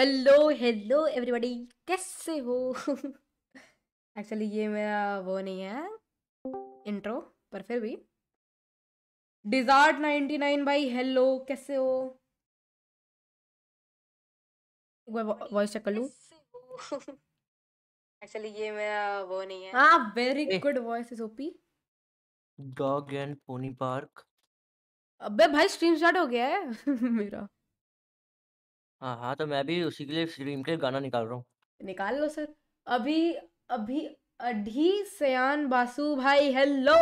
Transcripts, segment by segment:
Hello hello everybody कैसे हो? Actually ये मेरा वो नहीं है इंट्रो पर फिर भी। डिजार्ट 99 भाई हेलो कैसे हो? एक बार वॉइस चेक कर लूँ? एक्चुअली ये मेरा वो नहीं है। हाँ very good voice is OP dog and pony park अबे भाई स्ट्रीम स्टार्ट हो गया है। मेरा। हाँ हाँ तो मैं भी उसी के लिए स्ट्रीम के लिए गाना निकाल रहा हूँ। निकाल लो सर। अभी अभी अधी सयान बासु भाई hello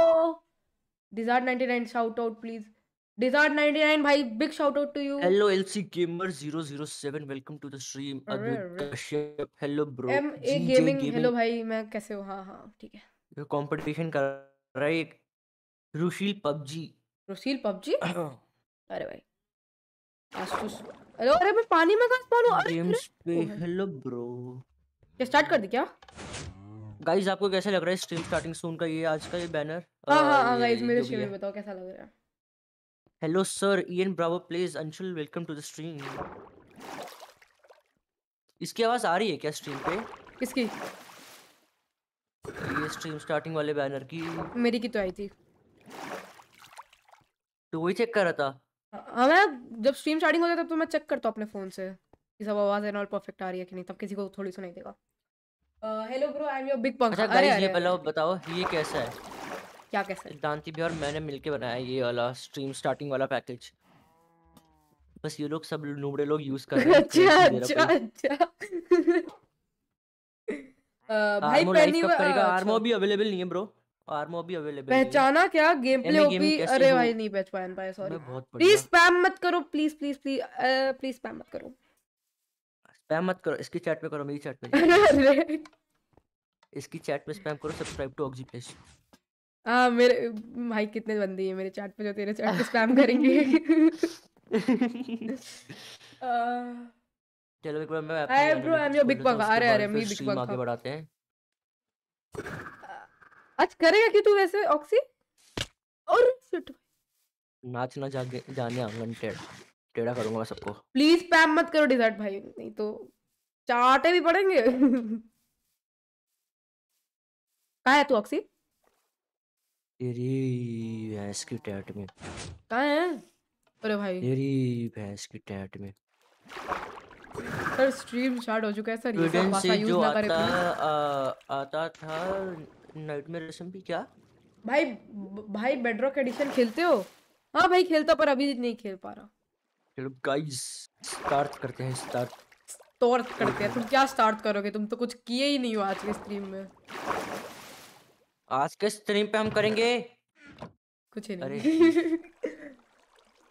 desert 99 shout out please desert 99 भाई big shout out to you hello LC gamer 007 welcome to the stream Kashyap hello bro M A gaming hello भाई मैं कैसे हो? हाँ हाँ ठीक है। ये कंपटीशन कर रहा है एक रुशील पबजी। रुसील पबजी? अरे भाई आशुष हेलो अरे मैं पानी में कहाँ spawn हुआ गेम्स पे हेलो ब्रो क्या स्टार्ट कर दी क्या? गाइस आपको कैसा लग रहा है स्ट्रीम स्टार्टिंग सून का ये आज का ये बैनर हाँ हाँ गाइस मेरे स्ट्रीम में बताओ कैसा लग रहा है? Hello sir Ian Bravo please Anshul welcome to the stream इसकी आवाज़ आ रही है क्या स्ट्रीम पे? किसकी? ये स्ट्रीम स्टार्टिंग वाले बैनर की। मेरी की तो आई थी। तो वही चेक कर रहा था। हाँ मैं जब स्ट्रीम स्टार्टिंग होता है तब तो मैं चेक करता हूँ अपने फ़ोन से कि सब आवाज़ एंड ऑल परफेक्ट आ रही है कि नहीं। तब किसी को थोड़ी सुनाई देगा। Hello bro I am your big पंखा अच्छा अरे ये पहले बताओ ये कैसा है? क्या कैसा है? दांती भी और मैंने मिलके बनाया ये वाला स्ट्रीम स्टार्टिंग वाला पैकेज बस ये लोग सब नूबड़े लोग यूज़ कर रहे हैं अच्छा अच्छा अच्छा। भाई आर्मो लाइव पेनी कब करेगा? आर्मो भी अवेलेबल नहीं है ब्रो आर्मो भी अवेलेबल पहचाना क्या? गेम प्ले ओपी अरे भाई नहीं पहचान पाया सॉरी प्लीज़ स्पैम मत करो please please please please spam मत करो। स्पैम मत करो इसकी चैट में करो मेरी चैट में। इसकी चैट में स्पैम करो सब्सक्राइब टू ऑक्सी प्लेस हाँ मेरे भाई कितने बंदे हैं मेरे चैट पे जो तेरे चैट पे स्पैम करेंगे? चलो एक बार मैं hi bro I am your big उसके अरे अरे मी बिग स्ट्रीम आगे बढ़ाते हैं। आज करेगा कि तू वैसे ऑक्सी और शिट नाचना जागे जाने आँगन टेढ़ा टेढ़ा करूँगा मैं सबको। प्लीज़ स्पैम मत करो डिजर्ट भाई नहीं तो चाटे भी पड़ेंगे। कहाँ है तू ऑक्सी तेरी भैंस की टैट में। कहाँ है? अरे भाई। तेरी भैंस की टैट में। सर स्ट्रीम स्टार्ट हो चुका है सर ये सब भाषा यूज़ ना करे आता था नाइटमेयर भी क्या? भाई भाई बेडरॉक एडिशन खेलते हो? हाँ भाई खेलता पर अभी नहीं खेल पा रहा। चलो गाइस स्टार्ट करते हैं स्टार्ट स्टार्ट करते हैं। तुम क्या स्टार्ट करोगे? तुम तो कुछ किए ही नहीं हो आज के स्ट्रीम में। आज के स्ट्रीम पे हम करेंगे? कुछ ही अरे।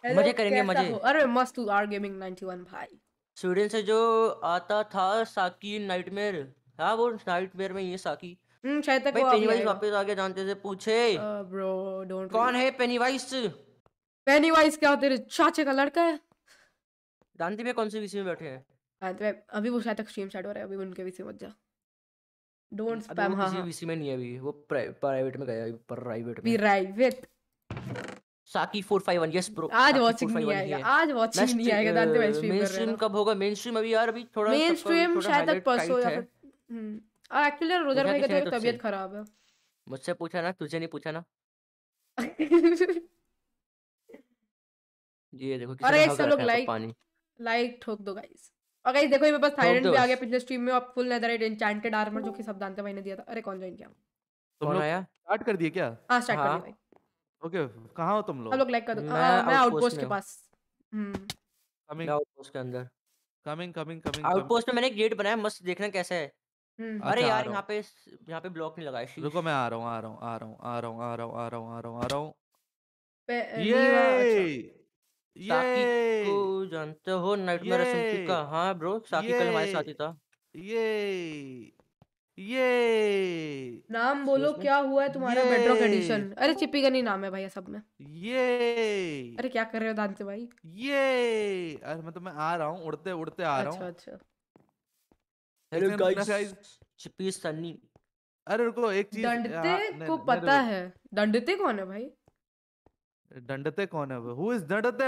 नहीं। मज़े करेंगे मज़े। अरे मस्त तू आर गेमिंग 91 भाई। स्वीडन से जो आता था साकी नाइटमेयर हाँ वो नाइटमेयर में ये साकी। हम्म शायद तक भाई वो अभी पेनीवाइज आएगा। वापस आ गया जानते से पूछे। ब्रो डोंट कौन है पेनीवाइज पेनीवाइज क्या तेरे चाचे का लड़का है? जानती में कौन सी वीसी में बैठे हैं? हाँ तो मैं- अभी वो शायद तक स्ट्रीम स्टार्ट हो रहा है अभी उनके भी से मत जा। डोंट अभी स्पैम वो हाँ किसी हाँ। वीसी में नहीं है अभी वो प्राइवेट में गया है प्राइवेट बी में। प्राइवेट साकी 451 यस ब्रो आज वॉचिंग नहीं आएगा आज वॉचिंग नहीं आएगा जानते मैं स्ट्रीम कर रहे स्ट्रीम हैं कब होगा? मेन स्ट्रीम अभी यार अभी थोड़ा मेन स्ट्रीम शायद तक परसों या फिर हम्म। एक्चुअली रोजर पूछा भाई का थोड़ी तुझसे? तबीयत खराब है। मुझसे पूछा ना तुझे नहीं पूछा ना? ये देखो किसी और ने गाइस हग सब रखा लोग है तो लाइक पानी। लाइक ठोक दो गाइस और गाइस देखो ये मेरे पास ठोक थायराइड दो भी आ बस। गया पिछले स्ट्रीम में और फुल नेदरराइट एन्चेंटेड आर्मर जो कि सब जानते हैं मैंने दिया था। अरे कौन ज्वाइन किया? तुम कौन लोग आया? स्टार्ट कर दिए क्या? हाँ स्टार्ट कर हाँ। दिया भाई। ओके कहाँ हो तुम सब लोग लोग? लाइक कर दो। मैं आउटपोस्ट आउटपोस्ट में के हूँ। पास। हम्म। कमिंग आउटपोस्ट के अंदर। कमिंग कमिंग कमिंग आउटपोस्ट में मैंने एक गेट बनाया मस्त देखना कैसा है। हम्म अरे अच्छा आ यार रहा यहाँ पे यहाँ पे ब्लॉक नहीं लगाया शीश रुको मैं आ रहा हूँ आ रहा हूँ आ रहा हूँ आ रहा हूँ आ रहा हूँ आ रहा हूँ आ रहा हूँ आ रहा हूँ पे अच्छा ये साकी ये को जानते हो नाइटमेयर ये का हाँ ब्रो साकी कल हमारे साथ ही ये था ये ये नाम बोलो? क्या हुआ है तुम्हारा बेडरॉक ये। एडिशन अरे चिप्पी का नहीं नाम है भाई सब में ये अरे क्या कर रहे हो दांते भाई ये अरे मतलब मैं आ रहा हूँ उड़ते उड़ते आ रहा अच्छा हूँ अच्छा hello guys guys- Chippi Sunny. अरे रुको एक चीज़ दंडते हाँ, को पता है। दंडते कौन है भाई? दंडते कौन है? Who is Dante?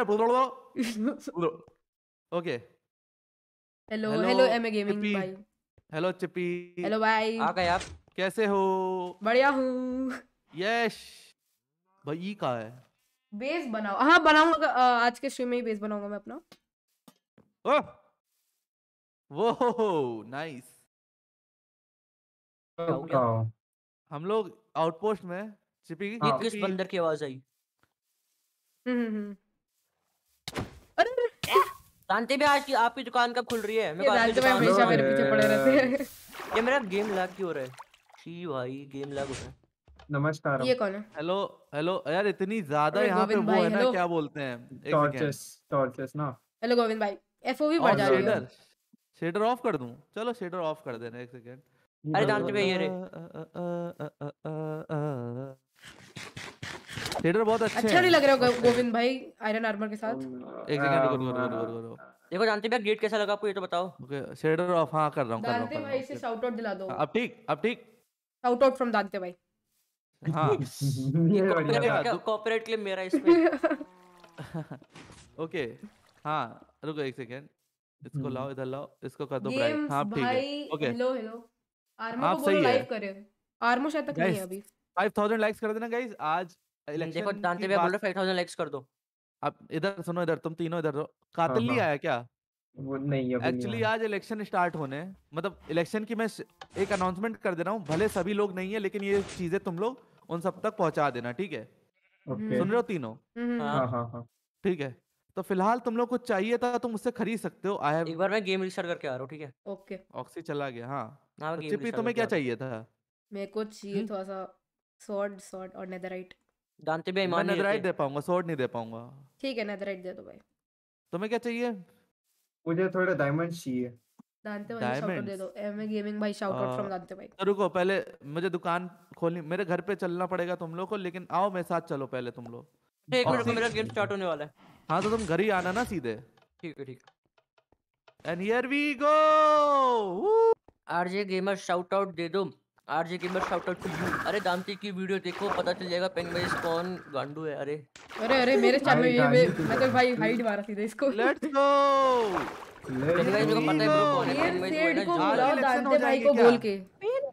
Okay hello hello M A gaming भाई हेलो चिप्पी हेलो भाई आ गए आप। कैसे हो? बढ़िया हूँ। यश भाई ई का है? बेस बनाओ। हाँ बनाऊँगा। आज के स्ट्रीम में ही बेस बनाऊँगा मैं अपना। ओह! वो नाइस हो गया? हम लोग आउटपोस्ट में ये हाँ। किस बंदर की आवाज़ आई। हम्म हम्म, हम्म। अरे जानते भी आज की आपकी दुकान कब खुल रही है? मेरे को हमेशा मेरे पीछे पड़े रहते हैं। ये मेरा गेम लैग क्यों हो रहा है? शी भाई गेम लैग हो रहा है। नमस्कार। ये कौन है? हेलो हेलो यार इतनी ज़्यादा यहाँ पे वो है ना क्या बोलते हैं? टॉर्चेस टॉर्चेस ना। हेलो गोविंद भाई। एफओवी बढ़ जा रही है। शेडर ऑफ़ कर दूँ? चलो शेडर ऑफ़ कर देना एक सेकेंड। अरे जानते भी ये रे। शेडर बहुत अच्छे अच्छा नहीं लग रहा होगा गोविंद भाई आयरन आर्मर के साथ? एक सेकंड रुको रुको रुको रुको रुको। देखो जानते भी गेट कैसा लगा आपको ये तो बताओ। ओके शेडर ऑफ़ हाँ कर रहा हूँ कर रहा हूँ दांते भाई से शाउट आउट दिला दो। अब ठीक अब ठीक। शाउट आउट फ्रॉम दांते भाई। हाँ। ये बढ़िया? था। क्लेम मेरा इसमें। ओके हाँ रुको एक सेकेंड। इसको हम्म। लाओ इधर लाओ इसको कर दो ब्राइट हाँ ठीक है ओके। हेलो हेलो आर्मो को बोलो है। लाइव करे। आर्मो शायद तक नहीं है अभी। 5000 लाइक्स कर देना गाइस आज देखो इलेक्शन जानते की भी बोल रहे फाइव थाउज़ेंड लाइक्स कर दो। अब इधर सुनो इधर तुम तीनों इधर कातिल नहीं हाँ। आया क्या? वो नहीं एक्चुअली आज इलेक्शन स्टार्ट होने। मतलब इलेक्शन की मैं एक अनाउंसमेंट कर दे रहा हूँ। भले सभी लोग नहीं है लेकिन ये चीज़ें तुम लोग उन सब तक पहुँचा देना ठीक है? ओके। सुन रहे हो तीनों? हम्म, हाँ। हाँ हाँ हाँ। ठीक है। तो फ़िलहाल तुम लोग कुछ चाहिए था तुम मुझसे खरीद सकते हो। आई एक हैव बार मैं गेम रिस्टार्ट करके आ रहा हूँ ठीक है? ओके। ऑक्सी चला गया हाँ। हाँ मैं तो गेम रिस्टार्ट तुम्हें करके क्या आ रहा हूँ। चाहिए था? मेरे को चाहिए हम्म? थोड़ा सा स्वॉर्ड स्वॉर्ड और नेदरराइट जानते भी मैं नहीं रखते दे पाऊँगा स्वॉर्ड नहीं दे पाऊँगा। ठीक है नेदरराइट दे दो भाई। तुम्हें क्या चाहिए? मुझे थोड़े डायमंड्स चाहिए। दांते भाई शाउट आउट दे Diamonds? दो। एम गेमिंग भाई शाउट आउट फ्रॉम आ, दांते भाई। तो रुको पहले मुझे दुकान खोलनी मेरे घर पे चलना पड़ेगा तुम लोग को लेकिन आओ मेरे साथ चलो पहले तुम लोग। एक मिनट रुको मेरा गेम स्टार्ट होने वाला है। हाँ तो तुम घर ही आना ना सीधे। ठीक है ठीक and here we go RJ gamer shout out दे दो। RJ gamer shout out to you अरे दांती की वीडियो देखो पता चल जाएगा पेन में कौन गांडू है अरे। अरे अरे मेरे चैनल में ये मैं तो भाई हाइड मारा सीधे इसको। लेट्स गो मेरे को पता है ब्रो कौन है? पेन में है को बुलाओ दांते भाई को बोल के।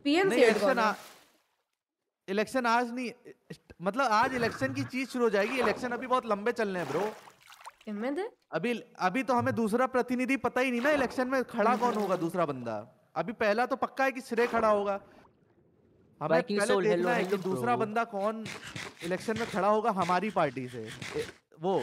पीएम नहीं सेड इलेक्शन कौन है? इलेक्शन आज नहीं मतलब आज इलेक्शन की चीज़ शुरू हो जाएगी। इलेक्शन अभी बहुत लंबे चलने हैं ब्रो इनमें दे अभी अभी तो हमें दूसरा प्रतिनिधि पता ही नहीं ना इलेक्शन में खड़ा कौन होगा दूसरा बंदा। अभी पहला तो पक्का है कि श्रेय खड़ा होगा। हमें पहले देखना है कि दूसरा बंदा कौन इलेक्शन में खड़ा होगा हमारी पार्टी से। वो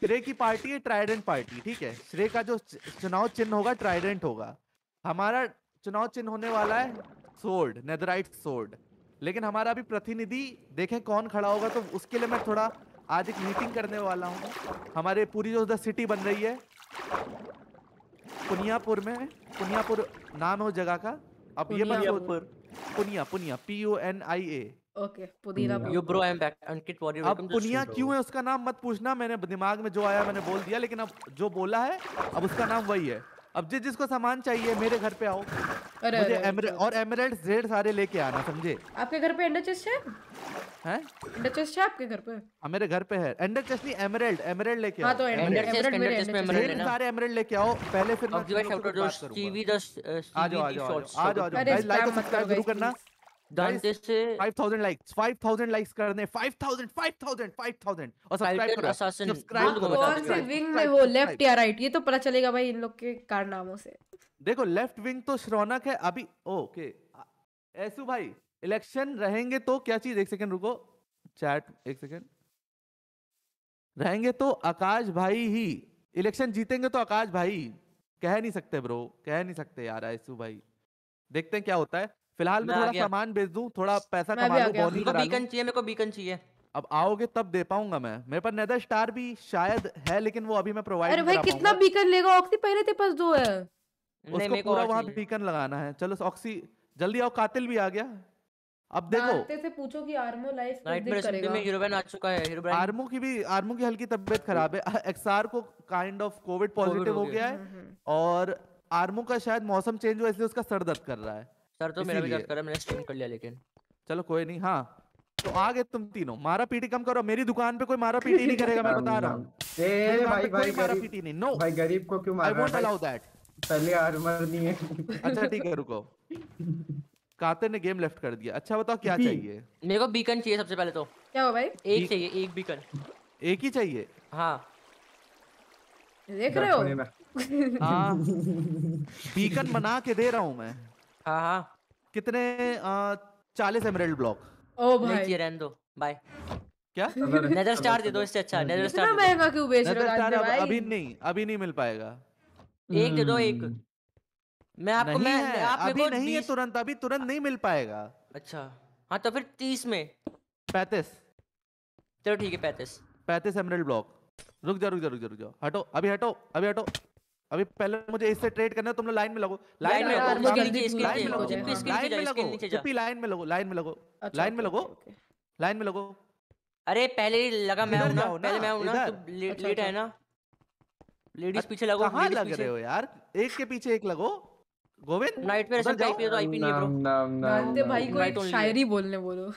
श्रेय की पार्टी है ट्राइडेंट पार्टी ठीक है? श्रेय का जो चुनाव चिन्ह होगा ट्राइडेंट होगा। हमारा चुनाव चिन्ह होने वाला है सोर्ड नेदराइट सोर्ड लेकिन हमारा अभी प्रतिनिधि देखें कौन खड़ा होगा तो उसके लिए मैं थोड़ा आज एक मीटिंग करने वाला हूँ। हमारे पूरी जो उधर सिटी बन रही है पुनियापुर में पुनियापुर नाम है उस जगह का। अब ये Puniyapur. Puniya Puniya P U N I A okay पुदीना पुदीना। Bro I am back Ankit warrior अब पुनिया क्यों है? उसका नाम मत पूछना। मैंने दिमाग में जो आया मैंने बोल दिया लेकिन अब जो बोला है अब उसका नाम वही है। अब जिस जिसको सामान चाहिए मेरे घर पे आओ। अरे मुझे अरे एमरे, और एमरेल्ड ढेर सारे लेके आना समझे? आपके घर पे एंडर चेस्ट है? हैं? एंडर चेस्ट है आपके घर पे? हाँ मेरे घर पे है। एंडर चेस्ट नहीं एमरेल्ड एमरेल्ड लेके हाँ आओ। तो Ender एंडर चेस्ट एमरल्ड में चेस्ट है ढेर ना? सारे एमरेल्ड लेके आओ। पहले फिर मैं टीवी करूँगा। द आ जाओ आ जाओ आ जाओ आ जाओ आ जाओ। अरे गाइस लाइक और सब्सक्राइब करो ज़रूर करना। दांते से 5000 लाइक्स 5000 लाइक्स करने 5000 5000 5000 और सब्सक्राइब करो सब्सक्राइब करो कौन। से विंग में हो subscribe। लेफ़्ट या राइट ये तो पता चलेगा भाई इन लोग के कारनामों से। देखो लेफ़्ट विंग तो श्रौनक है अभी ओके ऐसु भाई इलेक्शन रहेंगे तो क्या चीज़? एक सेकंड रुको चैट एक सेकंड रहेंगे तो आकाश भाई ही इलेक्शन जीतेंगे तो आकाश भाई कह नहीं सकते ब्रो कह नहीं सकते यार ऐसु भाई। देखते हैं क्या होता है। फ़िलहाल मैं मैं थोड़ा सामान बेच दूँ थोड़ा पैसा कमा लूँ। बॉनी करा बीकन चाहिए मेरे को बीकन चाहिए। अब आओगे तब दे पाऊँगा मैं। मेरे पास नेदर स्टार भी शायद है लेकिन वो अभी मैं प्रोवाइड अरे भाई कितना बीकन लेगा? ऑक्सी पहले तेरे पास दो है। उसको पूरा और वहाँ बीकन लगाना है। चलो ऑक्सी जल्दी आओ कातिल भी आ गया। अब देखो। से पूछो कि आर्मो लाइफ किस नाइट करेगा। में हीरोइन आ चुका है हीरोइन आर्मो की भी आर्मो की हल्की तबीयत खराब है। एक्सआर को काइंड ऑफ़ कोविड पॉजिटिव हो गया। गया। है। हम्म, हम्म। और आर्मो का शायद मौसम चेंज हुआ इसलिए उसका सर दर्द कर रहा है। सर तो मेरा भी दर्द कर रहा है मैंने स्ट्रीम कर लिया लेकिन। चलो कोई नहीं हाँ। तो आ गए तुम तीनों मारा पीटी कम करो मेरी दुकान पे कोई मारा पीटी नहीं करेगा मैं बता रहा हूँ। ए मेरी दुकान भाई भाई मारा पीटी नहीं नो भाई गरीब को क्यों मार रहा वोंट अलाउ दैट पहले आर्मर नहीं है। अच्छा ठीक है रुको। काते ने गेम लेफ़्ट कर दिया। अच्छा बताओ क्या चाहिए? मेरे को बीकन चाहिए सबसे पहले तो। क्या हुआ भाई? एक चाहिए एक बीकन एक ही चाहिए? हाँ। देख रहे हो? हाँ। बीकन बना के दे रहा हूँ मैं। हाँ हाँ। कितने चालीस एमरल्ड ब्लॉक ओ नहीं भाई चाहिए रहने दो। बाय क्या? नेदर स्टार दे दो चलो। इससे अच्छा। नेदर स्टार दे महँगा क्यों बेच रहे हो भाई? अभी नहीं अभी नहीं मिल पाएगा। एक दे दो एक। हम्म, मैं आपको नहीं मैं है आप मेरे अभी को नहीं है तुरंत अभी तुरंत नहीं मिल पाएगा। अच्छा। हाँ तो फिर तीस में। पैंतीस। चलो ठीक है पैंतीस। पैंतीस एमरल्ड ब्लॉक रुक जा रुक जा रुक जा रुक जा हटो अभी हटो अभी हटो। अभी पहले मुझे इससे ट्रेड करना है तुम लोग लाइन में लगो। लाइन में लगो लाइन में लगो हाँ। लाइन में लगो लाइन में लगो लाइन में लगो अच्छा, लाइन में लगो। लाइन में लगो। अरे पहले ही लगा मैं हूँ ना पहले मैं हूँ ना तो अच्छा, लेट है अच्छा। ना लेडीज़ पीछे लगो कहाँ लग रहे हो यार? एक के पीछे एक लगो। गोविंद नाइट पे रसन टाइप। तो आईपी नहीं है ब्रो नाम नाम नाम भाई को एक शायरी बोलने बोलो।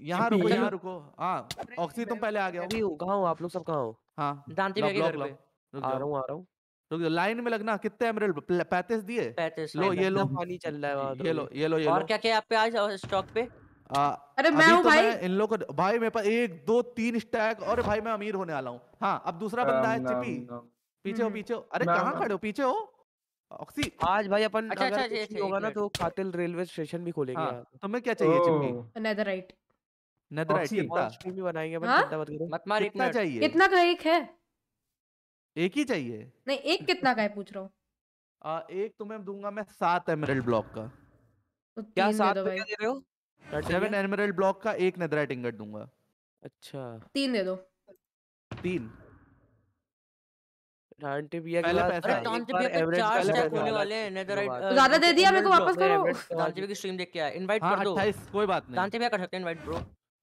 यहाँ रुको। यहाँ रुको। हाँ ऑक्सी तुम पहले आ गए मैं हो हूँ कहाँ हो आप लोग सब कहाँ हो? हाँ। दांते लो। पे। रुक आ रहा हूँ आ रहा हूँ। जाओ लाइन में लगना कितने एमरल्ड पैंतीस दिए? पैंतीस लो ये लो। पानी चल रहा है ये लो ये लो ये और क्या क्या आप पे आज स्टॉक पे? आ, अरे मैं हूँ तो भाई। मैं इन लोगों को भाई मेरे पास एक दो तीन स्टैक और भाई मैं अमीर होने वाला हूँ। हाँ अब दूसरा बंदा है चिपी। पीछे हो हम्म। पीछे हो। अरे कहाँ खड़े हो? पीछे हो। ऑक्सी आज भाई अपन अच्छा, अगर अच्छा, अच्छा, होगा ना तो कातिल रेलवे स्टेशन भी खोलेंगे हाँ यहाँ तुम्हें क्या चाहिए चिपी? ओह, नेदरराइट कितना? स्ट्रीम भी बनाएँगे अपन हाँ? चिंता मत करो। मत मार कितना चाहिए? कितना का एक है? एक ही चाहिए? नहीं एक कितना का है पूछ रहा हूँ। आ, एक तुम्हें दूँगा मैं सात एमरल्ड ब्लॉक का। तो क्या तीन दे दो रहे हो? सेवन? एमरल्ड ब्लॉक का एक नेदराइट इंगट दूँगा। अच्छा। तीन दे दो। तीन। तो ज़्यादा दे दिया मेरे को वापस करो। की स्ट्रीम देख के आया। इनवाइट हाँ कर दो। कोई बात नहीं। कर सकते हैं इनवाइट ब्रो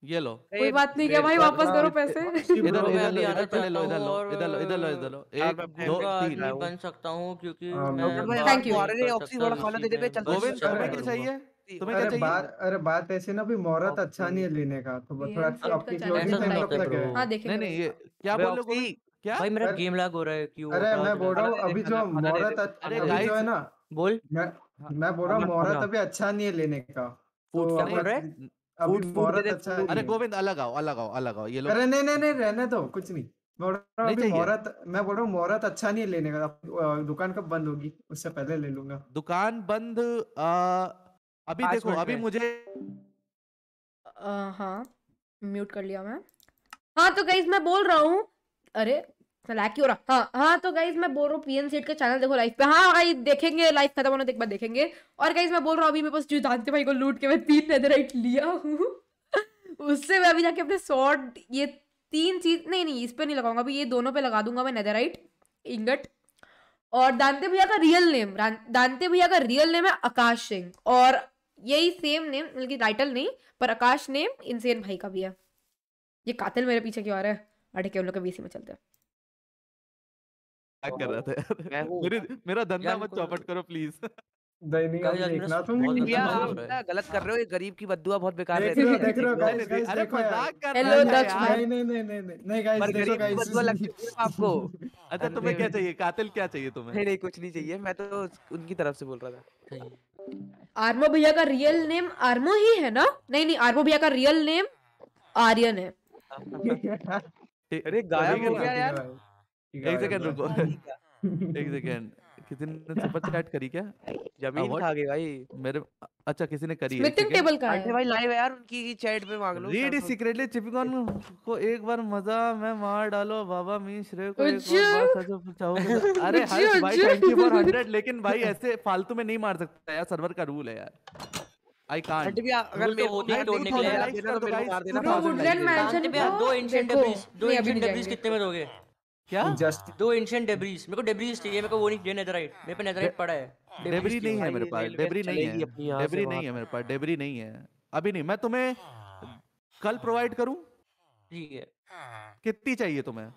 ये लो। कोई बात नहीं क्या भाई वापस करो पैसे? इधर इधर लो आना इधर पहले लो इधर लो इधर लो इधर लो इधर लो। एक दो तीन। बन सकता हूँ क्योंकि हाँ, मैं हमारे लिए कर ऑक्सी वाला खाना दे दे नसीब चल गोविंद तुम्हें क्या चाहिए? तुम्हें क्या चाहिए? बात अरे बात ऐसी ना भी मुहूर्त अच्छा नहीं है लेने का तो थोड़ा आपकी तक है। हाँ नहीं नहीं ये क्या बोल रहे हो क्या? भाई मेरा गेम लैग हो रहा है क्यों? अरे मैं बोल रहा हूँ अभी जो। मुहूर्त अरे जो है ना बोल। मैं मैं बोल रहा हूँ मुहूर्त अभी अच्छा नहीं है लेने का। फ़ूड क्या बोल रहे अच्छा नहीं अरे गोविंद अलग आओ अलग आओ अलग आओ ये लो अरे नहीं नहीं नहीं रहने दो कुछ नहीं। हूँ। मुहूर्त मैं बोल रहा हूँ मुहूर्त अच्छा नहीं है लेने का। दुकान कब बंद होगी? उससे पहले ले लूँगा। दुकान बंद आ, अभी देखो अभी। मुझे हाँ म्यूट कर लिया मैं। हाँ तो गाइज़ मैं बोल रहा हूँ अरे हो हाँ तो गाइज़ मैं बोल रहा हूँ का चैनल देखो लाइव पे। हाँ गाइज़ देखेंगे लाइव खत्म होने देखेंगे। और गाइज़ मैं बोल रहा हूँ, अभी मेरे पास जो भाई को लूट के, मैं तीन लिया हूँ। उससे मैं अभी जाके अपने शॉर्ट ये तीन चीज़ नहीं नहीं, इस पे नहीं लगाऊँगा, अभी ये दोनों पे लगा दूँगा मैं इंगट और दांते भैया का रियल नेम दांते भैया का रियल नेम है आकाश सिंह और यही सेम नेम बल्कि टाइटल नहीं, पर आकाश नेम इनसेन भाई का भी है ये कातिल मेरे पीछे क्यों आ रहा है? अरे के उन लोग के बीसी में चलते हैं। क्या कर रहा था यार। मेरे मेरा धंधा मत चौपट करो प्लीज़ Guys, अभी यार, देखना तुम गलत कर रहे हो ये गरीब की बद्दुआ बहुत बेकार हो। देख रहे हो। गाइस गाइस अरे मज़ाक कर Dutch यार। नहीं नहीं नहीं नहीं नहीं नहीं गाइस देखो गरीब की बद्दुआ गाइस लगती है आपको। अच्छा तुम्हें क्या चाहिए? कातिल क्या चाहिए तुम्हें? नहीं नहीं कुछ नहीं चाहिए। मैं तो उनकी तरफ़ से बोल रहा था। आर्मो भैया का रियल नेम आर्मो ही है ना? नहीं नहीं आर्मो भैया का रियल नेम आर्यन है। अरे गायब हो गया यार। एक सेकंड रुको। एक सेकंड। किसी ने सुपर चैट करी क्या? ज़मीन? खा गई भाई। मेरे अच्छा किसी ने करी है टेबल का है। भाई लाइव है यार उनकी चैट पे मांग लो रीड सीक्रेटली चिपिकॉन को एक बार मज़ा में मार डालो बाबा मी श्रेय को एक बात सच चाहूँगा अरे हर्ष भाई। थैंक यू फॉर 100 लेकिन भाई ऐसे फालतू में नहीं मार सकता यार सर्वर का रूल है यार। आई कांट आंटी भी अगर तो मेरे को होती तोड़ने के लिए। तो मेरे को मार देना पूरे bro thousand woodland like mansion Dante पे दो एंशिएंट दो नहीं नहीं जाएँगे। कितने में दोगे? क्या? जस्ट दो एंशिएंट डेब्रीज मेरे को डेब्रीज चाहिए मेरे को वो नहीं चाहिए नेदरराइट मेरे पे नेदरराइट पड़ा है. डेबरी नहीं है मेरे पास डेबरी नहीं है अपनी यहाँ से नहीं है मेरे पास डेबरी नहीं है। अभी नहीं मैं तुम्हें कल प्रोवाइड करूँ? ठीक है कितनी चाहिए तुम्हें?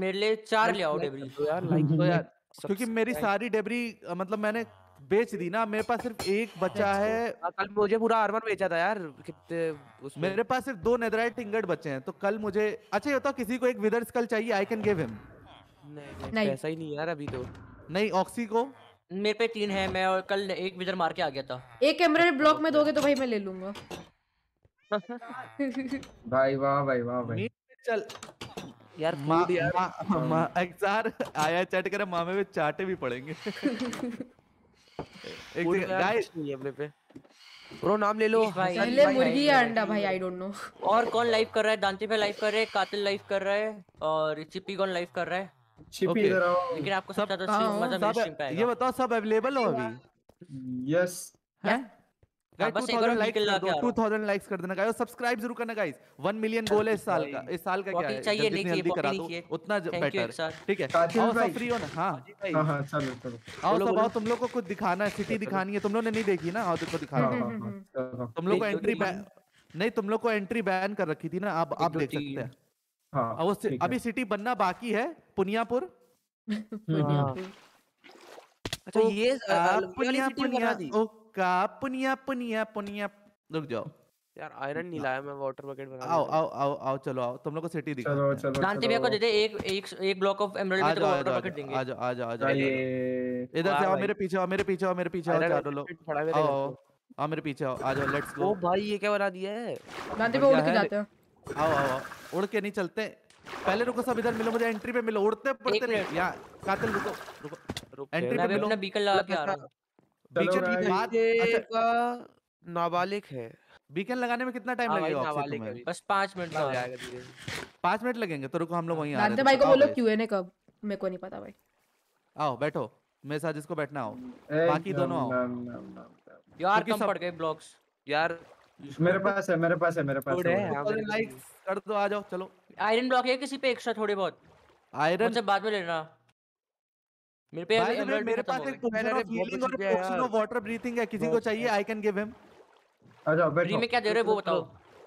मेरे लिए चार ले आओ दो यार लाइक तो यार क्योंकि मेरी सारी डेबरी मतलब मैंने बेच दी ना मेरे पास सिर्फ़ एक बचा है। कल मुझे पूरा आर्मर बेचा था यार कितने मेरे पास सिर्फ़ दो नेदराइट इंगट बचे हैं तो कल मुझे अच्छा ये बताओ किसी को एक विदर स्कल चाहिए? आई कैन गिव हिम नहीं नहीं। नहीं। पैसा ही नहीं यार अभी तो। नहीं ऑक्सी को? मेरे पे तीन है मैं और कल एक विदर मार के आ गया था। एक एमराल्ड ब्लॉक में दोगे तो भाई मैं ले लूँगा। भाई वाह भाई वाह भाई। चल। यार माँ माँ माँ एक्सार आया चैट करे मामे में चाटे भी पड़ेंगे। एक गाइस नहीं अपने पे। ब्रो नाम ले लो। पहले मुर्गी या अंडा भाई। आई डोंट नो और कौन लाइव कर रहा है? दांती पे लाइव कर रहे हैं कातिल लाइव कर रहा है और चिप्पी कौन लाइव कर रहा है? चिप्पी इधर आओ। लेकिन आपको सब ज़्यादा मज़ा मेरे स्ट्रीम पे ये बताओ सब अवेलेबल हो अभी? यस हैं? हाँ, गाइस बस एक बार 2000 मैं लाइक्स कर लाके आ दो रहा हूँ। 2000 लाइक्स कर देना। गाइस सब्सक्राइब ज़रूर करना गाइस 1 मिलियन गोल है इस साल का इस साल का क्या है? चाहिए, जितनी जल्दी करा दो उतना बेटर ठीक है? आओ सब फ्री हो ना? हाँ। हाँ हाँ चलो चलो। आओ सब आओ तुम लोग को कुछ दिखाना है सिटी दिखानी है। तुम लोग ने नहीं देखी ना? आओ देखो दिखा हाँ रहा हूँ हाँ हाँ। तुम लोग को एंट्री बैन नहीं तुम लोग को एंट्री बैन कर रखी थी ना आप आप देख सकते हैं। हाँ। वो है। अभी सिटी बनना बाकी है पुनियापुर। हाँ। अच्छा ये वाली पुनिया पुनिया ओका पुनिया पुनिया पुनिया। रुक जाओ। यार आयरन नहीं लाया मैं वाटर बकेट बना आओ आओ आओ आओ चलो आओ। तुम लोग को सिटी दिखाते चलो चलो दांती भैया को दे दे एक एक एक ब्लॉक ऑफ़ एमराल्ड में तेरे को वाटर बकेट देंगे। आ जाओ आ जाओ आ जाओ इधर से आओ मेरे पीछे आओ मेरे पीछे आओ मेरे पीछे आओ चारों लोग। है आओ आओ मेरे पीछे आओ। आ जाओ लेट्स गो ओ भाई ये क्या बना दिया है? दांते पे उड़ के जाते हैं। आओ आओ उड़ के नहीं चलते। पहले रुको सब इधर मिलो मुझे एंट्री पे मिलो। उड़ते पड़ते नहीं। यहाँ कातिल रुको रुको मैं पे मिलो। अपना बीकन लगा के आ रहा हूँ। बीकन की बात का नाबालिग है। बीकन लगाने में कितना टाइम हाँ लगेगा नाबालिग है बस पाँच मिनट हो में जाएगा। पाँच मिनट लगेंगे तो रुको हम लोग वहीं आ रहे हैं भाई को बोलो। क्यूएनए कब? मेरे को नहीं पता भाई। आओ बैठो। मेरे साथ जिसको बैठना हो। बाकी दोनों आओ। यार कम पड़ गए ब्लॉक्स यार मेरे पास है मेरे पास है मेरे पास है। है, हाँ, कर दो आ जाओ चलो। आयरन ब्लॉक है किसी पे एक्स्ट्रा थोड़े बहुत? आयरन मुझसे बाद में लेना। मेरे पे भाई एमराल्ड मेरे पास एक पोशन ऑफ़ हीलिंग और पोशन ऑफ़ वाटर ब्रीथिंग है किसी को चाहिए आई कैन गिव हिम आ जाओ फ्री में क्या दे रहे हो वो बताओ।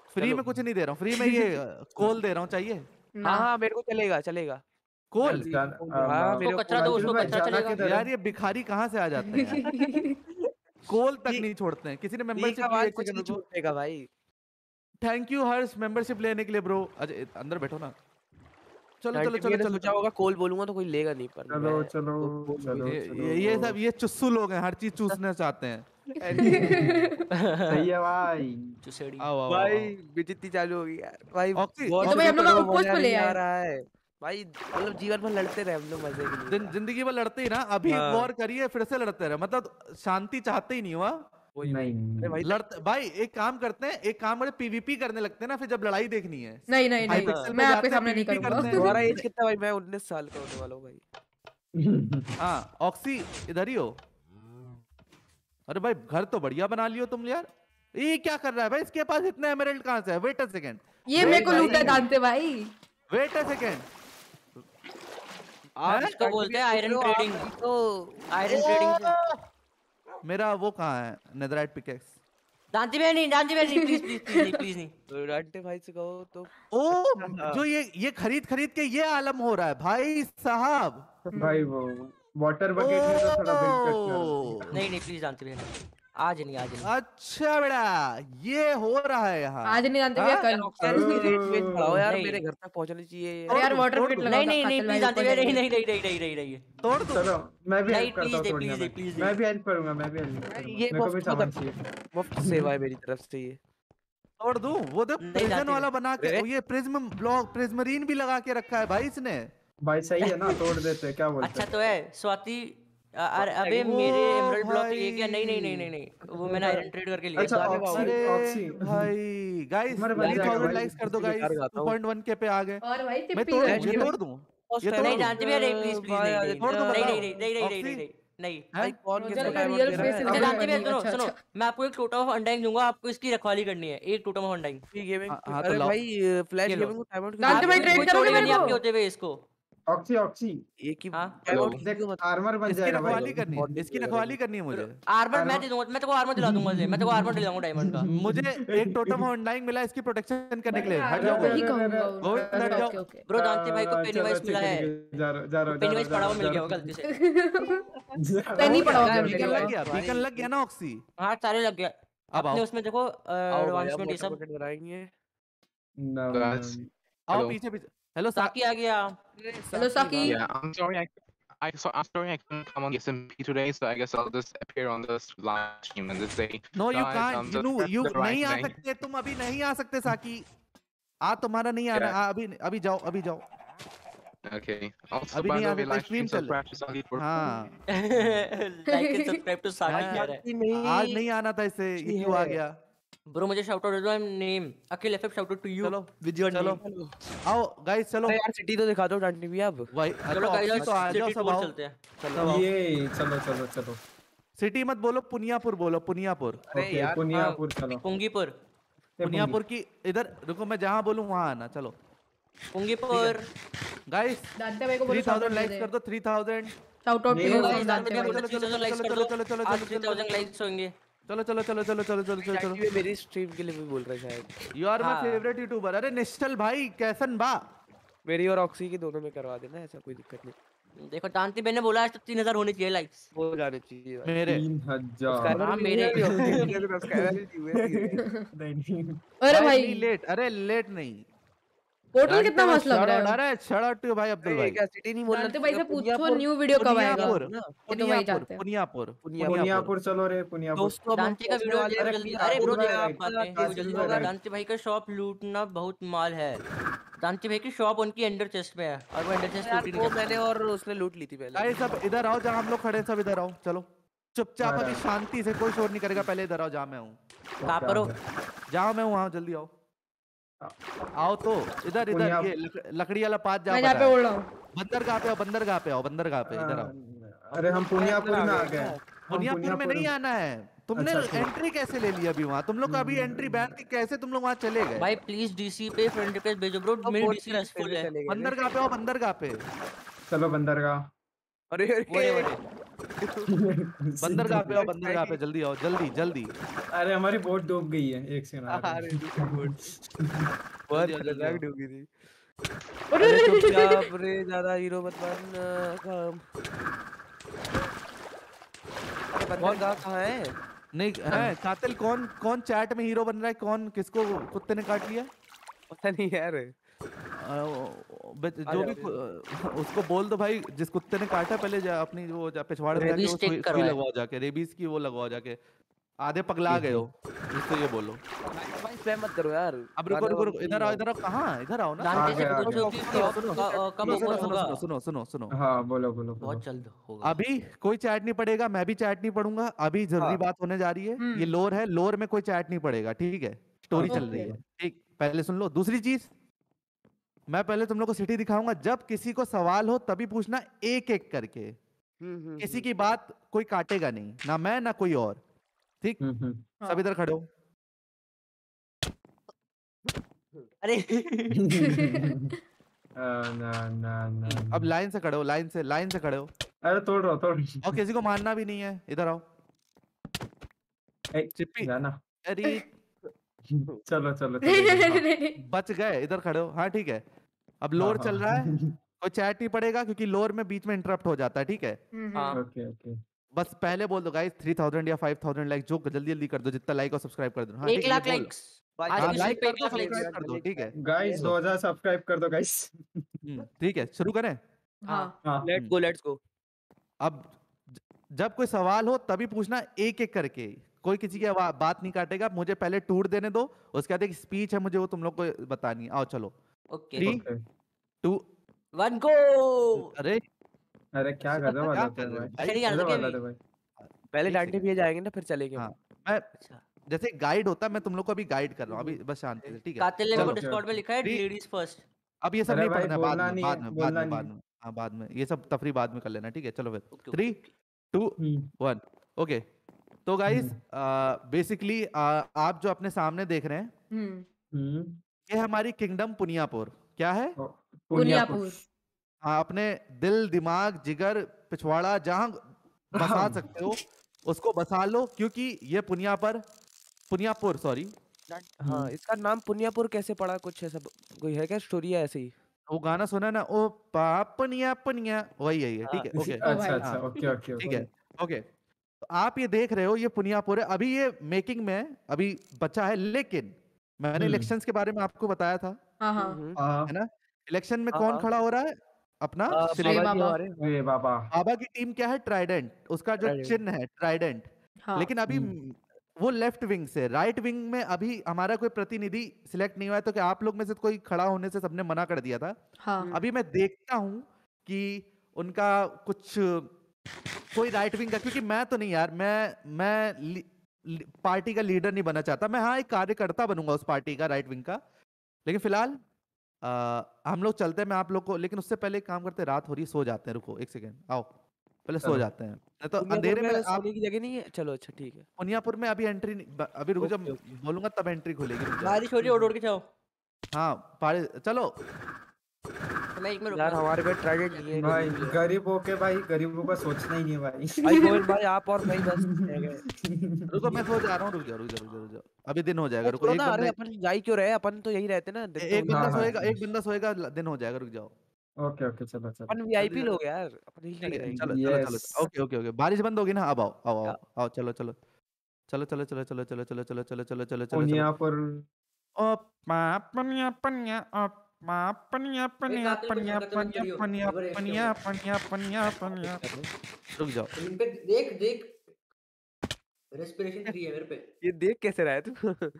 फ्री में कुछ नहीं दे रहा हूँ फ्री में ये कोल दे रहा हूँ चाहिए? हाँ ना। हाँ मेरे को चलेगा चलेगा। कोल हाँ, मेरे को कचरा दो, उसको कचरा चलेगा। यार ये भिखारी कहाँ से आ जाते हैं? कोल तक नहीं छोड़ते हैं। किसी ने मेंबरशिप का ली बात एक कुछ नहीं छूटेगा भाई। थैंक यू हर्ष मेंबरशिप लेने के लिए ब्रो अजय अंदर बैठो ना। चलो चलो चलो चलो सोचा होगा कोल बोलूँगा तो कोई लेगा नहीं पर चलो चलो तो चलो ये ये- ये सब ये चुस्सू लोग हैं हर चीज़ चूसना चाहते हैं। सही है भाई। चुसेड़ी। भाई बेइज्जती चालू हो गई यार। भाई तो भाई हम लोग करो, पे ले आ रहा है। भाई मतलब जीवन भर लड़ते रहे हम लोग मज़े के लिए। ज़िंदगी भर लड़ते ही ना अभी हाँ। वॉर करिए फिर से लड़ते रहे। मतलब शांति चाहते ही नहीं हुआ वही नहीं भाई लड़ते भाई एक काम करते हैं एक काम करते पीवीपी करने लगते हैं ना फिर जब लड़ाई देखनी है। नहीं नहीं नहीं मैं आपके सामने नहीं करूँगा। तुम्हारा एज कितना भाई? मैं 19 साल का होने वाला हूँ भाई। हाँ ऑक्सी इधर ही हो। अरे भाई घर तो बढ़िया बना लियो तुम यार। ये क्या कर रहा है भाई? इसके पास इतना एमराल्ड कहाँ से है? वेट अ सेकंड ये मेरे को। लूटा है दांते भाई। वेट अ सेकंड आप हैं? इसको बोलते हैं आयरन ट्रेडिंग तो आयरन ट्रेडिंग मेरा वो कहाँ है? नेदरराइट पिकेक्स दांती में नहीं दांती में नहीं प्लीज़ प्लीज़ प्लीज़ नहीं। प्लीज़ नहीं डांटे भाई से कहो तो ओ जो ये ये खरीद खरीद के ये आलम हो रहा है भाई साहब। भाई वो वाटर बकेट में तो थोड़ा बिल्ड करते हो। नहीं नहीं प्लीज़ दांती में नहीं आज नहीं आज नहीं। अच्छा बेटा ये हो रहा है यहाँ। आज नहीं जानते भैया हाँ? कल। यार बढ़ाओ मेरे घर तक पहुंचनी चाहिए। अरे यार वाटर पिट। नहीं नहीं नहीं प्लीज़ दांती भैया नहीं नहीं नहीं नहीं नहीं नहीं नहीं। तोड़ दो चलो मैं भी हेल्प करता हूँ तोड़ने please, में भी हेल्प करूँगा मैं भी हेल्प करूँगा। ये मुफ़्त सामान चाहिए। मुफ़्त सेवा है मेरी तरफ़ से ये। तोड़ दूँ? वो तो प्रिजन वाला बना के ये प्रिज्म ब्लॉक प्रिज्मरीन भी लगा के रखा है भाई इसने। भाई सही है ना तोड़ देते क्या बोलते अच्छा तो है स्वाति अरे अबे मेरे एमराल्ड ब्लॉक ये क्या? नहीं नहीं नहीं नहीं नहीं वो मैंने आयरन ट्रेड करके लिया। अच्छा ऑक्सी अरे ऑक्सी भाई गाइस हमारे बन जाएगा 3000 भाई, लाइक्स कर दो गाइस बेकार गाता हूँ। 2.1 के पे आ गए। और भाई मैं तोड़ ये तोड़ दूँ? ये नहीं जानते भैया नहीं प्लीज़ प्लीज़ तोड़ दो नहीं नहीं नहीं नहीं नहीं नहीं नहीं भाई कौन किसको है? अच्छा जानते भैया सुनो अच्छा, सुनो अच्छा। मैं आपको एक टोटम ऑफ़ अंडाइंग दूँगा आपको इसकी रखवाली करनी है एक टोटम ऑफ़ अंडाइंग गेमिंग अरे भाई फ्लैश गेमिंग को टाइम आउट दांते भाई कोई करोगे मेरे को? होते हुए इसको। ऑक्सी ऑक्सी एक ही? हाँ। देख आर्मर बन जाएगा रखवाली करनी है इसकी रखवाली करनी है मुझे। आर्मर मैं दे दूँगा मैं तेरे को आर्मर दिला दूँगा ले मैं तेरे को आर्मर दिलाऊँगा डायमंड का। मुझे एक टोटम ऑनलाइन मिला इसकी प्रोटेक्शन करने के लिए। हट जाओ। वही कहूँगा वो। हट जाओ। Okay okay. ब्रो जानते भाई को पेनीवाइज मिला है। जा रहा जा रहा पेनीवाइज पड़ा हुआ मिल गया होगा गलती से। पेनी पड़ा होगा यार, मेरे लग गया। बीकन लग गया ना ऑक्सी हाँ सारे लग गया। अब अपने आओ। उसमें देखो एडवांसमेंट ये सब। ना आओ पीछे पीछे। हेलो साकी आ गया। हेलो साकी Yeah, I'm sorry. I, I so I'm sorry I couldn't come on the SMP today, so I guess I'll just appear on this live stream and just say, know you Guys, can't I'm you just know press you the right नहीं आ thing. सकते तुम अभी नहीं आ सकते साकी आ तुम्हारा नहीं आना Yeah. आ, अभी अभी जाओ अभी जाओ okay. Also, अभी by नहीं the आ way, सकता, live stream stream चल- subscribe to Sagi for हाँ like and subscribe to Saki हाँ। कह रहा है नहीं आज नहीं आना था इससे ये जी क्यों आ है। गया ब्रो मुझे शाउट आउट दे दो name Akhil FF shout out to you चलो विद योर चलो नेम आओ गाइस चलो यार सिटी तो दिखा दो डांटी भी अब भाई चलो गाइस तो आ जाओ सब आओ चलते हैं ये चलो चलो चलो सिटी मत बोलो पुनियापुर बोलो पुनियापुर अरे ओके यार, पुनियापुर चलो पुंगीपुर पुनियापुर की इधर रुको मैं जहाँ बोलूँ वहाँ आना चलो पुंगीपुर गाइस दांते भाई को बोलो थ्री shout out थाउज़ेंड दे लाइक्स कर दो three thousand Shout out to नहीं, you भाई, को। हूँ 3000 लाइक्स कर चलो, दो चलो, चलो, चलो, चलो, 3000 लाइक्स होंगे चलो चलो चलो चलो चलो चलो चलो चलो। मेरी स्ट्रीम के लिए भी बोल रहे हैं शायद। यू आर माय हाँ। फेवरेट यूट्यूबर अरे निश्चल भाई कैसन बा? मेरी और ऑक्सी की दोनों में करवा देना ऐसा कोई दिक्कत नहीं। देखो दांती मैंने बोला आज तो 3000 होनी चाहिए लाइक्स हो जाने चाहिए। भाई। मेरे। तीन हज़ार। Subscriber हाँ, मेरे- हैं, भी हैं। नहीं अरे भाई। भाई लेट अरे लेट नहीं। पोर्टल कितना मस्त लग रहा है। अरे शट आउट टू भाई अब्दुल भाई। क्या सिटी नहीं बोलना दांते भाई से पूछो न्यू वीडियो कब आएगा? पुनियापुर ये तो वही पुनियापुर हैं। पुनियापुर पुनियापुर। चलो रे पुनियापुर। दोस्तों हम का वीडियो जल्दी अरे ब्रो जल्दी आप आते हैं जल्दी होगा। भाई। भाई का शॉप लूटना बहुत माल है। दांती भाई की शॉप उनकी अंडर चेस्ट में है और वो अंडर चेस्ट लूट वो नहीं मैंने और उसने लूट ली थी पहले। गाइस सब इधर आओ जहाँ हम लोग खड़े हैं सब इधर आओ चलो। चुपचाप हाँ, अभी। शांति से कोई शोर नहीं करेगा पहले इधर आओ जहाँ मैं हूँ। कहाँ पर हो? जहाँ मैं हूँ वहाँ जल्दी आओ। आओ तो इधर इधर ये लकड़ी वाला पात मैं जहाँ पे। उड़ रहा हूँ। बंदरगाह पे आओ बंदरगाह पे आओ बंदरगाह पे इधर आओ। अरे हम पुनियापुर में आ गए। पुनियापुर में नहीं आना है। तुमने अच्छा, अच्छा। एंट्री कैसे ले ली अभी वहाँ? तुम लोग का अभी एंट्री बैन थी कैसे तुम लोग वहाँ चले गए? भाई प्लीज़ डीसी पे फ्रेंड रिक्वेस्ट भेजो ब्रो मेरी डीसी की फुल है। थे। बंदरगाह पे आओ बंदरगाह पे। चलो बंदरगाह। अरे अरे। वरे बंदरगाह पे आओ बंदरगाह पे जल्दी आओ जल्दी जल्दी। अरे हमारी बोट डूब गई है एक सेकंड आ रहा अरे बोट बहुत खतरनाक आओ। डूबी थी। अरे, चुपचाप रे ज़्यादा हीरो मत बन काम। अरे बंदरगाह कहाँ है? नहीं है कातिल कौन कौन चैट में हीरो बन रहा है? कौन किसको कुत्ते ने काट लिया? पता नहीं यार। जो भी उसको बोल दो भाई जिस कुत्ते ने काटा पहले जा, अपनी वो जा, पिछवाड़े में जाके करवाए। लगवाओ जाके रेबीज की वो लगवाओ जाके। आधे पगला गए हो इसको ये बोलो। भाई स्पैम मत करो यार। अब रुको रुको रुको इधर आओ इधर आओ। कहाँ? इधर आओ ना। सुनो, कब सुनो, ओपन सुनो, होगा सुनो सुनो सुनो सुनो। हाँ बोलो बोलो बहुत जल्द होगा। अभी कोई चैट नहीं पड़ेगा मैं भी चैट नहीं पढ़ूँगा अभी ज़रूरी हाँ। बात होने जा रही है हम्म। ये लोर है लोर में कोई चैट नहीं पड़ेगा ठीक है? स्टोरी चल रही है ठीक? पहले सुन लो दूसरी चीज़? मैं पहले तुम लोग को सिटी दिखाऊँगा जब किसी को सवाल हो तभी पूछना एक एक करके। हम्म, हम्म, किसी की बात कोई काटेगा नहीं ना मैं ना कोई और। ठीक? हम्म, हम्म। सब इधर खड़े हो। अरे। ना ना ना अब लाइन से खड़े हो लाइन से लाइन से खड़े हो। अरे तोड़ रहा तोड़ रहा और किसी को मानना भी नहीं है इधर आओ। चिप्पी। जाना। अरे। चलो चलो चलो चलो। बच गए इधर खड़े हो। हाँ ठीक है। अब लोर हाँ, चल रहा है कोई चैट नहीं पड़ेगा क्योंकि लोर में बीच में इंटरप्ट हो जाता है ठीक है? हाँ। Okay okay. बस पहले बोल दो गाइस 3000 या 5000 लाइक जो जल्दी जल्दी कर दो जितना लाइक और सब्सक्राइब कर दो। हाँ एक लाख लाइक्स हाँ, लाइक कर एक दो सब्सक्राइब कर दो ठीक है? गाइस 2000 सब्सक्राइब कर दो गाइस हम्म, ठीक है शुरू करें? हाँ। हाँ। लेट्स गो लेट्स गो अब जब कोई सवाल हो तभी पूछना एक एक करके। कोई किसी की बात नहीं काटेगा मुझे पहले टूर देने दो उसके बाद एक स्पीच है मुझे वो तुम लोग को बतानी आओ चलो। Okay. Okay. Two one go! अरे! अरे क्या कर रहे हो वाला कर रहे हो भाई। पहले डांटे भी जाएँगे ना फिर चलेंगे हाँ। मैं अच्छा। जैसे गाइड होता है मैं तुम लोग को अभी गाइड कर रहा हूँ। अभी बस शांति से ठीक है? कातिल ने मेरे को डिस्कॉर्ड में लिखा है लेडीज़ फ़र्स्ट अब ये सब नहीं पढ़ना बाद में बाद में बाद में बाद में हाँ बाद में। ये सब तफरी बाद में कर लेना ठीक है? चलो फिर। Three two hmm, one okay तो गाइस हम्म। बेसिकली आप जो अपने सामने देख रहे हैं हम्म। हम्म, ये हमारी किंगडम पुनियापुर। क्या है? पुनियापुर। हाँ अपने दिल दिमाग जिगर पिछवाड़ा जहाँ बसा सकते हो उसको बसा लो क्योंकि ये पुनिया पर पुनियापुर सॉरी हाँ इसका नाम पुनियापुर कैसे पड़ा? कुछ ऐसा कोई है क्या? स्टोरी है ऐसे ही? वो गाना सुना ना ओ पापनिया पनिया। वही है ये ठीक है ओके। अच्छा अच्छा ओके ओके ठीक है ओके। तो आप ये देख रहे हो ये पुनियापुर है। अभी ये मेकिंग में है अभी बच्चा है लेकिन मैंने हम्म। इलेक्शंस के बारे में आपको बताया था। हाँ हाँ। हम्म, हाँ है। ना? इलेक्शन में कौन। खड़ा हो रहा है? अपना श्री बाबा। बाबा। की टीम क्या है? ट्राइडेंट। उसका जो चिन्ह है ट्राइडेंट। हाँ। लेकिन अभी हम्म। वो लेफ़्ट विंग से राइट विंग में अभी हमारा कोई प्रतिनिधि सिलेक्ट नहीं हुआ है तो क्या आप लोग में से कोई खड़ा होने से सबने मना कर दिया था? हाँ। अभी मैं देखता हूँ कि उनका कुछ कोई राइट विंग का क्योंकि मैं तो नहीं यार मैं मैं पार्टी का लीडर नहीं बनना चाहता। मैं हाँ एक कार्यकर्ता बनूँगा उस पार्टी का राइट विंग का। लेकिन फ़िलहाल हम लोग चलते हैं मैं आप लोग को लेकिन उससे पहले एक काम करते हैं रात हो रही सो जाते हैं रुको एक सेकेंड आओ पहले सो जाते हैं। नहीं तो अंधेरे में आप की जगह नहीं है? चलो अच्छा ठीक है। पुनियापुर में अभी एंट्री अभी रुको जब। बोलूँगा तब एंट्री खुलेगी। बारिश हो रही है उड़ उड़ के जाओ। हाँ चलो। तो मैं एक में यार हमारे पे नहीं है भाई गरीब है। गरीबों के भाई गरीबों का सोचना ही नहीं है भाई भाई गोविंद भाई आप और मैं बस रह गए रुको मैं सो जा रहा हूँ रुक जाओ रुक जाओ रुक जाओ अभी दिन हो जाएगा रुको एक ना, अरे बंदा अपन जाई क्यों रहे अपन तो यही रहते ना तो एक बंदा हाँ, हाँ, सोएगा हाँ। एक बंदा सोएगा दिन हो जाएगा रुक जाओ ओके ओके चलो चलो अपन वीआईपी लोग यार अपन है चलो चलो चलो ओके ओके ओके बारिश बंद होगी ना अब आओ आओ आओ आओ चलो चलो चलो चलो चलो चलो चलो चलो चलो चलो चलो चलो चलो चलो पुनियापुर ओ पा पनिया पनिया पनिया पनिया पनिया पनिया पनिया पनिया पनिया पनिया पनिया रुक जाओ इन देख देख रेस्पिरेशन फ्री है मेरे पे ये देख कैसे रहा है तू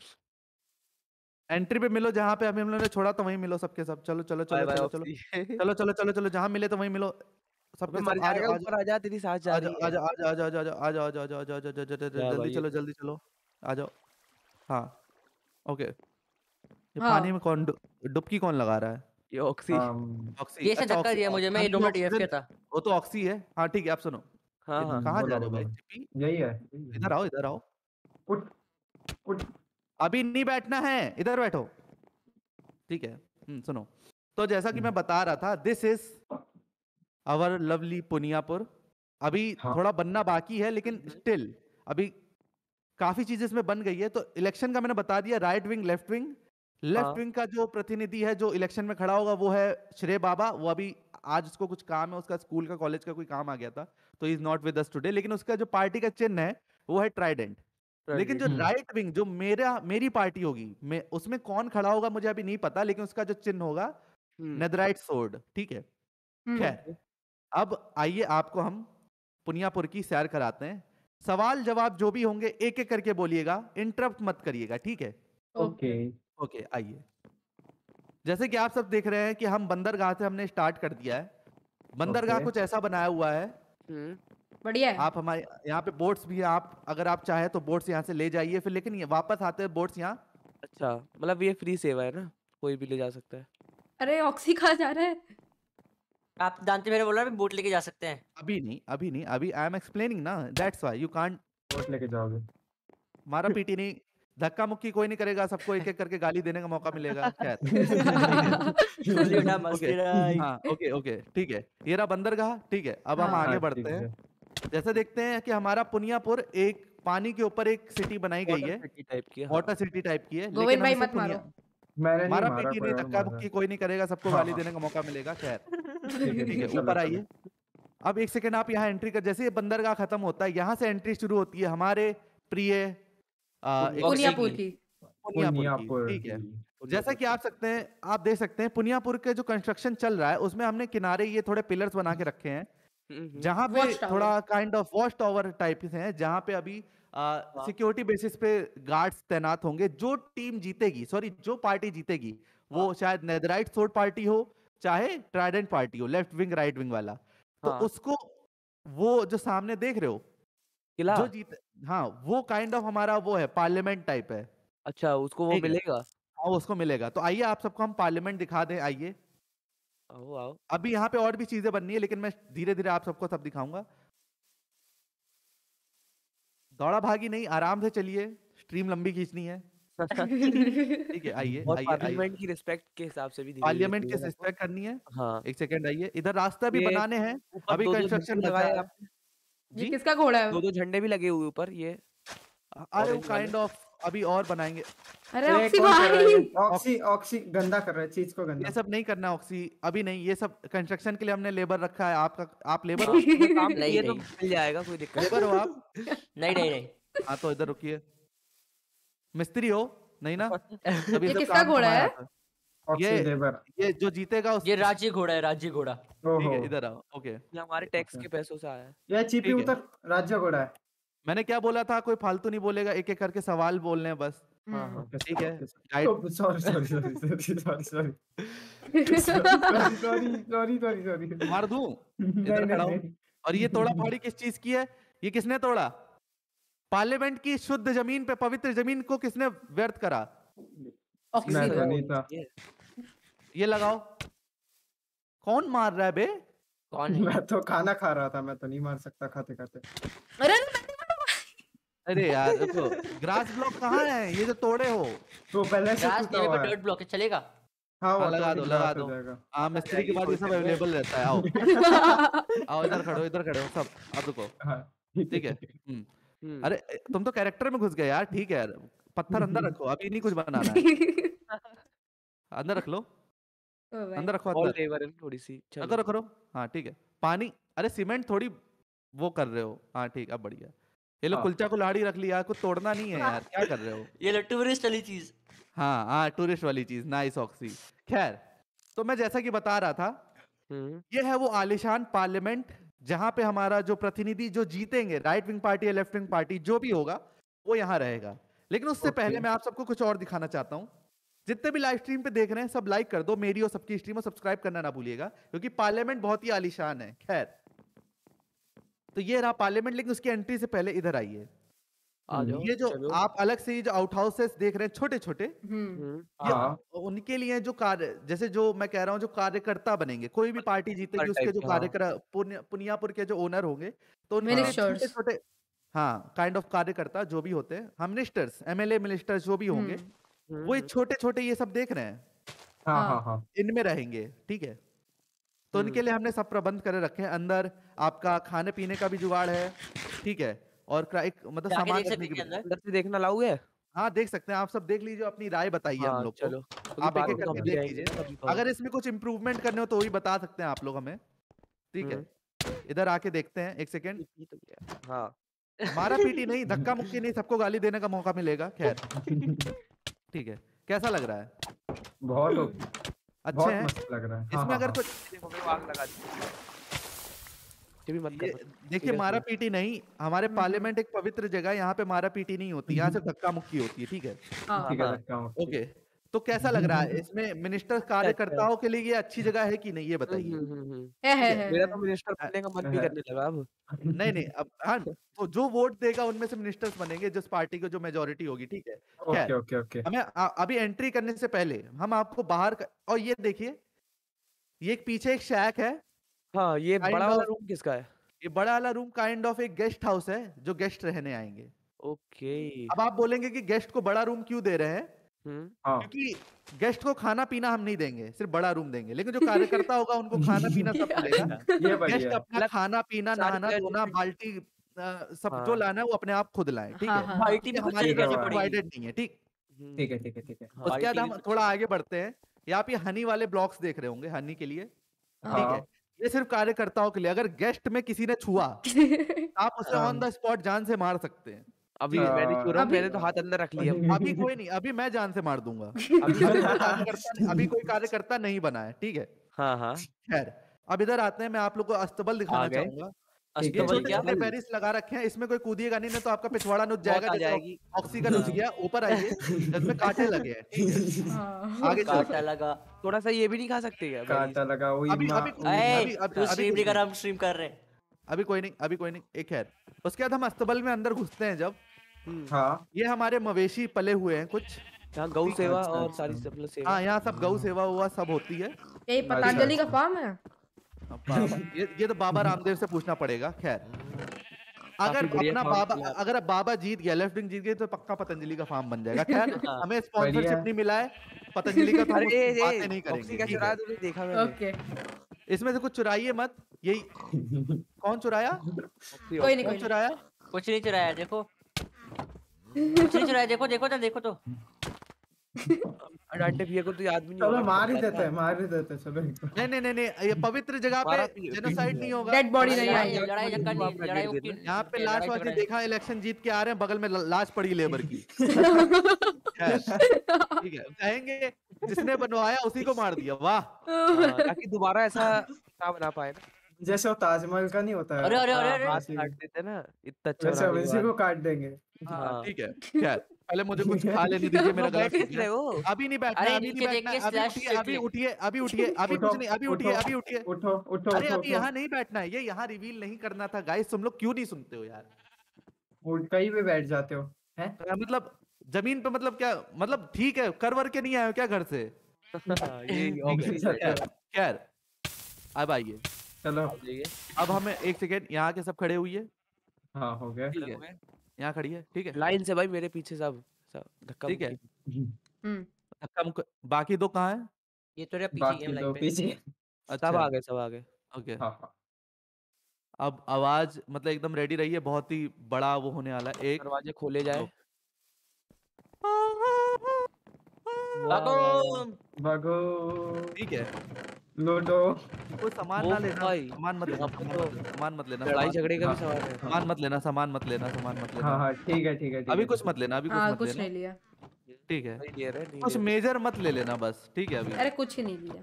एंट्री पे मिलो जहाँ पे हम लोगों ने छोड़ा तो वहीं मिलो सबके सब चलो चलो चलो चलो चलो चलो चलो चलो चलो जहाँ मिले तो वहीं मिलो सबके सब आ जाओ ऊपर आ जा तेरी सांस जा रही है आजा आजा आजा आजा आजा आजा आजा आजा आजा आजा आजा क्या जल्दी चलो जल्दी चलो आ जाओ हाँ ओके ये हाँ। पानी में कौन डु- डुबकी कौन लगा रहा है? ये ऑक्सी। um, oxy. ये से अच्छा, धक्का दिया मुझे मैं ये दो तो मिनट एफके ऑक्सीजन- था। वो तो ऑक्सी है। हाँ ठीक है आप सुनो। हाँ ये हाँ कहाँ जा बोलो, रहे हो भाई? बोलो। यही है इधर आओ इधर आओ। उठ उठ। अभी नहीं बैठना है इधर बैठो। ठीक है हम्म, सुनो। तो जैसा कि मैं बता रहा था this is our lovely Puniyapur. अभी हाँ। थोड़ा बनना बाकी है लेकिन स्टिल अभी काफ़ी चीज़ें इसमें बन गई है। तो इलेक्शन का मैंने बता दिया राइट विंग लेफ़्ट विंग हाँ। लेफ़्ट विंग का जो प्रतिनिधि है जो इलेक्शन में खड़ा होगा वो है श्रेय बाबा। वो अभी आज उसको कुछ काम है उसका स्कूल का कॉलेज का कोई काम आ गया था तो is not with us today लेकिन उसका जो पार्टी का चिन्ह है वो है ट्राइडेंट लेकिन जो हम्म। राइट विंग जो मेरा मेरी पार्टी होगी मैं उसमें कौन खड़ा होगा मुझे अभी नहीं पता लेकिन उसका जो चिन्ह होगा हम्म, नेदराइट सोर्ड ठीक है? हम्म, खैर अब आइए आपको हम पुनियापुर की सैर कराते हैं। सवाल जवाब जो भी होंगे एक एक करके बोलिएगा इंटरप्ट मत करिएगा ठीक है? ओके। ओके आइए। जैसे कि आप सब देख रहे हैं कि हम बंदरगाह से हमने स्टार्ट कर दिया है। बंदरगाह Okay. कुछ ऐसा बनाया हुआ है। हम्म, बढ़िया है। आप हमारे यहाँ पे बोट्स भी हैं आप अगर आप चाहे तो बोट्स यहाँ से ले जाइए फिर लेकिन ये वापस आते हैं बोट्स यहाँ। अच्छा मतलब ये फ्री सेवा है ना कोई भी ले जा सकता है। अरे ऑक्सी कहाँ जा रहा है? आप जानते मेरे बोल रहा है बोट लेके जा सकते हैं। अभी नहीं अभी नहीं अभी आई एम एक्सप्लेनिंग ना that's why you can't vote लेके जाओगे। मारा पीटी नहीं। धक्का मुक्की कोई नहीं करेगा सबको एक एक करके गाली देने का मौका मिलेगा खैर। हाँ ओके ओके ठीक है ये रहा बंदरगाह ठीक है अब हम हाँ, आगे हाँ, बढ़ते हैं जैसे देखते हैं कि हमारा पुनियापुर एक पानी के ऊपर एक सिटी बनाई गई है टाइप की हाँ। वाटर सिटी टाइप की है गोविंद लेकिन भाई मत मारो। मैंने मारा मारा नहीं धक्का मुक्की कोई नहीं करेगा सबको गाली। देने का मौका मिलेगा खैर ठीक है ऊपर आइए अब एक सेकंड आप यहाँ एंट्री कर जैसे ये बंदरगाह खत्म होता है यहाँ से एंट्री शुरू होती है हमारे प्रिय पुनियापुर की पुनियापुर ठीक है। जैसा कि आप सकते हैं आप देख सकते हैं पुनियापुर के जो कंस्ट्रक्शन चल रहा है उसमें हमने किनारे ये थोड़े पिलर्स बना के रखे हैं हम्म, पे थोड़ा kind of watch tower type से हैं जहाँ पे अभी सिक्योरिटी बेसिस पे गार्ड्स तैनात होंगे जो टीम जीतेगी सॉरी जो पार्टी जीतेगी वो शायद नेदराइट सोर्ड पार्टी हो चाहे ट्राइडेंट पार्टी हो लेफ़्ट विंग राइट विंग वाला। तो हाँ। उसको वो जो सामने देख रहे हो किला। जो जीत हाँ वो काइंड kind ऑफ़ of हमारा वो है पार्लियामेंट टाइप है। अच्छा उसको वो मिलेगा? हाँ उसको मिलेगा। तो आइए आप सबको हम पार्लियामेंट दिखा दें आइए। आओ आओ अभी यहाँ पे और भी चीज़ें बननी है लेकिन मैं धीरे धीरे आप सबको सब दिखाऊँगा। दौड़ा भागी नहीं आराम से चलिए। स्ट्रीम लंबी खींचनी है। ठीक है आइए पार्लियामेंट की रिस्पेक्ट के हिसाब से भी पार्लियामेंट की रिस्पेक्ट करनी है। हाँ। एक सेकंड आइए। इधर रास्ता भी बनाने हैं। अभी कंस्ट्रक्शन झंडे बचा लगाए है आपने ये जी किसका घोड़ा है 2-2 झंडे भी लगे हुए ऊपर ये अरे वो काइंड ऑफ़ अभी और बनाएँगे। अरे ऑक्सी भाई। ऑक्सी ऑक्सी। गंदा कर रहा है चीज़ को गंदा। ये सब नहीं करना ऑक्सी अभी नहीं ये सब कंस्ट्रक्शन के लिए हमने लेबर रखा है आपका आप लेबर हो? काम नहीं, किए तो मिल जाएगा कोई दिक्कत लेबर हो आप? नहीं नहीं नहीं। हाँ तो इधर रुकिए। मिस्त्री हो नहीं ना? ये किसका घोड़ा है? ये ये जो जीतेगा ये रांची घोड़ा है रांची घोड़ा। इधर आओ ओके। ये हमारे टैक्स के पैसों से आया ये चीपी उतर राज्य घोड़ा है। मैंने क्या बोला था? कोई फालतू नहीं बोलेगा एक एक करके सवाल बोलने बस। हम्म। ठीक है sorry sorry sorry sorry sorry sorry sorry मार दूँ? इधर खड़ा हूँ। और ये तोड़ा फाड़ी किस चीज़ की है? ये किसने तोड़ा? पार्लियामेंट की शुद्ध ज़मीन पे पवित्र ज़मीन को किसने व्यर्थ करा? मैं तो नहीं था। ये। लगाओ। कौन मार रहा है बे? कौन है? मैं तो खाना खा रहा था मैं तो नहीं मार सकता खाते खाते। अरे। अरे यार देखो ग्रास ब्लॉक कहाँ है? ये जो तोड़े हो। तो पहले से ग्रास नहीं हुआ डर्ट ब्लॉक है चलेगा? हाँ हाँ, वो लगा तो दो, लगा दो। हाँ मिस्त्री के बाद ये सब अवेलेबल रहता है आओ। आओ इधर खड़े इधर खड़े हो सब अब रुको। हाँ। ठीक है। हम्म। हम्म, अरे तुम तो कैरेक्टर में घुस गए यार ठीक है। यार पत्थर अंदर रखो अभी नहीं कुछ बनाना है। अंदर रख लो। अंदर रखो अंदर। लेबर है थोड़ी सी रखो चलो। रखो रखो। हाँ ठीक है। पानी अरे सीमेंट थोड़ी वो कर रहे हो। हाँ ठीक अब बढ़िया। ये लोग हाँ। कुलचा कुल्हाड़ी रख लिया कुछ तोड़ना नहीं है यार क्या कर रहे हो? ये लट्टू टूरिस्ट वाली चीज़। हाँ हाँ टूरिस्ट वाली चीज़ नाइस ऑक्सी खैर तो मैं जैसा कि बता रहा था हम्म। ये है वो आलिशान पार्लियामेंट जहाँ पे हमारा जो प्रतिनिधि जो जीतेंगे राइट विंग पार्टी या लेफ़्ट विंग पार्टी जो भी होगा वो यहाँ रहेगा। लेकिन उससे okay. पहले मैं आप सबको कुछ और दिखाना चाहता हूँ। जितने भी लाइव स्ट्रीम पे देख रहे हैं सब लाइक कर दो मेरी और सबकी स्ट्रीम और सब्सक्राइब करना ना भूलिएगा क्योंकि पार्लियामेंट बहुत ही आलिशान है खैर। तो ये रहा पार्लियामेंट लेकिन उसकी एंट्री से पहले इधर आइए। ये जो आप अलग से जो आउट हाउसेस देख रहे हैं छोटे छोटे हम्म हाँ। उनके लिए जो कार्य जैसे जो मैं कह रहा हूँ जो कार्यकर्ता बनेंगे कोई भी पार्टी जीतेगी उसके जो हाँ। कार्यकर पुण्य पुनियापुर के जो ओनर होंगे तो उनके छोटे छोटे हाँ काइंड ऑफ़ कार्यकर्ता जो भी होते हैं हम मिनिस्टर्स एमएलए मिनिस्टर्स जो भी होंगे हम्म। हम्म, वो छोटे छोटे ये सब देख रहे हैं। हाँ हाँ। हाँ हाँ। इनमें रहेंगे ठीक है? तो उनके हम्म। लिए हमने सब प्रबंध करे रखे हैं अंदर आपका खाने पीने का भी जुगाड़ है ठीक है? और एक मतलब सामान देख रखने सकते हैं अंदर। अंदर से देखना लाऊ है हाँ देख सकते हैं आप सब देख लीजिए अपनी राय बताइए हम हाँ लोग चलो। आप एक-एक तो करके देख लीजिए। अगर इसमें कुछ इम्प्रूवमेंट करने हो तो वही बता सकते हैं आप लोग हमें ठीक है? इधर आके देखते हैं एक सेकेंड तो। हाँ। मारा पीटी नहीं धक्का मुक्की नहीं सबको गाली देने का मौका मिलेगा खैर। ठीक है कैसा लग रहा है? बहुत अच्छे बहुत हैं? लग रहा है। हाँ, इसमें हाँ, अगर हाँ। कुछ आग लगा दी। ये भी मत ये कर देखिए मारा पीटी नहीं हमारे हम्म, पार्लियामेंट एक पवित्र जगह यहाँ पे मारा पीटी नहीं होती यहाँ से धक्का मुक्की होती है ठीक हूँ? ओके। तो कैसा लग रहा है? इसमें मिनिस्टर कार्यकर्ताओं के लिए ये अच्छी जगह है कि नहीं ये बताइए? हम्म, हम्म, हम्म। है है ठीक है मेरा तो मिनिस्टर बनने का मन भी करने लगा अब। नहीं नहीं अब हाँ तो जो वोट देगा उनमें से मिनिस्टर्स बनेंगे जिस पार्टी को जो मेजोरिटी होगी ठीक है? Okay okay okay. हमें अभी एंट्री करने से पहले हम आपको बाहर कर, और ये देखिए ये एक पीछे एक शैक है। हाँ ये बड़ा वाला रूम किसका है? ये बड़ा वाला रूम काइंड ऑफ़ एक गेस्ट हाउस है जो गेस्ट रहने आएँगे। ओके। अब आप बोलेंगे कि गेस्ट को बड़ा रूम क्यों दे रहे हैं? हम्म। हाँ। क्योंकि गेस्ट को खाना पीना हम नहीं देंगे सिर्फ़ बड़ा रूम देंगे लेकिन जो कार्यकर्ता होगा उनको खाना पीना सब मिलेगा। गेस्ट बढ़िया। अपना खाना पीना नहाना धोना बाल्टी सब जो हाँ। लाना है वो अपने आप खुद लाए ठीक हाँ, है। बाल्टी ये भी हमारी तरफ़ से प्रोवाइडेड नहीं है ठीक? हम्म, ठीक है ठीक है ठीक है। उसके बाद हम थोड़ा आगे बढ़ते हैं। यहाँ पे हनी वाले ब्लॉक्स देख रहे होंगे हनी के लिए ठीक हाँ? ये सिर्फ़ कार्यकर्ताओं के लिए अगर गेस्ट में किसी ने छुआ आप उसे। ऑन द स्पॉट जान से मार सकते हैं। अभी आ, मैंने छू रहा अभी- मैंने तो हाथ अंदर रख लिया। अभी कोई नहीं अभी मैं जान से मार दूँगा। अभी अभी कोई कार्यकर्ता नहीं बना है ठीक है? हाँ हाँ। खैर अब इधर आते हैं मैं आप लोग को अस्तबल दिखाना? चाहूँगा। है, पेरिस लगा रखे हैं इसमें कोई कूदिएगा नहीं ना तो आपका पिछवाड़ा नुच जाएगा मौत आ जाएगी। ऑक्सी नुच गया ऊपर आइए जिसमें कांटे लगे हैं है? हाँ। आगे कांटा लगा। थोड़ा सा ये भी नहीं खा सकते क्या? कांटा लगा वही अभी अभी अभी अभी तू अभी स्ट्रीम स्ट्रीम कर रहे हैं। अभी कोई नहीं अभी कोई नहीं एक खैर। उसके बाद हम अस्तबल में अंदर घुसते हैं जब। हम्म, हाँ। ये हमारे मवेशी पले हुए हैं कुछ। यहाँ गौ सेवा अच्छा, और अच्छा। सारी सब सेवा। हाँ यहाँ सब गौ सेवा हुआ सब होती है। यही पतंजलि का अच्छा। फार्म है? हाँ, ये ये तो बाबा रामदेव से पूछना पड़ेगा खैर। अगर अपना बाबा अगर अब बाबा जीत गया लेफ़्ट विंग जीत गई तो पक्का पतंजलि का फार्म बन जाएगा। खैर हाँ। हमें स्पॉन्सरशिप नहीं मिला है। पतंजलि का तो बातें नहीं करेंगे। देखा मैंने। ओके। इसमें से कुछ चुराइए मत। यही कौन चुराया? कोई नहीं कौन कोई चुराया? कुछ नहीं चुराया देखो। कुछ नहीं चुराया देखो देखो तो देखो तो। अडांटे पिए को तो याद भी नहीं चलो होगा मार ही देते हैं मार ही देते हैं चलो। नहीं नहीं नहीं नहीं ये पवित्र जगह पे जेनोसाइड नहीं होगा। डेड बॉडी नहीं लड़ाई आई है लड़ाई झगड़ा नहीं लड़ाई। यहाँ पे लाश झगड़ा देखा इलेक्शन जीत के आ रहे हैं बगल में लाश पड़ी लेबर की। ठीक है कहेंगे जिसने बनवाया उसी को मार दिया वाह। हाँ, ताकि दोबारा ऐसा ना बना पाए ना। जैसे वो ताजमहल का नहीं होता है। अरे अरे अरे हाँ, काट देते ना इतना अच्छा वैसे बनाने के काट देंगे। हाँ हाँ। ठीक है खैर। पहले मुझे कुछ खा लेने दीजिए मेरा गला सूख किस गया। अभी नहीं बैठना अभी नहीं बैठना अभी उठिए अभी उठिए अभी उठिए अभी कुछ नहीं अभी उठिए अभी उठिए। उठो उठो अरे अभी यहाँ नहीं बैठना है ये यहाँ रिवील नहीं करना था। गाइस तुम लोग क्यों नहीं सुनते हो यार? उठ कहीं भी बैठ जाते हो हैं? मतलब ज़मीन पे मतलब क्या मतलब ठीक है कर वर के नहीं आए हो क्या घर से? हाँ, ये हो। खैर अब आइए। चलो। अब हमें एक सेकेंड यहाँ के सब खड़े हुई है। हाँ हो गया। ठीक है। यहाँ खड़ी है ठीक है। लाइन से भाई मेरे पीछे सब सब धक्का ठीक है। हम्म। धक्का मुक्का- बाकी दो कहाँ है? ये तो पीछे लाइन पे। पीछे। सब अच्छा आ गए सब आ गए। ओके। हाँ हाँ। अब आवाज़ मतलब एकदम रेडी रही है बहुत ही बड़ा वो होने वाला है। एक दरवाजे खोले जाए। भागो भागो ठीक है। लूडो कोई सामान ना लेना भाई, सामान मत लेना सामान तो मत लेना, सामान मत लेना लड़ाई झगड़े का भी हाँ, सवाल है। सामान मत लेना सामान मत लेना सामान मत हाँ लेना। हाँ ठीक है ठीक है अभी कुछ मत लेना अभी कुछ हाँ मत कुछ नहीं लिया। ठीक है। नहीं रहे नहीं कुछ मेजर मत ले लेना बस ठीक है अभी। अरे कुछ ही नहीं लिया।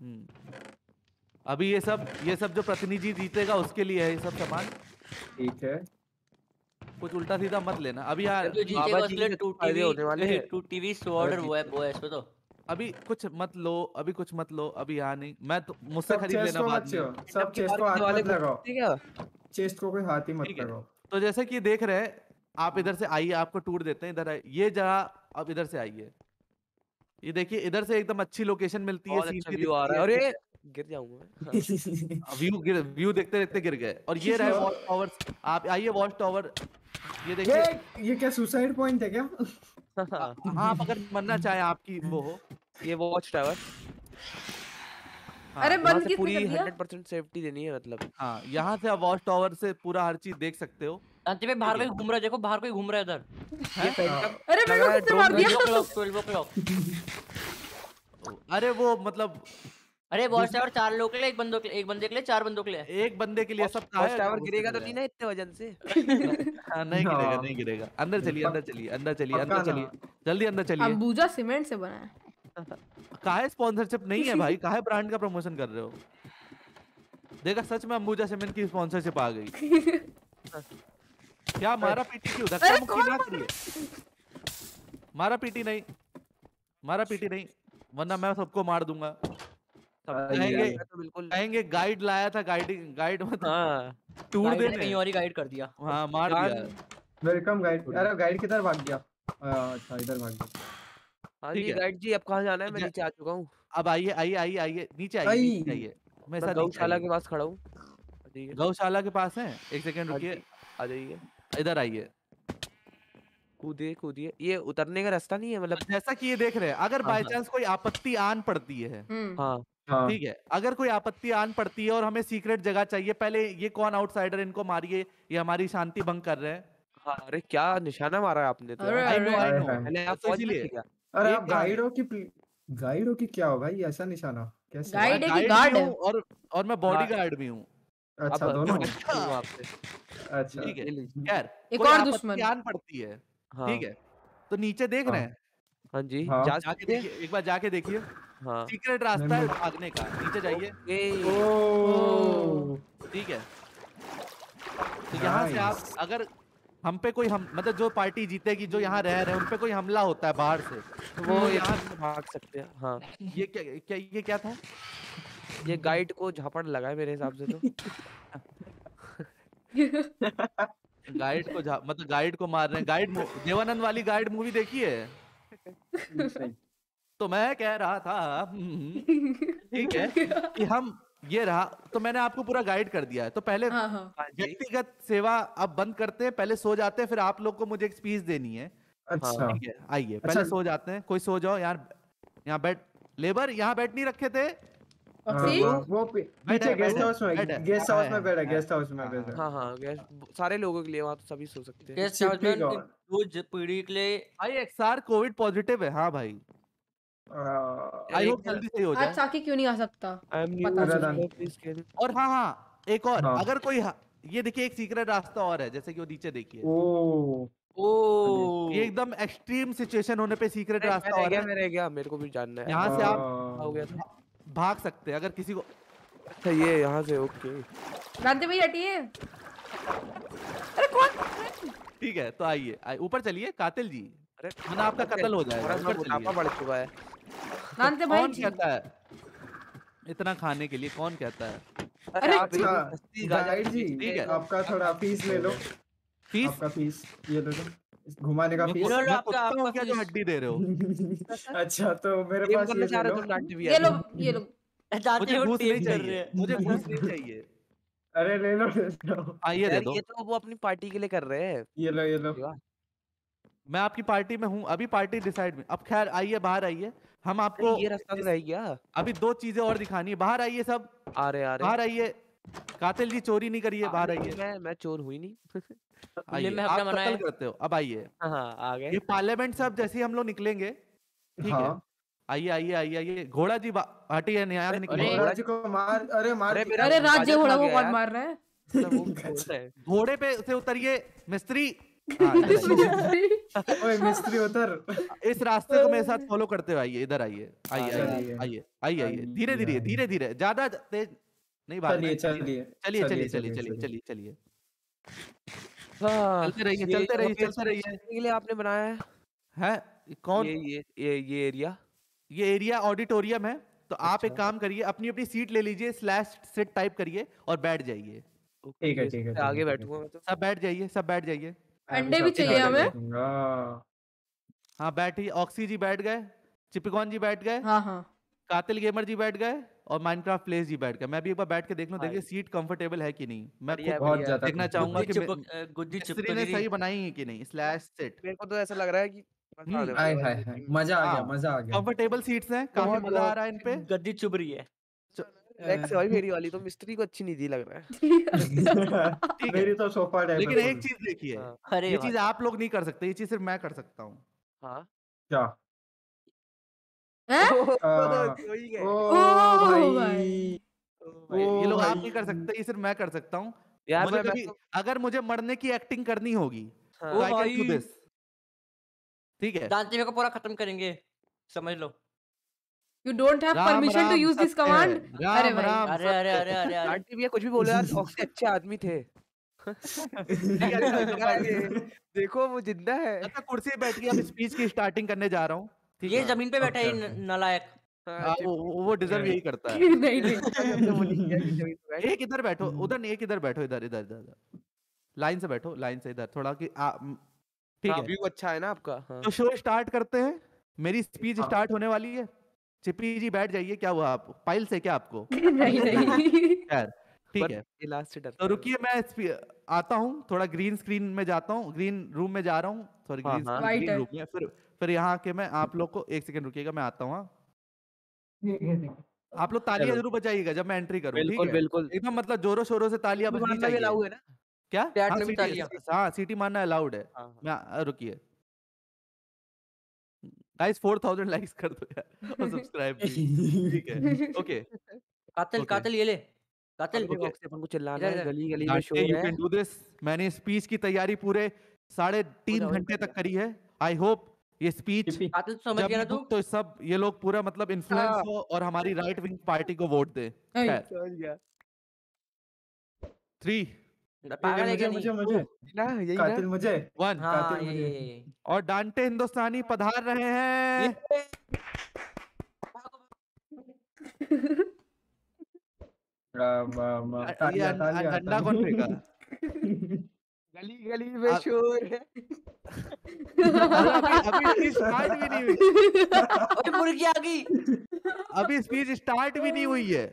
हम्म। अभी ये सब ये सब जो प्रतिनिधि जीतेगा उसके लिए है ये सब सामान? ठीक है। कुछ उल्टा सीधा मत लेना। अभी यार बाबा जी टू फ़ायदे होने वाले हैं। टू टीवी स्वॉर्ड वो है वो है इसमें तो। अभी कुछ मत लो अभी कुछ मत लो अभी यहाँ नहीं। मैं तो मुझसे खरीद लेना बाद में। सब चेस्ट को हाथ मत लगाओ। ठीक है? चेस्ट को कोई हाथ ही मत लगाओ। तो जैसे कि देख रहे हैं आप इधर से आइए आपको टूर देते हैं इधर ये जगह अब इधर से आइए। ये देखिए इधर से एकदम अच्छी लोकेशन मिलती है सीन अच्छा भी व्यू आ रहा है। है, अरे गिर जाऊँगा हाँ। व्यू गिर व्यू देखते देखते गिर गए। और ये रहे वॉच टावर आप आइए वॉच टावर ये देखिए। ये ये क्या सुसाइड पॉइंट है क्या? हाँ, हाँ आप अगर मरना चाहे आपकी वो हो ये वॉच टावर हाँ, अरे बंद से पूरी दिया? 100% सेफ्टी देनी है मतलब। हाँ यहाँ से आप वॉच टावर से पूरा हर चीज़ देख सकते हो। पे बाहर कोई घूम रहा है देखो बाहर कोई घूम रहा है उधर ये phantom अरे लग मेरे है दिया? अरे वो मतलब अरे वॉच टावर चार लोग के लिए एक बंदों के लिए एक बंदे के लिए चार बंदों के लिए। एक बंदे के लिए सब वॉच टावर गिरेगा तो नहीं ना इतने वज़न से? हाँ, नहीं गिरेगा हाँ। नहीं गिरेगा। अंदर चलिए अंदर चलिए अंदर चलिए अंदर चलिए। जल्दी अंदर चलिए। अंबुजा सीमेंट से बना है। काहे स्पॉन्सरशिप नहीं है भाई? काहे ब्रांड का प्रमोशन कर रहे हो? देखा सच में अंबुजा सीमेंट की स्पॉन्सरशिप आ गई। क्या मारा पीटी क्यों धक्का मुक्की ना करिए मारा पीटी नहीं। मारा पीटी नहीं वरना मैं सबको मार दूँगा। कहेंगे तो बिल्कुल कहेंगे गाइड लाया था गाइडिंग गाइड मतलब हाँ। टूर देने कहीं और ही गाइड कर दिया। हाँ मार दिया। वेलकम गाइड अरे गाइड किधर भाग गया? अच्छा इधर भाग गया। हाँ जी गाइड जी अब कहाँ जाना है? मैं नीचे आ चुका हूँ। अब आइए आइए आइए आइए। नीचे आइए नीचे आइए। मैं नीचे गौशाला के पास खड़ा हूँ। आ जाइए। गौशाला के पास है? एक सेकंड हाँ रुकिए। आ जाइए। इधर आइए। कूदिए कूदिए। ये उतरने का रास्ता नहीं है मतलब जैसा कि ये देख रहे हैं अगर हाँ, बाय हाँ। चांस कोई आपत्ति आन पड़ती है। हम्म। हाँ। हाँ। ठीक है अगर कोई आपत्ति आन पड़ती है और हमें सीक्रेट जगह चाहिए पहले ये कौन आउटसाइडर इनको मारिए ये हमारी शांति भंग कर रहे हैं। हाँ अरे क्या निशाना मारा है आपने तो अरे, आई नो आई नो अरे, आप तो इसीलिए अरे आप गाइड हो? कि गाइड हो कि क्या हो भाई ऐसा निशाना? कैसे? गाइड है कि गार्ड है? और और मैं बॉडी गार्ड भी हूँ। अच्छा दोनों? आपसे अच्छा। ठीक है खैर एक और दुश्मन। पड़ती है हाँ। ठीक है तो नीचे देख रहे हाँ। हैं जी। हाँ। जा जाके देखिए एक बार जाके देखिए। हाँ। सीक्रेट रास्ता है भागने का नीचे जाइए। ठीक है। तो यहाँ से आप अगर हम पे कोई हम मतलब जो पार्टी जीतेगी जो यहाँ रह रहे हैं उन पे कोई हमला होता है बाहर से तो वो वो यहाँ भाग सकते हैं। हाँ। ये क्या क्या ये क्या था? ये गाइड को झापड़ लगा है मेरे हिसाब से तो। गाइड को मतलब गाइड को मार रहे हैं गाइड देवानंद वाली गाइड मूवी देखी है? तो मैं कह रहा था हम्म, ठीक है कि हम ये रहा तो मैंने आपको पूरा गाइड कर दिया है। तो पहले हाँ हाँ। हाँ व्यक्तिगत सेवा अब बंद करते हैं पहले सो जाते हैं फिर आप लोग को मुझे एक स्पीच देनी है। अच्छा। ठीक है आइए पहले अच्छा। सो जाते हैं कोई सो जाओ यार यहाँ बैठ लेबर यहाँ बैठ नहीं रखे थे? वो पीछे गेस्ट हाउस में बैठ गेस्ट हाँ, हाउस में हाँ, बैठा हाँ, गेस्ट हाउस में हाँ, बैठा हाँ हाँ गैस सारे लोगों के लिए वहाँ तो सभी सो सकते हैं। गेस्ट हाउस में चिट्ठी का- दो ज- पीढ़ी के लिए भाई एक्सआर कोविड पॉजिटिव है। हाँ भाई। आई होप जल्दी सही हो जाए। आज साकी क्यों नहीं आ सकता? पता और हाँ हाँ एक और। हाँ। अगर कोई ये देखिए एक सीक्रेट रास्ता और है जैसे कि वो नीचे देखिए। ओ। ओ। ये एकदम एक्सट्रीम सिचुएशन होने पे सीक्रेट रास्ता और गया है मैं रह गया। मेरे को भी जानना है। यहाँ से आप हो गया था। भाग सकते हैं अगर किसी को अच्छा ये यहाँ से ओके। जानते भाई हटिए। अरे कौन? ठीक है तो आइए आइए, ऊपर चलिए कातिल जी। अरे वरना आपका कत्ल हो जाएगा ऊपर चलिए। बढ़ चुका है। जानते भाई कौन कहता है? इतना खाने के लिए कौन कहता है? अरे आप अच्छा, गाइड जी ठीक है। आपका थोड़ा फ़ीस ले लो। फ़ीस? आपका फ़ीस ये लो घुमाने का फ़ीस लो, आपका- आपका क्या जो हड्डी दे रहे हो? अच्छा तो मेरे पास ये चाह रहे हो लो भी ये लो ये लो। जाते मुझे हो घूस नहीं टेप कर रहे चाहिए मुझे घूस नहीं चाहिए। अरे ले लो आइए दे दो। ये तो वो अपनी पार्टी के लिए कर रहे हैं। ये लो ये लो। मैं आपकी पार्टी में हूँ अभी पार्टी डिसाइड में। अब खैर आइए बाहर आइए। हम आपको ये रास्ता तो रह गया। अभी दो चीज़ें और दिखानी है। बाहर आइए सब। आ रहे आ रहे। बाहर आइए। कातिल जी चोरी नहीं करिए बाहर आइए। मैं मैं चोर हुई नहीं। आइए में आप अपना कत्ल करते हो। अब आइए। हाँ हाँ आ गए। ये पार्लियामेंट से अब जैसे ही हम लोग निकलेंगे ठीक है? हाँ। आइए आइए आइए आइए। घोड़ा जी हटिए से अरे, घोड़ा जी को मार अरे मार अरे राज्य घोड़ा को कौन मार रहा है? मतलब वो बोलता है। घोड़े पे से उतरिए मिस्त्री। हाँ। ओए मिस्त्री उतर। इस रास्ते को मेरे साथ फॉलो करते हुए आइए इधर आइए। आइए आइए आइए आइए धीरे धीरे धीरे धीरे। ज़्यादा तेज नहीं भागना चलिए चलिए चलिए चलिए। चलिए चलिए। चलते रहिए चलते रहिए चलते रहिए। के लिए आपने बनाया है। है? कौन? ये ये ये ये एरिया। ये एरिया ऑडिटोरियम है तो आप एक अच्छा। काम करिए अपनी अपनी सीट ले लीजिए स्लैश सिट टाइप करिए और बैठ जाइए। ठीक है, ठीक है, आगे है, बैठूँगा मैं तो। सब बैठ जाइए सब बैठ जाइए। अंडे भी चाहिए हमें? हमें हाँ बैठिए ऑक्सी जी बैठ गए चिपिकॉन जी बैठ गए हाँ हाँ। कातिल गेमर जी बैठ गए और माइनक्राफ्ट प्लेस जी बैठ गए। मैं भी एक बार बैठ के देख लूँ देखिए हाँ। सीट कंफर्टेबल है कि नहीं? मैं है, बहुत ज़्यादा देखना चाहूँगा कि चिपक अ, गुद्दी ने सही बनाई है कि नहीं? स्लैश सिट मेरे को तो ऐसा लग रहा है कि हाय हाय मज़ा आ गया हाँ, मज़ा आ गया। कंफर्टेबल सीट्स हैं। काफ़ी मज़ा आ रहा है इन पे गद्दी चुभ रही है। है भाई मेरी वाली तो मिस्त्री को अच्छी नहीं दी लग रहा है। मेरी तो सोफा टाइप लेकिन एक चीज़ देखिए हाँ, अरे ये चीज़ आप लोग नहीं कर सकते ये चीज़ सिर्फ़ मैं कर सकता हूँ। हाँ। क्या? ये लोग आप। नहीं कर सकते ये सिर्फ़ मैं कर सकता हूँ। यार मुझे मैं कभी तो अगर मुझे मरने की एक्टिंग करनी होगी हाँ, तो ठीक है। दांती को पूरा खत्म करेंगे। समझ लो। You don't have Ram permission to use this है, कमांड अरे राम भाई। राम अरे अरे अरे अरे अरे आंटी भैया कुछ भी बोलो यार सबसे अच्छे आदमी थे। देखो वो ज़िंदा है। अच्छा कुर्सी पे बैठ के अब स्पीच की स्टार्टिंग करने जा रहा हूँ। ये ज़मीन पे बैठा है। न- नालायक। हाँ, हाँ, वो वो- डिजर्व यही करता है। नहीं नहीं। एक इधर बैठो उधर नहीं एक इधर बैठो इधर इधर इधर। लाइन से बैठो लाइन से इधर थोड़ा कि आ, ठीक हाँ, है। व्यू अच्छा है ना आपका हाँ। तो शो स्टार्ट करते हैं। मेरी स्पीच। स्टार्ट होने वाली है। चिपी जी बैठ जाइए क्या हुआ आप? पाइल से क्या आपको? नहीं नहीं। खैर ठीक है। लास्ट से तो रुकिए मैं आता हूँ थोड़ा ग्रीन स्क्रीन में जाता हूँ ग्रीन रूम में जा रहा हूँ सॉरी ग्रीन है। रूम में फिर फिर यहाँ आके मैं आप लोग को एक सेकंड रुकिएगा मैं आता हूँ हाँ। आप लोग तालियाँ ज़रूर बजाइएगा जब मैं एंट्री करूँ बिल्कुल बिल्कुल। एकदम मतलब जोरों शोरों से तालियाँ बजनी मारना चाहिए। allow है ना? क्या? हाँ में भी सीटी तालियाँ। हाँ सीटी मारना अलाउड है। हाँ, हाँ। मैं रुकिए। गाइस 4000 लाइक्स कर दो यार और सब्सक्राइब भी ठीक है? ओके। कातिल कातिल ये ले। कातिल देखो, अपन को चिल्लाना है गली गली में Dante sure you can do this मैंने स्पीच की तैयारी पूरे साढ़े तीन घंटे तक करी है। आई होप ये स्पीच तो समझ गया ना तू? तो सब ये लोग पूरा मतलब इन्फ्लुएंस हाँ। हो और हमारी राइट विंग पार्टी को वोट दे। खैर। थ्री मुझे मुझे मुझे। ना यही कातिल मुझे। वन हाँ कातिल मुझे। ये ये। और डांटे हिंदुस्तानी पधार रहे हैं। डंडा कौन फेंका? गली गली में शोर है। अभी अभी स्टार्ट भी नहीं हुई। ओए मुर्गी आ गई। अभी स्पीच स्टार्ट भी नहीं हुई है।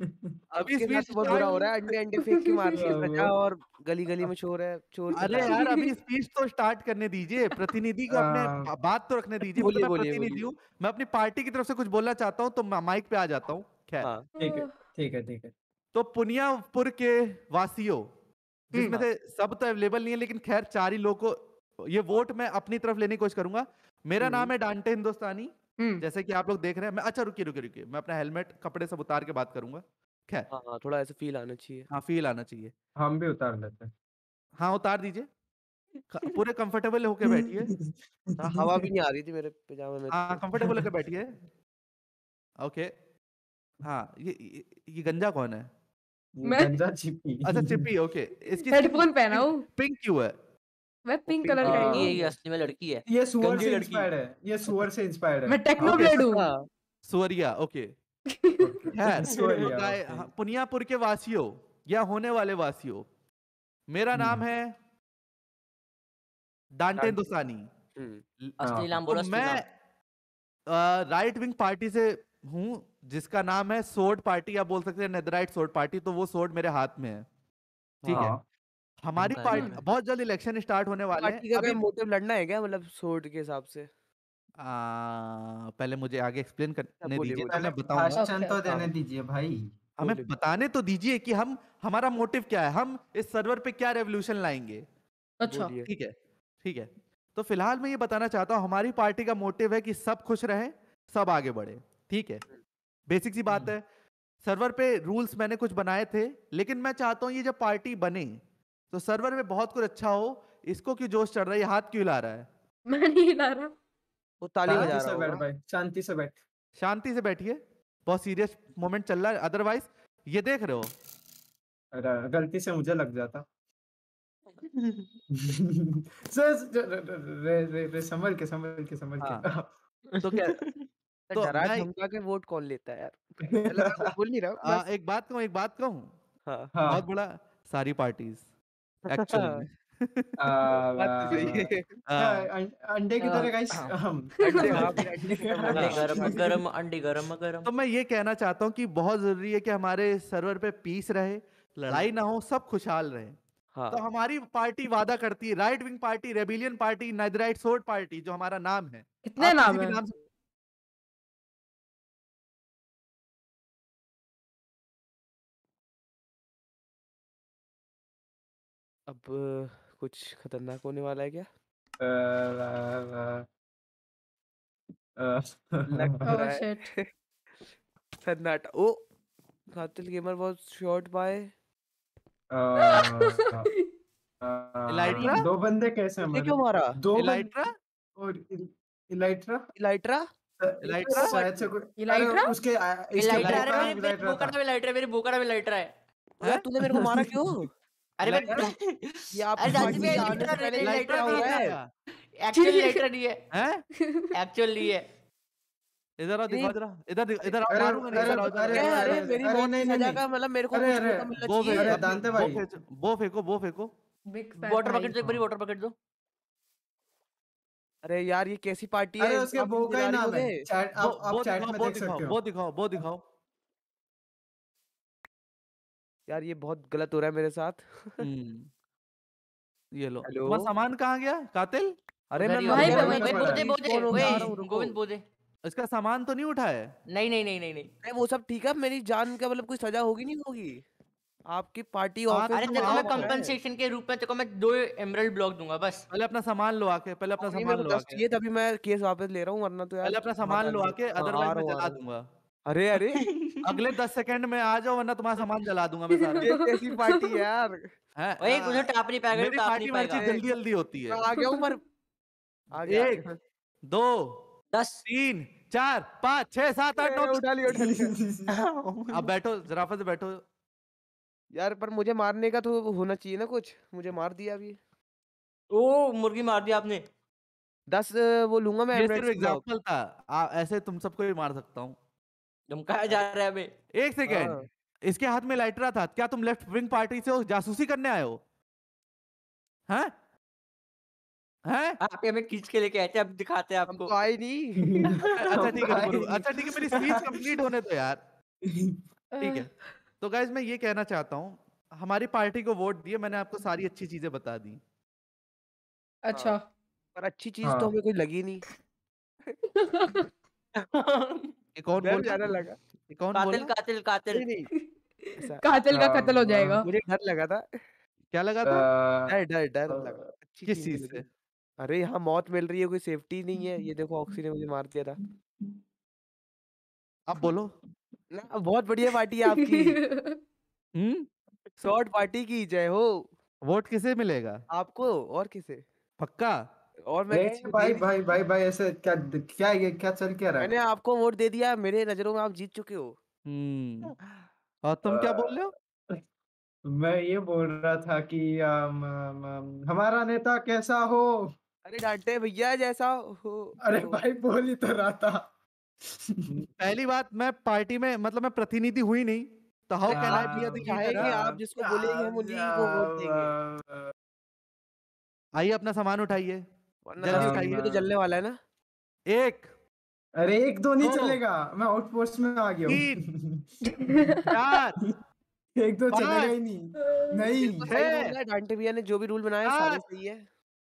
अभी स्पीच बहुत बुरा हो रहा है अंडे अंडे फेंक के मार हाँ, सजा और गली गली में शोर है चोर अरे यार अभी स्पीच तो स्टार्ट करने दीजिए प्रतिनिधि को अपने हाँ। बात तो रखने दीजिए बोलिए, मतलब मैं बोलिए, प्रतिनिधि। हूँ मैं अपनी पार्टी की तरफ़ से कुछ बोलना चाहता हूँ तो माइक पे आ जाता हूँ खैर। हाँ। ठीक है ठीक है ठीक है। तो पुनियापुर के वासियों जिसमें से सब तो अवेलेबल नहीं है लेकिन खैर चार ही लोग को ये वोट मैं अपनी तरफ़ लेने की कोशिश करूँगा। मेरा हम्म। नाम है डांटे हिंदुस्तानी। हम्म। जैसे कि आप लोग देख रहे हैं मैं अच्छा रुकिए रुकिए रुकिए मैं अपना हेलमेट कपड़े सब उतार के बात करूँगा। खैर। हाँ हाँ थोड़ा ऐसा फील आना चाहिए। हाँ फील आना चाहिए। हम भी उतार लेते हैं। हाँ उतार दीजिए। पूरे कंफर्टेबल होके बैठिए। हाँ, हवा भी नहीं आ रही थी मेरे पजामे में हाँ तो। कंफर्टेबल होकर बैठिए। ओके। हाँ ये, ये गंजा कौन है? मैं- अच्छा चिप्पी ओके। इसकी हेडफोन पहना हूँ। पिंक क्यों है? मैं पिंक कलर का हाँ। ये ये असली में लड़की है। ये सुअर से इंस्पायर्ड है। ये सुअर से इंस्पायर्ड है। मैं टेक्नो ब्लेड हूँ। हाँ, ओके। सुअरिया. हाँ, पुनियापुर के वासियों या होने वाले वासियों। मेरा नाम हम्म। है डांटे। हिंदुस्तानी हम्म, असली हाँ, नाम तो बोलो मैं राइट विंग पार्टी से हूँ। जिसका नाम है सोर्ड पार्टी आप बोल सकते हैं नेदराइट सोर्ड पार्टी तो वो सोर्ड मेरे हाथ में है। ठीक है? हाँ, हमारी पार्टी हम्म। बहुत जल्द इलेक्शन स्टार्ट होने वाले हैं। का अभी मोटिव लड़ना है क्या मतलब सोर्ड के हिसाब से? आ, पहले मुझे आगे एक्सप्लेन करने दीजिए तो पहले मैं बताऊँगा। तो देने दीजिए भाई। हमें बताने तो दीजिए कि हम हमारा मोटिव क्या है? हम इस सर्वर पे क्या रेवोल्यूशन लाएँगे? अच्छा। ठीक है ठीक है। तो फ़िलहाल मैं ये बताना चाहता हूँ हमारी पार्टी का मोटिव है कि सब खुश रहे सब आगे बढ़े। ठीक है? बेसिक सी बात हम्म। है सर्वर पे रूल्स मैंने कुछ बनाए थे लेकिन मैं चाहता हूँ ये जब पार्टी बने तो सर्वर में बहुत कुछ अच्छा हो इसको क्यों जोश चढ़ रहा है ये हाथ क्यों हिला रहा है? मैं नहीं हिला रहा। वो ताली बजा शांति रहा बैठ भाई शांति से बैठ। शांति से बैठिए बहुत सीरियस मोमेंट चल रहा है अदरवाइज़ ये देख रहे हो। गलती से मुझे लग जाता। सर रे, रे, रे, रे, संभल के संभल के संभल के। तो क्या? तो तो डरा मैं- धमका के वोट कौन लेता है यार। मतलब मैं कुछ बोल नहीं रहा आ, बस। एक बात कहूँ एक बात कहूँ। हाँ। हाँ। बहुत बड़ा सारी पार्टीज़ एक्चुअली में। आ, बात तो सही है। हाँ, अं- अंडे की तरह गाइस हम। अंडे हाँ फिर अंडे की तरह अंडे बना। गरम गरम अंडे गरम गरम। तो मैं ये कहना चाहता हूँ कि बहुत ज़रूरी है कि हमारे सर्वर पे पीस रहे लड़ाई ना हो सब खुशहाल रहे। हाँ। तो हमारी पार्टी वादा करती है right wing party rebellion party netherite sword party जो हमारा नाम है। कितने आप नाम भी है? नाम से- अब कुछ खतरनाक होने वाला है क्या? लग तो Oh, रहा है. सन्नाटा ओ कातिल gamer was shot by elytra? दो बंदे कैसे ये क्यों मारा? दो इलाइट्रा? और इल- इलाइट्रा? इलाइट्रा? इलाइट्रा? शायद से कोई इलाइट्रा? उसके आ, इसके लाइटर मेरे मेरे इलाइट्रा बोकड़ा था। में लाइटर है मेरे बोकड़ा में लाइटर है। यार तूने मेरे को मारा क्यों? अरे ये आप अरे पार्टी जाती में है, आने से इलाइट्रा, पहले इलाइट्रा इलाइट्रा हो। रहा है एक्चुअली लाइटर नहीं है। हैं? एक्चुअल नहीं है। इधर आओ दिखाओ जरा। इधर इधर आओ अरे, अरे, इधर आओ, इधर आओ, अरे, क्या इधर आओ, अरे अरे, मेरी मौत नहीं, सजा का मतलब मेरे को अरे, अरे, वो फेंको, अरे, दांते भाई। वो फेंको वो फेंको। वाटर बकेट दो एक बारी वाटर बकेट दो। अरे यार ये कैसी पार्टी है? अरे उसके आप का ही दिला रही नाम है। चैट वो आप आप चैट में देख दिखाओ सकते वो दिखाओ वो दिखाओ। यार ये बहुत गलत हो रहा है मेरे साथ। हम्म, ये लो। हेलो? तुम्हारा सामान कहाँ गया? कातिल? अरे मैं उधर ही मर वहीं है। पे, गया वहीं मैं पे ओए, पड़ा बोदे है। बोदे कौन ओए, उठा। रहा हूँ, रुको। गोविंद बोदे इसका सामान तो नहीं उठा है? नहीं नहीं नहीं नहीं नहीं। अरे वो सब ठीक है मेरी जान का मतलब कोई सजा होगी नहीं होगी? आपकी पार्टी हाँ, ऑफ़िस अरे तुम तेरे को आओ मैं वहाँ कंपनसेशन के रूप में तेरे को मैं दो एमरल्ड ब्लॉक दूँगा बस। पहले अपना सामान लो आके पहले अपना नहीं सामान लो दस आके। चाहिए तभी मैं केस वापस ले रहा हूँ वरना तो यार पहले अपना सामान लो आके अदरवाइज़ मैं हूँ, आ जला दूँगा। अरे अरे अगले दस सेकंड में आ जाओ वरना तुम्हारा सामान जला दूँगा मैं सारा। ये कैसी पार्टी यार। हैं? ओए तुझे टाप नहीं पाएगा मेरी टाप पार्टी नहीं में हर चीज़ जल्दी जल्दी होती है। आ गया हूँ पर आ गया एक दो दस। तीन चार पाँच छह सात आठ नौ उठा लिया उठा लिया। अब बैठो जराफत से बैठो। यार पर मुझे मारने का तो होना चाहिए ना कुछ। मुझे मार दिया अभी। ओ मुर्गी मार दिया आपने। दस वो लूँगा मैं ये सिर्फ़ एग्जांपल था। आ, ऐसे तुम सबको भी मार सकता हूँ। धमकाया जा रहा है हमें। एक सेकेंड। हाँ। इसके हाथ में लाइटरा था क्या तुम लेफ़्ट विंग पार्टी से हो जासूसी करने आए हो? हैं? हैं? आप हमें खींच के लेके आए थे अब दिखाते हैं आपको। तो आए नहीं। अच्छा ठीक है। अच्छा ठीक है मेरी स्पीच कंप्लीट होने दो यार। ठीक है। तो गाइज़ मैं ये कहना चाहता हूँ हमारी पार्टी को वोट दिए मैंने आपको सारी अच्छी चीज़ें बता दी। अच्छा। पर अच्छी चीज़ तो हाँ। हमें कोई लगी नहीं। ये कौन बोल ज़्यादा लगा। कौन कातिल कातिल कातिल। नहीं कातिल का कत्ल हो हाँ, जाएगा। मुझे डर लगा था। क्या लगा था? डर डर डर लगा। किस चीज़ से? अरे यहाँ मौत मिल रही है कोई सेफ्टी नहीं है। ये देखो ऑक्सी ने मुझे मार दिया था। आप बोलो। ना बहुत बढ़िया पार्टी है आपकी। हम्म शॉर्ट पार्टी की जय हो। वोट किसे मिलेगा? आपको और किसे? पक्का? और मैं को दे भाई भाई भाई भाई ऐसे क्या क्या ये क्या चल क्या रहा है? मैंने आपको वोट दे दिया मेरे नज़रों में आप जीत चुके हो। हम्म। और तुम क्या बोल रहे हो? मैं ये बोल रहा था कि अम, अम, अम, हमारा नेता कैसा हो? अरे डांटे भैया जैसा हो। अरे भाई बोल ही तो रहा था। पहली बात मैं पार्टी में मतलब मैं प्रतिनिधि हुई नहीं। तो how can I be the चाहेंगे आप जिसको बोलेंगे हम उन्हीं को वोट देंगे। आइए अपना सामान उठाइए। वरना तो तो जलने वाला है ना। एक। अरे एक दो नहीं चलेगा मैं आउटपोस्ट में आ गया हूँ। चार। एक दो चलेगा ही नहीं। नहीं। ने जो भी रूल बनाए सारे सही है।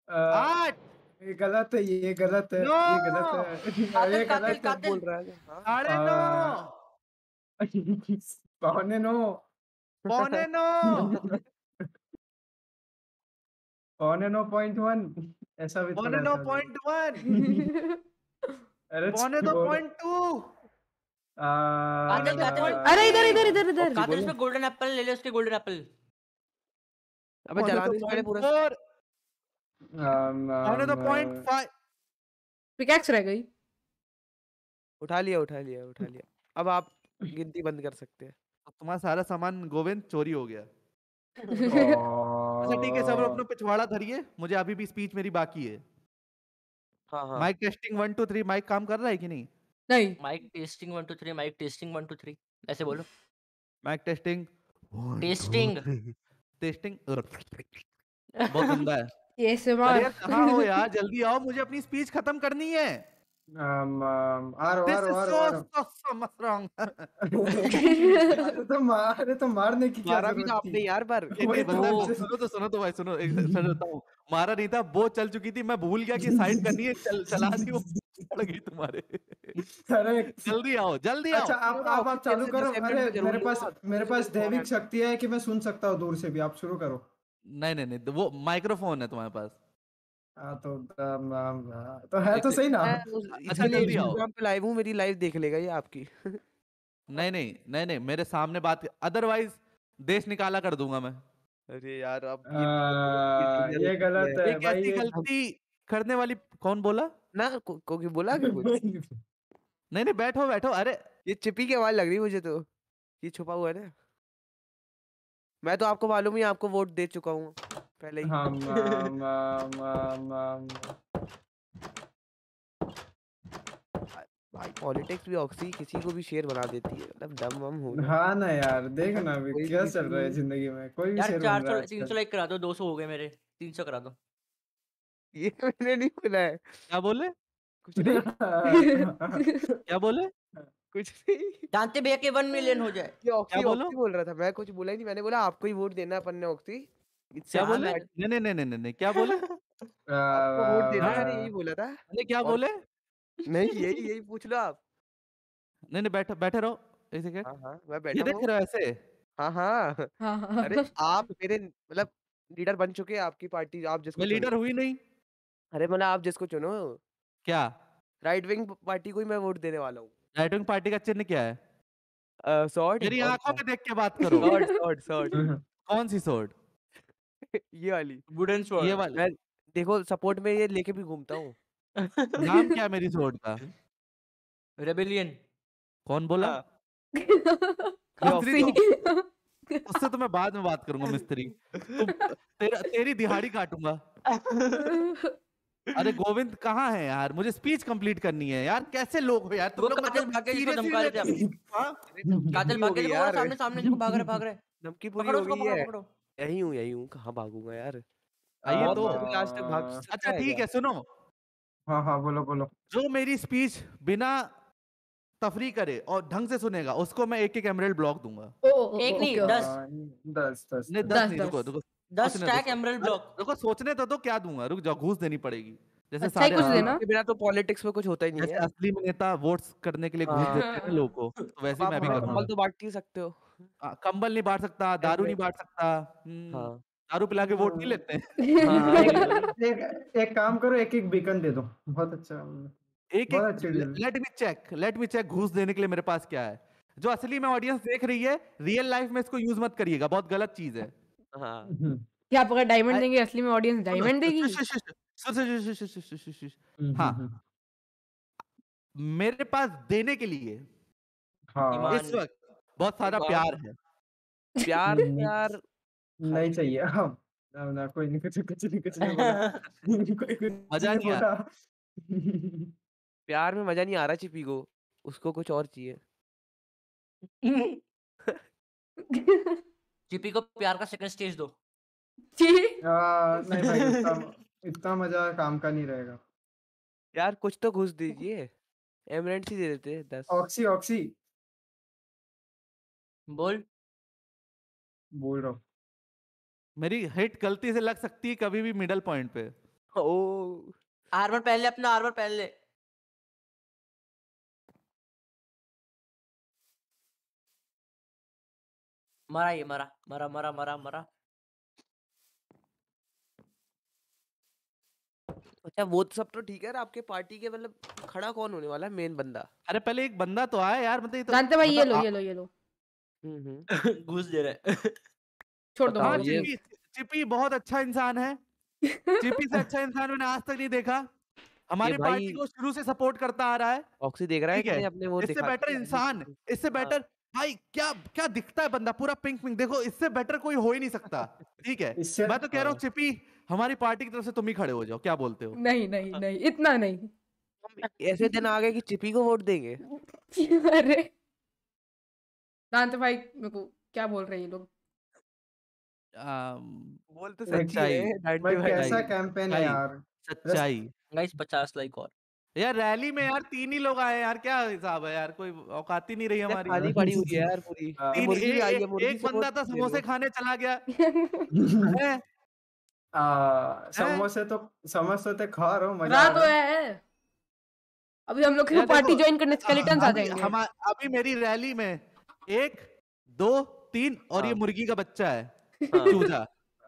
आठ। ये गलत है ये गलत है ये गलत है। ये गलत है। बोल रहा है हाँ? साढ़े नौ। पौने नौ। पौने नौ। पौने नौ पॉइंट वन। ऐसा भी थोड़ा पॉइंट वन। अरे दो इधर इधर इधर इधर। कातिल इसमें गोल्डन एप्पल ले ले उसके गोल्डन एप्पल अबे जलाने से पहले पूरा। फोर। अम, दो पॉइंट फाइव। पिकैक्स रह गई। उठा लिया उठा लिया उठा लिया। अब आप गिनती बंद कर सकते हैं। तुम्हारा सारा सामान गोविंद चोरी हो गया। अच्छा ठीक है सब लोग अपना पिछवाड़ा धरिए मुझे अभी भी स्पीच मेरी बाकी है। हाँ हाँ। Mic testing one two three mic काम कर रहा है कि नहीं? नहीं। Mic testing one two three mic testing one two three ऐसे बोलो। माइक टेस्टिंग टेस्टिंग टेस्टिंग बहुत गंदा है। ये अरे समार हो यार? जल्दी आओ मुझे अपनी स्पीच खत्म करनी है। This so so तो मार तो मारने की मारा भी तो आपने यार पर नहीं, वही नहीं, बंदा तो- वो- सुनो तो सुनो तो भाई सुनो एक सुनो बताऊँ मारा नहीं था वो चल चुकी थी मैं भूल गया कि साइड करनी है चल चला दी वो पड़ गई तुम्हारे। अरे जल्दी आओ जल्दी अच्छा आओ। आप आप आप चालू करो। अरे मेरे पास। मेरे पास दैविक शक्ति है कि मैं सुन सकता हूँ दूर से भी आप शुरू करो। नहीं नहीं नहीं वो माइक्रोफोन है तुम्हारे पास। हाँ तो अम, अम, तो है तो सही ना। मैं उस- अच्छा, इसीलिए जल्दी आओ। इंस्टाग्राम पे लाइव हूँ मेरी लाइव देख लेगा ये आपकी। नहीं नहीं नहीं नहीं मेरे सामने बात अदरवाइज़ देश निकाला कर दूँगा मैं। अरे यार अब आ, ये गलत है एक भाई ऐसी ये गलती करने वाली कौन बोला? ना को, को की बोला कि कुछ नहीं नहीं बैठो बैठो अरे। ये चिपी की आवाज़ लग रही है मुझे तो ये छुपा हुआ है ना। मैं तो आपको मालूम ही है, आपको वोट दे चुका हूँ। पहले ही। हम अम, अम, अम, भाई पॉलिटिक्स भी ऑक्सी किसी को भी शेर बना देती है मतलब दम वम हो। हाँ। ना यार देख ना अभी क्या चल रहा है ज़िंदगी में कोई भी यार शेर बन रहा है तीन सौ आजकल। लाइक करा दो दो सौ हो गए मेरे तीन सौ करा दो। ये मैंने नहीं बोला है। क्या बोले? कुछ नहीं क्या बोले? कुछ नहीं। जानते भैया के वन मिलियन हो जाए। ये ऑक्सी बोलो? बोल रहा था मैं कुछ बोला ही नहीं मैंने बोला आपको ही वोट देना है अपन ने ऑक्सी। क्या बोले? नहीं नहीं नहीं नहीं नहीं क्या बोले? आपको वोट देना है? मैंने यही बोला था। अरे क्या और- बोले? नहीं यही यही पूछ लो आप। नहीं नहीं बैठो बैठे रहो एक सेकंड। हाँ हाँ मैं ये बैठा देख हूँ। रहे हो ऐसे? हाँ हाँ। हाँ हाँ अरे आप मेरे मतलब लीडर बन चुके हैं आपकी पार्टी आप जिसको मैं चुनो। लीडर हुई नहीं। अरे मतलब आप जिसको चुनो। क्या? राइट विंग पार्टी को ही मैं वोट देने वाला हूँ। राइट विंग पार्टी का चिन्ह क्या है? सॉर्ड मेरी आँखों में देख के बात करो। सॉर्ड सॉर्ड सॉर्ड कौन सी सोर्ड ये वाली। वुडन स्वॉर्ड ये वाली। मैं देखो सपोर्ट में ये लेके भी घूमता हूँ। नाम क्या है मेरी सोर्ड का? रेबिलियन। कौन बोला? हाँ। काफ़ी तो उससे तो मैं बाद में बात करूँगा मिस्त्री। तुम तेरा तेरी दिहाड़ी काटूँगा। अरे गोविंद कहाँ है यार? मुझे स्पीच कंप्लीट करनी है यार। कैसे लोग हो यार? तुम लोग कातिल मतलब भाग जिसको धमका रहे थे। हाँ? कातिल हो भाग गई यार। सामने सामने देखो भाग रहे भाग रहे धमकी पूरी हो गई है। यही हूँ यही हूँ कहाँ भागूँगा यार? आइए तो लास्ट तक भाग अच्छा ठीक है सुनो। हाँ हाँ बोलो बोलो। जो मेरी स्पीच बिना तफरी करे और ढंग से सुनेगा उसको मैं एक एक एमरेल्ड ब्लॉक दूँगा। ओ ओ, एक नहीं, दस। हाँ, दस दस नहीं दस। नहीं रुको रुको दस स्टैक एमरल्ड ब्लॉक रुको सोचने तो दो क्या दूँगा? रुक जाओ घूस देनी पड़ेगी। जैसे अच्छा सारे कुछ देना। बिना तो पॉलिटिक्स में कुछ होता ही नहीं है असली नेता वोट्स करने के लिए घूस हाँ। देते हैं लोगों को तो वैसे मैं भी हाँ, करूँगा तो बांट ही सकते हो। कंबल नहीं बांट सकता दारू नहीं बांट सकता हम्म, हाँ। दारू पिला के वोट नहीं लेते। हाँ, हाँ, एक, एक काम करो एक एक बीकन दे दो बहुत अच्छा एक एक let me check let me check घूस देने के लिए मेरे पास क्या है। जो असली में ऑडियंस देख रही है रियल लाइफ में इसको यूज़ मत करिएगा बहुत गलत चीज़ है। हाँ। हम्म। क्या आप अगर डायमंड देंगे असली में ऑडियंस डायमंड देगी? हाँ। मेरे पास देने के लिए इस वक्त बहुत सारा प्यार है। प्यार प्यार नहीं चाहिए। हाँ ना ना कोई नहीं कुछ कुछ नहीं कुछ नहीं कोई कुछ मज़ा नहीं आ- प्यार में मज़ा नहीं आ रहा चिपी को उसको कुछ और चाहिए। चिपी को प्यार का सेकंड स्टेज दो। नहीं भाई इतना इतना मज़ा काम का नहीं रहेगा। यार कुछ तो घुस दीजिए। एमरेंट्स ही दे देते हैं दस। ऑक्सी ऑक्सी बोल। बोल रहा हूँ। मेरी हिट गलती से लग सकती है कभी भी मिडल पॉइंट पे। ओ आर्मर पहन ले अपना आर्मर पहन ले। मरा ये मरा मरा मरा मरा मरा। अच्छा वो तो सब तो ठीक है आपके पार्टी के मतलब खड़ा कौन होने वाला है मेन बंदा? अरे पहले एक बंदा तो आया यार मतलब ये तो जानते भाई ये मतलब लो आ- ये लो ये लो। हम्म। हम्म घुस दे रहे छोड़ दो। हाँ ये- चिपी चिपी बहुत अच्छा इंसान है। चिपी से अच्छा इंसान मैंने आज तक नहीं देखा। हमारी पार्टी को शुरू से सपोर्ट करता आ रहा है। ऑक्सी देख रहा है ठीक कि अपने वो इससे बेटर इंसान इससे बेटर भाई क्या क्या दिखता है बंदा? पूरा पिंक पिंक। देखो इससे बेटर कोई हो ही नहीं सकता। ठीक है। मैं तो कह रहा हूँ हाँ। चिपी हमारी पार्टी की तरफ़ से तुम ही खड़े हो जाओ। क्या बोलते हो? नहीं नहीं नहीं इतना नहीं। ऐसे दिन आ गए कि चिपी को वोट देंगे। अरे जानते भाई मेरे को क्या बोल रहे हैं ये लोग? बोल तो भाई, सच्ची है भाई कैसा कैंपेन है यार सच्चाई। गाइस 50 लाइक और। यार रैली में यार तीन ही लोग आए यार क्या हिसाब है यार कोई औकात ही नहीं रही हमारी। खाली पड़ी हुई है यार पूरी हाँ। तीन मुर्गी ए- आई है मुर्गी एक बंदा था समोसे खाने चला गया। हैं? आ, समोसे तो समोसे तो खा रहा हूँ मज़ा है। है अभी हम लोग यार पार्टी ज्वाइन करने स्केलेटन्स आ जाएँगे। हमा- अभी मेरी रैली में एक दो तीन और ये हाँ। मुर्गी का बच्चा है। हाँ, चूजा।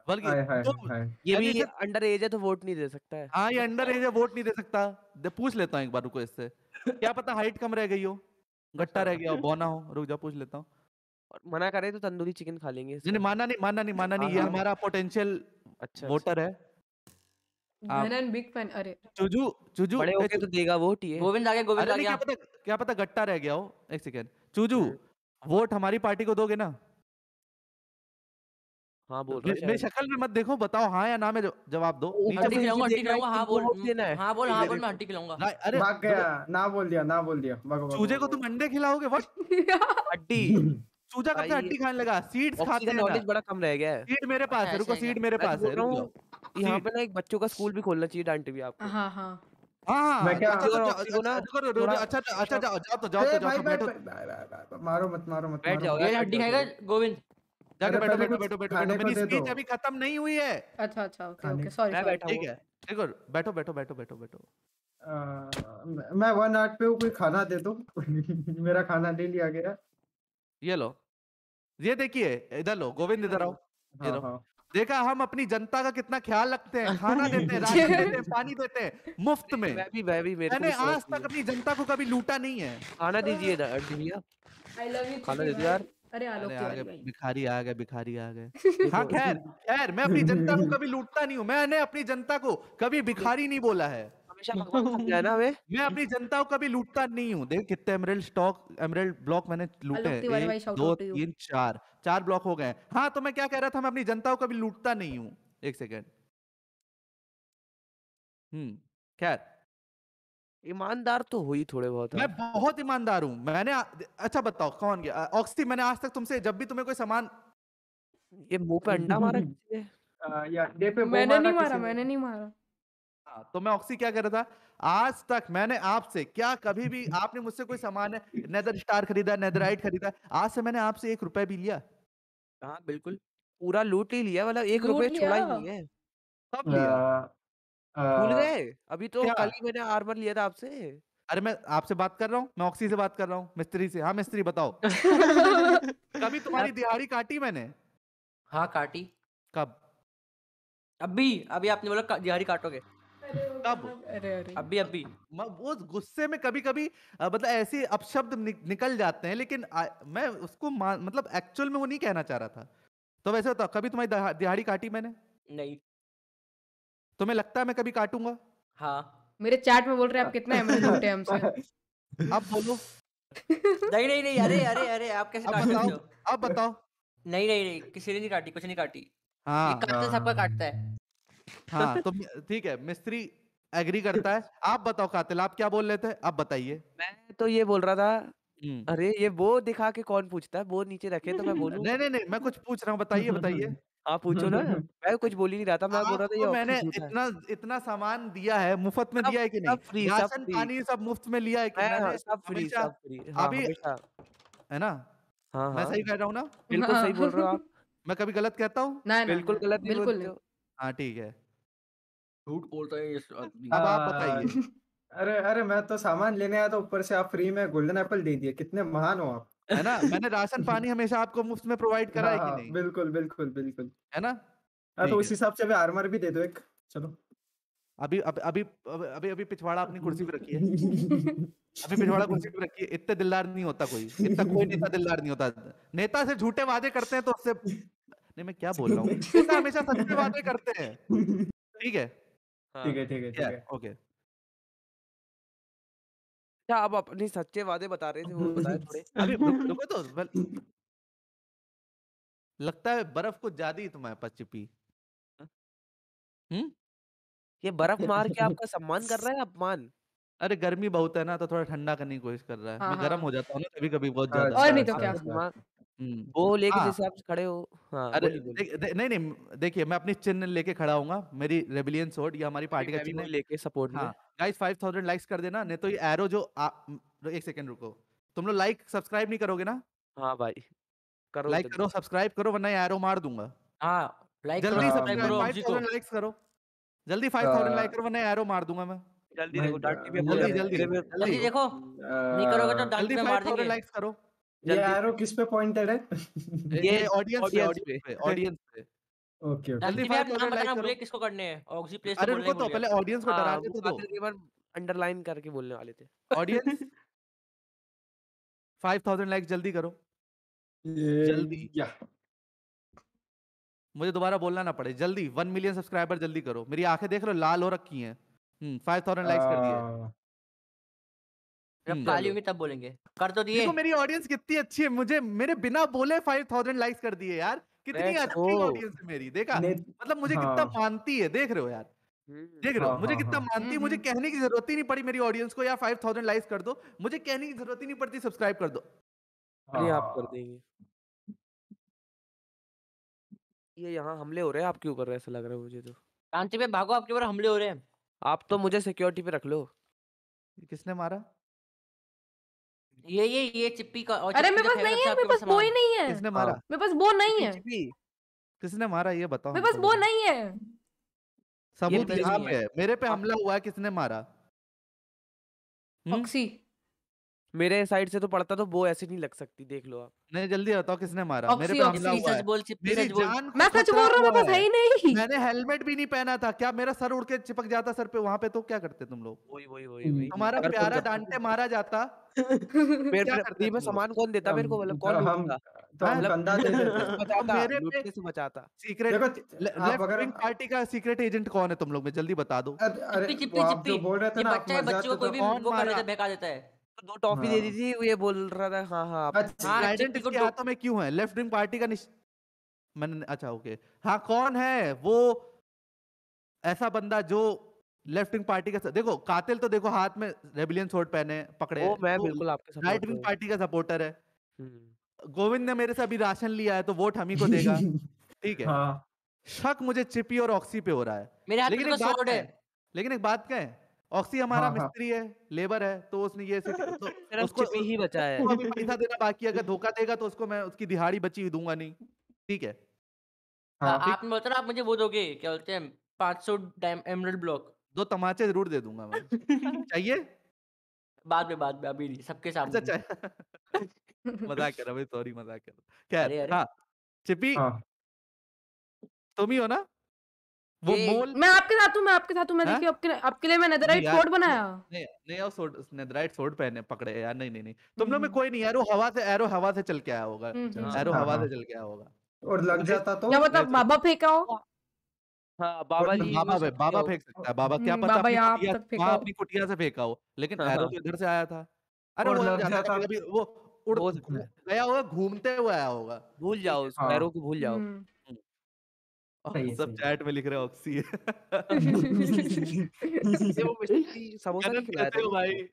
बल्कि तो- ये भी अंडर एज है तो वोट नहीं दे सकता है। हाँ ये अंडर एज है वोट नहीं दे सकता। दे पूछ लेता हूँ एक बार रुको इससे। क्या पता हाइट कम रह गई हो? गट्टा रह गया हो बौना हो। रुक जा पूछ लेता हूँ। और मना करे तो तंदूरी चिकन खा लेंगे नहीं नहीं, माना नहीं माना नहीं माना नहीं। ये हाँ। हमारा पोटेंशियल अच्छा वोटर है। बिग फ़ैन अरे। चुजू चुजू बड़े होके तो देगा वोट ये। गोविंद आ गया गोविंद अरे आ गया क्या पता क्या पता गट्टा रह गया हो? एक सेकेंड चूजू। वोट हमारी पार्टी को दोगे ना? हाँ बोल रहा मेरी है। शक्ल में मत देखो बताओ हाँ या ना में जवाब दो। हड्डी खिलाऊँगा हड्डी खिलाऊँगा हाँ बोल। देना है हाँ बोल हाँ बोल मैं हड्डी खिलाऊँगा। अरे भाग गया ना बोल दिया ना बोल दिया। चूजे को तुम अंडे खिलाओगे व्हाट हड्डी चूजा कब से हड्डी खाने लगा सीड्स खाते हैं नॉलेज बड़ा कम रह गया है। सीड मेरे पास है रुको सीड मेरे पास है यहाँ पे ना एक बच्चों का स्कूल भी खोलना चाहिए डांटे भी आपको। हाँ हाँ। ये मैं वन आर्ट पे कोई खाना दे दो। मेरा खाना ले लिया गया। ये लो। ये देखिए इधर लो गोविंद इधर आओ। हाँ. देखा हम अपनी जनता का कितना ख्याल रखते हैं खाना देते हैं राशन देते हैं पानी देते हैं मुफ़्त में। मैं भी मैं भी मेरे मैंने आज तक अपनी जनता को कभी लूटा नहीं है। खाना दीजिए हड्डी भैया आई लव यू खाना दे दो यार। अरे आलोक आ गए भिखारी आ गए भिखारी आ गए। हाँ खैर खैर मैं अपनी जनता को कभी लूटता नहीं हूँ मैंने अपनी जनता को कभी भिखारी नहीं बोला है। हमेशा भगवान समझा ना वे मैं अपनी जनता को कभी लूटता नहीं हूँ। देख कितने एमरल्ड स्टॉक एमरल्ड ब्लॉक मैंने लूटे हैं। एक दो. तीन चार। चार ब्लॉक हो गए हाँ। तो मैं क्या कह रहा था मैं अपनी जनता को कभी लूटता नहीं हूँ। एक सेकेंड। हम्म खैर। ईमानदार तो हुई थोड़े बहुत मैं बहुत ईमानदार हूँ। मैंने आ- अच्छा बताओ कौन गया? ऑक्सी मैंने आज तक तुमसे जब भी तुम्हें कोई सामान ये मुँह पे अंडा मारा आ, या डे पे मैंने नहीं मारा मैंने नहीं मारा। हाँ, तो मैं ऑक्सी क्या कर रहा था? आज तक मैंने आपसे क्या कभी भी आपने मुझसे कोई सामान है नेदर स्टार खरीदा नेदराइट खरीदा आज से मैंने आपसे एक रुपए भी लिया। हाँ बिल्कुल। पूरा लूट ही लिया मतलब एक रुपए छोड़ा ही लिया। नहीं है। कब लिया? भूल गए? अभी तो कल ही मैंने आर्मर लिया था आपसे। अरे मैं आपसे बात कर रहा हूँ मैं ऑक्सी से बात कर रहा हूँ मिस्त्री से। हाँ मिस्त्री बताओ। कभी तुम्हारी दिहाड़ी काटी मैंने? हाँ काटी। कब? अभी अभी आपने बोला दिहाड़ी काटोगे। कब अरे अरे। अभी अभी। म- वो गुस्से में कभी कभी मतलब ऐसे अपशब्द नि, निकल जाते हैं लेकिन आ, मैं उसको मतलब एक्चुअल में वो नहीं कहना चाह रहा था। तो वैसे बताओ कभी तुम्हारी दिहाड़ी काटी मैंने? नहीं। तुम्हें लगता है मैं कभी काटूँगा? हाँ। मेरे चैट में बोल रहे हैं आप कितना एमएल लूटे हमसे? अब बोलो। नहीं नहीं नहीं अरे अरे अरे आप कैसे अब काट बताओ हो? अब बताओ। नहीं नहीं नहीं किसी ने नहीं काटी कुछ नहीं काटी। हाँ। काटता सबका काटता है। हाँ तो ठीक है मिस्त्री एग्री करता है। आप बताओ कातिल आप क्या बोल रहे थे? अब बताइए। मैं तो ये बोल रहा था हम्म। अरे ये वो दिखा के कौन पूछता है? वो नीचे रखे तो मैं बोलूँ? नहीं नहीं नहीं मैं कुछ पूछ रहा हूँ बताइए बताइए। आप पूछो ना। मैं कुछ बोल ही नहीं रहा था मैं बोल रहा था ये मैंने इतना इतना सामान दिया है मुफ़्त में दिया है कि नहीं? सब राशन पानी सब मुफ़्त में लिया है कि हाँ, मैंने सब फ्री सब फ्री हाँ अभी- है ना? हाँ मैं हाँ। सही कह रहा हूँ ना? बिल्कुल सही बोल रहे हो आप। मैं कभी गलत कहता हूँ? बिल्कुल गलत बिल्कुल नहीं। हाँ ठीक है। झूठ बोलता है ये आदमी। अब आप बताइए। अरे अरे मैं तो सामान लेने आया था ऊपर से आप फ्री में गोल्डन एप्पल दे दिए। कितने महान हो आप। है ना? मैंने राशन पानी हमेशा आपको मुफ़्त में प्रोवाइड करा है हाँ, कि हाँ, नहीं? बिल्कुल बिल्कुल बिल्कुल। है ना? हाँ तो उस हिसाब से अभी आर्मर भी दे दो एक। चलो। अभी अभी अभी अभी अभी अभी पिछवाड़ा अपनी कुर्सी पे रखिए अभी पिछवाड़ा कुर्सी पे रखिए इतने दिलदार नहीं होता कोई। इतना कोई नेता दिलदार नहीं होता। नेता से झूठे वादे करते हैं तो उससे नहीं मैं क्या बोल रहा हूँ? नेता हमेशा सच्चे वादे करते हैं। ठीक है हाँ। ठीक है ठीक है ठीक है ओके। अच्छा आप अपने सच्चे वादे बता रहे थे वो बताए थोड़े। अभी रुको तो बल- लगता है बर्फ़ को ज़्यादा ही तुम्हारे पास चिपी हम्म ये बर्फ़ मार के आपका सम्मान कर रहा है अपमान? अरे गर्मी बहुत है ना तो थोड़ा ठंडा करने की कोशिश कर रहा है। हाँ, मैं गर्म हाँ। हो जाता हूँ ना कभी कभी बहुत ज़्यादा। और नहीं तो क्या? हम्म। वो लेके हाँ। जिस हिसाब से खड़े हो हाँ अरे बोलिए बोलिए देख- दे- नहीं नहीं देखिए मैं अपनी चिन्ह लेके खड़ा हूँ मेरी रेबिलियन सोर्ड ये हमारी पार्टी का मैं भी चिन्ह वही लेके सपोर्ट में। हाँ गाइस 5000 लाइक्स कर देना नहीं तो ये एरो जो आ, म, एक सेकंड रुको। तुम लोग लाइक सब्सक्राइब नहीं करोगे ना? हाँ भाई करो लाइक जल्दी। करो सब्सक्राइब करो वरना एरो मार दूँगा। हाँ लाइक करो जल्दी हाँ, सब्सक्राइब करो बिल्कुल। ऑक्सी को 5000 लाइक्स करो। जल्दी 5000 आ, लाइक करो वरना एरो मार दूँगा मैं। जल्दी देखो डांटी पे जल्दी, हैं, जल्दी, देखो नहीं करोगे तो डांट जल्दी में मार 5000 देंगे। लाइक्स करो। ये। एरो किस पे पॉइंटेड है? ये ये ऑडियंस पे ऑडियंस पे ऑडियंस पे। ओके ओके जल्दी 5000 नाम लाइक बताना करो। किसको करने हैं? ऑक्सी प्लेस अरे रुको तो पहले ऑडियंस को हाँ डराने तो दो। कातिल बार अंडरलाइन करके बोलने वाले थे। ऑडियंस 5000 लाइक्स जल्दी करो। जल्दी। या। मुझे दोबारा बोलना ना पड़े। जल्दी 1 मिलियन सब्सक्राइबर जल्दी करो। मेरी आँखें देख लो लाल हो रखी हैं। हम्म 5000 लाइक्स कर दिए। जब हम्म, काली चलो। तब बोलेंगे। कर तो दिए। देखो मेरी ऑडियंस कितनी अच्छी है। मुझे मेरे बिना बोले 5000 लाइक्स कर दिए यार। कितनी अच्छी ऑडियंस है मेरी देखा? मतलब मुझे कितना हाँ। मानती है देख रहे हो यार। हम्म, देख रहे हो हाँ, मुझे हाँ, कितना हाँ। मानती है। मुझे हम्म, कहने की ज़रूरत ही नहीं पड़ी मेरी ऑडियंस को यार 5000 लाइक्स कर दो। मुझे कहने की ज़रूरत ही नहीं पड़ती सब्सक्राइब कर दो। अरे आप कर देंगे। ये यहाँ हमले हो रहे हैं? आप क्यों कर रहे हैं? ऐसा लग रहा है मुझे तो। शांति पे भागो आपके ऊपर हमले हो रहे हैं। आप तो मुझे सिक्योरिटी पे रख लो। किसने मारा? ये ये ये चिप्पी का और अरे मेरे पास नहीं है मेरे पास वो ही नहीं है। किसने। मारा? मेरे पास वो नहीं है। किसने मारा? ये बताओ मेरे पास वो नहीं है। सबूत यहाँ पे है। है मेरे पे हमला हुआ है किसने मारा? हम्म? ऑक्सी मेरे साइड से तो पड़ता तो वो ऐसे नहीं लग सकती देख लो आप। नहीं जल्दी बताओ किसने मारा? मेरे पे हमला हुआ है। बोल मेरी बोल जान मैं सच बोल रहा हूँ मेरे पास है। है नहीं। मैंने हेलमेट भी नहीं पहना था। क्या मेरा सर उड़ के चिपक जाता सर पे? वहाँ पे तो क्या करते तुम लोग? वही वही वही वही। तुम्हारा प्यारा डांटे मारा जाता। मेरे क्या पे करते फ्री में? सामान कौन देता? मेरे को मतलब कौन तो हम तो हम कंधा दे देते तो बचाता मेरे पे लूटने से बचाता। सीक्रेट देखो ति- आप लेफ़्ट अगर विंग पार्टी का सीक्रेट एजेंट कौन है तुम लोग में? जल्दी बता दो। अरे अरे, चिप्पी चिप्पी वो आप चिप्पी जो बोल रहे थे ये ना आप बच्चा है मर बच्चे को जाते कोई तो भी कौन वो कर देता? है बहका देता है। तो दो टॉफी दे दी हाँ। थी ये बोल रहा था। हाँ हाँ आप अच्छा। हाँ ट्राइडेंट चिप्पी को इसके दो हाथों में क्यों है? लेफ़्ट विंग पार्टी का निश... मैंने अच्छा ओके। हाँ कौन है? वो ऐसा बंदा जो लेफ़्ट विंग पार्टी का देखो कातिल तो देखो हाथ में रेबिलियन सोर्ड पहने पकड़े वो मैं बिल्कुल आपके राइट विंग पार्टी का सपोर्टर है। गोविंद ने मेरे से अभी राशन लिया है तो वोट हम ही को देगा। ठीक है। हाँ। शक मुझे चिपी और ऑक्सी पे हो रहा है। मेरे हाथ लेकिन तो एक बात है। है लेकिन एक बात कहें ऑक्सी हमारा हाँ, हाँ। मिस्त्री है लेबर है तो उसने ये से तो उसको चिपी ही बचा है। अभी पैसा देना बाकी अगर धोखा देगा तो उसको मैं उसकी दिहाड़ी बची हुई दूँगा नहीं। ठीक है। हाँ। आपने बोला आप मुझे वो दोगे क्या बोलते हैं 500 एमरल्ड ब्लॉक दो तमाचे ज़रूर दे दूँगा मैं। चाहिए? बाद में बाद में अभी नहीं सबके अच्छा सामने अच्छा। मज़ाक कर रहा भाई सॉरी मज़ाक कर रहा खैर। हाँ चिपी हाँ। तुम ही हो ना? वो मोल मैं आपके साथ हूँ मैं आपके साथ हूँ मैं हाँ? देखिए आपके आपके लिए मैं नेदरराइट यार, कोड बनाया। नहीं नहीं और सोड नेदराइट सोड पहने पकड़े यार नहीं नहीं नहीं। तुम लोग में हम्म। कोई नहीं एरो हवा से एरो हवा से चल के आया होगा। हम्म, हम्म। हाँ, एरो हाँ, हवा हाँ। से चल के आया होगा। और लग जाता तो? क्या मतलब तो- बाबा फेंका हो। हाँ बाबा जी बाबा बाबा फेंक सकता है बाबा क्या हम्म, पता बाबा यहाँ तक फेंका हो। अपनी कुटिया से फेंका हो लेकिन हाँ, एरो। तो इधर से आया था। अरे और वो उड़। गया होगा घूमते हुए आया होगा भूल जाओ उस। पैरों को भूल जाओ। हम्म। और सही है, सब चैट में लिख रहे ऑक्सी हो भाई।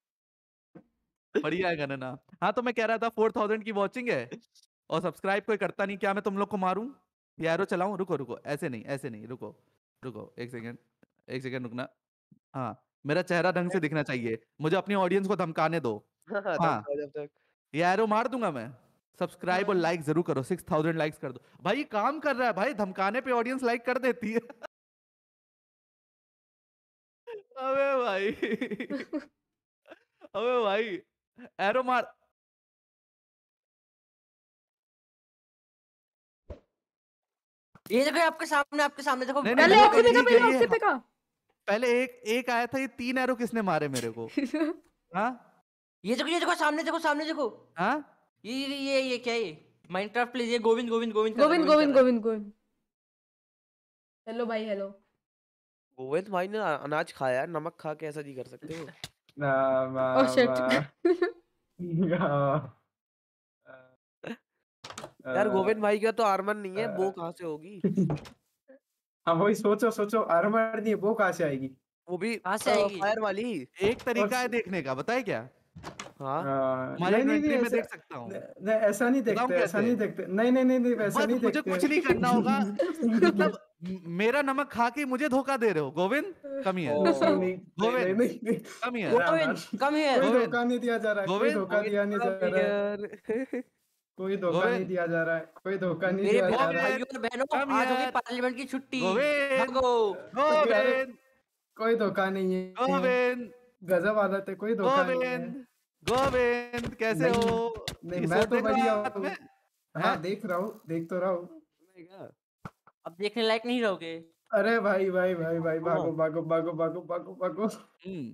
बढ़िया है गणना हाँ तो मैं कह रहा था फोर थाउज़ेंड की वॉचिंग है और सब्सक्राइब कोई करता नहीं क्या मैं तुम लोग को मारूं? या एरो चलाऊं? रुको रुको ऐसे नहीं ऐसे नहीं रुको। रुको एक सेकंड एक सेकंड रुकना। हाँ मेरा चेहरा ढंग से दिखना चाहिए। मुझे अपनी ऑडियंस को धमकाने दो। हाँ, हाँ। ये एरो मार दूँगा मैं। सब्सक्राइब और लाइक ज़रूर करो। सिक्स थाउज़ेंड लाइक्स कर दो। भाई काम कर रहा है भाई। धमकाने पे ऑडियंस लाइक कर देती है। अबे भाई। अबे भाई। एरो मार। ये देखो आपके सामने आपके सामने देखो पहले तो फेंका पहले हाँ। फेंका पहले एक एक आया था ये तीन एरो किसने मारे मेरे को? हाँ? ये देखो ये देखो सामने देखो सामने देखो। हाँ? ये ये ये ये क्या है? ये माइनक्राफ्ट प्लीज़ ये गोविंद गोविंद गोविंद है, गोविंद गोविंद गोविंद गोविंद हेलो भाई हेलो। गोविंद भाई ने अनाज खाया है, नमक खा के ऐसा जी कर सकते हो। ओह ओह शिट यार गोविंद भाई का तो आर्मर नहीं है वो कहाँ से होगी? हाँ वही सोचो सोचो आर्मर नहीं है, वो कहाँ से आएगी? वो भी कहाँ से आएगी? फायर वाली। एक तरीका है देखने का बताए क्या? हाँ। हाँ, नहीं नहीं नहीं ऐसा देख सकता हूँ। नहीं, ऐसा नहीं देखते ऐसा नहीं देखते। नहीं नहीं नहीं नहीं वैसा बस नहीं मुझे कुछ नहीं करना होगा। मतलब मेरा नमक खा के मुझे धोखा दे रहे हो। गोविंद कमी है गोविंद। कमी है गोविंद कम हियर कोई गोविंद, धोखा नहीं दिया जा रहा है धोखा दिया नहीं जा रहा है। यार कोई धोखा नहीं दिया जा रहा है कोई धोखा नहीं दिया जा रहा है। भाइयों और बहनों आज होगी पार्लियामेंट की छुट्टी। कोई धोखा नहीं है। गोविंद गजब आदत है कोई धोखा नहीं है। गोविंद गोविंद कैसे हो? नहीं मैं तो बढ़िया हूँ। हूँ? देख रहा हूँ देख तो रहा हूँ। अब देखने लायक नहीं रहोगे? अरे भाई भाई भाई भाई भागो। भागो भागो भागो भागो भागो। हम्म,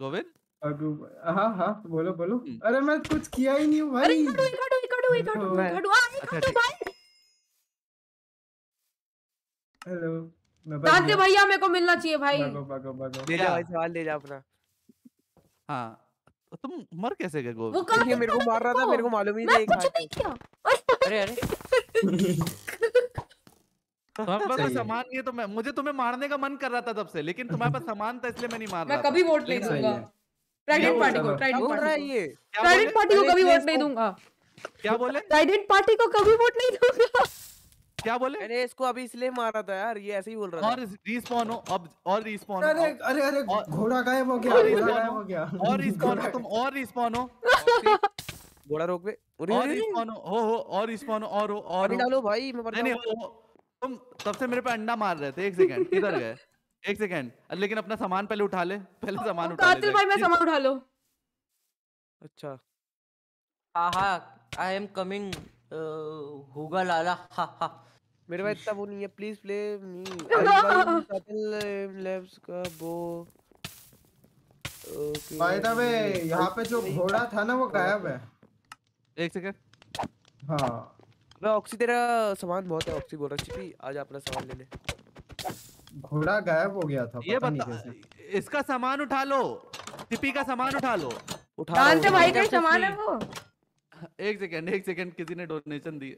गोविंद भागो हाँ हाँ बोलो बोलो। हम्म। अरे मैं कुछ किया ही नहीं हूँ भाई। मैं- एक हटो आ, ठीक। भाई हेलो मैं गया। भैया मेरे को मिलना चाहिए भाई। भागो भागो भागो। ले? जा भाई सवाल ले जा अपना। हाँ। तो तुम मर कैसे गए वो गोविंद कहाँ ये मेरे को मार रहा था मेरे को? मालूम ही मैं नहीं कुछ नहीं किया। अरे अरे। तुम्हारे पास सामान नहीं है। तो मैं मुझे तुम्हें मारने का मन कर रहा था तब से लेकिन तुम्हारे पास सामान था इसलिए मैं नहीं मार रहा था। कभी वोट नहीं दूँगा। ट्राइडेंट पार्टी को ट्राइडेंट है पार्टी को। ये। ट्राइडेंट पार्टी को कभी वोट नहीं दूँगा। क्या बोले? ट्राइडेंट पार्टी को कभी वोट नहीं दूँगा। क्या बोले? मैंने इसको अभी इसलिए मारा था यार ये ऐसे ही बोल रहा था। और रिस्पॉन हो अब और रिस्पॉन हो। अरे अरे अरे घोड़ा गायब हो गया और घोड़ा गायब हो। गया। और रिस्पॉन हो तुम और रिस्पॉन हो। घोड़ा रोक पे और अरे, अरे, रिस्पॉन हो हो हो और रिस्पॉन हो और हो और डालो भाई मैं नहीं। तुम तब से मेरे पे अंडा मार रहे थे एक सेकंड किधर गए? एक सेकंड लेकिन अपना सामान पहले उठा ले पहले सामान उठा ले। कातिल भाई मैं सामान उठा लो। अच्छा। हाँ हाँ आई एम कमिंग होगा लाला हा हा। मेरे पास इतना वो नहीं है प्लीज़ प्ले मी लेव्स का वो? ओके बाय द वे यहाँ पे जो घोड़ा था ना वो गायब है। एक सेकंड हाँ। मैं ऑक्सी तेरा सामान बहुत है ऑक्सी बोल रहा चिपी आज अपना सामान ले ले। घोड़ा गायब हो गया था ये पता नहीं बता कैसे। इसका सामान उठा लो। टिपी का सामान उठा लो। उठा हूँ, शांति उठा भाई का सामान है वो। एक सेकंड एक सेकंड किसी ने डोनेशन दी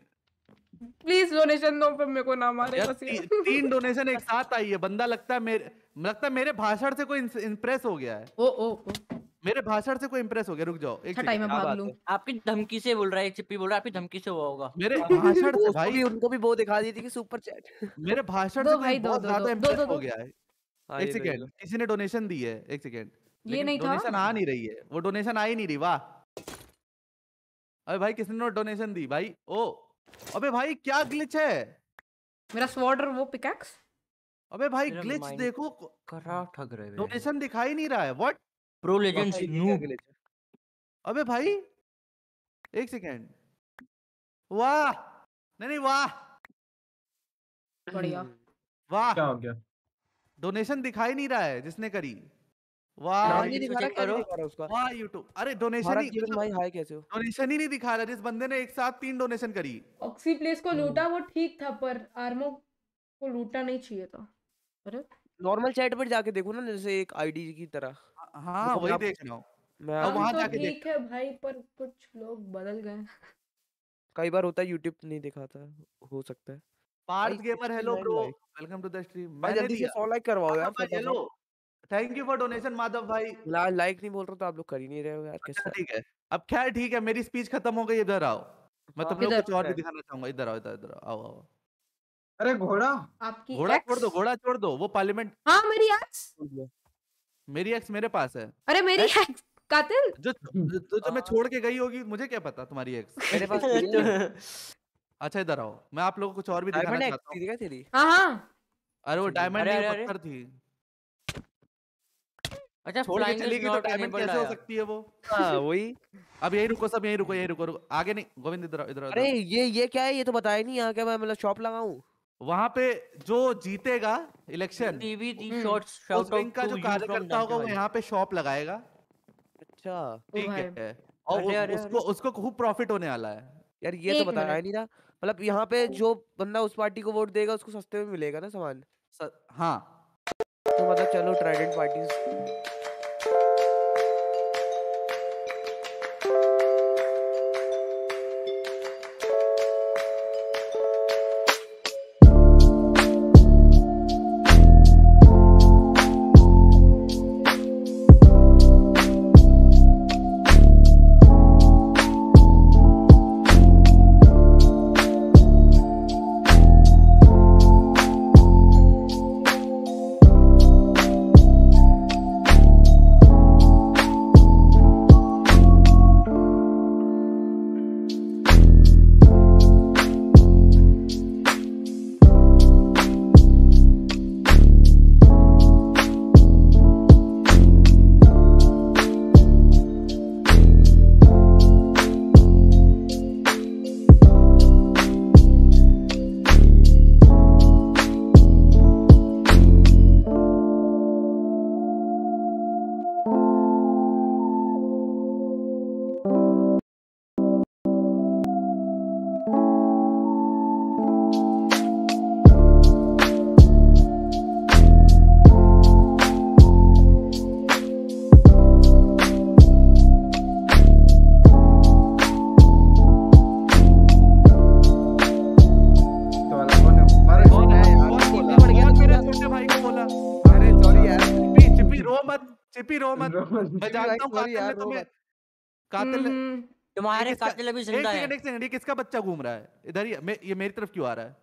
प्लीज़ डोनेशन दो फिर मेरे को ना मारे बस ती, तीन डोनेशन एक साथ आई है बंदा लगता है मेरे लगता है मेरे भाषण से कोई इम्प्रेस हो गया है। ओ ओ ओ। मेरे भाषण से कोई इम्प्रेस हो गया रुक जाओ एक अच्छा टाइम में भाग लूँ। आपकी धमकी से बोल रहा है चिप्पी बोल रहा है आपकी धमकी से हुआ होगा। मेरे भाषण से भाई उनको भी वो दिखा दी थी कि सुपर चैट मेरे भाषण से भाई, दो, बहुत दो, ज़्यादा दो, दो, हो गया है। हाँ, एक सेकेंड किसी ने डोनेशन दी है? एक सेकेंड ये नहीं था। डोनेशन आ नहीं रही है। वो डोनेशन आ ही नहीं रही वाह। अबे भाई किसने डोनेशन दी भाई? ओ अबे भाई क्या ग्लिच है? मेरा स्वॉर्ड और वो पिकैक्स अबे भाई ग्लिच देखो करा ठग रहे डोनेशन दिखाई नहीं रहा है। व्हाट प्रो लेजेंड्स वाकई ये नूब glitch है। अबे भाई एक सेकेंड वाह! नहीं नहीं वाह! बढ़िया। वाह! क्या हो गया? डोनेशन दिखाई नहीं रहा है जिसने करी। वाह! नहीं दिखा रहा check क्या नहीं करो। दिखा रहा उसका। वाह यूट्यूब अरे डोनेशन ही भाई हाय कैसे हो? डोनेशन ही नहीं दिखा रहा जिस बंदे ने एक साथ तीन डोनेशन करी। ऑक्सी प्लेस को लूटा वो ठीक था पर आर्मो को लूटना नहीं चाहिए था। अरे। नॉर्मल चैट पर जाके देखो ना जैसे एक आईडी की तरह। हाँ वही देख रहा हूँ। मैं अब हम तो जाके ठीक है भाई पर कुछ लोग बदल गए कई बार होता है यूट्यूब नहीं दिखाता हो सकता है। Parth gamer hello bro welcome to the stream भाई जल्दी से दिया 100 लाइक करवाओ यार hello thank you for donation Madhav भाई फ़िलहाल लाइक नहीं बोल रहा तो आप लोग कर ही नहीं रहे हो यार अच्छा कैसा? ठीक है। अब खैर ठीक है मेरी स्पीच खत्म हो गई इधर आओ। मैं हाँ, तुम लोग। कुछ और भी दिखाना चाहूँगा इधर आओ इधर इधर आओ आओ आओ। अरे घोड़ा? आपकी घोड़ा छोड़ दो घोड़ा छोड़ दो वो पार्लियामेंट हाँ मेरी एक्स मेरी एक्स मेरे पास है। अरे मेरी एक्स कातिल? जो जो जो तुम्हें छोड़ के गई होगी मुझे क्या पता तुम्हारी एक्स मेरे पास अच्छा इधर आओ। मैं आप लोगों को कुछ और भी दिखाना चाहता हूँ। हाँ हाँ। अरे वो। डायमंड नहीं। पत्थर थी। अच्छा छोड़ के फ्लाइंग चली गई तो डायमंड कैसे हो सकती है वो? हाँ वही। अब यही रुको सब यही रुको यही रुको रुको। आगे नहीं गोविंद इधर इधर अरे ये ये क्या है? ये तो बताया नहीं यहाँ क्या मैं मतलब शॉप लगाऊँ? वहाँ पे जो जीतेगा इलेक्शन टीवी। शॉट्स बैंक का जो कार्यकर्ता होगा वो यहाँ पे शॉप लगाएगा। अच्छा। ठीक है। और उसको उसको खूब प्रॉफिट होने वाला है। यार ये तो बताया। नहीं था। मतलब यहाँ पे जो बंदा उस पार्टी को वोट देगा उसको सस्ते में मिलेगा ना सामान? हाँ। तो मतलब चलो ट्राइडेंट पार्टीज़ मैं जानता हूँ कातिल ने तुम्हें कातिल हम्म, तुम्हारे किसका- कातिल अभी ज़िंदा है। एक सेकंड ये किसका बच्चा घूम रहा है? इधर ही मे, ये मेरी तरफ़ क्यों आ रहा है?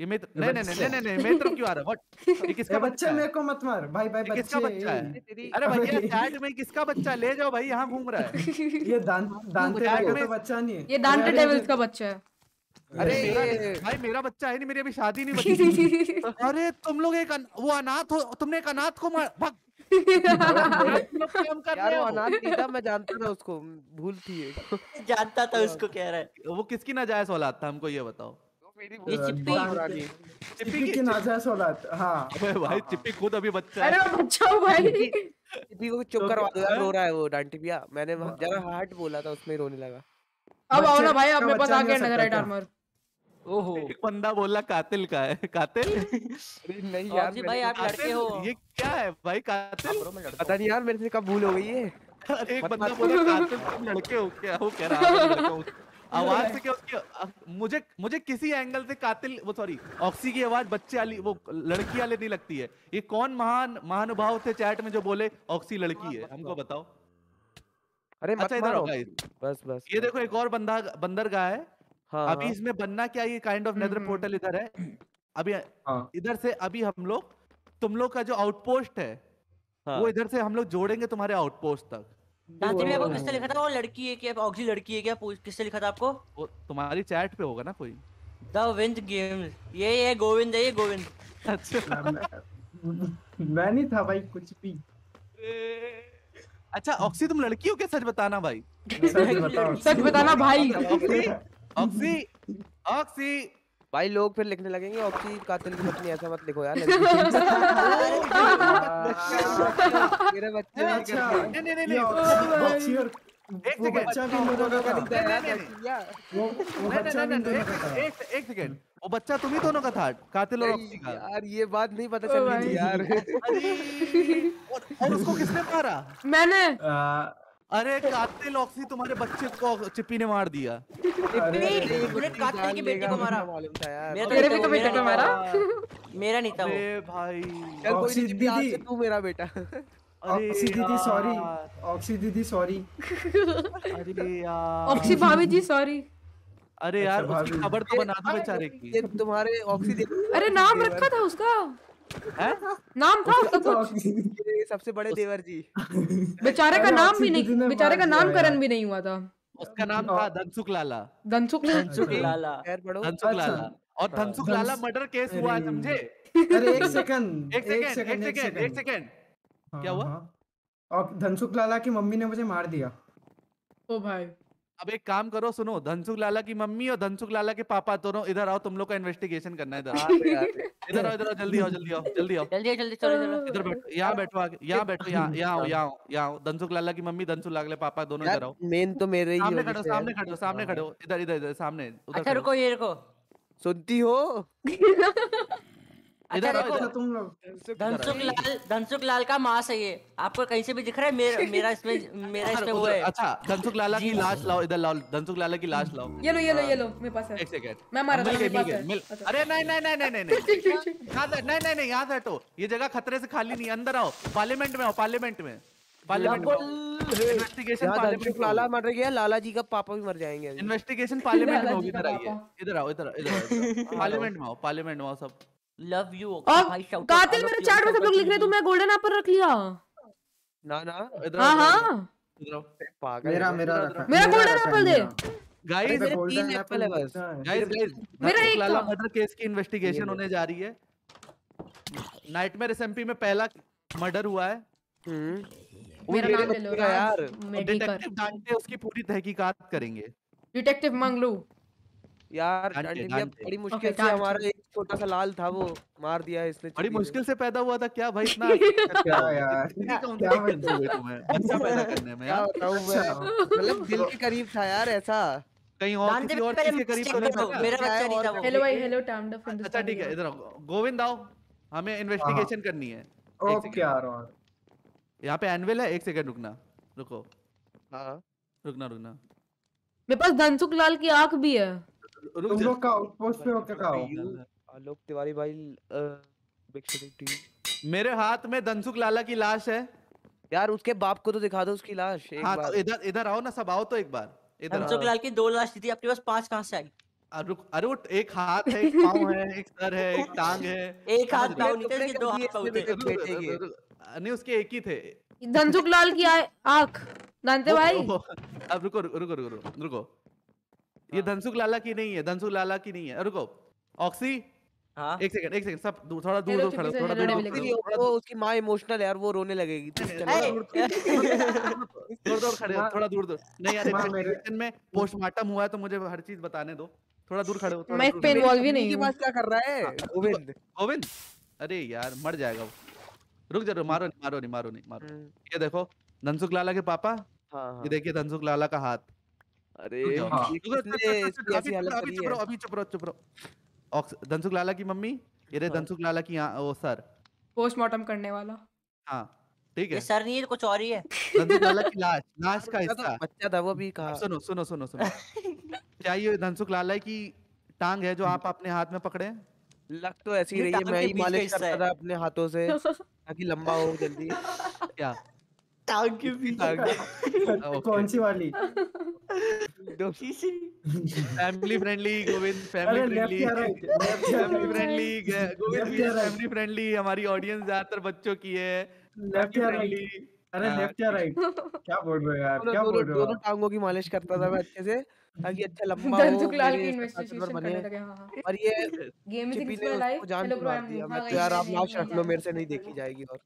ये मेरी नहीं नहीं नहीं नहीं नहीं मेरी तरफ़ क्यों आ रहा है? व्हाट ये किसका बच्चा मेरे को मत मार। भाई भाई ये किसका बच्चा है? अरे भैया। चैट में किसका बच्चा? ले जाओ भाई यहाँ घूम रहा है। ये दान दांते का में- तो बच्चा नहीं है। ये दांते अरे, डेविल्स का बच्चा है। अरे भाई मेरा बच्चा है नहीं मेरी अभी शादी नहीं बची अरे तुम लोग एक वो अनाथ हो तुमने एक अनाथ को मार भाग यार वो अनाथ नहीं था मैं जानता था उसको भूल थी जानता था उसको कह रहा है। वो किसकी नाजायज औलाद था हमको ये बताओ। ये चिप्पी। चिप्पी चिप्पी की की नाजायज औलाद हाँ। अबे भाई हाँ, चिप्पी खुद अभी बच्चा अरे है वो बच्चा हो। भाई चिप्पी को चुप तो करवा दो यार रो रहा है वो डांटी पिया। मैंने हाँ। जरा हार्ट बोला था उसमें रोने लगा। अब आओ ना भाई अपने पास बच्चा आ नहीं गया नज़र राइट आर्मर ओहो। एक बंदा बोला कातिल का है कातिल? अरे नहीं और जी भाई आप लड़के हो। ये क्या है भाई कातिल? लड़का पता नहीं यार मेरे से कब भूल हो गई है अरे एक बंदा बोला कातिल तुम लड़के हो क्या? हो कह रहा है हूँ। आवाज़ से क्या उसकी मुझे मुझे किसी एंगल से कातिल वो सॉरी ऑक्सी की आवाज़ बच्चे वाली वो लड़की वाली नहीं लगती है। ये कौन महान महानुभाव थे चैट में जो बोले ऑक्सी लड़की है हमको बताओ। अरे अच्छा इधर। बस बस ये बस। देखो एक और बंदा बंदरगाह है। हाँ अभी हाँ. इसमें बनना क्या ये kind of nether hmm, portal इधर है? अभी हाँ। इधर से अभी हम लोग तुम लोग का जो आउटपोस्ट है हाँ। वो इधर से हम लोग जोड़ेंगे तुम्हारे आउटपोस्ट तक। भी आपको किसने लिखा था? वो लड़की है क्या? ऑक्सी लड़की है क्या? पूछ- किसने लिखा था आपको? वो तुम्हारी चैट पे होगा ना कोई। द विंड गेम ये ये गोविंद है ये गोविंद। अच्छा। मैं मैं नहीं था भाई कुछ भी। अच्छा ऑक्सी तुम लड़की हो क्या? सच बताना भाई। सच बताना भाई। ऑक्सी ऑक्सी भाई लोग फिर लिखने लगेंगे ऑक्सी कातिल की पत्नी ऐसा मत लिखो यार मेरे बच्चे नहीं अच्छा। नहीं नहीं नहीं ऑक्सी और एक सेकंड। वो बच्चा तुम ही दोनों का था कातिल और ऑक्सी का। यार ये बात नहीं पता चल रही यार। और, उसको किसने मारा? मैंने। अरे कातिल ऑक्सी तुम्हारे बच्चे को चिप्पी ने मार दिया। अरे बुलेट काटने की बेटी को मारा। यार। मेरा तेरे भी तो बेटे को मारा मेरा? नहीं था वो। भाई चल कोई नहीं चिप्पी, आज दीदी। से तू मेरा बेटा। अरे ऑक्सी दीदी सॉरी ऑक्सी दीदी सॉरी अरे यार। ऑक्सी भाभी जी सॉरी अरे यार अच्छा, उसकी खबर तो बना दो बेचारे की। तुम्हारे ऑक्सी अरे नाम रखा था उसका? नाम था उसका कुछ। सबसे बड़े देवर जी। बेचारे का नाम भी नहीं बेचारे का नामकरण भी नहीं हुआ था। उसका नाम था धनसुख लाला। धनसुख। लाला। धनसुख अच्छा। लाला। और हाँ। धनसुख लाला मर्डर केस हुआ है समझे? अरे एक सेकंड। एक सेकंड एक सेकंड एक सेकंड। क्या हुआ? और धनसुख लाला की मम्मी ने मुझे मार दिया। ओ भाई। अब एक काम करो सुनो धनसुख लाला की मम्मी और धनसुख लाला के पापा दोनों इधर आओ तुम लोग का इन्वेस्टिगेशन करना है इधर। आते इधर आओ इधर आओ जल्दी आओ जल्दी आओ जल्दी आओ। जल्दी जल्दी चलो चलो इधर बैठो यहाँ बैठो आगे यहाँ बैठो यहाँ यहाँ आओ यहाँ आओ यहाँ आओ। धनसुख लाला की मम्मी धनसुख लाला के पापा दोनों इधर आओ। मेन तो मेरे ही सामने खड़ो सामने खड़ो सामने खड़ो। इधर इधर इधर सामने उधर अच्छा रुको ये रुको। सुनती हो? इधर देखो अच्छा तुम लोग। धनसुख लाल धनसुख लाल का मास है ये। आपको कहीं से भी दिख रहा है मेरा मेरा इसमें मेरा इसमें वो है। अच्छा धनसुख लाला की लाश लाओ इधर लाओ धनसुख लाला की लाश लाओ। ये लो ये लो ये लो मेरे पास है। एक सेकंड मैं मारा पास है। अरे नहीं नहीं नहीं नहीं नहीं नहीं। यहाँ नहीं नहीं नहीं यहाँ से हटो ये जगह खतरे से खाली नहीं अंदर आओ। पार्लियामेंट में आओ पार्लियामेंट में। पार्लियामेंट में। इन्वेस्टिगेशन पार्लियामेंट लाला मर गया लाला जी का पापा भी मर जाएँगे इन्वेस्टिगेशन पार्लियामेंट में होगी इधर आइए। इधर आओ इधर आओ, इधर पार्लियामेंट में आओ पार्लियामेंट में आओ सब। लव यू और कातिल मेरे चैट में सब लोग लिख रहे हैं तो मैं गोल्डन एप्पल रख लिया? ना ना इधर हाँ हाँ। इधर पागल मेरा मेरा रखा मेरा है, apple दे। गाइस मेरे तीन apple है बस। गाइस गाइस मेरा एक लाला। मर्डर केस की इन्वेस्टिगेशन होने जा रही है। नाइटमेयर एसएमपी में पहला मर्डर हुआ है। हम्म। मेरा नाम ले लो यार। डिटेक्टिव डांटे उसकी पूरी तहकीकात करेंगे। डिटेक्टिव मंगलू। यार डांटे। बड़ी मुश्किल से। हमारा एक छोटा सा लाल था वो मार दिया इसने बड़ी मुश्किल से पैदा हुआ था क्या भाई इतना क्या यार? का अच्छा। मतलब दिल के करीब था यार ऐसा। कहीं और किसी और के करीब तो नहीं मेरा बच्चा नहीं था वो? हेलो भाई हेलो टाइम द अच्छा ठीक है इधर आओ। गोविंद आओ। हमें इन्वेस्टिगेशन करनी है। Okay second. यार और? यहाँ पे एनवेल है एक सेकंड रुकना। रुको। हाँ। रुकना रुकना। मेरे पास धनसुख लाल की आँख भी है। रुक तुम लोग का आउटपोस्ट पे होके खाओ। आलोक तिवारी भाई बिग टीम मेरे हाथ में धनसुख लाला की लाश है। यार उसके बाप को तो दिखा दो उसकी लाश एक हाँ तो बार। इधर इधर आओ ना सब आओ तो एक बार इधर धनसुख लाल की दो लाश थी आपके पास पाँच कहाँ से आई? अरे रुक अरे वो एक हाथ है एक पाँव है एक सर है एक टांग है। एक हाथ पाँव नहीं थे दो हाथ पाँव थे। के। रुक, नहीं उसके एक ही थे। धनसुख लाल की आँख जानते भाई? अब रुको रुको रुको रुको रुको। ये धनसुख लाला की नहीं है धनसुख लाला की नहीं है। रुको ऑक्सी? हाँ। एक सेकंड एक सेकंड सब दू- थोड़ा दूर दूर खड़े हो, थोड़ा दूर दूर हो, वो उसकी माँ इमोशनल है यार वो रोने लगेगी दूर दूर खड़े हो थोड़ा दूर दूर नहीं यार माँ, में पोस्टमार्टम हुआ है तो मुझे हर चीज़ बताने दो। थोड़ा दूर खड़े हो मैं इस पे इन्वॉल्व ही नहीं के हूँ। क्या कर रहा है? हाँ, गोविंद। गोविंद। अरे यार मर जाएगा वो। रुक ज़रूर मारो नहीं मारो नहीं मारो नहीं मारो हम्म, ये देखो धनसुख लाला के पापा? हाँ हाँ। ये देखिए धनसुख लाला का हाथ। अरे। हाँ। अभी चुप, है? रहो अभी चुप रहो चुप रहो। धनसुख लाला की मम्मी? ये रे हाँ। धनसुख लाला की आ- वो सर। पोस्टमार्टम करने वाला। हाँ ठीक ये है सर नहीं है कुछ और ही है। धनसुख लाला की लाश लाश का हिस्सा। बच्चा था वो भी कहा। सुनो सुनो सुनो सुनो। क्या ये धनसुख लाला की टांग है जो आप अपने हाथ में पकड़े लग तो ऐसी रही है मैं ही मालिश करता था अपने हाथों से ताकि लंबा हो जल्दी। क्या? टांग के। ओके। कौन सी वाली family friendly Govind family friendly family friendly Govind? Family friendly हमारी ऑडियंस ज़्यादातर बच्चों की है। लेफ़्ट या राइट अरे लेफ़्ट या राइट क्या बोल रहे हो यार? दोनों क्या बोल रहे हो दोनों टांगों की मालिश करता था मैं अच्छे से। ताकि अच्छा लंबा हो धनसुख लाल की इन्वेस्टिगेशन करने लगे हाँ हाँ। और ये गेम इज़ ने लाइव हेलो ब्रो मार दिया। हाँ मैं तो यार आप लाश रख लो मेरे से नहीं देखी जाएगी और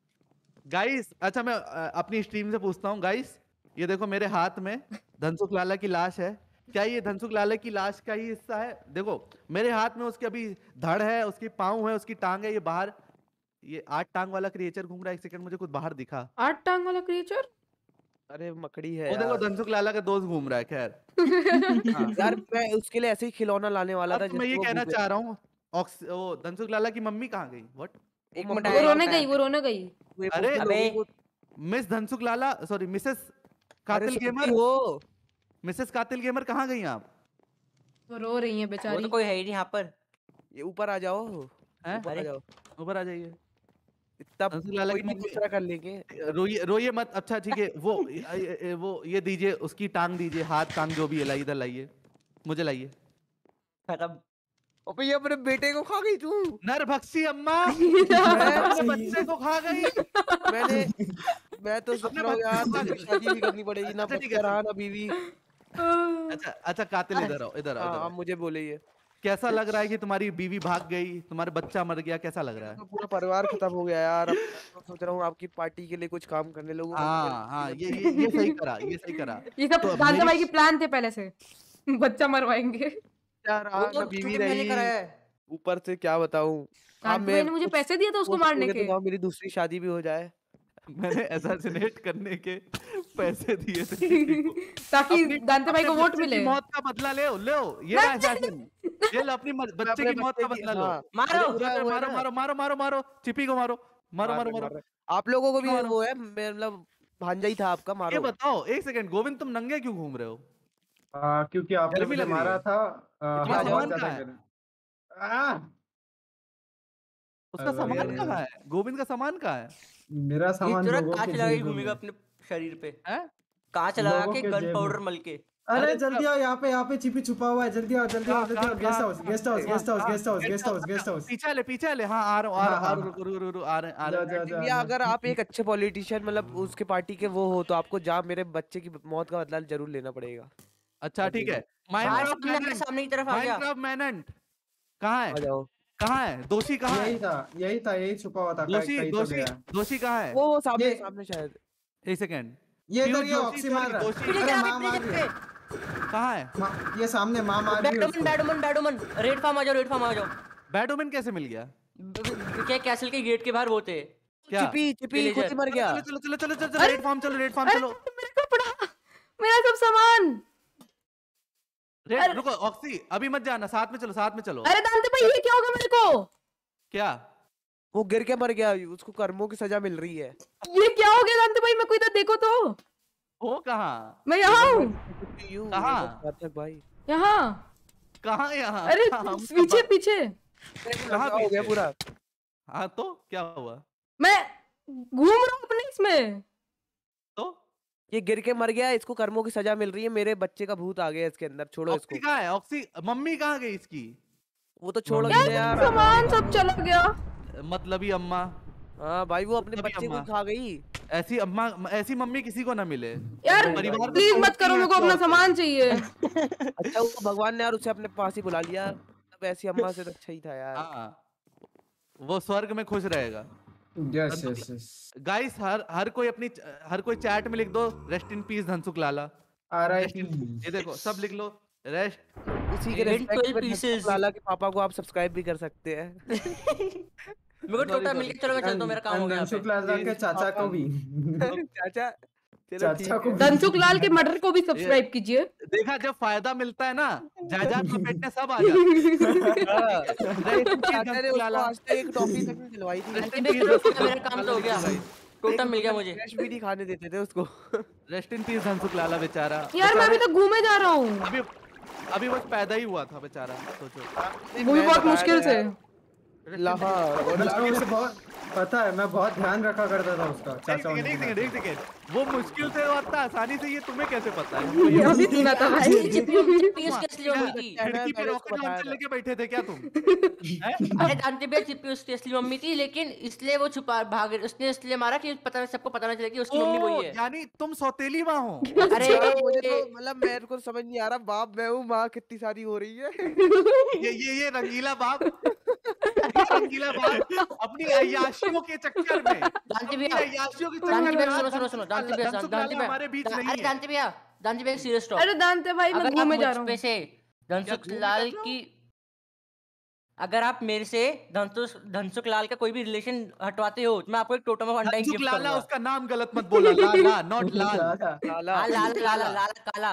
गाइस अच्छा मैं अपनी स्ट्रीम से पूछता हूँ गाइस ये देखो मेरे हाथ में धनसुख लाला की लाश है। क्या ये धनसुख लाला की लाश का ही हिस्सा है? देखो मेरे हाथ में उसकी अभी धड़ है उसकी पाँव है उसकी टांग है ये बाहर ये आठ टांग वाला क्रिएचर घूम रहा है। एक सेकंड मुझे कुछ बाहर दिखा। आठ टांग वाला क्रिएचर अरे मकड़ी है वो देखो धनसुख लाला का दोस्त घूम रहा है खैर। हाँ, यार मैं उसके लिए ऐसे ही खिलौना लाने वाला था तो मैं ये कहना चाह रहा हूँ वो धनसुख लाला की मम्मी कहाँ गई? व्हाट एक वो मिनट वो रोने गई वो रोने गई। अरे, वो- miss Dhansukh Lala sorry missus Katil gamer हो मिसेस कातिल गेमर कहाँ गई आप? वो रो रही है वो बेचारी। तो कोई है ही नहीं यहाँ पर। ये ऊपर आ जाओ। हैं? ऊपर आ जाओ। ऊपर आ जाइए। इतना लाला कोई नहीं दूसरा कर लेंगे। रोइए रोइए मत। अच्छा ठीक है वो वो ये दीजिए उसकी टांग दीजिए हाथ टांग जो भी है लाइए इधर लाइए। मुझे लाइए। खत्म। अबे ये अपने बेटे को खा गई तू। नरभक्षी अम्मा। बच्चे को खा गई। मैंने मैं तो सोच रहा हूँ यार मुझे शादी भी करनी पड़ेगी ना बच्चा रहा ना बीवी। अच्छा अच्छा कातिल इधर आओ इधर आओ हाँ आओ। मुझे बोले ये कैसा लग रहा है कि तुम्हारी बीवी भाग गई तुम्हारा बच्चा मर गया कैसा लग रहा है? तो पूरा परिवार खत्म हो गया यार अब तो सोच रहा हूँ आपकी पार्टी के लिए कुछ काम करने लगूँगा हाँ हाँ ये ये सही करा ये सही करा। ये सब तो दांता मेरी- भाई की प्लान थे पहले से। बच्चा मरवाएँगे। यार वो हाँ तो बीवी रही ऊपर से क्या बताऊँ? अब दांता भाई मैं ने मुझे पैसे दिए थे उसको मारने के तो मेरी दूसरी शादी भी हो जाए। मैंने असैसिनेट करने के पैसे दिए थे। ताकि दांता भाई को वोट बच्चे की मिले। मौत का बदला ले ले ये ये लो अपनी बच्चे की मौत का बदला लो। हाँ, मारो मारो मारो मारो मारो मारो चिपी को मारो। मारो मारो मारो आप लोगों को भी वो है मतलब भांजा ही था आपका मारो। ये बताओ एक सेकंड गोविंद तुम नंगे क्यों घूम रहे हो? आ, क्योंकि आपने मुझे मारा था आ, उसका हाँ, बहुत ज़्यादा है? उसका सामान कहाँ है? गोविंद का सामान कहाँ है? मेरा सामान कांच के लगा के घूमेगा अपने शरीर पे? हैं? कांच लगा के के गन पाउडर मल के। अरे जल्दी आओ यहाँ पे यहाँ पे छिपी छुपा हुआ है। जल्दी आओ जल्दी आओ जल्दी आओ। Guest house guest house guest house guest house guest house guest house. पीछे ले पीछे ले। हाँ आ रहा हूँ आ रहा हूँ, आ हाँ, रहा हाँ, रुको रुको रुको आ रहे आ रहे। अगर आप एक अच्छे पॉलिटिशियन मतलब उसके पार्टी के वो हो तो आपको जा मेरे बच्चे की मौत का बदला ज़रूर लेना पड़ेगा। अच्छा ठीक है। माइनक्राफ्ट मैनेंट सामने की तरफ़ आ गया। माइनक्राफ्ट मैनेंट कहाँ आ है जाओ। कहाँ है? दोषी कहाँ है? यही था यही था यही छुपा हुआ था कहीं दोषी तो दोषी गया। दोषी कहाँ है? वो वो सामने ये- सामने शायद। एक सेकंड। ये इधर ये जोशी, ऑक्सी मार रहा। है। माँ मार रही है। पे। कहाँ है? ये सामने माँ मार रही है बैडोमन। बैडोमन बैडोमन रेड फार्म आ जाओ रेड फार्म आ जाओ। बैडोमिन कैसे मिल गया? क्या कैसल के गेट के बाहर वो थे क्या? चिपी चिपी खुद ही मर गया। चलो चलो चलो चलो चलो चलो रेड फार्म चलो रेड फार्म चलो। मेरा कपड़ा मेरा सब सामान। रेड रुको ऑक्सी अभी मत जाना साथ में चलो साथ में चलो। अरे दांते भाई ये क्या होगा मेरे को? क्या? वो गिर के मर गया उसको कर्मों की सजा मिल रही है। ये क्या हो गया दांते भाई? मैं कोई इधर देखो तो। हो कहाँ? मैं यहाँ हूँ। कहाँ? भाई। यहाँ। कहाँ यहाँ? अरे तो पीछे पीछे। कहाँ हो गया पूरा। हाँ तो क्या हुआ? मैं घूम रहा हूँ अपने इसमें। ये गिर के मर गया इसको कर्मों की सजा मिल रही है मेरे बच्चे का भूत आ गया इसके अंदर छोड़ो इसको। कहाँ है? ऑक्सी मम्मी कहाँ गई इसकी? वो तो छोड़ो यार, इसे यार। सामान सब चला गया। मतलबी अम्मा। हाँ भाई वो अपने बच्चे को खा गई। ऐसी अम्मा ऐसी मम्मी किसी को ना मिले। यार परिवार प्लीज़ मत करो मेरे को अपना सामान चाहिए। अच्छा वो भगवान ने यार उसे अपने पास ही बुला लिया। तब ऐसी अम्मा से तो अच्छा ही था यार। हाँ वो स्वर्ग में खुश रहेगा। यस यस यस गाइस हर हर कोई अपनी हर कोई चैट में लिख दो rest in peace Dhansukh Lala ये देखो सब लिख लो रेस्ट उसी के रेस्ट पीसेस 12 में pieces. धनसुख लाला के पापा को आप सब्सक्राइब भी कर सकते हैं। मेरे को टोटा मिल के चलो मैं चलता हूँ मेरा काम हो गया। धनसुख लाला के चाचा को भी। चाचा? धनसुख लाल के मर्डर को भी सब्सक्राइब कीजिए। देखा जब फ़ायदा मिलता है ना जायदाद लपेटने सब आ जाते हाँ, तो हो गया। टोटल मिल गया मुझे। फ्रेश भी नहीं खाने देते थे उसको। Rest in peace Dhansukh Lala बेचारा। यार मैं अभी तक घूमे जा रहा हूँ। अभी अभी बस पैदा ही हुआ था बेचारा सोचो। वो भी बहुत मुश्किल से। पता है मैं बहुत ध्यान रखा करता था उसका चाचा होने एक के वो मुश्किल से और आसानी से ये तुम्हें कैसे पता है? ये अभी सुना था भाई। चिप्पी उसकी असली मम्मी खिड़की पे रॉकेट लॉन्चर लेके बैठे थे क्या तुम? अरे जानते भी चिप्पी उसकी असली मम्मी थी लेकिन इसलिए वो छुपा भाग उसने इसलिए मारा कि पता नहीं सबको पता ना चले कि उसकी मम्मी वही है। यानी तुम सौतेली माँ हो। अरे मुझे तो मतलब मेरे को समझ नहीं आ रहा बाप मैं हूँ माँ कितनी सारी हो रही है। ये ये ये रंगीला बाप। रंगीला बाप अपनी अय्याशियों के चक्कर में जानते भैया अय्याशियों के चक्कर में सुनो सुनो सुनो। जानते भैया धनसुख भैया हमारे बीच अरे नहीं है। जानते भैया जानते भैया सीरियस टॉक अरे दानते भाई मैं अगर आप घूमे जा रहा पे हूँ धनसुख लाल की अगर आप मेरे से धनसुख धनसुख लाल का कोई भी रिलेशन हटवाते हो तो मैं आपको एक टोटम ऑफ़ अंडा गिफ्ट लाला करूँगा। उसका नाम गलत मत बोला लाला नॉट लाल। लाला। लाला। हाँ लाल लाला लाल। काला।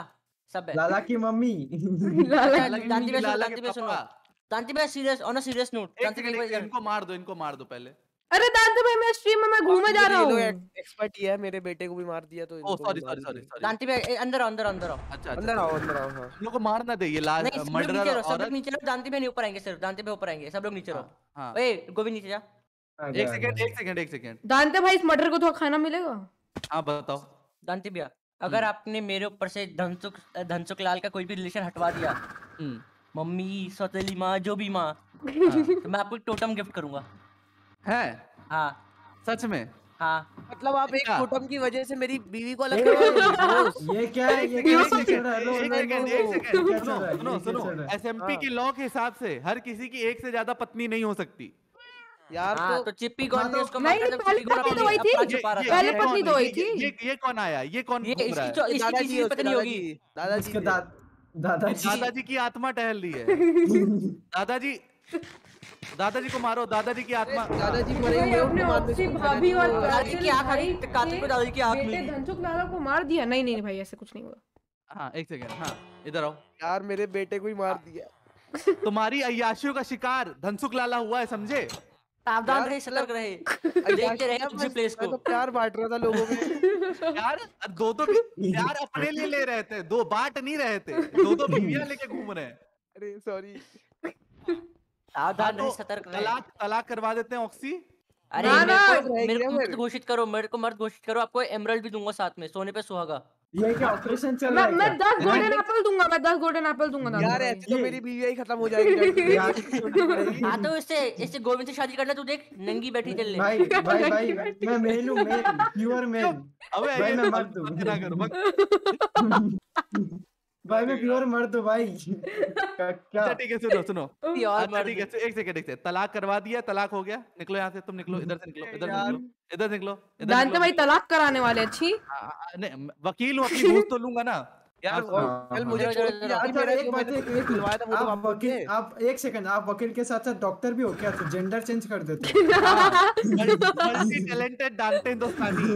सब है। लाला की मम्मी। लाला अच्छा, जानती सुनो पापा। Serious on a serious note इनको मार दो इनको मार दो पहले। अरे दानते भाई मैं स्ट्रीम में मैं घूमे जा रहा हूँ। एक्सपर्ट ही है मेरे बेटे को भी मार दिया तो oh sorry sorry sorry. Sorry जानती भैया अंदर आओ अंदर आओ, अंदर आओ। अच्छा अंदर अच्छा आओ अंदर आओ हाँ। लोग को मार ना दे ये लाल मर्डरर नीचे रहो सब लोग नीचे रहो भैया नहीं ऊपर आएँगे सिर्फ़ जानती भैया ऊपर आएँगे सब लोग नीचे रहो। हाँ। ओए गोविंद नीचे जा। एक सेकंड एक सेकंड एक सेकंड दानते भाई इस मटर को तो खाना मिलेगा? हाँ बताओ। जानती भैया अगर आपने मेरे ऊपर से धनसुख धनसुख लाल का कोई भी रिलेशन हटवा दिया हम्म, मम्मी सौतेली माँ जो भी माँ हाँ। तो मैं आपको टोटम गिफ्ट करूँगा। है? हाँ। सच में? हाँ। मतलब आप एक क्या? टोटम की वजह से मेरी बीवी को अलग हो। ये क्या है ये क्या है? सुनो है? सुनो? एसएमपी के लॉ के हिसाब से हर किसी की एक से ज़्यादा पत्नी नहीं हो सकती। यार हाँ तो तो चिप्पी गॉन ने तो- उसको नहीं, पहले पत्नी तो वही थी। था। पहले पत्नी कौन- तो वही थी। ये ये कौन आया? ये कौन ये इसकी इसकी पत्नी होगी। दादाजी। थे। दादाजी। दादाजी की आत्मा टहल रही है। दादाजी दादाजी को मारो दादाजी की आत्मा। दादाजी मरे हुए हैं, अपने ऑक्सी भाभी और दादाजी की आँख कातिल को दादाजी की आँख बेटे मिली। धनसुख लाला को मार दिया? नहीं नहीं भाई ऐसे कुछ नहीं हुआ। हाँ एक सेकंड हाँ इधर आओ। यार मेरे बेटे को ही मार दिया। तुम्हारी अयाशियों का शिकार धनसुख लाला हुआ है समझे? सावधान रहे सतर्क रहे। देखते रहे मैं- प्लेस को। तो प्यार बांट रहा था लोगों में। यार दो दो भी- यार अपने लिए ले रहे थे दो बांट नहीं रहे थे दो दो बीवियाँ लेके घूम रहे हैं। अरे सॉरी हाँ, सावधान तो रहे सतर्क रहे तलाक तलाक करवा देते हैं ऑक्सी अरे ना, मेरे ना, को मेरे को मर्द घोषित करो मेरे को मर्द घोषित करो आपको एमरल्ड भी दूँगा साथ में सोने पे सुहागा ये क्या ऑपरेशन चल रहा है मैं क्या? दस गोल्डन एप्पल दूँगा मैं दस गोल्डन एप्पल दूँगा यार ऐसे तो मेरी बीवी ही खत्म हो जाएगी हाँ तो इससे इससे गोविंद से शादी करना तू देख नंगी बैठी चल ले भाई भाई भाई मैं मेल हूँ मेल प्योर मेल अबे भाई मैं मर्द फालतू हूँ। ना करो मत भाई मैं प्योर मर्द हूँ भाई। क्या? अच्छा ठीक है सुनो सुनो। अच्छा ठीक है एक सेकंड एक सेकंड। तलाक करवा दिया तलाक हो गया। निकलो यहाँ से तुम निकलो इधर से निकलो इधर से निकलो इधर निकलो निकलो। भाई तलाक कराने वाले अच्छी नहीं, वकील हूँ अपनी घूस तो लूँगा ना। यार हाँ, वो कल हाँ। मुझे अच्छा एक बात एक एक दिलवाया था वो तो आप वकील एक सेकंड आप वकील के साथ साथ डॉक्टर भी हो क्या? तो जेंडर चेंज कर देते हो। मल्टी टैलेंटेड डांटे हिंदुस्तानी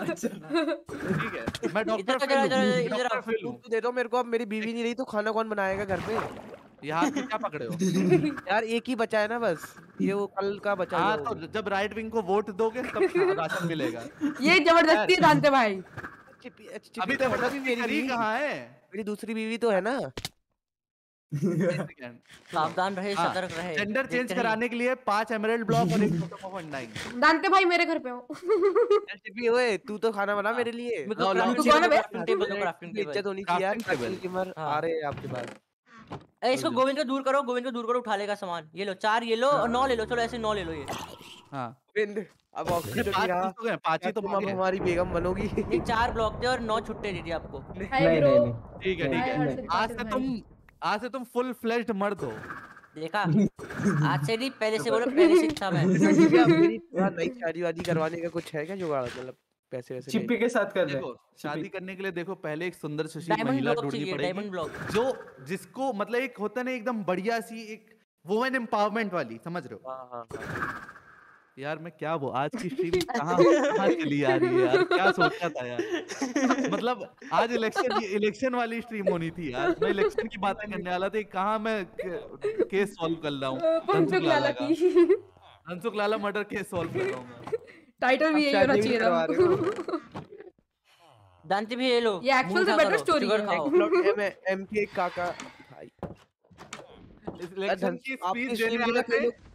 अच्छा। ठीक है मैं डॉक्टर। फिल हूँ। दे दो मेरे को अब मेरी बीवी नहीं रही तो खाना कौन बनाएगा घर पे? ये हाथ में क्या पकड़े हो? यार एक ही बचा है ना बस ये वो कल का बचा हाँ तो जब राइट विंग को वोट दोगे तब राशन मिलेगा। ये ज़बरदस्ती दानते भाई। चिपी- चिपी अभी तो तो मतलब भी मेरी बीवी कहाँ है मेरी दूसरी बीवी तो है ना सावधान रहे हाँ, सतर्क रहे जेंडर चेंज कराने के लिए पाँच एमरल्ड ब्लॉक और एक फ़ोटो ऑफ़ अंडाइन दानते भाई मेरे घर पे हो चिपी ओए तू तो खाना बना मेरे लिए तू। कौन है बे? Table crafting table। इज़्ज़त होनी चाहिए यार। कस्टमर हाँ। आ रहे हैं आपके पास इसको गोविंद को दूर करो गोविंद को दूर करो उठा लेगा सामान। ये लो चार ये लो और नौ ले लो चलो ऐसे नौ ले लो ये। हाँ। अब ऑक्सी तो पाँच नहीं रहा तो पाँच ही तो हमारी बेगम बनोगी? ये चार ब्लॉक थे और नौ छुट्टे दे दिए आपको। नहीं नहीं नहीं ठीक है ठीक है। आज से तुम आज से तुम फुल फ्लेज्ड मर्द हो। देखा? आज से नहीं पहले से बोलो पहले से था मैं नई शादी वादी करवाने का कुछ है क्या जुगाड़ मतलब? पैसे वैसे चिप्पी के साथ कर देखो शादी करने के लिए देखो पहले एक सुंदर सुशील महिला ढूंढनी पड़ेगी। डायमंड ब्लॉक जो जिसको मतलब एक होता ना एकदम बढ़िया सी एक वुमेन एम्पावरमेंट वाली समझ रहे हो? हाँ हाँ यार मैं क्या वो आज की स्ट्रीम कहाँ कहाँ चली आ रही है यार? क्या सोचा था यार? मतलब आज इलेक्शन इलेक्शन वाली स्ट्रीम होनी थी यार। मैं इलेक्शन की बातें करने वाला था कहाँ मैं केस सॉल्व कर रहा हूँ? पंचुक लाला की। Hansuk Lala murder case solve कर रहा हूँ मैं। टाइटल भी यही होना चाहिए था। जानते भी ये लो। ये मुँह से story sugar है। खाओ। एम एम के काका भाई।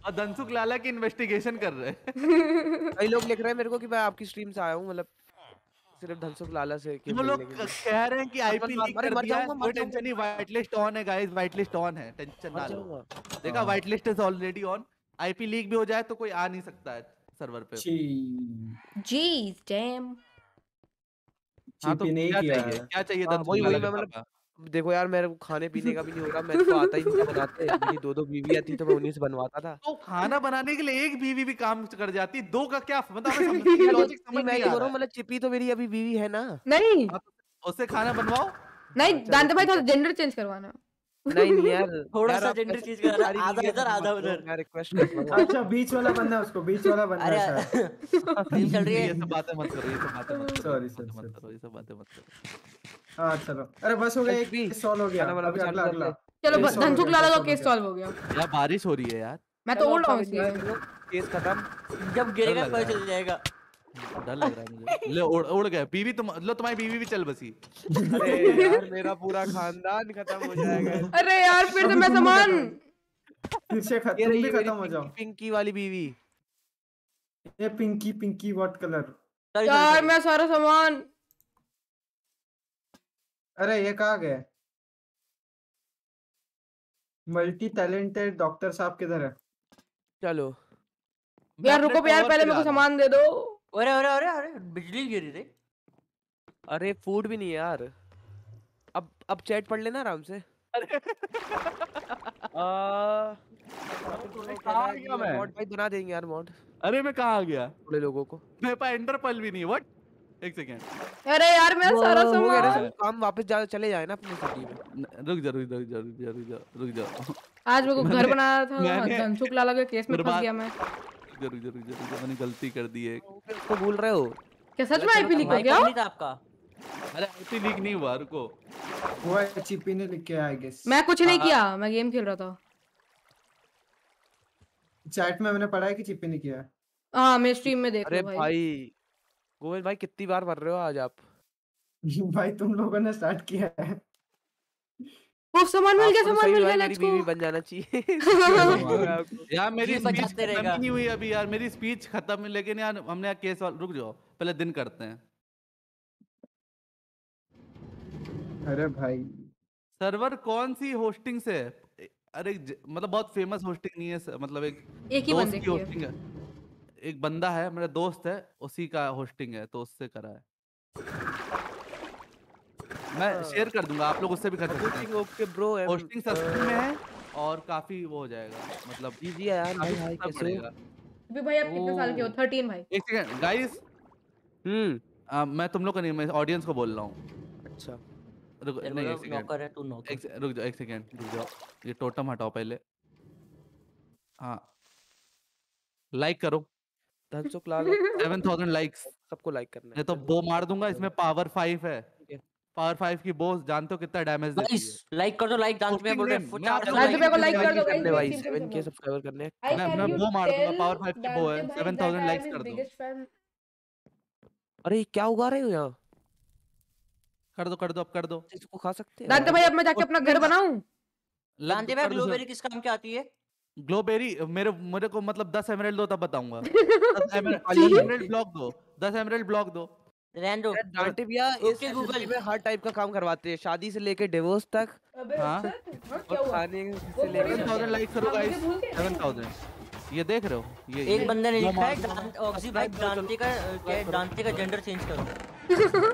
और धनसुख लाला की इन्वेस्टिगेशन कर रहे हैं। कई लोग लिख रहे हैं मेरे को कि मैं आपकी स्ट्रीम से आया हूँ मतलब सिर्फ़ धनसुख लाला से कि वो लोग। कह रहे हैं कि आईपी लीक कर दिया है। कोई टेंशन नहीं व्हाइट लिस्ट ऑन है गाइस व्हाइट लिस्ट ऑन है टेंशन ना लो। देखा। White list is already on IP leak भी हो जाए तो कोई आ नहीं सकता है। सर्वर पे। Jeez, damn. हाँ तो नहीं क्या चाहिए? क्या चाहिए हाँ, धनसुख वही- वही मैं मतलब- देखो यार मेरे को खाने पीने का भी नहीं हो रहा मेरे को आता ही नहीं बनाते। मेरी दो दो बीवियाँ थी तो मैं उन्हीं से बनवाता था। तो खाना बनाने के लिए एक बीवी भी काम कर जाती दो का क्या मतलब लॉजिक समझ मैं नहीं ये आ बोल रहा हूँ मतलब चिपी तो मेरी अभी बीवी है ना। नहीं। उससे खाना बनवाओ। नहीं चलो दांते भाई थोड़ा जेंडर चेंज करवाना। नहीं नहीं यार थोड़ा सा ऐसे चीज़ कर रहा है, आधा इधर, आधा उधर। मैं रिक्वेस्ट करता हूँ अच्छा बीच वाला बनना है उसको बीच वाला बनना अरे है स्ट्रीम चल रही ये है सब बातें मत करो ये सब बातें मत करो ये सब बातें मत. करो ये सब बातें मत करो। हाँ चलो। अरे बस हो गया एक भी सॉल्व हो गया। अभी चालू अगला कर अगला। चलो Case ब- solve हो धनसुख लाला का केस सॉल्व हो गया। यार बारिश हो रही है यार। मैं तो उड़ रहा हूँ इसलिए। केस खत्म। जब गिरेगा पता चल जाएगा। डर लग रहा है मुझे। ले उड़ उड़ गए। बीवी तुम लो तुम्हारी बीवी भी चल बसी। अरे यार मेरा पूरा खानदान खत्म हो जाएगा। अरे यार फिर से मैं सामान। फिर से खत्म भी खत्म हो जाओ। पिंकी वाली बीवी। ये पिंकी पिंकी व्हाट कलर यार मैं सारा सामान। अरे ये कहाँ गए मल्टी टैलेंटेड डॉक्टर साहब किधर है? चलो। यार रुको यार पहले मेरे को। सामान दे दो। अरे अरे अरे अरे बिजली गिरी रे अरे फ़ूड भी नहीं है यार। अब अब चैट पढ़ लेना आराम से। आ, आ गया मैं? मॉड भाई बना देंगे यार मॉड अरे मैं कहाँ आ गया? थोड़े लोगों को। मेरे पास एंडर पल भी नहीं है व्हाट एक सेकंड अरे यार मेरा सारा सामान। काम वापस जा चले जाए ना अपनी सिटी में। रुक जा रुक जा रुक जा रुक जा रुक जा रुक जा। आज मेरे को घर बनाया था धनसुख लाला के केस में फंस गया मैं। रुक जा रुक रुक मैंने गलती कर दी है तो भूल रहे हो? क्या सच में आईपी लीक हो गया नहीं था आपका। अरे आईपी लीक नहीं हुआ रुको। वो है चिपी ने लिख के आई गेस। मैं कुछ नहीं हाँ। किया मैं गेम खेल रहा था। चैट में मैंने पढ़ा है कि चिपी ने किया है। हाँ मैं स्ट्रीम में देख अरे लो भाई। भाई गोविल भाई कितनी बार मर रहे हो आज आप? भाई तुम लोगों ने स्टार्ट किया है। वो सामान मिल गया सामान मिल गया लेट्स गो बन जाना चाहिए। यार मेरी स्पीच खत्म नहीं हुई अभी यार मेरी स्पीच खत्म है लेकिन यार हमने यार केस रुक जाओ पहले दिन करते हैं। अरे भाई। सर्वर कौन सी होस्टिंग से है? अरे ज- मतलब बहुत फ़ेमस होस्टिंग नहीं है स- मतलब एक एक ही दोस्त बंदे की है। होस्टिंग है। एक बंदा है मेरा दोस्त है उसी का होस्टिंग है तो उससे करा है। मैं शेयर कर दूँगा आप लोग उससे भी कर सकते हैं। ओके ब्रो होस्टिंग सस्ती में है और काफ़ी वो हो जाएगा मतलब जी जी यार भाई सस्ता कैसे अभी भाई आप कितने साल के हो? 13 भाई। एक सेकंड गाइस हम्म मैं तुम लोग का नहीं मैं ऑडियंस को बोल रहा हूँ। अच्छा। रुक नहीं एक सेकंड नौकर है। तू नौकर रुक जाओ एक सेकंड रुक जाओ। ये टोटम हटाओ पहले। हाँ। लाइक करो। Dhansukh Lal seven thousand likes सबको लाइक करना है। तो। बो मार दूँगा इसमें पावर फाइव है है। पावर फाइव की बो जानते हो कितना डैमेज देती है। लाइक कर दो लाइक डांस में बोल रहे हैं चार सौ लाइक को पे को लाइक कर दो गाइस भाई टीम टीम 7 के सब्सक्राइबर करने मैं- you वो मार दूँगा, power five की वो है, 7000 that I likes am his कर दो। अरे क्या उगा रहे हो यहाँ? कर दो कर दो अब कर दो। इसको खा सकते हैं। दांते भाई अब मैं जाके अपना घर बनाऊँ? जानते भाई ग्लोबेरी किस काम की आती है? ग्लोबेरी मेरे मेरे को मतलब दस एमरल्ड दो तब बताऊँगा। दस एमरल्ड ब्लॉक दो दस एमरल्ड ब्लॉक दो। रहने दो यार डांटे भैया इस Okay, Google. Google. में हर टाइप का काम करवाते हैं। शादी से लेके डिवोर्स तक हाँ। हाँ, और खाने से लेके लाइक करो हाँ, गाइस ये देख रहे हो? ये एक बंदे ने लिखा है ऑक्सी भाई डांटे का क्या डांटे का जेंडर चेंज करो।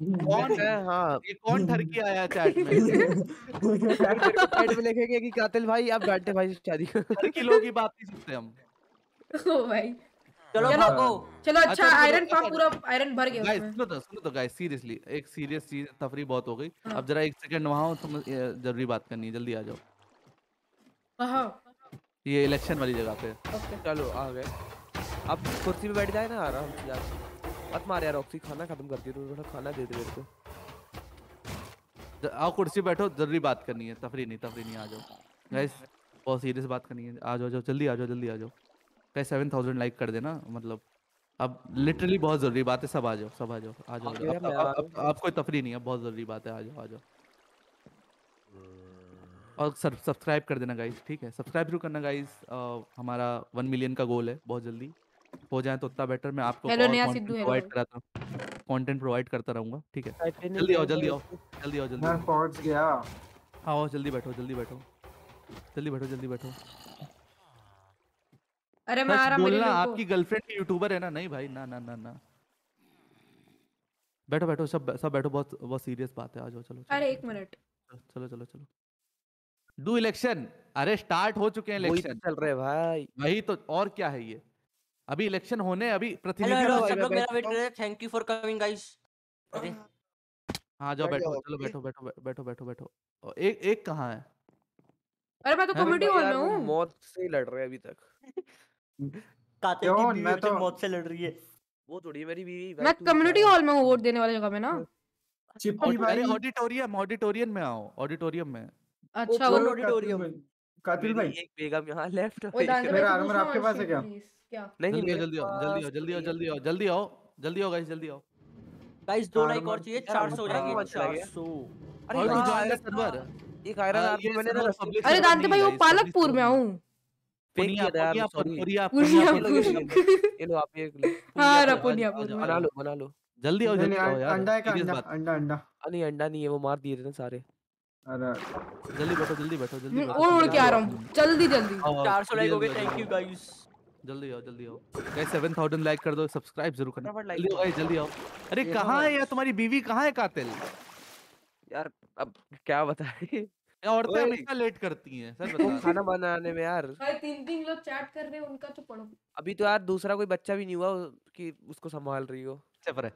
कौन है? हाँ ये कौन ठरकी आया चैट में? साइड में लिखेंगे कि कातिल भाई आप डांटे भाई शादी करो। ठरकी लोग की बात नहीं सुनते हम। ओ भाई। चलो चलो। भागो। चलो अच्छा अच्छा, आयरन रुको, पूरा आयरन भर गया गाइस सुनो तो सुनो तो गाइस सीरियसली एक सीरियस चीज़ तफरी बहुत हो गई। हाँ। अब जरा एक सेकंड वहाँ तुम ज़रूरी बात करनी है जल्दी आ जाओ। हाँ ये इलेक्शन वाली जगह पे। चलो आ गए। अब कुर्सी पे बैठ जाए ना आराम से जाके मत मार यार ऑक्सी खाना खत्म कर दिया तू थोड़ा खाना दे दे मेरे को। आओ कुर्सी बैठो ज़रूरी बात करनी है तफरी नहीं तफरी नहीं आ जाओ। गाइस बहुत सीरियस बात करनी है। आ जाओ आ जाओ जल्दी आ जाओ जल्दी आ जाओ। गाइस सेवन थाउज़ेंड लाइक कर देना मतलब। अब लिटरली बहुत ज़रूरी बात है सब आ जाओ सब आ जाओ आ जाओ अब- अब- अब- अब कोई तफरी नहीं है बहुत ज़रूरी बात है आ जाओ आ जाओ। और सर सब्सक्राइब कर देना गाइस ठीक है? सब्सक्राइब ज़रूर करना गाइस हमारा वन मिलियन का गोल है बहुत जल्दी। हो जाए तो उतना बेटर मैं आपको भाई। कराता हूँ। कंटेंट प्रोवाइड करता रहूँगा ठीक है? जल्दी आओ जल्दी आओ जल्दी आओ जल्दी मैं आओ पहुँच गया। आओ जल्दी बैठो जल्दी बैठो। जल्दी बैठो जल्दी बैठो। अरे मैं आ रहा मेरे बोलना लिए आपकी गर्लफ्रेंड भी यूट्यूबर है ना? नहीं भाई ना ना ना ना। बैठो बैठो सब सब बैठो बहुत बहुत सीरियस बात है। आ जाओ चलो चलो अरे चलो, एक मिनट। चलो चलो चलो। डू इलेक्शन अरे स्टार्ट हो चुके हैं तो इलेक्शन चल रहे भाई। वही तो और क्या है ये? अभी इलेक्शन होने अभी प्रतिनिधि सब लोग मेरा वेट कर रहे हैं। Thank you for coming guys अरे। हाँ जाओ बैठो चलो बैठो बैठो बैठो बैठो बैठो। और एक एक कहाँ है? अरे मैं तो भाई हॉल में वो हूँ। मौत से लड़ रहे हैं अभी तक। कातिल की बीवी मैं तो- मौत से लड़ रही है। वो थोड़ी मेरी बीवी मैं कम्युनिटी हॉल में वोट देने वाली जगह में ना। चिप्पी अरे भाई। ऑडिटोरियम ऑडिटोरियम में आओ ऑडिटोरियम में। अच्छा वो ऑडिटोरियम। भाई कातिल भाई। एक बेगम यहाँ लेफ़्ट वो मेरा पूछना आपके पास है क्या? क्या? नहीं जल्दी आओ जल्दी आओ जल्दी आओ जल्दी आओ तो जल्दी आओ जल्दी आओ जल्दी आओ गाइस जल्दी आओ। गाइस दो हाँ, लाइक और चाहिए 400 हो नंबर जाएँगे। कहाँ चला गया? 400 अरे टू हाँ, सर्वर एक आयरन हाँ, मैंने ना server रस्सी publish से अरे दांते भाई वो पालकपुर में हूँ। फेंक पुनिया पुनिया पुनिया पुनिया ये लो, आप ये हाँ पुनिया बना लो बना लो। जल्दी आओ नहीं जल्दी आओ यार अंडा है का अंडा अंडा अंडा। नहीं अंडा नहीं है वो मार दिए थे ना सारे। अरे जल्दी बैठो जल्दी बैठो जल्दी बैठो उड़ उड़ के आ रहा हूँ? जल्दी जल्दी। 400 लाइक हो गए थैंक यू गाइस जल्दी आओ जल्दी आओ। गाइस 7000 लाइक कर दो सब्सक्राइब ज़रूर करना। जल्दी आओ जल्दी आओ। अरे कहाँ हाँ। यार तुम्हारी बीवी कहाँ है कातिल? यार अब क्या बताए? ये औरतें। हमेशा लेट करती हैं सर बता खाना बनाने में यार। भाई तीन तीन लोग चैट कर रहे हैं उनका तो पढ़ो। अभी तो यार दूसरा कोई बच्चा भी नहीं हुआ कि उसको संभाल रही हो। अच्छा पर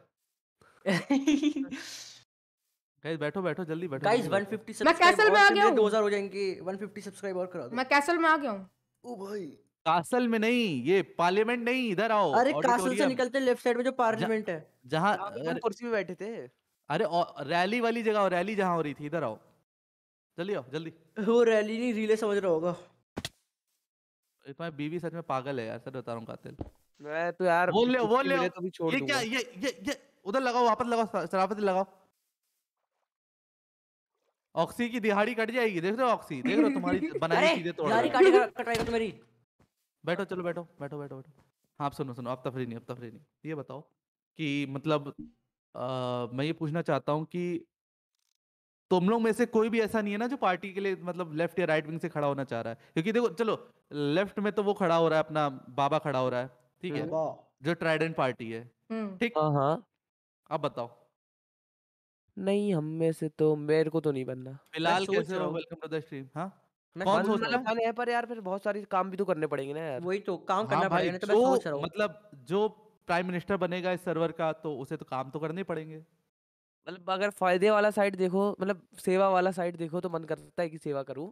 गाइस बैठो बैठो जल्दी बैठो गाइस जल्दी बैठो। 150 मैं सब्सक्राइब कैसल में और आ गया हूँ। 2000 हो जाएँगे। 150 सब्सक्राइब और करा दो। मैं कैसल में आ गया हूँ। ओ भाई। कासल में नहीं ये पार्लियामेंट नहीं इधर आओ अरे कासल से ऑडिटोरियम निकलते लेफ़्ट साइड में जो पार्लियामेंट है। जहाँ पे अरे- कुर्सी में बैठे थे। अरे रैली वाली जगह रैली जहाँ हो रही थी इधर आओ। जल्दी आओ जल्दी। वो रैली नहीं रीले समझ रहा होगा। तुम्हारी बीवी सच में पागल है यार सर बता रहा हूँ कातिल। मैं तो यार बोल ले बोल ले। तो भी छोड़ ये क्या ये ये ये उधर लगाओ वापस लगाओ सराफत लगाओ। ऑक्सी की दिहाड़ी कट जाएगी देख रहे हो ऑक्सी देख रहे हो तुम्हारी बनाई चीज़ें तोड़ है। काटेगा कटवाएगा तो मेरी बैठो चलो बैठो बैठो बैठो बैठो। हाँ आप सुनो सुनो अब तफरी नहीं अब तफरी नहीं। ये बताओ कि मतलब आ, मैं ये पूछना चाहता हूँ कि तुम लोग में से कोई भी ऐसा नहीं है ना जो पार्टी के लिए मतलब लेफ़्ट या राइट विंग से खड़ा होना चाह रहा है। क्योंकि देखो चलो लेफ़्ट में तो वो खड़ा हो रहा है अपना बाबा खड़ा हो रहा है ठीक है जो ट्राइडेंट पार्टी है हम्म। ठीक? हाँ हाँ। अब बताओ। नहीं हम में से तो मेरे को तो नहीं बनना। फ़िलहाल कैसे हो? वेलकम टू द स्ट्रीम हाँ? मैं कौन सोच रहा हूँ। है? पर यार फिर बहुत सारे काम भी तो करने पड़ेंगे ना यार। वही तो काम हाँ करना पड़ेगा तो मैं सोच रहा हूँ। मतलब जो प्राइम मिनिस्टर बनेगा इस सर्वर का तो उसे तो काम तो करने ही पड़ेंगे। मतलब अगर फ़ायदे वाला साइड देखो मतलब सेवा वाला साइड देखो तो मन करता है कि सेवा करूँ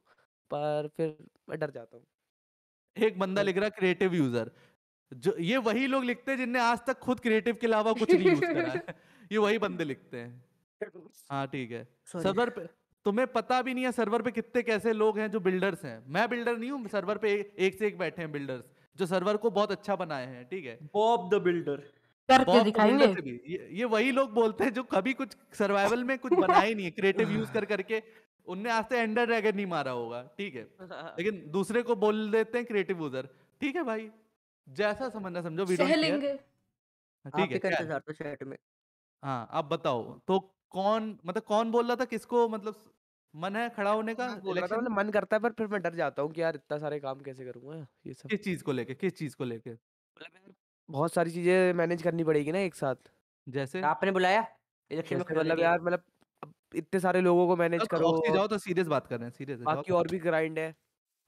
पर फिर मैं डर जाता हूँ। एक बंदा लिख रहा है क्रिएटिव यूज़र जो ये वही लोग लिखते हैं जिनने आज तक खुद क्रिएटिव के अलावा कुछ नहीं यूज़ करा है। ये वही बंदे लिखते हैं। हाँ ठीक है। सर्वर पे तुम्हें पता भी नहीं है सर्वर पे कितने कैसे लोग हैं जो बिल्डर्स हैं। मैं बिल्डर नहीं हूँ सर्वर पे एक, एक से एक बैठे हैं बिल्डर्स जो सर्वर को बहुत अच्छा बनाए हैं ठीक है। बॉब द बिल्डर करके दिखाएँगे। ये, ये वही लोग बोलते हैं जो कभी कुछ सर्वाइवल में कुछ बनाया ही नहीं है क्रिएटिव यूज़ कर करके उनने आज तक एंडर ड्रैगन नहीं मारा होगा ठीक है? लेकिन दूसरे को बोल देते हैं क्रिएटिव यूज़र ठीक है भाई? जैसा समझना समझो वी सह लेंगे ठीक है ही? तो चैट में। हाँ आप बताओ तो कौन मतलब कौन बोल रहा था किसको मतलब मन है खड़ा होने का? मतलब मन करता है पर फिर मैं डर जाता हूँ कि यार इतना सारे काम कैसे करूँगा ये सब। किस चीज़ को लेके किस चीज़ को लेके? बहुत सारी चीज़ें मैनेज करनी पड़ेगी ना एक साथ। जैसे? आपने बुलाया? इलेक्शन में मतलब यार मतलब इतने सारे लोगों को मैनेज तो करो। जाओ तो सीरियस बात कर रहे हैं सीरियस बाकी और भी ग्राइंड है।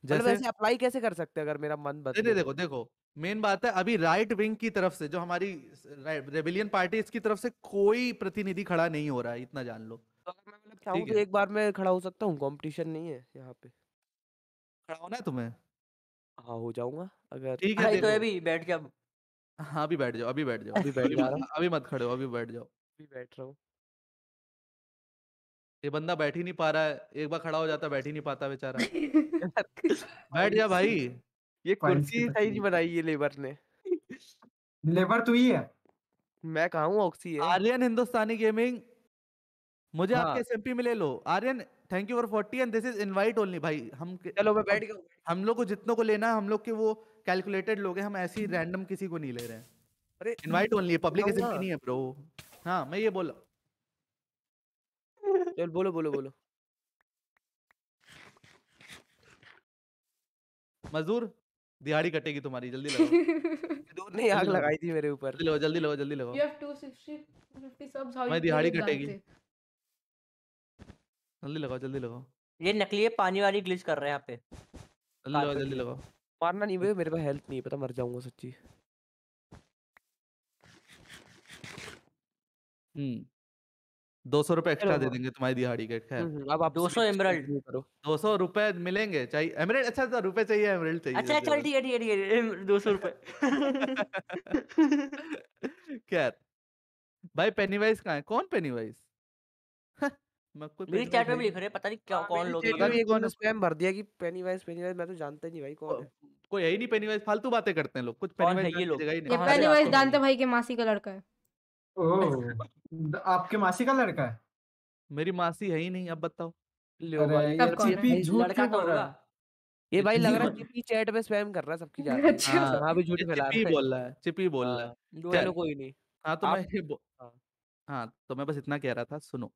मतलब जैसे? ऐसे अप्लाई कैसे कर सकते हैं अगर मेरा मन बदले नहीं देखो देखो मेन बात है अभी राइट विंग की तरफ़ से जो हमारी रेबिलियन पार्टी इसकी तरफ़ से कोई प्रतिनिधि खड़ा नहीं हो रहा है इतना जान लो। तो अगर मैं मतलब चाहूँ तो एक बार में खड़ा हो सकता हूँ कंपटीशन नहीं है यहाँ पे। खड़ा होना है तुम्हें? हाँ हो जाऊँगा अगर ठीक है तो अभी बैठ के अब हाँ अभी बैठ जाओ अभी बैठ जाओ। अभी बैठ अभी जा मत रहा हूँ। अभी मत खड़े हो अभी बैठ जाओ। अभी बैठ रहा हूँ। ये बंदा बैठ ही नहीं पा रहा है एक बार खड़ा हो जाता बैठ ही नहीं पाता बेचारा। बैठ जा भाई ये कुर्सी सही नहीं बनाई ये लेबर ने। लेबर तू ही है? मैं कहा हूँ ऑक्सी है? आर्यन हिंदुस्तानी गेमिंग मुझे हाँ। आपके एसएमपी में ले लो। Aryan thank you for 40 and this is invite only भाई। हम चलो मैं बैठ गया। हम लोग को जितनों को लेना है हम लोग के वो कैलकुलेटेड लोग हैं हम ऐसे ही रैंडम किसी को नहीं ले रहे हैं। अरे इनवाइट ओनली है पब्लिक नहीं है ब्रो हाँ मैं ये बोला चल बोलो बोलो बोलो। मजदूर दिहाड़ी कटेगी तुम्हारी जल्दी लगाओ। दूर ने आग लगाई थी मेरे ऊपर। जल्दी लगाओ जल्दी लगाओ जल्दी लगाओ। You have 260 50 subs how मैं दिहाड़ी कटेगी। जल्दी लगाओ जल्दी लगाओ। ये नकली है पानी वाली ग्लिच कर रहे हैं यहाँ पे। जल्दी लगाओ जल्दी लगाओ। मारना नहीं बे मेरे पास हेल्थ नहीं है पता मर जाऊँगा सच्ची। हम्म दो सौ रुपए एक्स्ट्रा दे देंगे तुम्हारी दिहाड़ी के खैर। हम्म, अब आप 200 एमराल्ड नहीं करो। दो सौ रुपए मिलेंगे चाहिए एमरेल्ड अच्छा तो रुपए चाहिए एमरेल्ड चाहिए अच्छा चल ठीक है ठीक है ठीक है दो सौ रुपए। खैर भाई पेनीवाइज कहाँ है? कौन पेनीवाइज मैं कोई मेरी चैट में भी लिख रहे हैं पता नहीं क्या हाँ, कौन लोग हैं। में पता। नहीं कौन स्पैम भर दिया कि पेनीवाइज पेनीवाइज मैं तो जानता ही नहीं भाई कौन है। कोई है ही नहीं पेनीवाइज फालतू बातें करते हैं लोग कुछ है पेनीवाइज ये लोग? जगह ही ये आपको दांते भाई के मासी का लड़का है। ओह आपके मासी का लड़का है? मेरी मासी है ही नहीं अब बताओ। लो भाई। कौन झूठ क्यों बोल रहा है? ये भाई लग रहा है चिपी चिपी चैट पे स्पैम कर रहा है सबकी जान में अच्छा। हाँ भी झूठ फैला रहा है। बोल रहा है चिपी बोल रहा है हाँ, दो खैर कोई नहीं। हाँ तो मैं हाँ तो मैं बस इतना कह रहा था सुनो।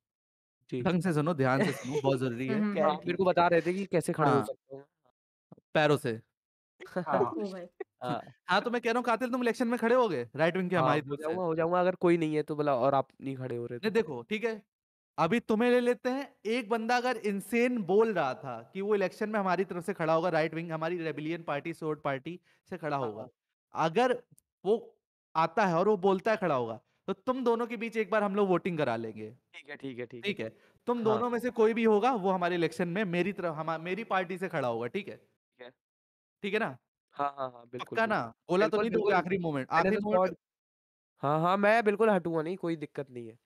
जी। ढंग से सुनो ध्यान से सुनो बहुत ज़रूरी है। हम्म, क्या आप मेरे को बता रहे थे कि कैसे खड़े हो हाँ। सकते हो? पैरों से। हाँ। ओ भाई। हाँ। हाँ तो मैं कह रहा हूँ कातिल तुम इलेक्शन में खड़े हो गए? राइट विंग की हाँ हमारी हो तरफ़ से। जाऊँगा हो जाऊँगा अगर कोई नहीं है तो बोला और आप नहीं खड़े हो रहे नहीं तो। देखो ठीक है अभी तुम्हें ले लेते हैं एक बंदा अगर इंसेन बोल रहा था कि वो इलेक्शन में हमारी तरफ़ से खड़ा होगा राइट विंग हमारी रेबिलियन पार्टी सोर्ड पार्टी से खड़ा हाँ होगा हाँ। अगर वो आता है और वो बोलता है खड़ा होगा तो तुम दोनों के बीच एक बार हम लोग वोटिंग करा लेंगे। ठीक है ठीक है ठीक है। ठीक है? तुम हाँ। दोनों में से कोई भी होगा वो हमारे इलेक्शन में मेरी तरफ़ हम मेरी पार्टी से खड़ा होगा ठीक है? ठीक है। ठीक है ना? हाँ हाँ हाँ बिल्कुल पक्का ना? बिल्कुल। बोला तो बिल्कुल नहीं दोगे बिल्कुल। आखिरी मोमेंट मैंने आखिरी तो मोमेंट सॉर्ट हाँ हाँ मैं बिल्कुल हटूँगा नहीं कोई दिक्कत नहीं है।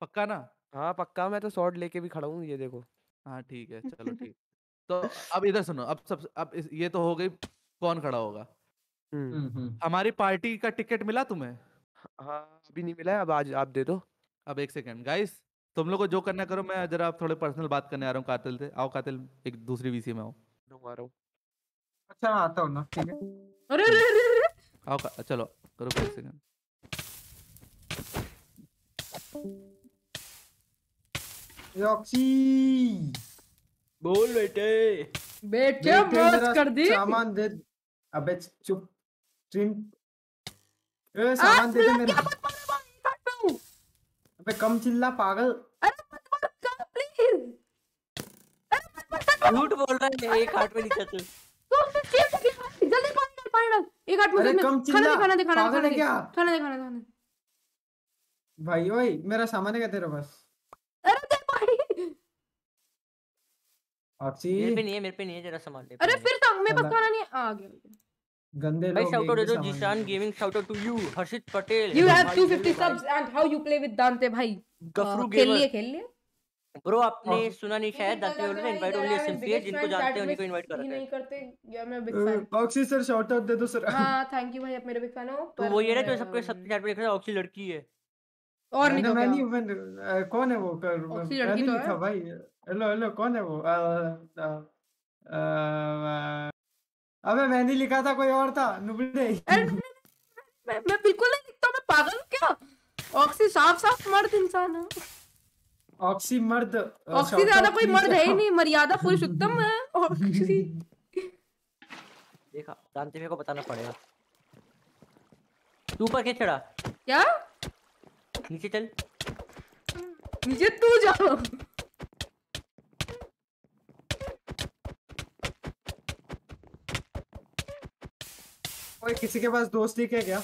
पक्का ना? हाँ पक्का मैं तो शॉर्ट लेके भी खड़ा हूँ ये देखो। हाँ ठीक है चलो ठीक। तो अब इधर सुनो अब सब अब इस, ये तो हो गई कौन खड़ा होगा? हम्म। हम्म हम्म। हमारी पार्टी का टिकट मिला तुम्हें? हाँ अभी नहीं मिला है अब आज आप दे दो। अब एक सेकंड। गाइस तुम लोग को जो करना करो मैं जरा आप थोड़े पर्सनल बात करने आ रहा हूँ कातिल से। आओ कातिल एक दूसरी वीसी में आओ। रहा हूँ। अच्छा मैं आता हूँ ना ठीक है। अरे अरे अरे आओ का, चलो करो एक सेकंड। रॉक्सी बोल बेटे। बेटे बेटे मौज कर दी। सामान दे। अबे चुप स्ट्रीम ए सामान दे दे मेरा अबे कम चिल्ला पागल अरे मत मारो क्या प्लीज़ अरे मत मत मत झूठ बोल रहा है एक हाथ में नीचे तू तू अपने चेप के जल्दी पानी डाल पानी डाल एक हाथ में अरे कम खाना दे चिल्ला खाना दे खाना दे पागल खाना है दे क्या खाना दे खाना दे भाई ओए मेरा सामान है क्या तेरे पास अरे दे पानी ऑक्सी मेरे पे नहीं है मेरे पे नहीं है जरा सामान ले अरे फिर तो मेरे पास खाना नहीं है आ गया आ गया गंदे भाई लोग shout out they Zeeshan gaming shout out to you Harshit Patel. Have जल्दी 250 भाई subs and how you play with Dante भाई? गफरू खेल लिए खेल लिए? ब्रो आपने सुना नहीं शायद दाते बोल रहे इनवाइट ओनली एसएमपी है जिनको जानते हैं उन्हीं को इनवाइट कर ही रखा है नहीं करते। या मैं big fan Oxy sir short out दे दो सर हाँ थैंक यू भाई आप मेरे बिग फ़ैन हो तो वो ये ना तो सबके सबके चैट पे लिख रहा है ऑक्सी लड़की है। और नहीं तो मैं नहीं अ, कौन है वो? कर ऑक्सी लड़की तो है। भाई। हेलो हेलो कौन है वो? अ, अ, अ, अ, अबे मैं नहीं लिखा था कोई और था नुबड़े। अरे मैं मैं बिल्कुल नहीं लिखता मैं पागल हूँ क्या? ऑक्सी साफ़ साफ़ मर्द इंसान है। ऑक्सी मर्द ऑक्सी ज़्यादा कोई मर्द है ही नहीं मर्यादा पुरुषोत्तम है ऑक्सी। देखा जानते मेरे को बताना पड़ेगा। तू ऊपर क्या चढ़ा। क्या? नीचे चल। नीचे तू जाओ ओए किसी के पास दोस्त ही क्या? क्या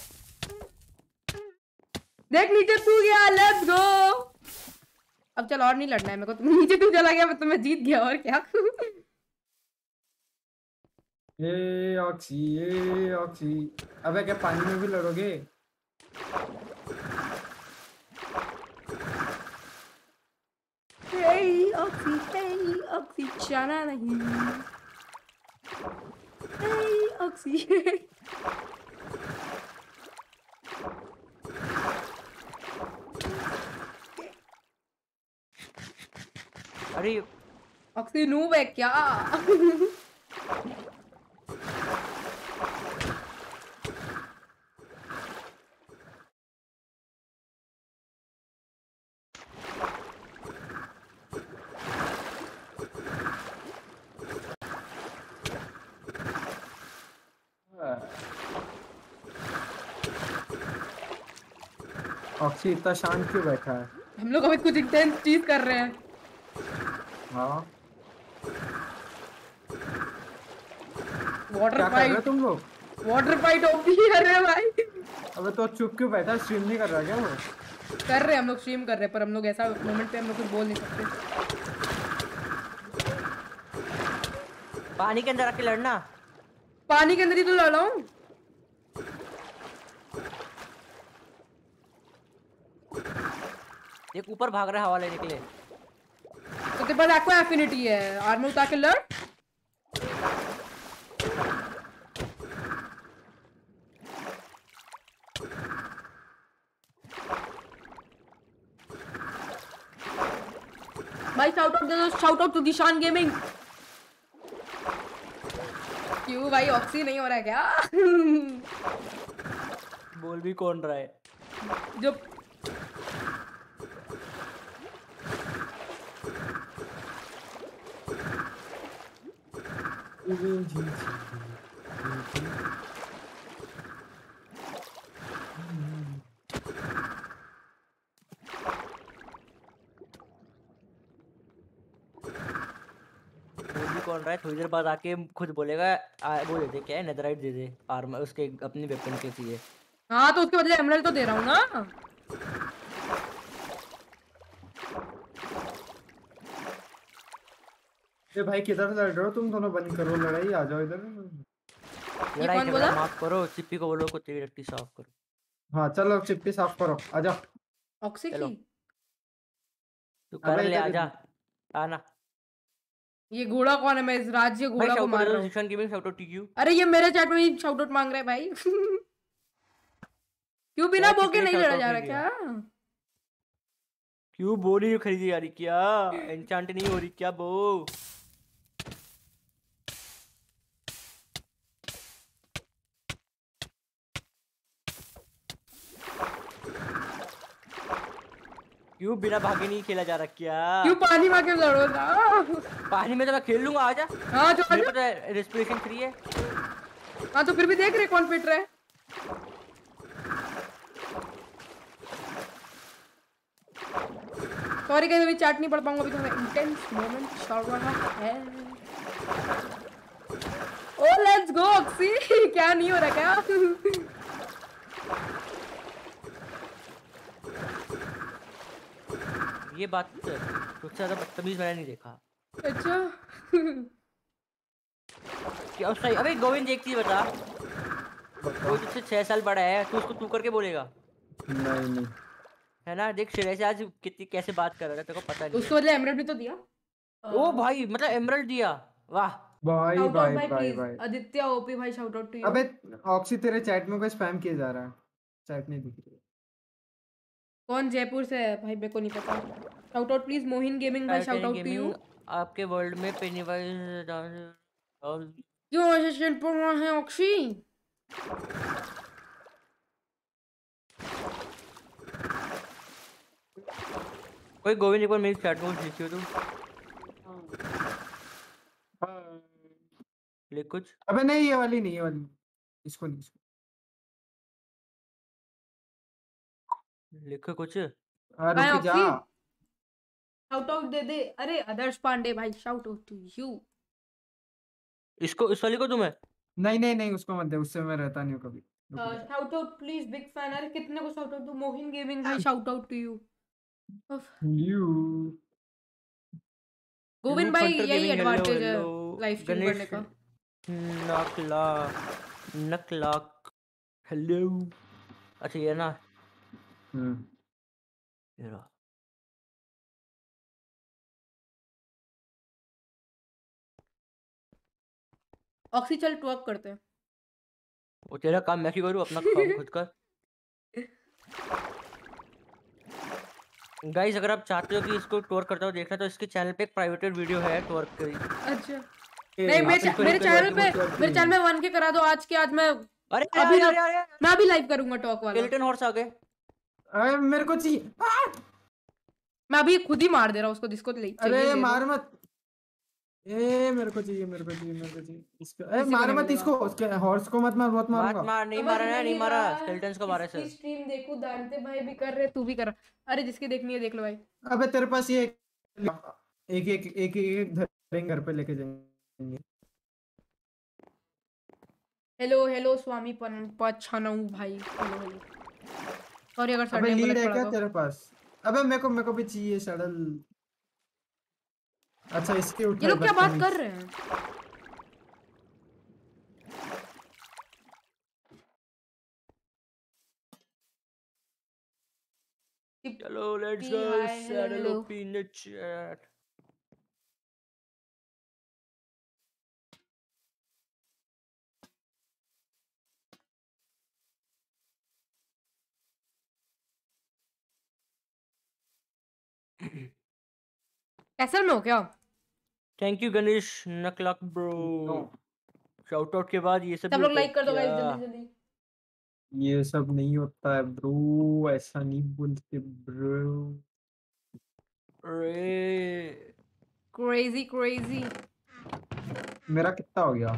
देख नीचे तू गया लेट्स गो अब चल और नहीं लड़ना है मेरे को। तुम नीचे तू चला गया मैं तुम्हें जीत गया और क्या ये ऑक्सी ये ऑक्सी अबे क्या पानी में भी लड़ोगे? हे ऑक्सी हे ऑक्सी जाना नहीं। हे ऑक्सी अरे अक्सी नूब है क्या? ऑक्सी इतना शांत क्यों बैठा है? हम लोग अभी कुछ इंटेंस चीज़ कर रहे हैं। हाँ। वाटर क्या कर रहे हो फाइट तुम लोग? वाटर फाइट ओपी अरे भाई। अबे तो चुप क्यों बैठा स्ट्रीम नहीं कर रहा क्या वो? कर रहे हैं हम लोग स्ट्रीम कर रहे हैं पर हम लोग ऐसा मोमेंट पे हम लोग कुछ बोल नहीं सकते। पानी के अंदर आके लड़ना। पानी के अंदर ही तो लड़ा हूँ। एक ऊपर भाग रहा है हवा लेने के लिए। तो तेरे पास एक्वा एफिनिटी है आर्मर उतार के लड़। भाई शाउट आउट दे दो shout out to Dishan gaming क्यों भाई ऑक्सी नहीं हो रहा है क्या? बोल भी कौन रहा है? जो कौन रहा है? थोड़ी देर बाद आके खुद बोलेगा आ, वो दे दे क्या है? नेदराइट दे दे आर्मर उसके अपनी वेपन के चाहिए हाँ तो उसके बदले एमरल्ड तो दे रहा हूँ ना। ये भाई किधर लड़ रहे हो? तुम दोनों बंद करो लड़ाई आ जाओ इधर। लड़ाई कौन बोला? माफ़ करो चिप्पी को बोलो की रट्टी साफ़ करो। हाँ चलो चिप्पी साफ़ करो आ जाओ। ऑक्सी की? तू कर ले इधर- आजा आना ये घोड़ा कौन है? मैं इस राज्य घोड़ा को मार रहा हूँ। Gaming shout out to you अरे ये मेरे चैट में शाउट आउट मांग रहा है भाई। क्यों बिना बोके नहीं लड़ा जा रहा क्या? क्यों बो नहीं खरीदी जा रही क्या? एन्चांट नहीं हो रही क्या बो? क्यों बिना भागे नहीं खेला जा रहा क्या? क्यों पानी में के लड़ो पानी में तो मैं खेल लूँगा आजा। हाँ जो को तो रेस्पिरेशन फ्री है। हाँ तो फिर भी देख रहे कौन पिट रहा है। सॉरी कहीं अभी चैट नहीं पढ़ पाऊँगा अभी थोड़ा इंटेंस मोमेंट चल रहा है। ओ लेट्स गो ऑक्सी क्या नहीं हो रहा क्या? ये बात सबसे ज़्यादा बदतमीज मैंने नहीं देखा। अच्छा। क्या सही अबे गोविंद एक चीज़ बता। वो तुझसे छह साल बड़ा है तू उसको तू करके बोलेगा। नहीं नहीं। है ना? देख श्रेय से आज कितनी कैसे बात कर रहा है तेरे को पता नहीं उसके बदले एमरेड भी तो दिया। ओ भाई मतलब एमरल्ड दिया। वाह। भाई भाई भाई भाई भाई। आदित्य ओपी भाई शाउट आउट टू यू अबे ऑक्सी तेरे चैट में कोई स्पैम किया जा रहा है? चैट नहीं दिख रही। कौन जयपुर से है? भाई मेरे को नहीं पता। Shout out please Mohin gaming भाई शाउट आउट टू यू आपके वर्ल्ड में पेनीवाइज डांस क्यों ऐसे शेड पढ़ रहा है ऑक्सी कोई गोविंद एक बार मेरी चैट में लिखियो तुम लिख कुछ। अबे नहीं ये वाली नहीं ये वाली। इसको नहीं इसको। लिखो कुछ। हाँ, रुक जा। शाउट आउट दे दे। अरे आदर्श पांडे भाई शाउट आउट टू यू इसको इस वाली को तुम्हें नहीं नहीं नहीं उसको मत दे उससे मैं रहता नहीं हूँ कभी। Shout out please big fan अरे कितने को शाउट आउट दो? मोहिन गेमिंग भाई shout out to you You. Govind भाई यही एडवांटेज है लाइव स्ट्रीम करने का। नकला नकला हेलो अच्छा ये ना हम्म ये रहा ऑक्सी चल ट्वर्क करते हैं। वो तेरा काम मैं क्यों करूँ? अपना काम खुद कर। गाइस अगर आप चाहते हो कि इसको टवर्क करता हुआ देखना तो इसके चैनल पे एक प्राइवेटेड वीडियो है टवर्क की। अच्छा। नहीं मेरे चा- मेरे चैनल पे मेरे चैनल में वन के करा दो आज के आज मैं अरे अभी ना- अरे मैं अभी लाइव करूँगा टॉक वाला। स्केलेटन हॉर्स आ गए। अरे मेरे को चाहिए। मैं अभी खुद ही मार दे रहा हूँ उसको जिसको ले चाहिए अरे मार मत। ए मेरे को चाहिए मेरे को चाहिए मेरे को चाहिए। इसको ए मार मत इसको उसके हॉर्स को मत मार बहुत मार मारूँगा मार नहीं मारा ना नहीं मारा। स्केलेटन्स को मारा सर। स्ट्रीम देखो? दानते भाई भी कर रहे तू भी कर। अरे जिसकी देखनी है देख लो भाई। अबे तेरे पास ये एक एक एक एक एक धरेंगे घर पे लेके जाएँगे। हेलो हेलो स्वामी पन पछनऊ भाई। हेलो हेलो सॉरी अगर सडन लीड है पड़ा क्या तो तेरे पास? अबे मेरे को मेरे को भी चाहिए सडन अच्छा इसके उठा ये लोग क्या बात कर रहे हैं? चलो let's Hey, go hi, hello, saddle hello. Castle में हो क्या थैंक यू गणेश नकलक ब्रो शाउट आउट के बाद ये सब सब लोग लाइक कर दो गाइस जल्दी जल्दी ये सब नहीं होता है ब्रो ऐसा नहीं बोलते ब्रो अरे क्रेजी क्रेजी मेरा कितना हो गया।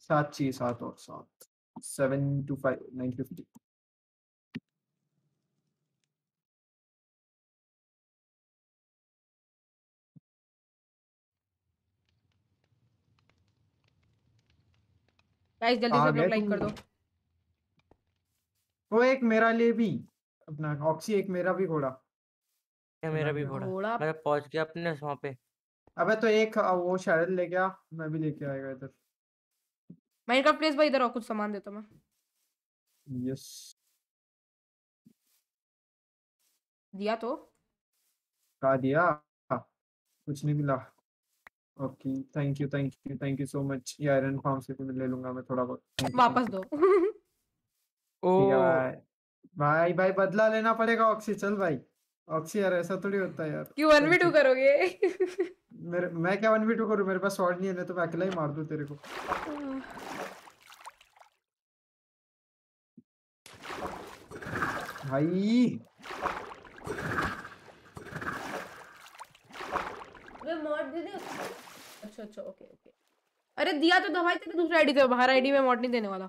सात चाहिए सात और सात seven two five nine fifty guys जल्दी लोग लाइक कर दो। वो एक मेरा लिए भी अपना ऑक्सी एक मेरा भी घोड़ा। क्या मेरा भी घोड़ा। घोड़ा। मैं पहुँच गया अपने वहाँ पे। अबे तो एक वो शायद ले गया मैं भी लेके आएगा इधर। माइनक्राफ्ट प्लेस भाई इधर आओ कुछ सामान देता मैं। यस दिया तो। कहा दिया? कुछ नहीं मिला। Okay thank you thank you thank you so much ये आयरन फार्म से भी ले लूँगा मैं थोड़ा बहुत। वापस दो। ओ। भाई भाई बदला लेना पड़ेगा ऑक्सी चल भाई। ऑक्सी यार ऐसा थोड़ी होता है यार। क्यों one V Thank to you. करोगे? मेरे मैं क्या वन वी टू करूँ? मेरे पास स्वॉर्ड नहीं है नहीं तो मैं अकेला ही मार दूँ तेरे को। भाई। वे मॉड दे दे अच्छा अच्छा ओके ओके अरे दिया तो दवाई तेरे दूसरे आईडी से बाहर आईडी में मॉड नहीं देने वाला।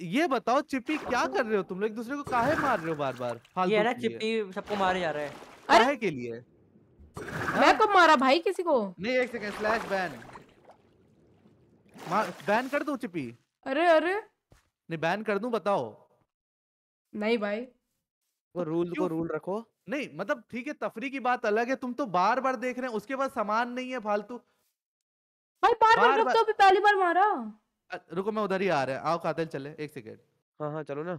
ये बताओ चिप्पी क्या कर रहे हो तुम लोग? एक दूसरे को काहे मार रहे हो बार बार ये ना? चिप्पी सबको मारे जा रहा है। अरे! काहे के लिए? मैं कब मारा भाई किसी को? नहीं एक सेकंड स्लैश बैन मार बैन कर दूँ चिप्पी? अरे अरे! नहीं बैन कर दूँ बताओ। नहीं भाई। वो रूल को रूल रखो। नहीं मतलब ठीक है तफरी की बात अलग है तुम तो बार बार देख रहे हैं उसके बाद सामान नहीं है फालतू। भाई बार बार बार जब बार- तो अभी पहली बार मारा। अ, रुको मैं उधर ही आ रहा है आओ कातिल चले एक सेकंड। हाँ हाँ चलो ना।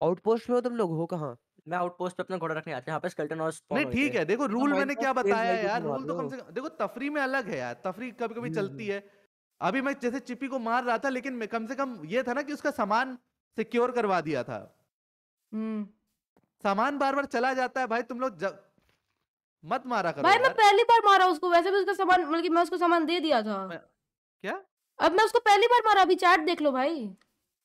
आउटपोस्ट में हो तुम लोग हो कहाँ? मैं आउटपोस्ट पे अपना घोड़ा रखने आता यहाँ पे स्केलेटन और नहीं होते ठीक हैं। है देखो रूल मैंने क्या बताया लाइट यार रूल तो कम से कम देखो तफरी में अलग है यार तफरी कभी कभी हम्म, चलती है। अभी मैं जैसे चिप्पी को मार रहा था लेकिन मैं कम से कम ये था ना कि उसका सामान सिक्योर करवा दिया था। हम्म। सामान बार बार चला जाता है भाई तुम लोग जब मत मारा करो भाई मैं यार। पहली बार मारा उसको वैसे भी उसका सामान मतलब कि मैं उसको सामान दे दिया था। मैं- क्या? अब मैं उसको पहली बार मारा अभी चैट देख लो भाई।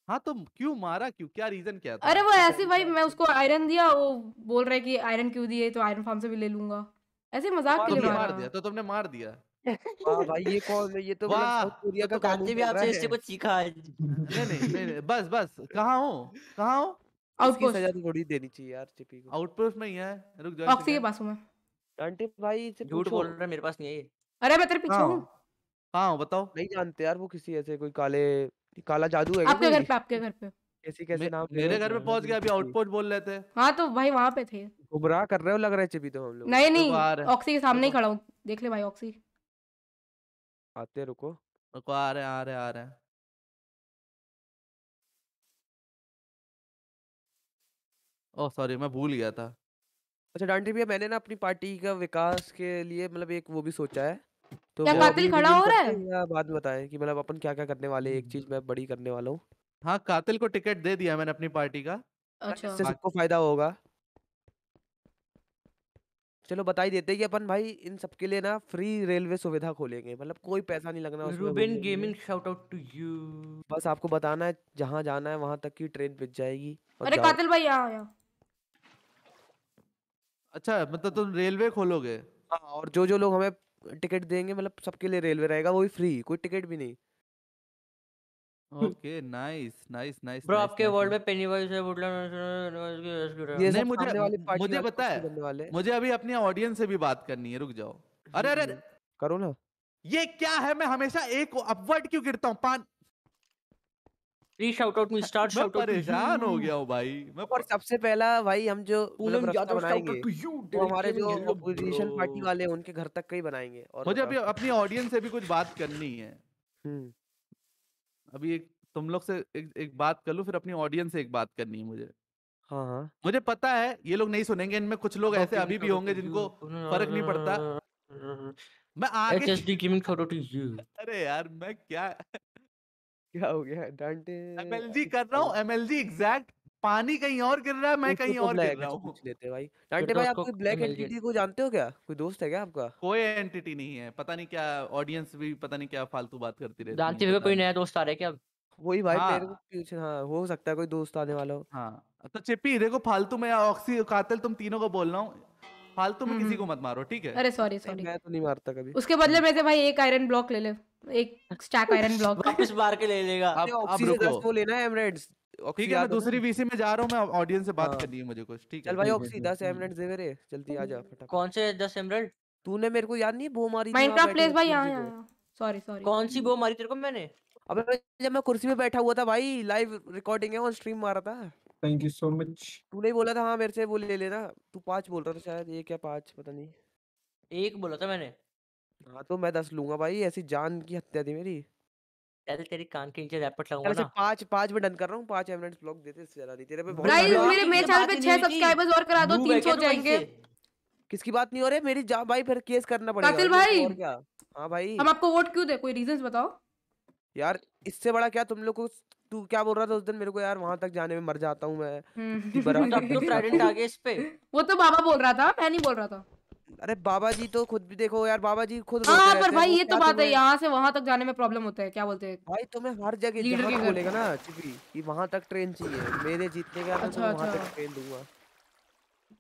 हाँ तो क्यों मारा क्यों? क्या रीजन क्या था? अरे वो ऐसे भाई मैं उसको आयरन दिया वो बोल रहा है कि आयरन क्यों दिए तो आयरन फार्म से भी ले लूँगा। ऐसे मज़ाक के लिए मारा? मार दिया तो तुमने मार दिया। वाह भाई ये कौन है? ये तो मतलब साउथ कोरिया तो का कानून भी आपसे इससे कुछ सीखा है। नहीं नहीं बस बस कहाँ हो? कहाँ हो? आउटपोस्ट सजा तो थोड़ी देनी चाहिए यार चिपी को। आउटपोस्ट में ही है। रुक जाओ ऑक्सी के पास हूँ मैं। आंटी भाई झूठ बोल रहा है मेरे पास नहीं है अरे मैं तेरे पीछे हूँ। हो बताओ। नहीं जानते यार वो किसी ऐसे कोई काले काला जादू है आपके घर पे आपके घर पे। कैसी कैसे मे- नाम मेरे घर पे पहुँच गया अभी। आउटपोस्ट बोल रहे थे। हाँ तो भाई वहाँ पे थे। गुमराह कर रहे हो लग रहा है चिपी तो हम लोग। नहीं नहीं ऑक्सी के सामने ही खड़ा हूँ। देख ले भाई ऑक्सी। आते रुको। रुको आ रहे आ रहे आ रहे ओह सॉरी मैं भूल गया था। अच्छा डांटी भैया मैंने ना अपनी पार्टी का विकास के लिए मतलब एक वो भी सोचा है। तो क्या कातिल खड़ा हो रहा है? या बाद में बताएँ कि मतलब अपन क्या क्या करने वाले एक चीज़ मैं बड़ी करने वाला हूँ। हाँ कातिल को टिकट दे दिया मैंने अपनी पार्टी का। अच्छा। इससे सबको फ़ायदा होगा। चलो बता ही देते हैं कि अपन भाई इन सबके लिए ना फ्री रेलवे सुविधा खोलेंगे। मतलब कोई पैसा नहीं लगना उसमें Rubin. Gaming shout out to you बस आपको बताना है जहाँ जाना है वहाँ तक की ट्रेन पिच जाएगी अरे कातिल भाई यहाँ यहाँ अच्छा मतलब तुम रेलवे खोलोगे? हाँ और जो जो लोग हमें टिकट देंगे मतलब सबके लिए रेलवे रहेगा वो भी फ्री कोई टिकट भी नहीं। Okay nice nice nice bro आपके वर्ल्ड में पेनीवाइज है वुडलैंड ये नहीं, मुझे- मुझे पता है। मुझे अभी अपनी ऑडियंस से भी बात करनी है रुक जाओ। अरे अरे अरे करो ना। ये क्या है? मैं हमेशा एक अपवर्ड क्यों गिरता हूँ? पान please shout out me start shout out परेशान हो गया हूँ भाई। मैं और सबसे पहला भाई हम जो मतलब पूनम यादव बनाएँगे वो हमारे जो ऑपोजिशन पार्टी वाले उनके घर तक का ही बनाएँगे और मुझे अभी अपनी ऑडियंस से भी कुछ बात करनी है। हम्म। अभी एक तुम लोग से एक, एक बात कर लूँ फिर अपनी ऑडियंस से एक बात करनी है मुझे। हाँ हाँ। मुझे पता है ये लोग नहीं सुनेंगे इनमें कुछ लोग ऐसे अभी भी होंगे जिनको फ़र्क नहीं पड़ता। मैं आगे अरे यार मैं क्या क्या हो गया? डांटे एमएलजी कर रहा हूँ एमएलजी एग्जैक्ट पानी कहीं और गिर रहा है मैं कहीं तो और गिर रहा है, लेते भाई। डांटे भाई आप कोई ब्लैक एंटिटी को जानते हो क्या? कोई दोस्त है क्या आपका? कोई एंटिटी नहीं है पता नहीं क्या ऑडियंस भी पता नहीं क्या फालतू बात करती रहती है हुए पता कोई नया दोस्त आ रहा है क्या वही भाई को हाँ। पूछ हाँ हो सकता है कोई दोस्त आने वाला हो। हाँ तो चिप्पी देखो फालतू में ऑक्सी कातिल तुम तीनों को बोल रहा हूँ फालतू में किसी को मत मारो ठीक है? अरे सॉरी सॉरी मैं तो नहीं मारता कभी। उसके बदले में से भाई एक आयरन ब्लॉक ले ले एक स्टैक आयरन ब्लॉक वापस मार के ले लेगा। अब अब रुको। वो लेना है एमरेड्स ठीक है मैं? दूसरी वीसी में जा रहा हूँ मैं ऑडियंस से बात हाँ। करनी है मुझे कुछ ठीक है? चल भाई ऑक्सी ठीक दस है। एमरेड्स दे मेरे जल्दी आ जा फटाफट। कौन से दस एमरल्ड तूने मेरे को याद नहीं वो मारी माइनक्राफ्ट प्लेस भाई कुर्सी यहाँ? यहाँ सॉरी सॉरी कौन सी वो मारी तेरे को मैंने? अबे जब मैं कुर्सी पे बैठा हुआ था भाई लाइव रिकॉर्डिंग है ऑन स्ट्रीम मारा था। थैंक यू सो मच तूने ही बोला था हाँ मेरे से वो ले लेना। तू पाँच बोल रहा था शायद ये क्या पाँच पता नहीं। एक बोला था मैंने। हाँ तो मैं दस लूँगा भाई ऐसी जान की हत्या थी मेरी। चल तेरी कान के नीचे रैपट लगाऊँगा ऐसे ना। पाँच पाँच में डन कर रहा हूँ पाँच एमरेड्स ब्लॉक देते इससे ज़्यादा नहीं तेरे पे बहुत गाइस मेरे मेरे चैनल पे 6 सब्सक्राइबर्स और करा दो 300 हो जाएँगे। किसकी बात नहीं हो रही मेरी जा भाई फिर केस करना पड़ेगा। कातिल भाई! और क्या? हाँ भाई। हम आपको वोट क्यों दे? कोई रीजंस बताओ। यार इससे बड़ा क्या तुम लोग को तू क्या बोल रहा था उस दिन? मेरे को यार वहाँ तक जाने में मर जाता हूँ मैं। हम्म। तो तो ट्राइडेंट आ गया इस पे। वो तो बाबा बोल रहा था मैं नहीं बोल रहा था। अरे बाबा जी तो खुद भी देखो यार बाबा जी खुद हाँ रहते पर हैं, भाई ये तो बात है यहाँ से वहाँ तक जाने में प्रॉब्लम होता है क्या बोलते हैं? भाई तुम्हें हर जगह बोलेगा ना चिपी कि वहाँ तक ट्रेन चाहिए। मेरे जीतने का अच्छा, तो वहाँ अच्छा। तक ट्रेन दूँगा।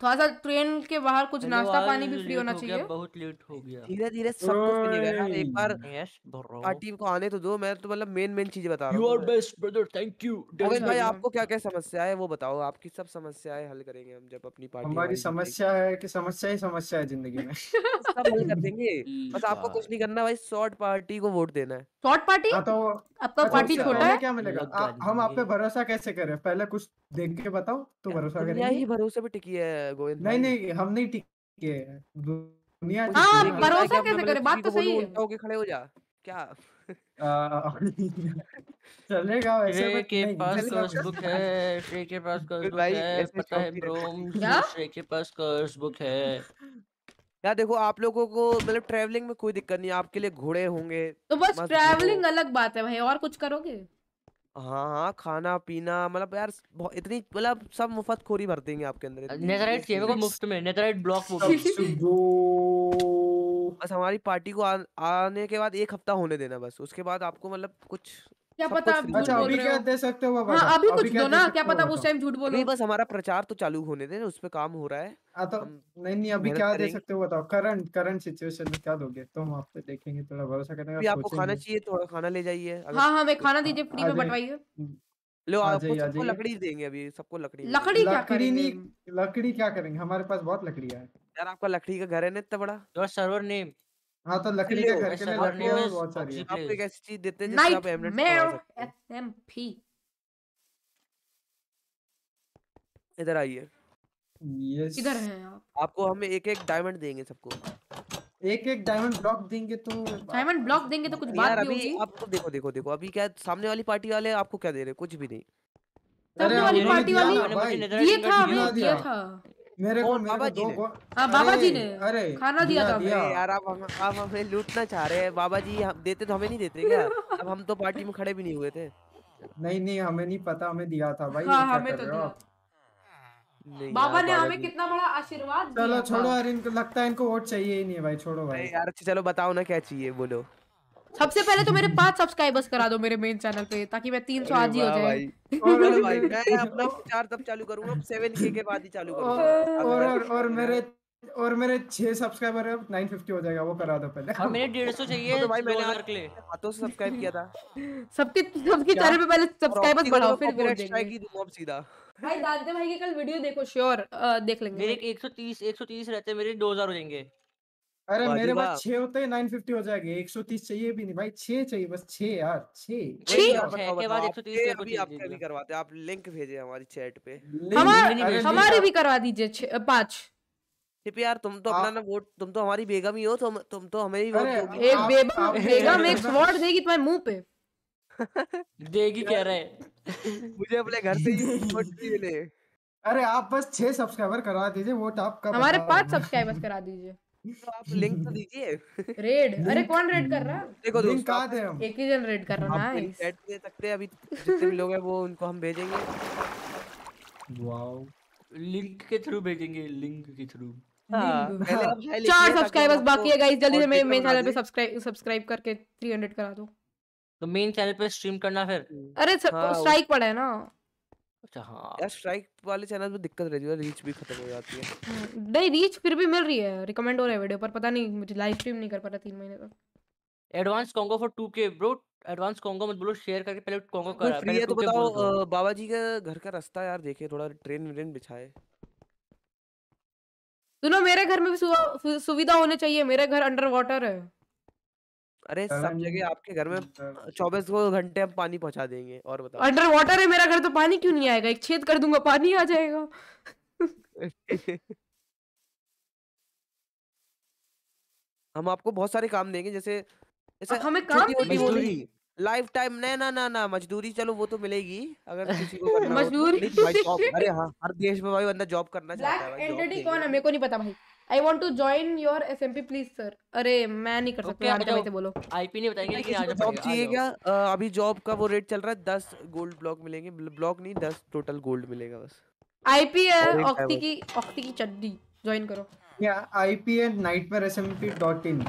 थोड़ा सा ट्रेन के बाहर कुछ नाश्ता पानी भी फ्री होना हो चाहिए। बहुत लेट हो गया। धीरे धीरे सब कुछ मिलेगा यार एक बार यस ब्रो पार्टी को आने तो दो मैं तो मतलब मेन मेन चीज़ें बता रहा यू हूँ are best brother thank you भाई। आपको क्या क्या समस्या है वो बताओ आपकी सब समस्याएँ हल करेंगे हम जब अपनी पार्टी हमारी समस्या है कि समस्या ही समस्या है ज़िंदगी में। सब हल कर देंगे बस आपको कुछ नहीं करना भाई शॉर्ट पार्टी को वोट देना है। Short party? हाँ तो आपका अच्छा, पार्टी छोटा है? क्या मिलेगा? हम आप पे भरोसा कैसे करें? पहले कुछ देख के बताओ तो भरोसा करेंगे। ही भरोसे पे टिकी है। गोविंद नहीं नहीं हम नहीं टिके हैं। दुनिया हाँ, है। भरोसा कैसे करें? बात तो सही है। होके खड़े हो जा क्या चलेगा वैसे श्रेय के पास। कर्ज बुक है श्रेय के पास कर्ज बुक है पता है ब्रो क्या? के पास कर्ज बुक है यार देखो आप लोगों को मतलब ट्रैवलिंग में कोई दिक्कत नहीं आपके लिए घोड़े होंगे तो बस ट्रैवलिंग अलग बात है भाई और कुछ करोगे हाँ हाँ खाना पीना मतलब यार इतनी मतलब सब मुफ़्त खोरी भर देंगे आपके अंदर इतनी नेदरराइट चाहिए मेरे को मुफ़्त में नेदरराइट ब्लॉक वो भी. बस हमारी पार्टी को आ, आने के बाद एक हफ़्ता होने देना बस उसके बाद आपको मतलब कुछ क्या पता कुछ आप झूठ अच्छा बोल रहे हो? दे सकते हो वो हाँ अभी कुछ दो ना क्या पता उस टाइम झूठ बोलो बस हमारा प्रचार तो चालू होने देना उस पे काम हो रहा है। हाँ तो नहीं नहीं अभी क्या दे सकते हो बताओ? करंट करंट सिचुएशन में क्या दोगे? तो हम आप पे देखेंगे थोड़ा भरोसा अभी और आपको खाना चाहिए थोड़ा खाना ले जाइए हाँ हाँ मैं खाना दीजिए फ्री में। बंटवाइए। लो आपको सबको लकड़ी देंगे अभी सबको लकड़ी लकड़ी क्या लकड़ी करेंगे? नहीं लकड़ी क्या करेंगे? हमारे पास बहुत लकड़ियाँ है। यार आपका लकड़ी का घर है ना इतना बड़ा? योर सर्वर नेम हाँ तो लकड़ी के घर के लिए में बहुत सारी है। आपको एक ऐसी चीज़ देते हैं जिससे आप कमा मेयर सकते हैं। एसएमपी। इधर आइए। यस। किधर हैं आप। आपको हम एक एक डायमंड देंगे सबको। एक एक डायमंड ब्लॉक देंगे तो डायमंड ब्लॉक देंगे तो कुछ बात भी होगी। आपको देखो देखो देखो अभी क्या सामने वाली पार्टी वाले आपको क्या दे रहे कुछ भी नहीं। सामने वाली पार्टी वाली ingot था हमें। दिया था। मेरे को बाबा जी ने? हाँ बाबा जी अरे, ने। अरे खाना दिया था दिया यार आप हम आप हमें लूटना चाह रहे हैं। बाबा जी हम देते तो हमें नहीं देते क्या? अब हम तो पार्टी में खड़े भी नहीं हुए थे। नहीं नहीं हमें नहीं पता हमें दिया था भाई। हाँ हमें तो दिया। नहीं बाबा ने हमें कितना बड़ा आशीर्वाद चलो छोड़ो यार इनको लगता है इनको वोट चाहिए ही नहीं भाई छोड़ो भाई। यार अच्छा चलो बताओ ना क्या चाहिए बोलो। सबसे पहले तो मेरे पाँच सब्सक्राइबर्स करा दो मेरे मेन चैनल पे ताकि मैं 300 आज ही हो जाए। भाई। और भाई मैं अपना प्रचार तब चालू करूँगा 7k के बाद ही चालू करूँगा। और और, और मेरे और मेरे छह सब्सक्राइबर है 950 हो जाएगा वो करा दो पहले। और मेरे डेढ़ सौ चाहिए तो भाई दो मैंने हज़ार आज के हाथों से सब्सक्राइब किया था। सबके सबके चैनल पे पहले सब्सक्राइबर्स बढ़ाओ फिर को विराट स्ट्राइक ही दूँगा अब सीधा। भाई दादे भाई की कल वीडियो देखो श्योर देख लेंगे। मेरे 130 130 रहते मेरे 2000 हो जाएँगे। अरे मेरे पास छह होते हैं 950 हो जाएँगे 130 चाहिए भी नहीं भाई छह चाहिए बस छह यार छह। छी! वही छह? यार बताओ के बाद बताओ 130 आपके अभी चाहिए आपके करवाते आप लिंक भेजे हमारी चैट पे। हमार भी करवा दीजिए छह- पाँच। यार तुम तो अपना ना वोट तुम तो हमारी बेगम ही हो तुम तुम तो हमें ही वोट एक बेगम बेगम एक स्वॉर्ड देगी तुम्हारे मुँह पे। देगी कह रहा है। मुझे अपने घर से ही वोट मिले। अरे आप बस छह सब्सक्राइबर करा दीजिए वोट आपका हमारे पाँच सब्सक्राइबर्स करा दीजिए। तो आप लिंक तो दीजिए। रेड अरे कौन रेड कर रहा? देखो लिंक दोस्तों कहाँ दे हम? एक ही जन रेड कर रहा आप है लिंक चैट दे सकते हैं अभी जितने भी लोग हैं वो उनको हम भेजेंगे। वाओ लिंक के थ्रू भेजेंगे लिंक के थ्रू हाँ, पहले आप हाय लिखिए चार सब्सक्राइबर्स बाकी है गाइस जल्दी से मेरे बना चैनल पे सब्सक्राइब सब्सक्राइब करके 300 करा दो। तो मेन चैनल पे स्ट्रीम करना फिर। अरे हाँ, स्ट्राइक पड़ा है ना। अच्छा हाँ। यार स्ट्राइक वाले चैनल में दिक्कत रहती है रीच भी खत्म हो जाती है। हम्म, नहीं रीच फिर भी मिल रही है रिकमेंड हो रहा है वीडियो पर पता नहीं मुझे लाइव स्ट्रीम नहीं कर पा रहा तीन महीने तक। Advance congo for 2k bro advance congo मत बोलो शेयर करके पहले कॉन्गो कोई करा फ्री है तो बताओ अ, बाबा जी का घर का रास्ता यार देखिए थोड़ा ट्रेन व्रेन बिछाए। सुनो मेरे घर में भी सुविधा होनी चाहिए मेरे घर अंडर वाटर है। अरे सब जगह आपके घर में चौबीस घंटे हम पानी पहुँचा देंगे और बताओ। अंडर वाटर है मेरा घर तो पानी क्यों नहीं आएगा? एक छेद कर दूँगा पानी आ जाएगा। हम आपको बहुत सारे काम देंगे जैसे जैसे हमें काम मजदूरी। लाइफ टाइम ना ना ना ना मजदूरी चलो वो तो मिलेगी अगर किसी को करना तो। मजदूरी। भाई अरे हाँ हर देश में भाई बंदा जॉब करना चाहता है ब्लैक भाई एंटिटी कौन है? मेरे को नहीं पता भाई। I want to join your SMP please sir अरे मैं नहीं कर सकती आ जानते जाओ। भाई बोलो आईपी नहीं बताएँगे लेकिन किसी आज जॉब चाहिए क्या? अभी जॉब का वो रेट चल रहा है दस गोल्ड ब्लॉक मिलेंगे। ब्लॉक नहीं दस टोटल गोल्ड मिलेगा बस। आईपी है और ऑक्टी की ऑक्टी की चड्डी। ज्वाइन करो। या IPN nightmare SMP dot in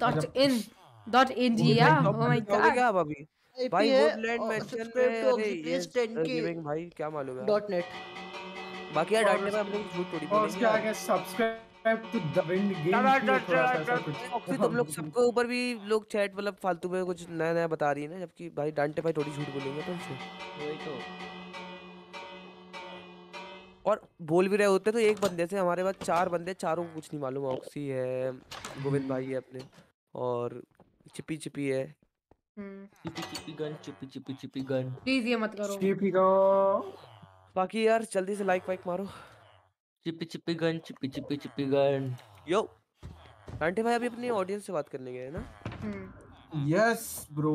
dot in dot in जी या ओह माय गॉड क्या आप अभी। भाई वुडलैंड मेंशन सब्सक्राइब में टू अरे ये 10k भाई क्या मालूम है। डॉट नेट बाकी यार और में हम लोग झूठ थोड़ी और बोलेंगे उसके। आगे subscribe to the wind game थोड़ा सा ऐसा कुछ। ऑक्सी तुम लोग सबके ऊपर भी लोग चैट मतलब फालतू में कुछ नया नया बता रही है ना जबकि भाई डांटे भाई थोड़ी झूठ बोलेंगे तुमसे वही तो। और बोल भी रहे होते तो एक बंदे से हमारे पास चार बंदे चारों को कुछ नहीं मालूम ऑक्सी है गोविंद भाई है अपने और चिपी चिपी है। Chippy chippy gun chippy chippy chippy gun. Please ये मत करो। टीपी को बाकी यार जल्दी से लाइक वाइक मारो। Chipi Chipi gun Chipi Chipi Chipi gun. Yo Dante भाई अभी अपनी ऑडियंस से बात करने गए हैं ना? हम्म। यस ब्रो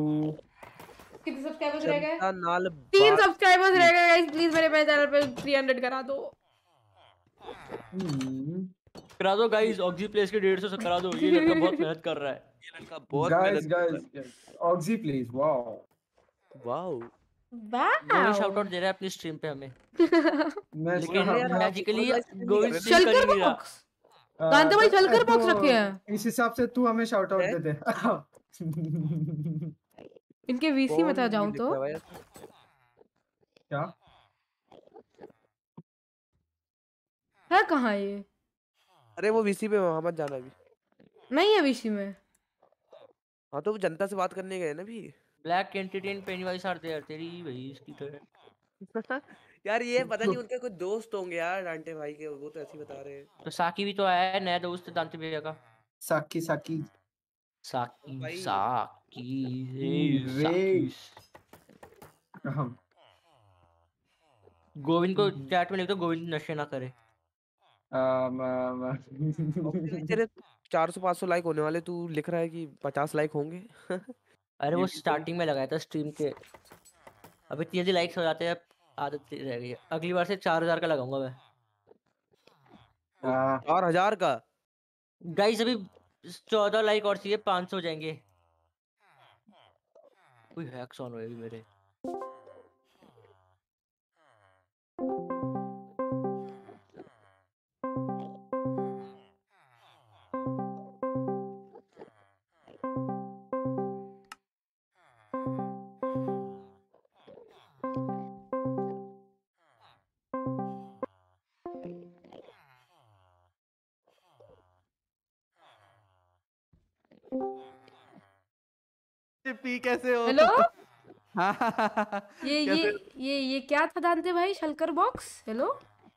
कितने सब्सक्राइबर्स रह गए? तीन सब्सक्राइबर्स रह गए गाइस प्लीज़ मेरे मेरे चैनल पे 300 करा दो। करा दो गाइस ऑक्सी प्लेस के 150 से करा दो। ये लड़का बहुत मेहनत कर रहा है। ये लड़का बहुत गाइस मेहनत कर रहा guys Oxy please wow wow Govind shout wow out दे रहा है अपनी स्ट्रीम पे हमें। लेकिन मैजिकली गोविंद शलकर बॉक्स दांते भाई शलकर बॉक्स रखे हैं। इस हिसाब से तू हमें शाउट आउट दे दे। इनके वीसी में था जाऊँ तो। है? क्या? है कहाँ ये? अरे वो वीसी पे वहाँ मत जाना अभी। नहीं है वीसी में। हाँ तो वो जनता से बात करने गए ना भी black entity and Pennywise are there तेरी भाई इसकी तरह। यार ये पता नहीं उनके कुछ दोस्त होंगे यार डांटे भाई के वो तो ऐसे ही बता रहे हैं। तो साकी भी तो आया है नया दोस्त है दांते भैया का। साकी साकी साकी भाई। साकी रे। रे। हम गोविंद को चैट में लिख दो गोविंद नशे ना करे। अम, अम, अम, तेरे 400 500 लाइक होने वाले तू लिख रहा है कि 50 लाइक होंगे? अरे वो भी तो- स्टार्टिंग में लगाया था स्ट्रीम के। अभी इतनी जल्दी लाइक्स हो जाते हैं आदत रह गई है। अगली बार से चार हज़ार का लगाऊँगा मैं। चार हज़ार का? गाइस अभी चौदह लाइक और चाहिए पाँच सौ हो जाएँगे। कोई हैक्स ऑन हो अभी मेरे। पी कैसे हो? हेलो? हाँ ये ये ये ये क्या था दांते भाई? शलकर बॉक्स? हेलो?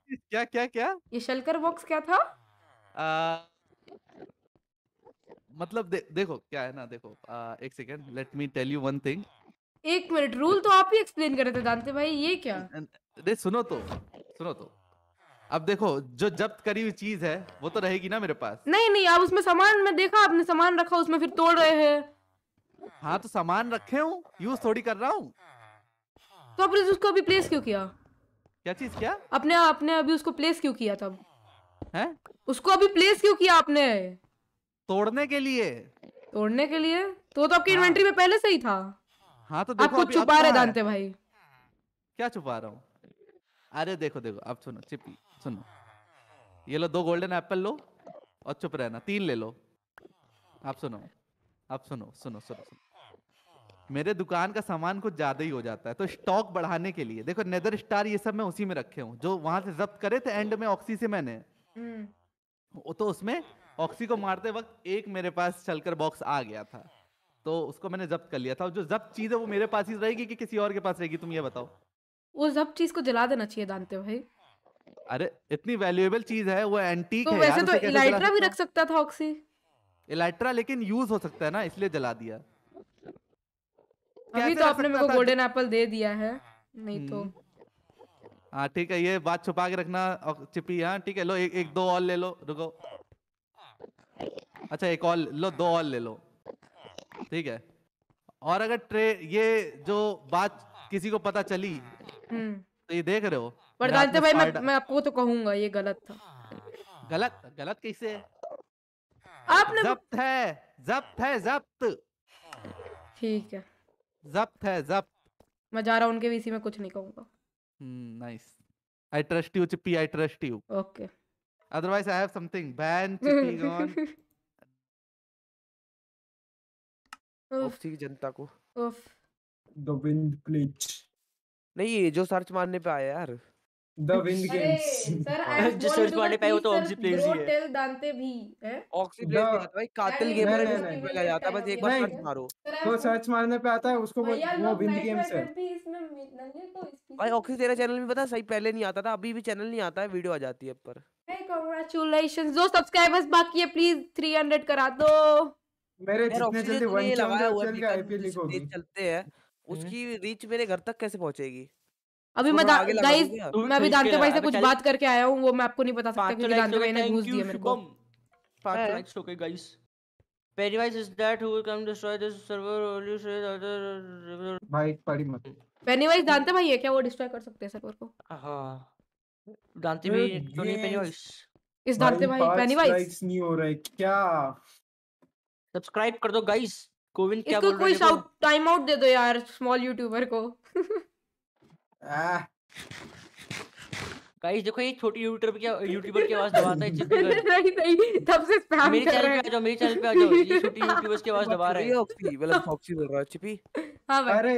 क्या क्या क्या? ये शलकर बॉक्स क्या था? आ, मतलब दे, देखो क्या है ना देखो आ, एक second let me tell you one thing एक मिनट रूल तो आप ही एक्सप्लेन कर रहे थे दांते भाई ये क्या? अरे सुनो तो सुनो तो। अब देखो जो जब्त करी हुई चीज़ है वो तो रहेगी ना मेरे पास। नहीं नहीं आप उसमें सामान में देखा आपने सामान रखा उसमें फिर तोड़ रहे हैं। हाँ तो सामान रखे हूँ यूज़ थोड़ी कर रहा हूँ। तो आपने उसको अभी प्लेस क्यों किया? क्या चीज़ क्या? अपने आपने अभी उसको प्लेस क्यों किया तब? है? उसको अभी प्लेस क्यों किया आपने? तोड़ने के लिए। तोड़ने के लिए? तो तो आपकी हाँ। इन्वेंटरी में पहले से ही था। हाँ तो देखो कुछ छुपा रहे है? दांते भाई। क्या छुपा रहा हूँ? अरे देखो देखो अब सुनो चिपी सुनो। ये लो दो गोल्डन एप्पल लो और चुप रहना तीन ले लो। आप सुनो। आप सुनो सुनो सुनो सुनो। मेरे दुकान का सामान कुछ ज़्यादा ही हो जाता है तो स्टॉक बढ़ाने के लिए। देखो नेदर स्टार ये सब मैं उसी में रखे हूँ जो वहाँ से जब्त करे थे एंड में ऑक्सी से मैंने। हम्म, वो तो उसमें ऑक्सी को मारते वक्त एक मेरे पास चलकर बॉक्स आ गया था तो उसको मैंने जब्त कर लिया था। और जो जब्त चीज़ है वो मेरे पास ही रहेगी कि किसी और के पास रहेगी तुम ये बताओ। वो सब चीज़ को जला देना चाहिए दांते भाई। अरे इतनी वैल्यूएबल चीज़ है वो एंटीक तो है वैसे तो इलाइट्रा भी रख सकता था ऑक्सी। हूँ? इलाइट्रा लेकिन यूज़ हो सकता है ना इसलिए जला दिया। अभी तो आपने मेरे को गोल्डन एप्पल दे दिया है नहीं तो। हम्म। हाँ ठीक है ये बात छुपा के रखना चिपी हाँ ठीक है लो एक, एक दो और ले लो रुको। अच्छा एक और लो दो और ले लो। ठीक है। और अगर ट्रे ये जो बात किसी को पता चली हम्म। तो ये देख रहे हो पर भाई मैं मैं आपको तो कहूँगा ये गलत था। गलत? गलत कैसे आपने जब्त है जब्त है जब्त। ठीक है। जब्त है जब्त। मैं जा रहा हूँ उनके वीसी में कुछ नहीं कहूँगा। हम्म nice I trust you chippy I trust you okay otherwise i have something. Ban chippy gone उफ, ऑक्सी की जनता को। उफ। द विंड ग्लिच नहीं ये जो सर्च मारने पे आया यार। द विंड अरे गेम्स सर अरे जिस search मारने पे वो तो ऑक्सी ही है। टेल दांते भी है। ऑक्सी भाई कातिल गेमर है। नहीं, जिसमें जाता बस एक बार। सर्च मारो। तो सर्च मारने पे आता है उसको वो लोग विंड गेम्स है। भी इसमें इसकी भाई ऑक्सी तेरा चैनल में पता सही पहले नहीं आता था अभी भी चैनल नहीं आता है वीडियो आ जाती है पर। Hey, congratulations जो सब्सक्राइबर्स बाकी है प्लीज़ 300 करा दो। मेरे जितने जल्दी तूने ये वन के लगाया हुआ चल के आईपी लीक जिस होगी तेज चलते हैं उसकी रीच मेरे घर तक कैसे पहुंचेगी? अभी मैं आगे लगा गाइस? तू मैं अभी दांते भाई से कुछ बात करके आया हूँ वो मैं आपको नहीं बता सकता क्योंकि दांते भाई ने घूस दिया मेरे को। पाँच है। सौ लाइक्स हो गए guys Pennywise is that who will come destroy this server? Only say the other भाई पड़ी मत। पेनीवाइज दांते भाई है क्या वो डिस्ट्रॉय कर सकते हैं सर्वर को? हाँ। दांती अरे भी तो नहीं yes. Pennywise इस दांते भाई पाँच पेनीवाइज लाइक्स नहीं हो रहे क्या? सब्सक्राइब कर दो गाइस कोविन क्या बोल रहे कोई हैं देखो। शाउट टाइम आउट दे दो यार स्मॉल यूट्यूबर को। गाइस देखो ये छोटी यूट्यूबर की यूट्यूबर की आवाज़ दबाता है चिपकी नहीं नहीं तब से स्पैम मेरे चैनल पे आ जाओ मेरे चैनल पे आ जाओ। ये छोटी यूट्यूबर्स की आवाज़ दबा रहा है। ऑक्सी मतलब ऑक्सी बोल रहा है चिपी। हैं हाँ भाई। अरे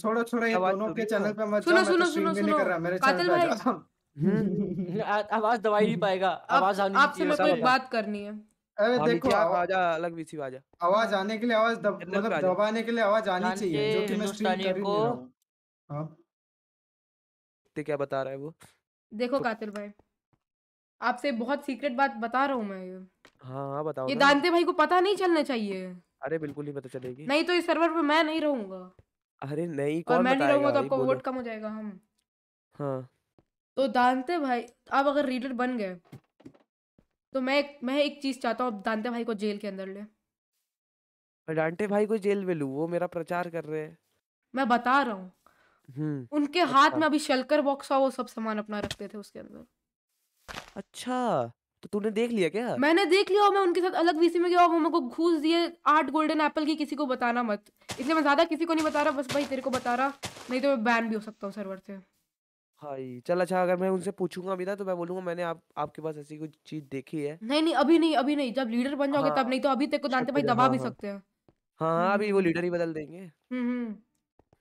छोड़ो छोड़ो ये दोनों के चैनल पे मत सुनो, जाओ तो सुनो, सुनो, कर सुनो। रहा मेरे कातिल चैनल पे भाई। आवाज़ दबा ही नहीं पाएगा। आवाज़ आनी आपसे चाहिए मेरे को एक बात करनी है। अरे हाँ देखो नीचे आ आवा- आजा अलग वीसी पे आजा आवाज़ आने के लिए आवाज़ मतलब दबाने के लिए आवाज़ आनी चाहिए जो कि मैं स्ट्रीम कर ही रहा हूँ। हाँ ते क्या बता रहा है वो? देखो तो- कातिल भाई आपसे बहुत सीक्रेट बात बता रहा हूँ मैं ये। हाँ हाँ बताओ ये दांते भाई को पता नहीं चलना चाहिए। अरे बिल्कुल नहीं पता चलेगी। नहीं तो इस सर्वर पे मैं नहीं रहूँगा। अरे नहीं कौन मैं नहीं रहूँगा तो आपका वोट कम हो जाएगा हम। हाँ। तो दांते भाई आप अगर रीडर बन गए तो मैं मैं एक चीज़ चाहता हूँ दांते भाई को जेल के अंदर ले। डांटे भाई को जेल में लूँ वो मेरा प्रचार कर रहे हैं। मैं बता रहा हूँ हम्म। उनके हाथ अच्छा। में अभी शलकर बॉक्स था वो सब सामान अपना रखते थे उसके अंदर। अच्छा तो तूने देख लिया क्या? मैंने देख लिया और मैं उनके साथ अलग वीसी में गया और वो मेरे को घूस दिए। आठ गोल्डन एप्पल की किसी को बताना मत। इसलिए मैं ज़्यादा किसी को नहीं बता रहा बस भाई तेरे को बता रहा। नहीं तो मैं बैन भी हो सकता हूँ सर्वर से। भाई चल अच्छा अगर मैं उनसे पूछूँगा भी ना तो मैं बोलूँगा मैंने आप आपके पास ऐसी कोई चीज़ देखी है। नहीं नहीं अभी नहीं अभी नहीं। जब लीडर बन जाओगे हाँ, तब नहीं तो अभी तेरे को दांते भाई दबा हाँ, भी हाँ। सकते हैं। हाँ हाँ अभी वो हम्म। लीडर ही बदल देंगे। हम्म हम्म।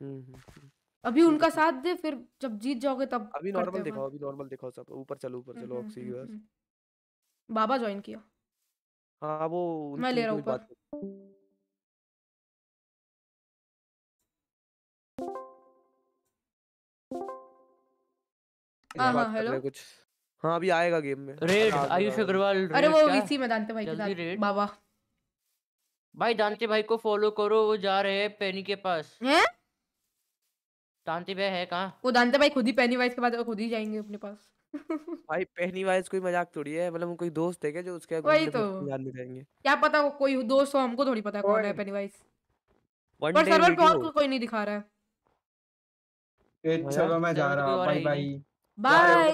हम्म हम्म, हम्म। अभी उनका साथ दे फिर जब जीत जाओगे तब अभी नॉर्मल दिखाओ अभी नॉर्मल दिखाओ सब ऊपर चलो ऊपर चलो ऑक्सी के हम्म। बाबा ज्वाइन किया। हाँ वो मैं ले रहा हूँ ऊपर। हाँ। हाँ हेलो कुछ। हाँ अभी आएगा गेम में। रेड आयुष अग्रवाल अरे वो इसी में दांते भाई के साथ बाबा। भाई दांते भाई को फॉलो करो वो जा रहे हैं पेनी के पास। हैं? दांति भाई है कहाँ? वो दांति भाई खुद ही पहनी वाइज के बाद तो खुद ही जाएँगे अपने पास। भाई पहनी वाइज कोई मज़ाक थोड़ी है मतलब कोई दोस्त है क्या जो उसके वही तो। याद नहीं रहेंगे? क्या पता वो कोई दोस्त हो हमको थोड़ी पता कौन है पहनी वाइज पर सर्वर पे और कोई नहीं दिखा रहा है। चलो मैं जा रहा हूँ बाय बाय बाय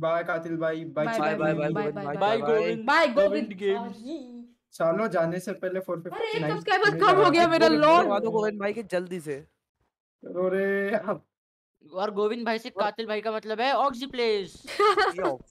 बाय कातिल भाई bye bye bye bye bye Govind bye Govind games चलो जाने से पहले 459 अरे एक सब्सक्राइबर कम हो गया मेरा लॉर्ड गोविंद भाई के जल्दी से। それ、और गोविंद भाई से कातिल भाई का मतलब है ऑक्सी प्लेस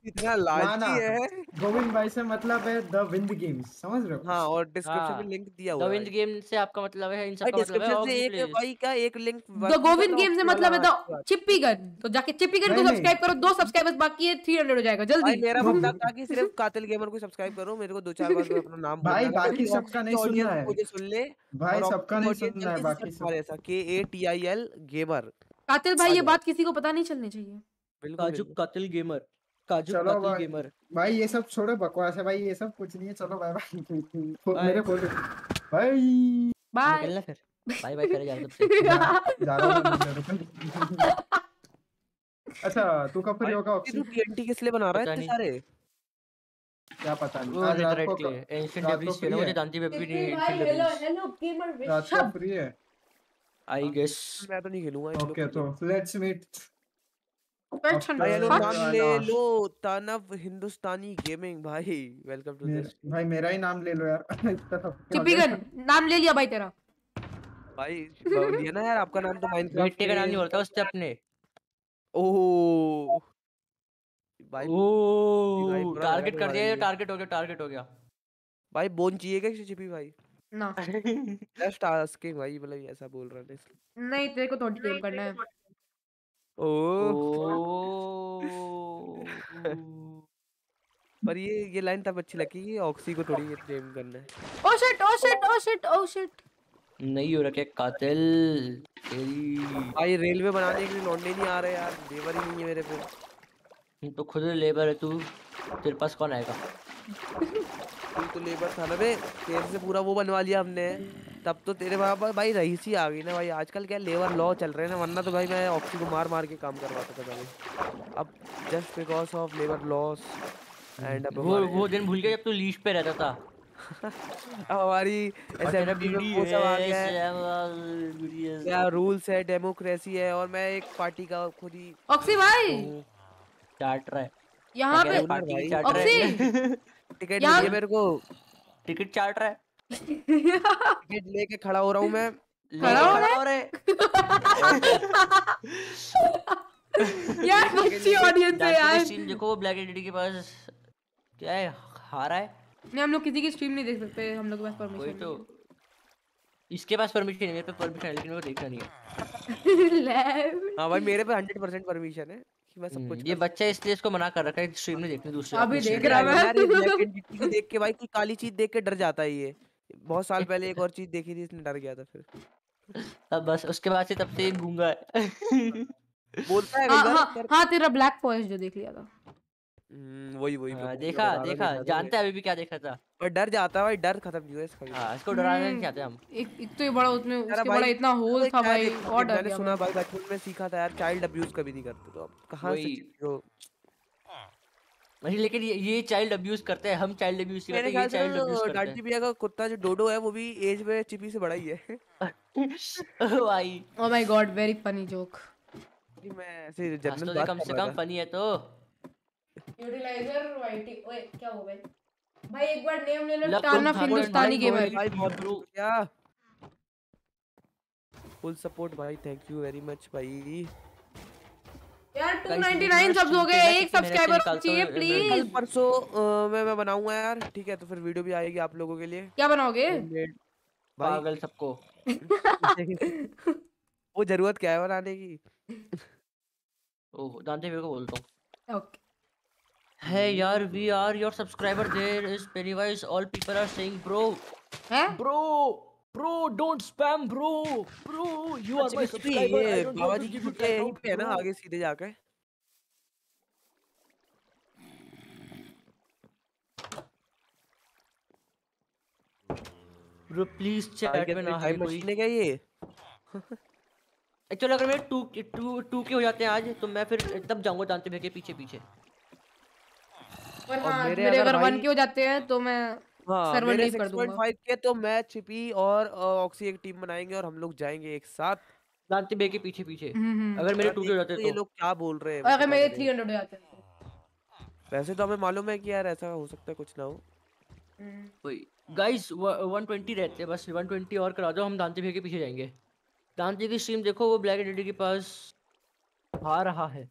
इतना लालची है। गोविंद भाई से मतलब है द विंद गेम्स समझ रहे हो? हाँ और डिस्क्रिप्शन हाँ, में लिंक दिया हुआ है। गोविंद गेम से आपका मतलब है इन सब का मतलब है डिस्क्रिप्शन से एक भाई का एक लिंक द गोविंद गेम से मतलब है द चिप्पी गन तो जाके चिप्पी गन को। सब्सक्राइब करो दो सब्सक्राइबर्स बाकी है 300 हो जाएगा भाई जल्दी मेरा मतलब था कि सिर्फ़ कातिल गेमर को सब्सक्राइब करो मेरे को दो चार बार अपना नाम भाई, बाकी सबका नहीं सुनना है। मुझे सुन ले। भाई सबका नहीं सुनना है बाकी सब। ऐसा के A T I L gamer Katil भाई ये बात किसी को पता नहीं चलनी चाहिए। काजू कातिल गेमर काजू कातिल भाई। गेमर। भाई ये सब छोड़ो बकवास है भाई ये सब कुछ नहीं है चलो बाय बाय। मेरे फ़ोन बाय बाय निकलना फिर। बाय बाय करे जा सबसे। जा जा रहा हूँ अच्छा तू कब फ्री होगा ऑक्सी तू टीएनटी किस लिए बना रहा है इतने सारे? क्या पता नहीं। आज रात को एंशिएंट डेब्रिस खेला मुझे वेब भी नहीं हेलो हेलो गेमर को फ्री है। आई गेस मैं तो नहीं खेलूँगा ओके तो लेट्स मीट ले लो तानव हिंदुस्तानी गेमिंग भाई। वेलकम टू दिस भाई मेरा ही नाम ले लो यार। हो? गन नाम ले लिया भाई तेरा। भाई ना यार आपका नाम तो माइनक्राफ्ट का नाम नहीं बोलता उससे अपने। ओह। भाई टारगेट कर दिया टारगेट हो गया टारगेट हो गया। भाई बोन चाहिए क्या चिपी भाई? ना। जस्ट आस्किंग भाई मतलब ये ऐसा बोल रहा है इसलिए। नहीं तेरे को थोड़ी गेम करना है। ओ पर ये ये लाइन तब अच्छी लगी कि ऑक्सी को थोड़ी ये गेम करना है। Oh shit oh shit oh shit oh shit नहीं हो रखे कातिल। तेरी भाई रेलवे बनाने के लिए लौंडे नहीं आ रहे यार लेबर ही नहीं है मेरे पे। तो खुद लेबर है तू तेरे पास कौन आएगा? तू तो लेबर था ना बे तेरे से पूरा वो बनवा लिया हमने। तब तो तेरे वहाँ पर भाई रईस ही आ गई ना भाई आजकल क्या लेबर लॉ चल रहे हैं ना वरना तो भाई मैं ऑक्सी को मार मार के काम करवाता था पहले अब just because of labour loss and अब वो वो दिन भूल गया जब तू लीज पे रहता था। हमारी। क्या रूल्स है डेमोक्रेसी है और मैं एक पार्टी का खुद ही ऑक्सी भाई! चाट रहा है। यहाँ पे कह टिकट है मेरे को। टिकट चाट रहा है। टिकट लेके खड़ा हो रहा हूँ मैं। खड़ा हो रहा है यार अच्छी ऑडियंस है यार। स्ट्रीम देखो वो ब्लैक एडिटी के पास क्या है? हारा है। नहीं हम लोग किसी की स्ट्रीम नहीं देख सकते हम लोग के पास परमिशन तो। इसके पास परमिशन है मेरे पे परमिशन है लेकिन वो देखना नहीं है। हाँ भाई मेरे पे हंड्रेड परसेंट परमिशन है। कि मैं सब हम्म, कुछ ये बच्चा इसलिए इसको मना कर रखा है स्ट्रीम में देखने दूसरे अभी देख रहा है। मैं। यार ये ब्लैक को देख के भाई की काली चीज़ देख के डर जाता है ये। बहुत साल पहले एक और चीज़ देखी थी इसने डर गया था फिर। अब बस उसके बाद से तब से ये गूँगा है। बोलता है हाँ हाँ हाँ तेरा ब्लैक फॉरेस्ट जो देख लिया था। वही वही हाँ, मैं देखा देखा जानता है अभी भी क्या देखा था। पर डर जाता है भाई डर खत्म नहीं हुआ इसका। हाँ इसको डराना नहीं हम्म, चाहते हम। एक एक तो ये बड़ा उसमें उसके बड़ा इतना होल था भाई और डर मैंने सुना भाई बचपन में सीखा था यार चाइल्ड अब्यूज कभी नहीं करते तो अब। कहाँ से हो? नहीं लेकिन ये ये चाइल्ड अब्यूज करते हैं हम चाइल्ड अब्यूज करते हैं ये चाइल्ड अब्यूज करते डांटी पिया का कुत्ता जो डोडो है वो भी एज में चिपी से बड़ा ही है। भाई। ओ my god very funny joke मैं ऐसे जनरल तो बात कम से कम फनी है तो। यूटिलाइजर वाईटी ओए क्या हो भाई भाई एक बार नेम ले लो लव हिंदुस्तानी गेमर भाई बहुत फुल सपोर्ट भाई थैंक यू वेरी मच भाई। यार 299 सब्स हो गए एक सब्सक्राइबर चाहिए प्लीज़ कल परसों मैं मैं बनाऊँगा यार ठीक है तो फिर वीडियो भी आएगी आप लोगों के लिए। क्या बनाओगे? पागल सबको। वो ज़रूरत क्या है बनाने की? ओह जानते मेरे को बोलता हूँ। Okay. Hey yaar, we are your subscriber. There is Pennywise. All people are saying, bro, हैं bro, bro, don't spam, bro, bro. You are अच्छा my subscriber. I ये don't Baba to give you shout पे है ना. आगे सीधे जाके Bro, please chat में ना हमें मशीन है क्या ये एक्चुअली अगर मेरे टू टू टू के हो जाते हैं आज तो मैं फिर तब जाऊँगा जानते भैया के पीछे पीछे और और हाँ मेरे मेरे अगर वन के हो जाते हैं तो मैं हाँ सर्वर लीव कर दूँगा। 6.5 के तो मैं छिपी और ऑक्सी एक टीम बनाएँगे और हम लोग जाएँगे एक साथ। जानते भैया के पीछे पीछे हम्म, हम्म। अगर मेरे के हो जाते तो ये तो। लोग क्या बोल रहे हैं अगर मेरे करे। थ्री हंड्रेड हो जाते वैसे तो हमें मालूम है कि यार ऐसा हो सकता है कुछ ना हो। हम्म। वही। गाइस 120 रहते हैं बस 120 और करा दो हम दांते भैया के पीछे जाएँगे। दांते की स्ट्रीम देखो वो ब्लैक एडिटी के पास आ रहा है।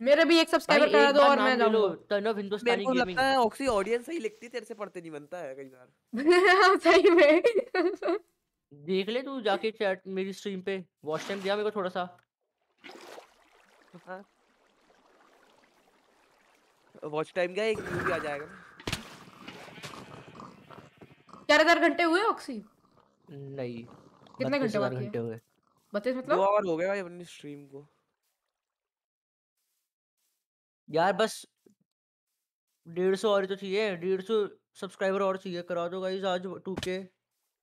मेरे भी एक सब्सक्राइबर करा दो और मैं जाऊँगा टर्न ऑफ़ मेरे को लगता है ऑक्सी ऑडियंस सही लिखती तेरे से पढ़ते नहीं बनता है कई बार। सही में। देख ले तू जाके चैट मेरी स्ट्रीम पे। वॉच टाइम दिया मेरे को थोड़ा सा। वॉच टाइम क्या एक व्यू भी आ जाएगा। चार हज़ार घंटे हुए ऑक्सी नहीं कितने घंटे 32,000 बाकी? हुए। बत्तीस दो मतलब? आवर हो गए भाई अपनी स्ट्रीम को। यार बस डेढ़ सौ और तो चाहिए डेढ़ सौ सब्सक्राइबर और चाहिए करा दो गाइस आज टू के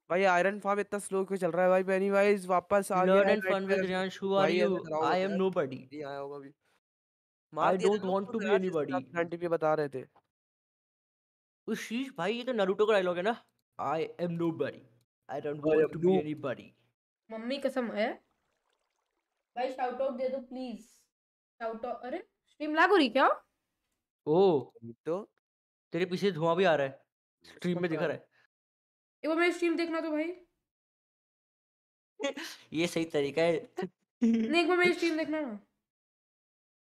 भाई आयरन फार्म इतना स्लो क्यों चल रहा है भाई? पेनीवाइज वापस आ गया and fun with. Riyansh who are you I am nobody नहीं आया होगा अभी। Be यार जिस anybody. हिसाब से आंटी पे बता रहे थे। उस शीश भाई ये तो नारुतो का डायलॉग है ना? I am nobody I don't want to be anybody mummy कसम है? भाई शाउट आउट दे दो प्लीज़ शाउट आउट अरे? स्ट्रीम लैग हो रही क्या? ओ तो। तेरे पीछे धुआँ भी आ रहा है। स्ट्रीम में दिख रहा है। एक बार मेरी स्ट्रीम देखना तो भाई। ये सही तरीका है। नहीं एक बार मेरी स्ट्रीम देखना ना।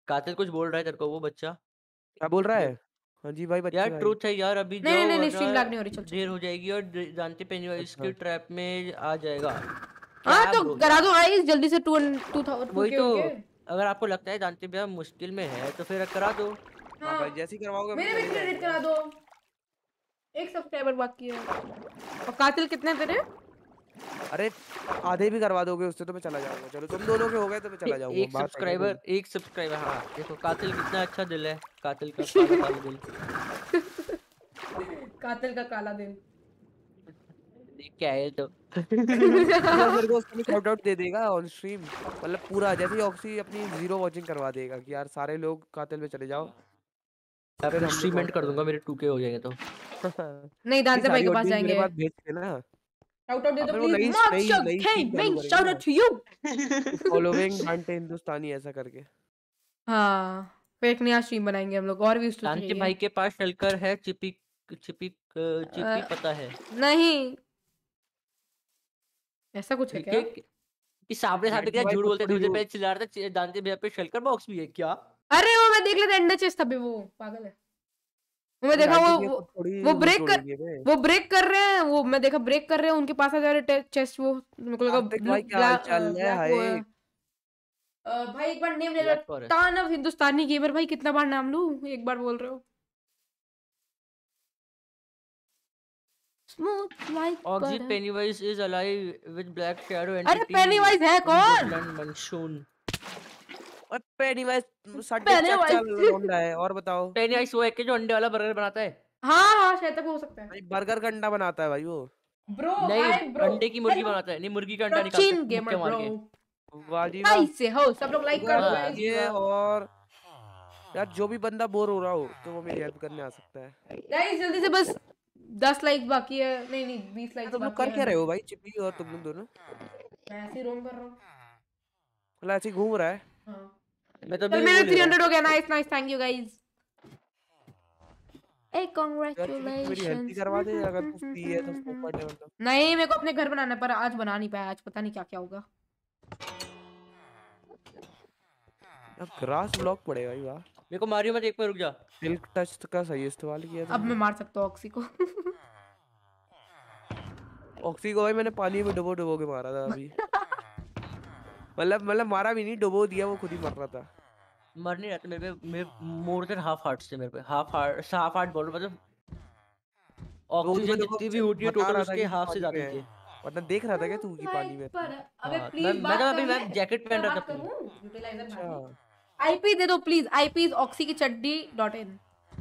कातिल कुछ बोल रहा है तेरे को वो बच्चा। क्या बोल रहा है? हाँ जी भाई बच्चे यार ट्रूथ है यार अभी नहीं, नहीं, नहीं, वरना lag नहीं हो रही, चल, देर हो जाएगी और जानते के अच्छा। ट्रैप में आ जाएगा। हाँ तो करा दो गाइस जल्दी से टू टू थाउज़ेंड वही तो। अगर आपको लगता है जानते भैया मुश्किल में है तो फिर करा दो। हाँ भाई जैसे ही करवाओगे मेरे भी क्रेडिट करा दो। एक सब्सक्राइबर बाकी है। और कातिल कितने तेरे? अरे आधे भी करवा दोगे उससे तो मैं चला जाऊँगा। चलो तुम दोनों के हो गए तो मैं चला जाऊँगा एक सब्सक्राइबर एक सब्सक्राइबर हाँ देखो कातिल कितना अच्छा दिल है कातिल का काला दिल। कातिल का काला दिल। देख के आए तो? मेरे को उसका शाउट आउट दे देगा ऑन स्ट्रीम मतलब पूरा जैसे ही ऑक्सी अपनी ज़ीरो वॉचिंग करवा देगा कि यार सारे लोग कातिल में चले जाओ। मैं अपना स्ट्रीमेंट कर दूँगा मेरे टू के हो जाएँगे तो। नहीं दांते भाई के पास मेरे जाएँगे। पास भेज के ना। शाउट आउट दे दो हे चालू बिग करेंगे shout out to you following घंटे हिंदुस्तानी ऐसा करके। हाँ फिर एक नया स्ट्रीम बनाएँगे हम लोग और भी जानते चाहिए भाई के पास शलकर है चिपी चिपी चिपी पता है। नहीं ऐसा कुछ है क्या? कि सामने सामने क्या झूठ बोलते थे पे चिल्ला रहा था जानते भैया पे शलकर बॉक्स भी है क्या? अरे वो मैं देख लेता एंडर चेस्ट था बे वो पागल है। वो मैं देखा वो वो- break कर- वो ब्रेक कर रहे हैं वो मैं देखा ब्रेक कर रहे हैं उनके पास आ जा रहे चेस्ट वो मेरे को लगा भाई क्या black- हाल है? भाई एक बार नेम ले लो तानव हिंदुस्तानी गेमर भाई कितना बार नाम लूँ? एक बार बोल रहे हो। Smooth like Oxy Pennywise is alive with black shadow अरे पेनीवाइज है कौन? मनसून और Pennywise। चाचा लौंडा है और बताओ। पेनीवाइज वो है कि जो अंडे वाला बर्गर बनाता है? हाँ हाँ शायद हो सकता है। भाई बर्गर का अंडा बनाता है भाई वो। ब्रो नहीं अंडे की मुर्गी बनाता है नहीं मुर्गी का अंडा निकालता है गेमर जी हो सब लोग लाइक कर दो वाह, guys। ये और यार जो भी बंदा बोर हो रहा हो तो वो मेरी हेल्प करने आ सकता है। गाइस जल्दी से बस 10 लाइक बाकी है। नहीं नहीं 20 लाइक तुम लोग कर क्या रहे हो भाई? चिप्पी और तुम लोग दोनों? मैं ऐसे ही रोम कर रहा। हूँ ऐसे घूम रहा है। हाँ। मैं तो चल मेरे वो ले रहा 300 हो गया। Nice nice thank you guys ए यार मेरी हेल्प कांग्रेचुलेशंस करवा दे अगर तू फ्री है तो स्कोप पढ़ने मतलब नहीं मेरे को अपने घर बनाना है, पर आज बना नहीं पाया। आज पता नहीं क्या क्या होगा। अब ग्रास ब्लॉक पड़ेगा भाई वाह। मेरे को मारियो मत एक पे रुक जा। सिल्क टच का सही इस्तेमाल किया अब मैं मार सकता हूँ ऑक्सी को। ऑक्सी को भाई मैंने पानी में डुबो डुबो के मारा था अभी। मतलब मतलब मारा भी नहीं डुबो दिया वो खुद ही मर रहा था। मर नहीं रहते मेरे पे मेरे मोर देन हाफ़ हार्ट्स थे मेरे पे। हाफ़ हार्ट हाफ़ हार्ट बोल मतलब ऑक्सीजन जितनी भी होती है टोटल उसके हाफ़ से ज़्यादा है। वरना देख रहा था क्या तू कि पानी में पर अबे हाँ, प्लीज़ मैं- मैं तो मैं jacket पहन रहा था बात आईपी दे दो प्लीज़ आईपी इज़ ऑक्सी की चड्डी डॉट इन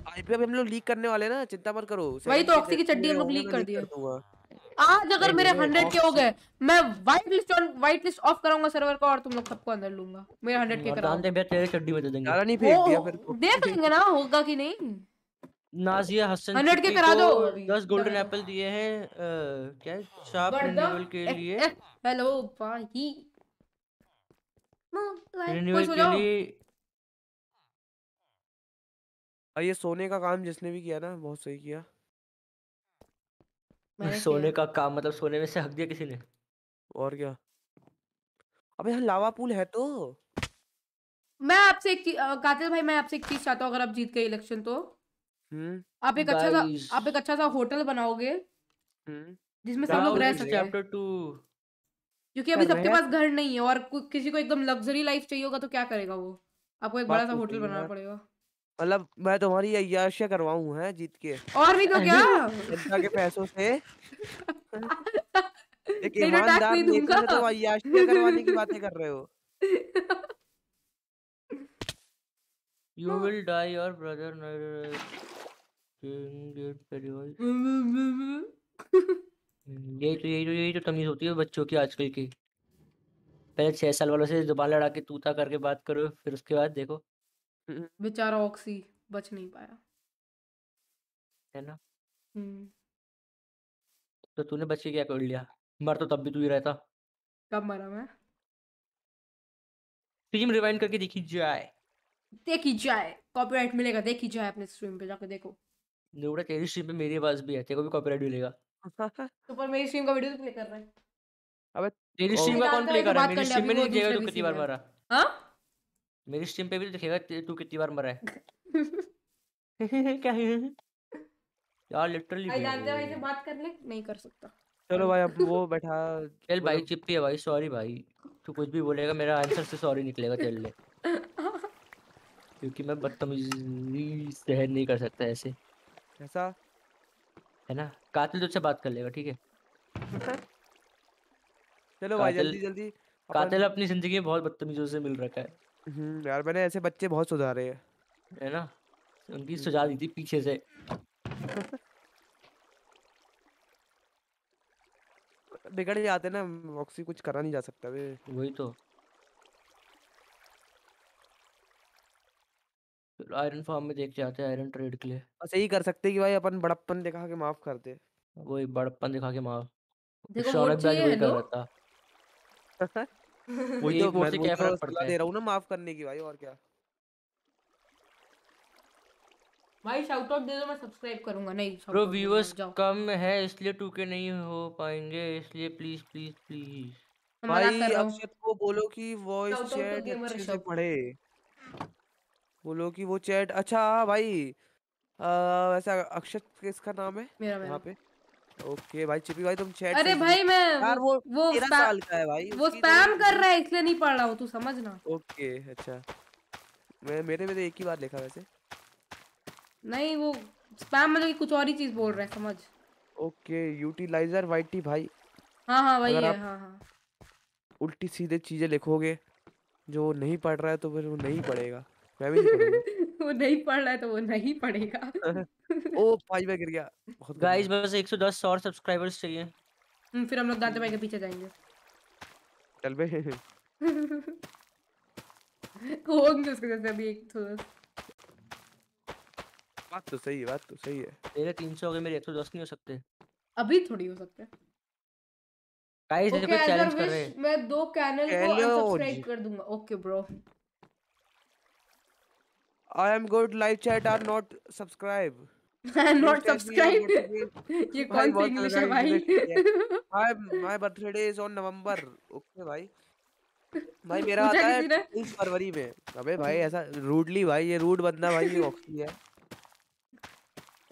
आईपी अभी हम लोग लीक करने वाले ना चिंता मत करो. वही तो ऑक्सी की चड्डी हम लोग लीक कर दिए। आज अगर नहीं, मेरे हंड्रेड के हो गए मैं white list on white list off कराऊँगा सर्वर का और तुम लोग सबको अंदर लूँगा। मेरे हंड्रेड के जानते हैं तेरे चड्डी में दे देंगे। ज़्यादा नहीं फेंक दिया फिर तो। देख लेंगे ना होगा कि नहीं? नाजिया हसन 100 के करा दो। 10 गोल्डन एप्पल दिए हैं क्या शार्प रिन्यूअल के लिए। हेलो भाई। रिन्यूअल खुश हो के जाओ। लिए और ये सोने का काम जिसने भी किया ना बहुत सही किया। मैंने सोने किया। का काम मतलब सोने में से हक दिया किसी ने? और क्या? अबे यहाँ लावा पूल है तो। मैं आपसे एक चीज़ कातिल भाई मैं आपसे एक चीज़ चाहता हूँ अगर आप जीत गए इलेक्शन तो। हम्म। आप एक अच्छा सा आप एक अच्छा सा होटल बनाओगे। हम्म। जिसमें सब लोग रह सके। चैप्टर 2 क्योंकि अभी सबके पास घर नहीं है और किसी को एकदम लग्जरी लाइफ चाहिए होगा तो क्या करेगा वो? आपको एक बड़ा सा तो होटल बनाना पड़ेगा। मतलब मैं तुम्हारी अय्याशियाँ करवाऊं है जीत के? और भी तो क्या? जनता के पैसों से। एक तो ईमानदार दूँगा। अय्याशियाँ करवाने की बातें कर रहे हो। You will die your brother यही तो यही तो यही तो तमीज होती है बच्चों की आजकल की। पहले छह साल वालों से ज़ुबान लड़ा के तूता करके बात करो फिर उसके बाद देखो। बेचारा ऑक्सी बच नहीं पाया। है ना? हम्म, तो तूने बच के क्या कर लिया मर तो तब भी तू ही रहता। कब मरा मैं? फ़िल्म रिवाइंड करके देखी जाए। देखी जाए। कॉपीराइट मिलेगा देखी जाए अपने स्ट्रीम पे जाकर देखो। नोड़ा तेरी स्ट्रीम पे मेरी आवाज़ भी है तेरे को भी कॉपीराइट मिलेगा। तो पर मेरी स्ट्रीम का वीडियो तो प्ले कर रहा है। तेरी और- स्ट्रीम का कौन प्ले है कर रहा है? बात मेरी ले, स्ट्रीम में अभी नहीं वो दिखेगा तू कितनी बार मरा। हाँ? मेरी स्ट्रीम पे भी तो दिखेगा तू कितनी बार मरा है। क्या है यार लिटरली भाई जानते भाई। से बात कर ले नहीं कर सकता। चलो भाई अब वो बैठा चल भाई चिप्पी है भाई सॉरी भाई। तू कुछ भी बोलेगा मेरा आंसर से सॉरी निकलेगा चल ले। क्योंकि मैं बदतमीजी सहन नहीं कर सकता ऐसे। ऐसा है ना? कातिल तुझसे बात कर लेगा ठीक है? चलो भाई जल्दी जल्दी। कातिल अपनी ज़िंदगी में बहुत बदतमीजों से मिल रखा है। हम्म यार मैंने ऐसे बच्चे बहुत सुधारे हैं। है ना? उनकी सुझा दी थी पीछे से। बिगड़ जाते ना ऑक्सी कुछ करा नहीं जा सकता बे वही तो। आयरन फार्म में देख जाते हैं आयरन ट्रेड के लिए। बस यही कर सकते कि भाई अपन बड़प्पन दिखा के माफ़ कर दे। वही बड़प्पन दिखा के मार देखो भाई चाहिए हेलो रहा था। वही तो मैं क्या तो फ़र्क पड़ता दे रहा हूँ ना माफ़ करने की भाई और क्या? भाई शाउट आउट दे दो मैं सब्सक्राइब करूँगा। नहीं ब्रो व्यूअर्स कम है इसलिए टू के नहीं हो पाएँगे इसलिए प्लीज़ प्लीज़ प्लीज़ भाई अक्षत को बोलो कि वॉइस चैट अच्छे से पढ़े। बोलो कि वो चैट अच्छा हाँ भाई आ, वैसा अक्षत किसका नाम है मेरा यहाँ मेरा पे? ओके भाई चिपी भाई तुम चैट अरे भाई मैं यार वो वो साल का है भाई वो तो स्पैम कर रहा है इसलिए नहीं पढ़ रहा हूँ तू समझना। ओके अच्छा। मैं मेरे में तो एक ही बार लिखा वैसे। नहीं वो स्पैम मतलब कुछ और ही चीज़ बोल रहा है समझ। ओके यूटिलाइजर वाईटी भाई। हाँ हाँ वही है आप- हाँ हाँ। उल्टी सीधे चीज़ें लिखोगे जो नहीं पढ़ रहा है तो फिर वो नहीं पढ़ेगा। मैं भी नहीं वो नहीं पढ़ रहा है तो वो नहीं पढ़ेगा। ओ भाई मैं गिर गया। बहुत गाइस बस 110 और सब्सक्राइबर्स चाहिए। हम्म, फिर हम लोग दांते भाई के पीछे जाएँगे। चल बे। होंगे उसके जैसे अभी एक थोड़ा बात तो सही है बात तो सही है। तेरे 300 हो गए मेरे 110 नहीं हो सकते। अभी थोड़ी हो सकता। है गाइस देखो एज चैलेंज कर रहे हैं। मैं दो चैनल को अनसब्सक्राइब कर दूँगा। Okay bro I am good live chat are not subscribe not subscribe ये कौन सी इंग्लिश है भाई hi my birthday is on November okay भाई भाई मेरा आता है? 23 फरवरी में। अबे भाई ऐसा रूडली भाई ये रूड बंदा भाई ये ऑक्सी है।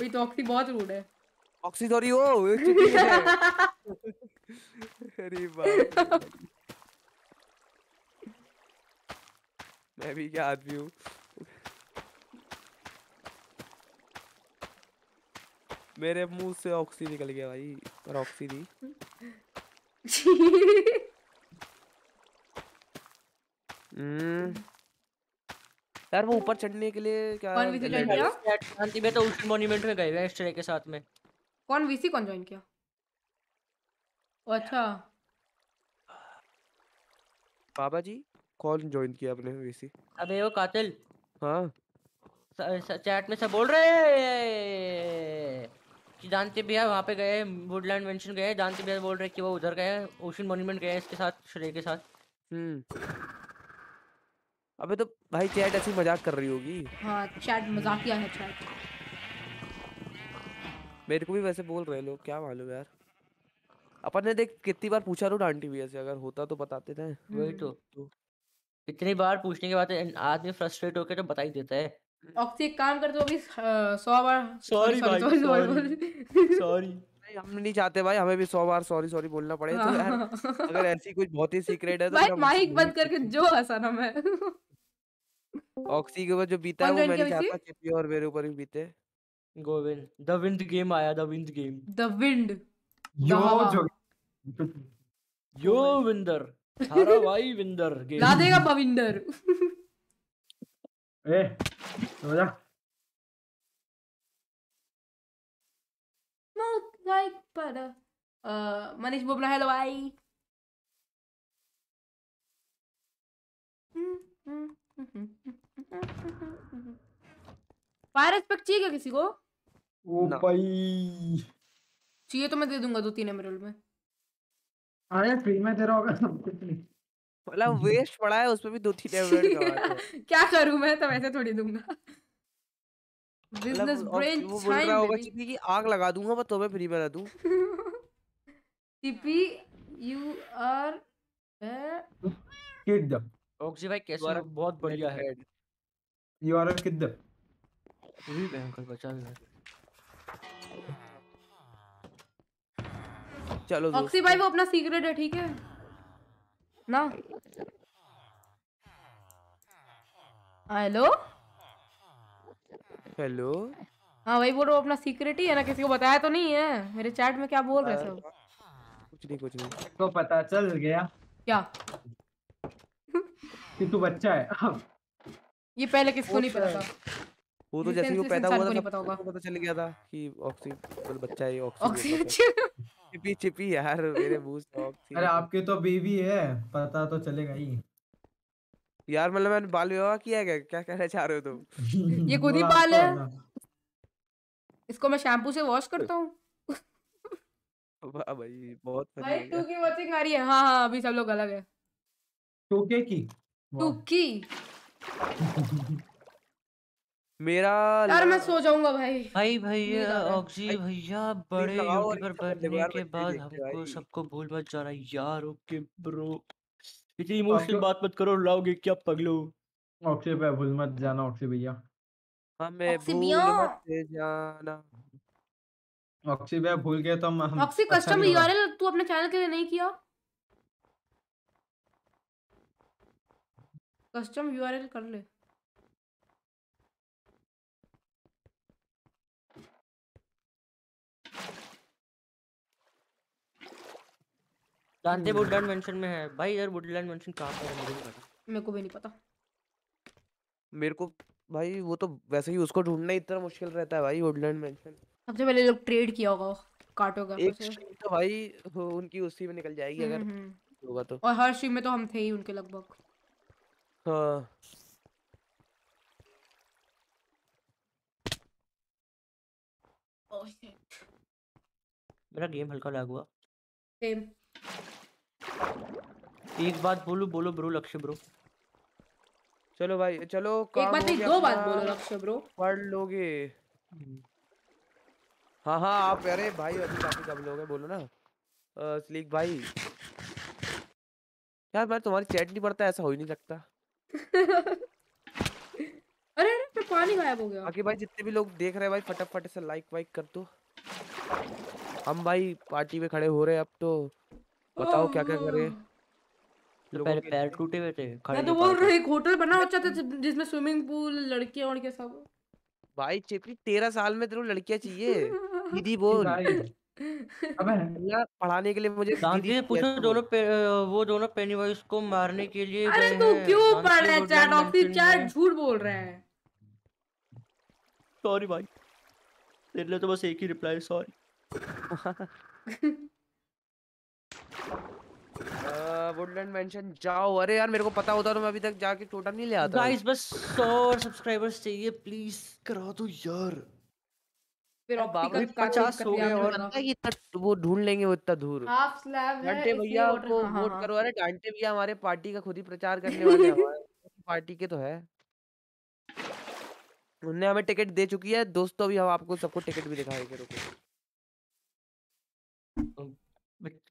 वही तो ऑक्सी बहुत रूड है। ऑक्सी थोड़ी हो है। अरे बाप मैं भी क्या आदमी हूँ। मेरे मुँह से ऑक्सी निकल गया भाई पर ऑक्सी नहीं हम्म। यार वो ऊपर चढ़ने के लिए क्या कौन visit ले- किया? शांति में तो ओशन मॉन्यूमेंट में गए हुए हैं इस तरह के साथ में। कौन वीसी कौन ज्वाइन किया? अच्छा। बाबा जी कौन ज्वाइन किया आपने वीसी अबे वो कातिल। हाँ। चैट में सब बोल रहे हैं। कि जानते भैया वहाँ पे गए वुडलैंड मेंशन गए जानते भैया बोल रहे कि वो उधर गए ओशन मॉन्यूमेंट गए इसके साथ श्रेय के साथ। हम्म। अबे तो भाई चैट ऐसी मज़ाक कर रही होगी। हाँ चैट मजाकिया है चैट। मेरे को भी वैसे बोल रहे लोग क्या मालूम यार। अपन ने देख कितनी बार पूछा रो डांटी भैया से अगर होता तो बताते थे। वही तो। तो इतनी बार पूछने के बाद आदमी फ्रस्ट्रेट होकर तो बता ही देता है। ऑक्सी एक काम कर तो अभी सौ बार sorry. sorry. सॉरी हम नहीं चाहते भाई हमें भी सौ बार सॉरी सॉरी बोलना पड़े तो यार हाँ। अगर ऐसी कोई बहुत ही सीक्रेट है तो भाई माइक बंद करके जो हंसा ना मैं। ऑक्सी के ऊपर जो बीता है वो मैं नहीं? चाहता चिपी और मेरे ऊपर भी बीते। गोविंद द विंड गेम आया the wind game. The wind. Yo जो यो विंदर थारा भाई विंदर गेम। ला देगा भविंदर। ए सो जा Smoke like butter. Uh, Manish बोबला हेलो भाई फायर रिस्पेक्ट चाहिए क्या किसी को? ओ भाई। चाहिए तो मैं दे दूँगा दो तीन एमरल्ड में। अरे फ्री में तेरा होगा। सब कुछ नहीं। मतलब वेस्ट पड़ा है उसमें भी दो तीन दिए। क्या करूँ मैं? तो वैसे थोड़ी दूँगा। मतलब बिज़नेस और ब्रेन वो बोल रहा होगा चिपी की आग लगा दूँगा पर तुम्हें फ्री में ना दूँ। TP you are kid Oxy भाई कैसे हो? बहुत बढ़िया है। यू आर अ किड भी भयंकर बचा है। चलो ऑक्सी भाई वो अपना सीक्रेट है ठीक है? ना? हेलो? हेलो? हाँ भाई बोलो अपना सीक्रेट ही है ना किसी को बताया तो नहीं है। मेरे चैट में क्या बोल रहे सब? कुछ नहीं कुछ नहीं। तो पता चल गया। क्या? कि तू बच्चा है ये पहले किसको नहीं पता था? वो तो जैसे ही वो पैदा हुआ था नहीं पता होगा। पता चल गया था कि ऑक्सी मतलब बच्चा है ऑक्सी। चिपी चिपी यार मेरे मुँह से ऑक्सी अरे आपके तो बेबी है पता तो चलेगा ही। यार मतलब मैंने बाल विवाह किया है क्या? क्या कहना चाह रहे हो तुम? ये खुद ही बाल है। इसको मैं शैम्पू से वॉश करता हूँ। वाह भाई बहुत भाई टू की वॉचिंग आ रही है। हाँ हाँ अभी सब लोग अलग है। टोके की? टू की मेरा यार मैं सो जाऊँगा भाई। भाई भैया ऑक्सी भैया बड़े यूट्यूबर बनने के बाद हमको सबको भूल मत जाना यार ओके ब्रो। इतनी इमोशनल बात मत करो लाओगे क्या पगलो? ऑक्सी पे भूल मत जाना ऑक्सी भैया। हमें भूल मत जाना। ऑक्सी भैया भूल गए तो हम हम ऑक्सी अच्छा कस्टम यूआरएल तू अपने चैनल के लिए नहीं किया? कस्टम यूआरएल कर ले। जानते वुडलैंड मेंशन में है। भाई यार वुडलैंड मेंशन कहाँ पर है? मुझे नहीं पता। मेरे को भी नहीं पता। मेरे को भाई वो तो वैसे ही उसको ढूंढना इतना मुश्किल रहता है भाई वुडलैंड मेंशन सबसे पहले लोग ट्रेड किया होगा काटो का एक स्ट्रीम तो भाई उनकी उसी में निकल जाएगी अगर होगा तो। और हर स्ट्रीम में तो हम थे ही उनके लगभग। हाँ। ओह शिट मेरा गेम हल्का लैग हुआ। सेम एक बात बोलूँ बोलो ब्रो लक्ष्य ब्रो। चलो भाई चलो एक बात नहीं दो बात बोलो लक्ष्य ब्रो। पढ़ लोगे। हाँ हाँ आप अरे भाई अभी काफ़ी कम लोग हैं बोलो ना। स्लीक भाई। यार मैं तुम्हारी चैट नहीं पढ़ता ऐसा हो ही नहीं सकता। अरे अरे मेरा पानी गायब हो गया। बाकी भाई जितने भी लोग देख रहे हैं भाई फटाफट से लाइक वाइक कर दो। हम भाई पार्टी में खड़े हो रहे हैं अब तो। बताओ क्या क्या करें। तो पहले पैर टूटे हुए थे मैं तो बोल रहा हूँ एक होटल बना अच्छा था जिसमें स्विमिंग पूल लड़कियाँ वड़कियाँ सब। भाई चिपरी तेरह साल में तेरे को लड़कियाँ चाहिए। दीदी बोल। पढ़ाने के लिए मुझे से पूछो दोनों वो दोनों पेनीवाइज को मारने के लिए अरे तू क्यों पढ़ रहा है? चैट ऑफ़िस चैट झूठ बोल रहा है। सॉरी भाई तेरे लिए तो बस एक ही रिप्लाई सॉरी वुडलैंड मेंशन जाओ। अरे यार मेरे को पता होता तो मैं अभी तक जाके टोटम नहीं ले आता। गाइस बस 100 सब्सक्राइबर्स चाहिए प्लीज़ करा दो यार। फिर रे, ऑप्टिकल 50 हो गए और- इतना वो ढूंढ लेंगे वो इतना दूर। हाफ़ स्लैब है डांटे भैया को हाँ हाँ वोट हाँ। करो। अरे डांटे भैया हमारे पार्टी का खुद ही प्रचार करने वाले हैं। हमारे पार्टी के तो है। उनने हमें टिकट दे चुकी है। दोस्तों अभी हम आपको सबको टिकट भी दिखाएँगे रुको।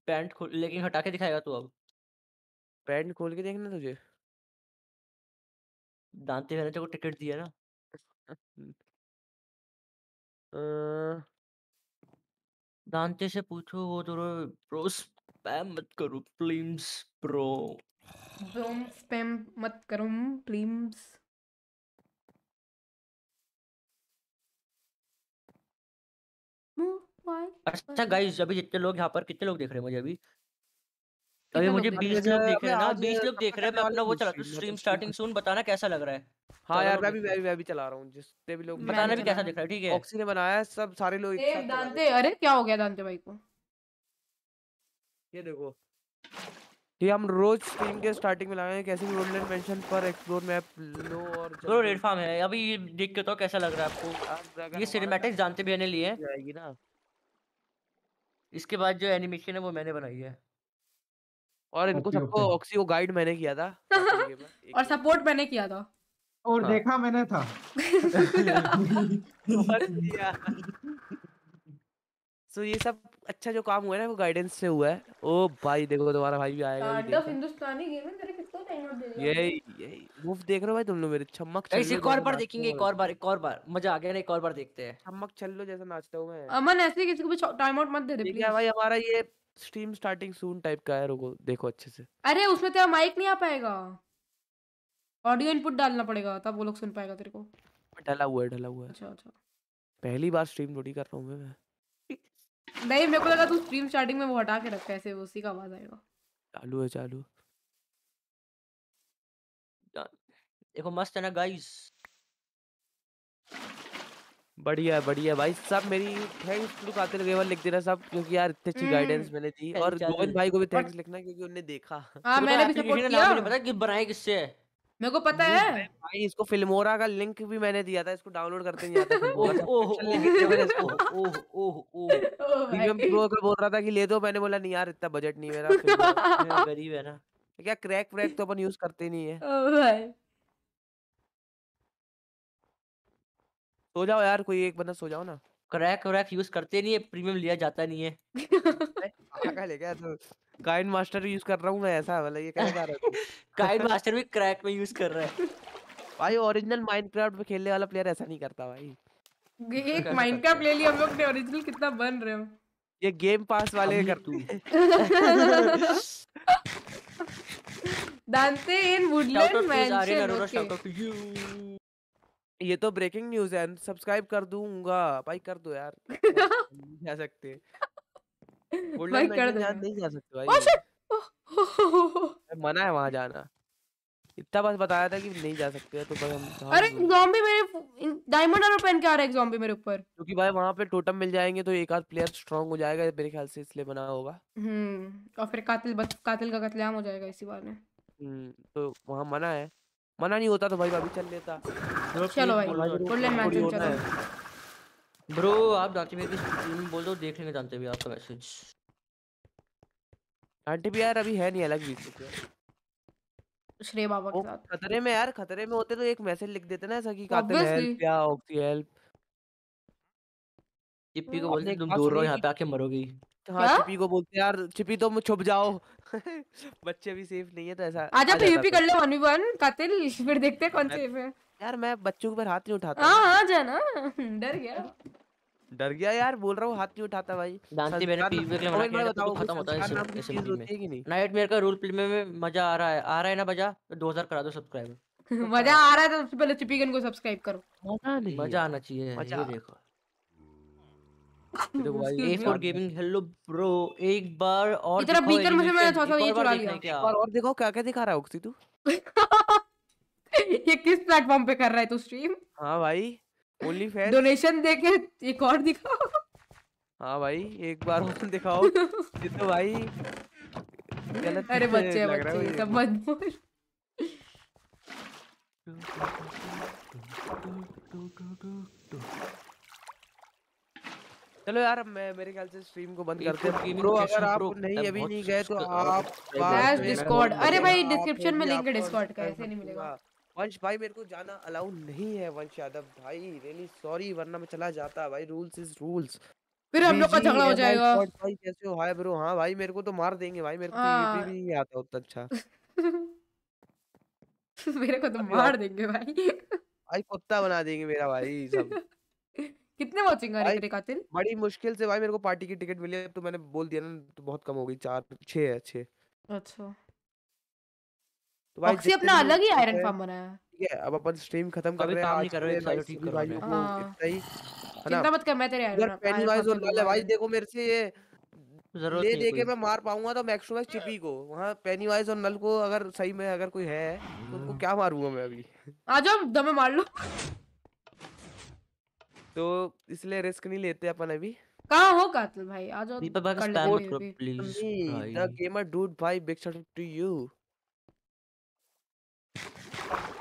पैंट खोल लेकिन हटा के दिखाएगा तू अब। पैंट खोल के देखना तुझे। दांते मैंने तेरे को टिकट दिया ना। अ, दांते से पूछो वो दोनों ब्रो स्पैम मत करो प्लीज़ ब्रो। तुम स्पैम मत करो प्लीज़ अच्छा गाइस अभी जितने लोग यहाँ पर कितने लोग देख रहे हैं मुझे अभी? अभी मुझे? 20 लोग देख रहे हैं ना 20 लोग देख रहे हैं मैं अपना वो चला स्ट्रीम स्टार्टिंग सून बताना कैसा लग रहा है? हाँ यार मैं भी मैं भी मैं भी चला रहा हूँ जितने भी लोग बताना भी कैसा दिख रहा है ठीक है। ऑक्सी ने बनाया है सब सारे लोग एक साथ दांते अरे क्या हो गया दांते भाई को? ये देखो। ये हम रोज स्ट्रीम के स्टार्टिंग में लगाएँगे कैसे भी वुडलैंड मेंशन पर एक्सप्लोर मैप लो और ब्रो रेड फार्म है अभी ये देख के तो कैसा लग रहा है आपको? ये सिनेमैटिक्स जानते भी ने लिए हैं। जाएगी ना। इसके बाद जो एनिमेशन है वो मैंने बनाई है और इनको सबको। ऑक्सी को गाइड मैंने किया था और सपोर्ट मैंने किया था और हाँ। देखा मैंने था सो so, ये सब अच्छा जो काम हुआ है ना वो गाइडेंस से हुआ है। ओ भाई देखो तुम्हारा भाई भी आएगा अभी ऑफ़ हिंदुस्तानी गेम है तेरे कितना टाइम आउट दे यही यही। मुफ़्त देख रहे हो भाई तुम लोग मेरे छमक गाइस छल्लो एक और बार देखेंगे एक और बार एक और बार। मज़ा आ गया ना एक और बार देखते हैं। छमक छल्लो जैसा नाचता हूँ मैं। अमन ऐसे किसी को भी टाइम आउट मत दे दे प्लीज़ भाई हमारा ये स्ट्रीम स्टार्टिंग सून टाइप का है रुको देखो अच्छे से। अरे उसमें तेरा माइक नहीं आ पाएगा। ऑडियो इनपुट डालना पड़ेगा तब वो लोग सुन पाएगा तेरे को। ढला हुआ है ढला हुआ है। अच्छा अच्छा। पहली बार स्ट्रीम थोड़ी कर रहा हूँ मैं। नहीं मेरे को लगा तू स्ट्रीम स्टार्टिंग में वो हटा के रखा है ऐसे उसी का आवाज़ आएगा। चालू है चालू। देखो मस्त है ना गाइस बढ़िया बढ़िया भाई सब मेरी थैंक्स टू कातिल गेवर लिख देना सब क्योंकि यार इतनी अच्छी गाइडेंस मैंने दी और गोविंद भाई को भी थैंक्स लिखना क्योंकि उनने देखा। हाँ मैंने भी सपोर्ट किया। मुझे पता कि बनाए किससे है? मेरे को पता है। भाई इसको फिल्मोरा का लिंक भी मैंने दिया था इसको डाउनलोड करते नहीं आता ओह ओह ओह ओह ओह प्रीमियम प्रो का बोल रहा था कि ले दो मैंने बोला नहीं यार इतना बजट नहीं मेरा गरीब है ना। क्या क्रैक व्रैक तो अपन यूज़ करते नहीं है। ओ भाई। सो जाओ यार कोई एक बंदा सो जाओ ना। क्रैक व्रैक यूज़ करते नहीं है प्रीमियम लिया जाता नहीं है। है क्या तो? गाइड मास्टर यूज़ कर रहा हूँ मैं ऐसा वाला ये क्या जा रहा है तू? मास्टर भी क्रैक में यूज़ कर रहा है। भाई ओरिजिनल माइनक्राफ्ट में खेलने वाला प्लेयर ऐसा नहीं करता भाई। एक माइनक्राफ्ट ले लिया हम लोग ने ओरिजिनल कितना बन रहे हो? ये गेम पास वाले करते तू। हैं दांते इन वुडलैंड मेंशन ओके. ये तो ब्रेकिंग न्यूज़ है सब्सक्राइब कर दूँगा। भाई कर दो यार। जा सकते भाई वुडलैंड कर दो नहीं जा सकते भाई। शिट! मना है वहाँ जाना। इतना बस बताया था कि नहीं जा सकते तो भाई हम अरे ज़ॉम्बी मेरे डायमंड आर्मर पहन के आ रहा है एक ज़ॉम्बी मेरे ऊपर? क्योंकि भाई वहाँ पे टोटम मिल जाएँगे तो एक आध प्लेयर स्ट्रांग हो जाएगा मेरे ख्याल से इसलिए बना होगा। हम्म और फिर कातिल बच कातिल का कत्लेआम हो जाएगा इसी बार में हम्म, तो वहाँ मना है। मना नहीं होता तो भाई अभी चल लेता। चलो भाई भाई, मेंशन होता चलो है ब्रो आप दांती में की स्ट्रीम बोल दो देख लेंगे जानते भी आपका मैसेज आंटी भी यार अभी है नहीं अलग बीच में श्रेय बाबा के साथ। खतरे में यार खतरे में होते तो एक मैसेज लिख देते ना ऐसा कि कातिल. हेल्प या ऑक्सी हेल्प चिप्पी को बोलते तुम दूर रहो यहाँ पे आके मरोगी। हाँ? चिपी को बोलते यार चिपी तुम छुप जाओ। बच्चे भी सेफ़ नहीं है तो ऐसा आजा पीवीपी कर ले 1v1 कातिल फिर देखते हैं कौन सेफ़ है। यार मैं बच्चों के ऊपर हाथ नहीं उठाता हाँ आ जा ना डर गया। डर गया यार बोल रहा हूँ हाथ नहीं उठाता भाई। जानती मैंने संस्कार के लिए मना किया था तो खत्म होता है इस में। है कि नाइट मेयर का रोल प्ले में मज़ा आ रहा है। आ रहा है ना बजा? तो 2000 करा दो सब्सक्राइबर मज़ा आ रहा है तो सबसे पहले चिपिकन को सब्सक्राइब करो। मज़ा नहीं मज़ा आना चाहिए ये देखो। देखो भाई A for gaming hello bro एक बार और इतना दिखाओ beacon में से। मैंने थोड़ा सा ये चुरा लिया। क्या? और देखो क्या क्या दिखा रहा है ओक्सी तू? ये किस प्लेटफॉर्म पे कर रहा है तू स्ट्रीम हाँ भाई ओनली फ़ैन डोनेशन देके एक और दिखाओ। हाँ भाई एक बार और दिखाओ। ये तो भाई गलत अरे बच्चे बच्चे सब मत बोल। चलो यार मैं मेरे ख्याल से स्ट्रीम को बंद करते हैं। ब्रो अगर आप नहीं अभी नहीं गए तो आप मैं अरे भाई description में link है आपको का, ऐसे नहीं मिलेगा। वंश भाई मेरे को जाना अलाउ नहीं है वंश यादव भाई रियली सॉरी वरना मैं चला जाता भाई। रूल्स इज़ रूल्स फिर हम लोग का झगड़ा हो जाएगा। भाई कैसे हो? हाय ब्रो हाँ भाई मेरे को तो मार देंगे भाई मेरे को तो हाँ। भी नहीं आता उतना अच्छा। मेरे को तो मार देंगे भाई। भाई कुत्ता बना देंगे मेरा भाई सब। कितने वॉचिंग आ रहे तेरे कातिल? बड़ी मुश्किल से भाई मेरे को पार्टी की टिकट मिली है तो मैंने बोल दिया ना तो बहुत कम हो गई चार छः है छः अच्छा। तो भाई ऑक्सी अपना अलग ही आयरन फार्म बनाया ठीक है अब अपन स्ट्रीम खत्म कर रहे हैं काम आज नहीं कर रहे, भाई ठीक सभी भाइयों को हाँ। इतना ही चिंता मत कर मैं तेरे आयरन पेनी वाइज और नल है भाई देखो मेरे से ये ज़रूरत ले नहीं दे के है मैं मार पाऊँगा तो मैक्स मैक्स चिपी को वहाँ पेनी वाइज और नल को अगर सही में अगर कोई है तो उनको क्या मारूँगा मैं अभी? आ जाओ दमे मार लो। तो इसलिए रिस्क नहीं लेते अपन अभी। कहाँ हो कातिल भाई? आ जाओ दीपक भाई कर स्पैम मत करो प्लीज़ द गेमर डूड भाई। बिग शॉट टू यू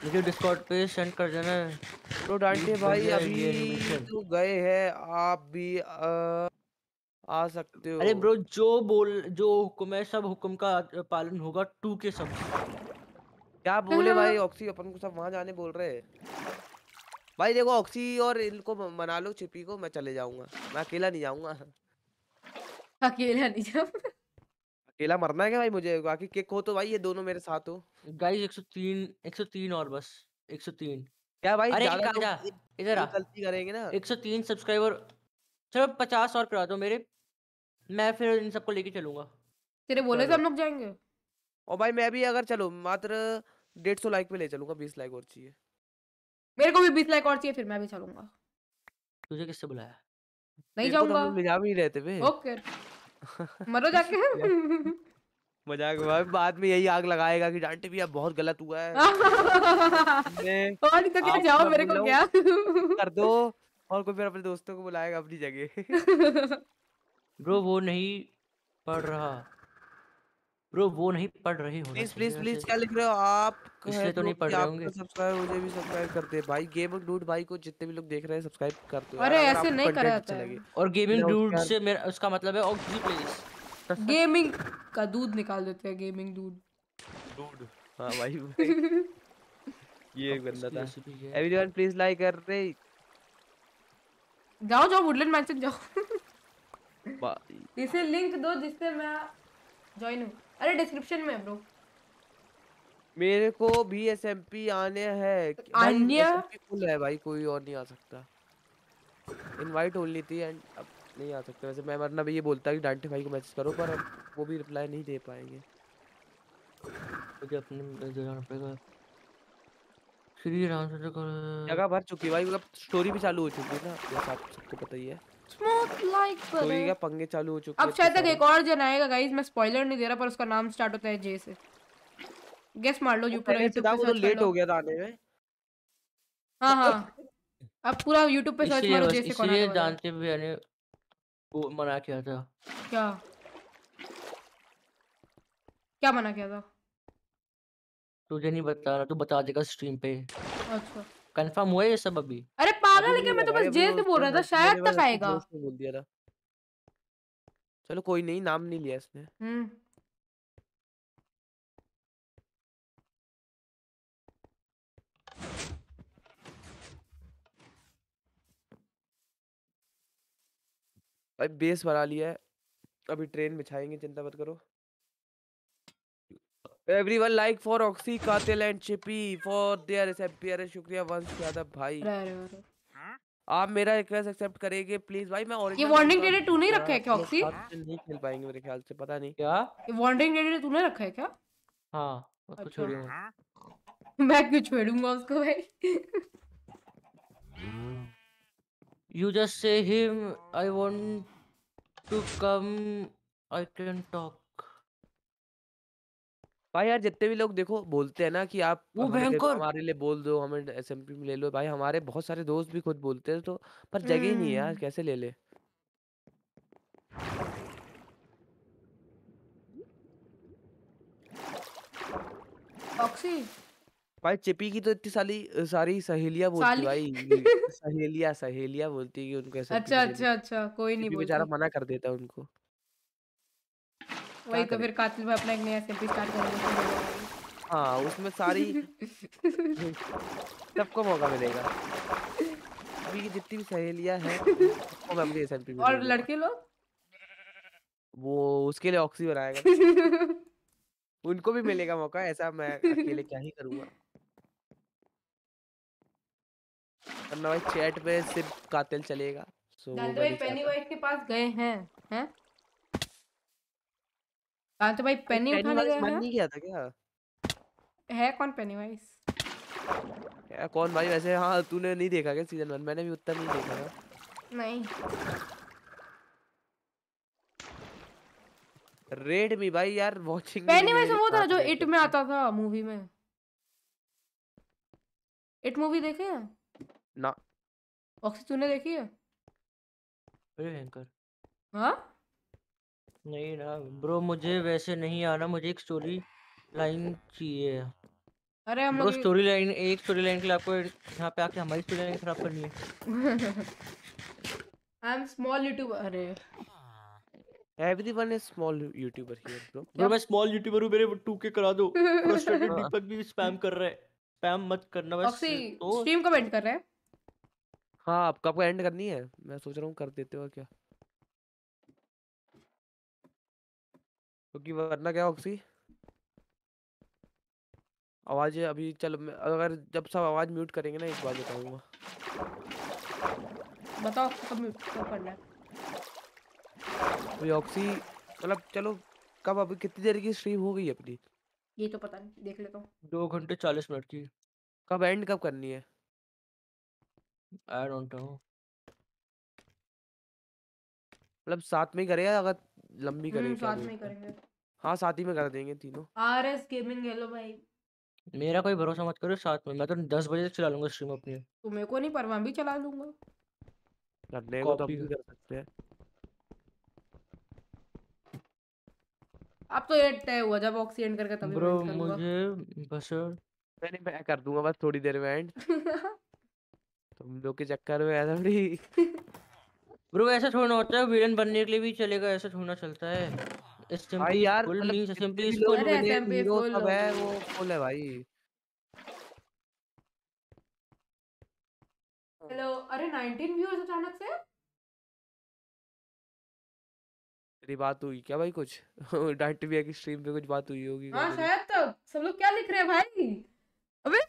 मुझे डिस्कॉर्ड पे सेंड कर देना। तो डांटे भाई अभी तो गए हैं आप भी अ, आ सकते हो। अरे ब्रो जो बोल जो हुक्म है सब हुक्म का पालन होगा टू के सब। क्या बोले भाई ऑक्सी अपन को सब वहाँ जाने बोल रहे हैं। भाई देखो ऑक्सी और इनको मना लो छिपी को मैं चले जाऊँगा। मैं अकेला नहीं जाऊँगा। अकेला नहीं जब अकेला मरना है क्या भाई मुझे? बाकी किक हो तो भाई ये दोनों मेरे साथ हो। गाइस 103 103 और बस 103 क्या भाई अरे एक आजा, इधर आ। गलती करेंगे ना। 103 सब्सक्राइबर चलो 50 और करा दो मेरे। मैं फिर इन सबको लेके चलूँगा। तेरे बोले से हम लोग जाएँगे? और भाई मैं भी अगर चलो मात्र डेढ़ सौ लाइक पे ले चलूँगा बीस लाइक और चाहिए। मेरे को भी बीस लाइक और चाहिए फिर मैं भी चलूँगा। तुझे किससे बुलाया? नहीं तो हम जाऊँगा जा भी नहीं रहते बे ओके। मरो जाके। मज़ाक भाई बाद में यही आग लगाएगा कि डांटे भी अब बहुत गलत हुआ है। और तो क्या जाओ मेरे को क्या? कर दो और कोई फिर अपने दोस्तों को बुलाएगा अपनी जगह। ब्रो वो नहीं पढ़ रहा। ब्रो वो नहीं पढ़ रहे होना प्लीज़ प्लीज़ प्लीज़ क्या लिख रहे हो आप? इसलिए तो नहीं पढ़ रहे आपका होंगे। सब्सक्राइब मुझे भी सब्सक्राइब कर दे भाई गेम डूड भाई को जितने भी लोग देख रहे हैं सब्सक्राइब कर दो अरे ऐसे नहीं करा जाता है और गेमिंग डूड से मेरा उसका मतलब है ऑक्सी प्लीज़ गेमिंग का दूध निकाल देते हैं गेमिंग दूध डूड हाँ भाई भाई ये एक बंदा था। एवरीवन प्लीज़ लाइक कर रे जाओ जाओ वुडलैंड मैंशन जाओ। इसे लिंक दो जिससे मैं ज्वाइन हूँ। अरे डिस्क्रिप्शन में ब्रो मेरे को भी एसएमपी आने हैं? एसएमपी फुल है भाई कोई और नहीं आ सकता। इनवाइट ओनली थी एंड अब नहीं आ सकते वैसे। मैं वरना भी ये बोलता कि डांटे भाई को मैसेज करो पर अब वो भी रिप्लाई नहीं दे पाएँगे। मुझे अपने जाना पड़ेगा श्री राम से कर जगह भर चुकी है भाई मतलब स्टोरी भी चालू हो चुकी है ना। आप सबको पता ही है। स्मूथ लाइक स्टोरी क्या पंगे चालू हो चुके अब शायद तक एक और जन आएगा गाइस मैं स्पॉइलर नहीं दे रहा पर उसका नाम स्टार्ट होता है जे से। गेस मार लो। यू YouTube पे वो तो लेट हो गया था आने में। हाँ हाँ। अब पूरा YouTube पे सर्च मारो जे से कौन है। जानते हुए मैंने वो मना किया था। क्या? क्या मना किया था? तुझे नहीं बताना तू बता देगा स्ट्रीम पे। अच्छा। कंफर्म हुआ ये सब अभी? अरे पागल है क्या? मैं तो बस जे से बोल रहा था शायद तक आएगा। बोल दिया था। चलो कोई नहीं नाम नहीं लिया इसने। हम्म। भाई बेस बना लिया है। अभी ट्रेन बिछाएँगे चिंता मत करो। एवरीवन लाइक फॉर ऑक्सी कातिल एंड चिपी फॉर देयर अरे शुक्रिया वंश यादव भाई अरे अरे अरे। आप मेरा रिक्वेस्ट एक्सेप्ट करेंगे प्लीज़ भाई मैं ये वार्निंग तो डेटेड तूने ही रखा है क्या ऑक्सी साथ नहीं खेल पाएँगे मेरे ख्याल से पता नहीं। क्या? ये वार्निंग डेटेड तूने रखा है क्या? हाँ उसको अच्छा। छोड़िए मैं क्यों छोड़ूँगा उसको भाई? You just say him, I want to come, I can talk. भाई यार जितने भी लोग देखो बोलते हैं ना कि आप वो हमें दे दो, भयंकर। हमारे लिए बोल दो हमें एसएमपी में ले लो। भाई हमारे बहुत सारे दोस्त भी खुद बोलते हैं तो पर जगह ही नहीं है यार हम्म। कैसे ले ले? ऑक्सी भाई चिपी की तो इतनी सारी सारी सहेलियाँ बोलती साली भाई सहेलियाँ सहेलियाँ बोलती है कि उनको एसएमपी अच्छा में ले लो अच्छा अच्छा कोई नहीं चिपी बेचारा बोलती मना कर देता है उनको। वही तो फिर कातिल भाई अपना एक नया एसएमपी स्टार्ट करेंगे हाँ। उसमें सारी सबको मौका मिलेगा। अभी की जितनी भी सहेलियाँ हैं सबको मैं अपनी एसएमपी में और लड़के लोग? वो उसके लिए ऑक्सी बनाएगा। उनको भी मिलेगा मौका ऐसा मैं अकेले क्या ही करूँगा। वरना भाई चैट पे सिर्फ़ कातिल चलेगा सो नहीं पेनी वाइज के पास गए हैं हैं? जानते भाई भाई पेनी उठाने गए मन नहीं किया था क्या? है कौन पेनी वाइज क्या कौन भाई वैसे? हाँ तूने नहीं देखा क्या सीज़न वन मैंने भी उतना नहीं देखा था। नहीं। रेड भी भाई यार वॉचिंग पेनी वाइज वो था जो इट में आता था मूवी में। इट मूवी देखे हैं? ना। ऑक्सी तूने देखी है? अरे भयंकर। हाँ? नहीं ना। ब्रो मुझे वैसे नहीं आना मुझे एक स्टोरी लाइन चाहिए। अरे हम लोग स्टोरी लाइन एक स्टोरी लाइन के लिए आपको यहाँ पे आके हमारी स्टोरी लाइन खराब करनी है। आई एम स्मॉल यूट्यूबर अरे। Everyone is small YouTuber here bro bro मैं स्मॉल यूट्यूबर हूँ मेरे 2k करा दो। फ्रस्ट्रेटेड हाँ। दीपक भी स्पैम कर रहा है। स्पैम मत करना बस ऑक्सी तो स्ट्रीम एंड कर रहे हैं। हाँ आप कब एंड करनी है? मैं सोच रहा हूँ कर देते हो क्या? क्योंकि वरना क्या ऑक्सी आवाज़ अभी चल अगर जब सब आवाज़ म्यूट करेंगे ना एक बार बताऊँगा। बताओ कब कब करना है? अभी ऑक्सी मतलब चलो कब अभी कितनी देर की स्ट्रीम हो गई है अपनी? ये तो पता नहीं देख लेता हूँ। दो घंटे चालीस मिनट की। कब एंड कब करनी है? आई डोंट नो मतलब साथ में ही करें या अगर लंबी करें हम्म, साथ में? करेंगे। हाँ साथ ही में कर देंगे तीनों। आर एस गेमिंग हेलो भाई। मेरा कोई भरोसा मत करो साथ में मैं तो दस बजे तक चला लूँगा स्ट्रीम अपनी। तो मेरे को नहीं पर मैं भी चला लूँगा। करने को तो हम कॉपी भी कर। सकते हैं। अब तो ये तय हुआ जब ऑक्सीडेंट करके तभी ब्रो मुझे बस मैंने मैं कर दूँगा बस थोड़ी देर में एंड तुम लोग के चक्कर में ऐसा थोड़ी। ब्रो ऐसा थोड़ा ना होता है विलन बनने के लिए भी चलेगा ऐसा थोड़ा ना चलता है। भाई एसएमपी यार फुल मींस एसएमपी अरे हीरो सब है वो फुल है भाई। हेलो अरे 19 व्यूअर्स अचानक से? तेरी बात हुई क्या भाई कुछ? डांट भी की स्ट्रीम पे कुछ बात हुई होगी हाँ शायद तब सब लोग क्या लिख रहे हैं भाई अबे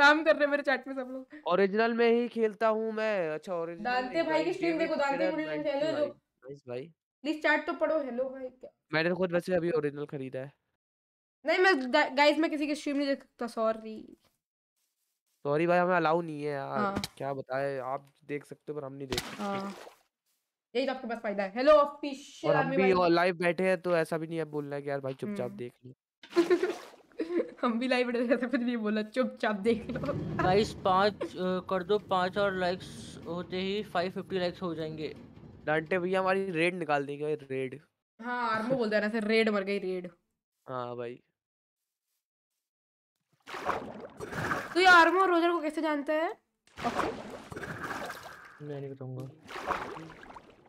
स्पैम कर रहे हैं मेरे चैट में सब लोग। ओरिजिनल में ही खेलता हूँ मैं। अच्छा ओरिजिनल दांते भाई की स्ट्रीम देखो दांते मुझे हेलो जो नाइस भाई प्लीज़ चैट तो पढ़ो हेलो भाई क्या? मैंने तो खुद वैसे अभी ओरिजिनल खरीदा है। नहीं मैं गाइस मैं किसी की स्ट्रीम नहीं देख सकता सॉरी सॉरी भाई हमें अलाउ नहीं है यार। हाँ। क्या बताए आप देख सकते हो पर हम नहीं देख सकते। हाँ। यही तो आपके पास फ़ायदा है। हेलो ऑफिशियल आर्मी भाई। लाइव बैठे हैं तो ऐसा भी नहीं है बोलना है कि यार भाई चुपचाप हम्म। देख लो। हम भी लाइव बैठे थे कुछ नहीं बोला चुपचाप देख लो। गाइस पाँच कर दो पाँच और लाइक्स होते ही 550 लाइक्स हो जाएँगे। डांटे भैया हमारी रेड निकाल देंगे भाई रेड हाँ आर्मो बोलते हैं ना ऐसे रेड मर गई रेड हाँ भाई। तो ये आर्मो और रोजर को कैसे जानता है? ओके मैं नहीं बताऊँगा।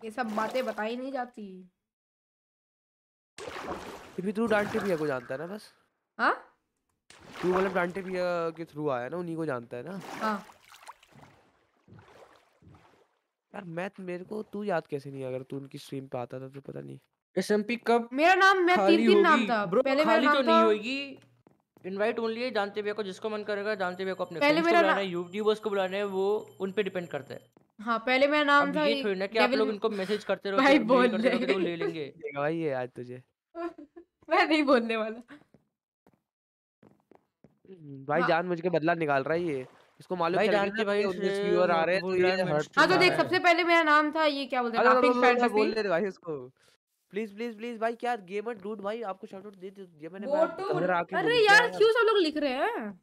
ये सब बातें बताई नहीं जाती। फिर भी तू डांटे भैया को जानता है ना बस? हाँ? तू मतलब डांटे भैया के थ्रू आया ना उन्हीं को जानता है ना। हाँ। यार मैं मेरे को तू याद कैसे नहीं अगर तू उनकी स्ट्रीम पे आता था तो पता नहीं। एसएमपी कब? मेरा नाम मैं तीन तीन नाम था। ब्रो पहले मेरा नाम तो नहीं होगी इनवाइट ओनली है जानते भैया को जिसको मन करेगा जानते भैया को अपने पहले मेरा बुलाना है यूट्यूबर्स को बुलाना है वो उन पे डिपेंड करता है। हाँ पहले मेरा नाम था ये थोड़ी ना कि आप लोग इनको मैसेज करते रहो भाई बोल तो ले लेंगे। भाई ये आज तुझे। मैं नहीं बोलने वाला। भाई हाँ। जान मुझ के बदला निकाल रहा है ये। इसको मालूम भाई चल गया भाई कि 19 व्यूअर आ रहे हैं तो ये हर्ट हाँ तो देख सबसे पहले मेरा नाम था ये क्या बोलते हैं अरे लाफिंग बोल दे भाई उसको प्लीज़ प्लीज़ प्लीज़ भाई क्या गेमर डूड भाई आपको शाउट आउट दे दिया मैंने अंदर आके अरे यार क्यों सब लोग लिख रहे हैं?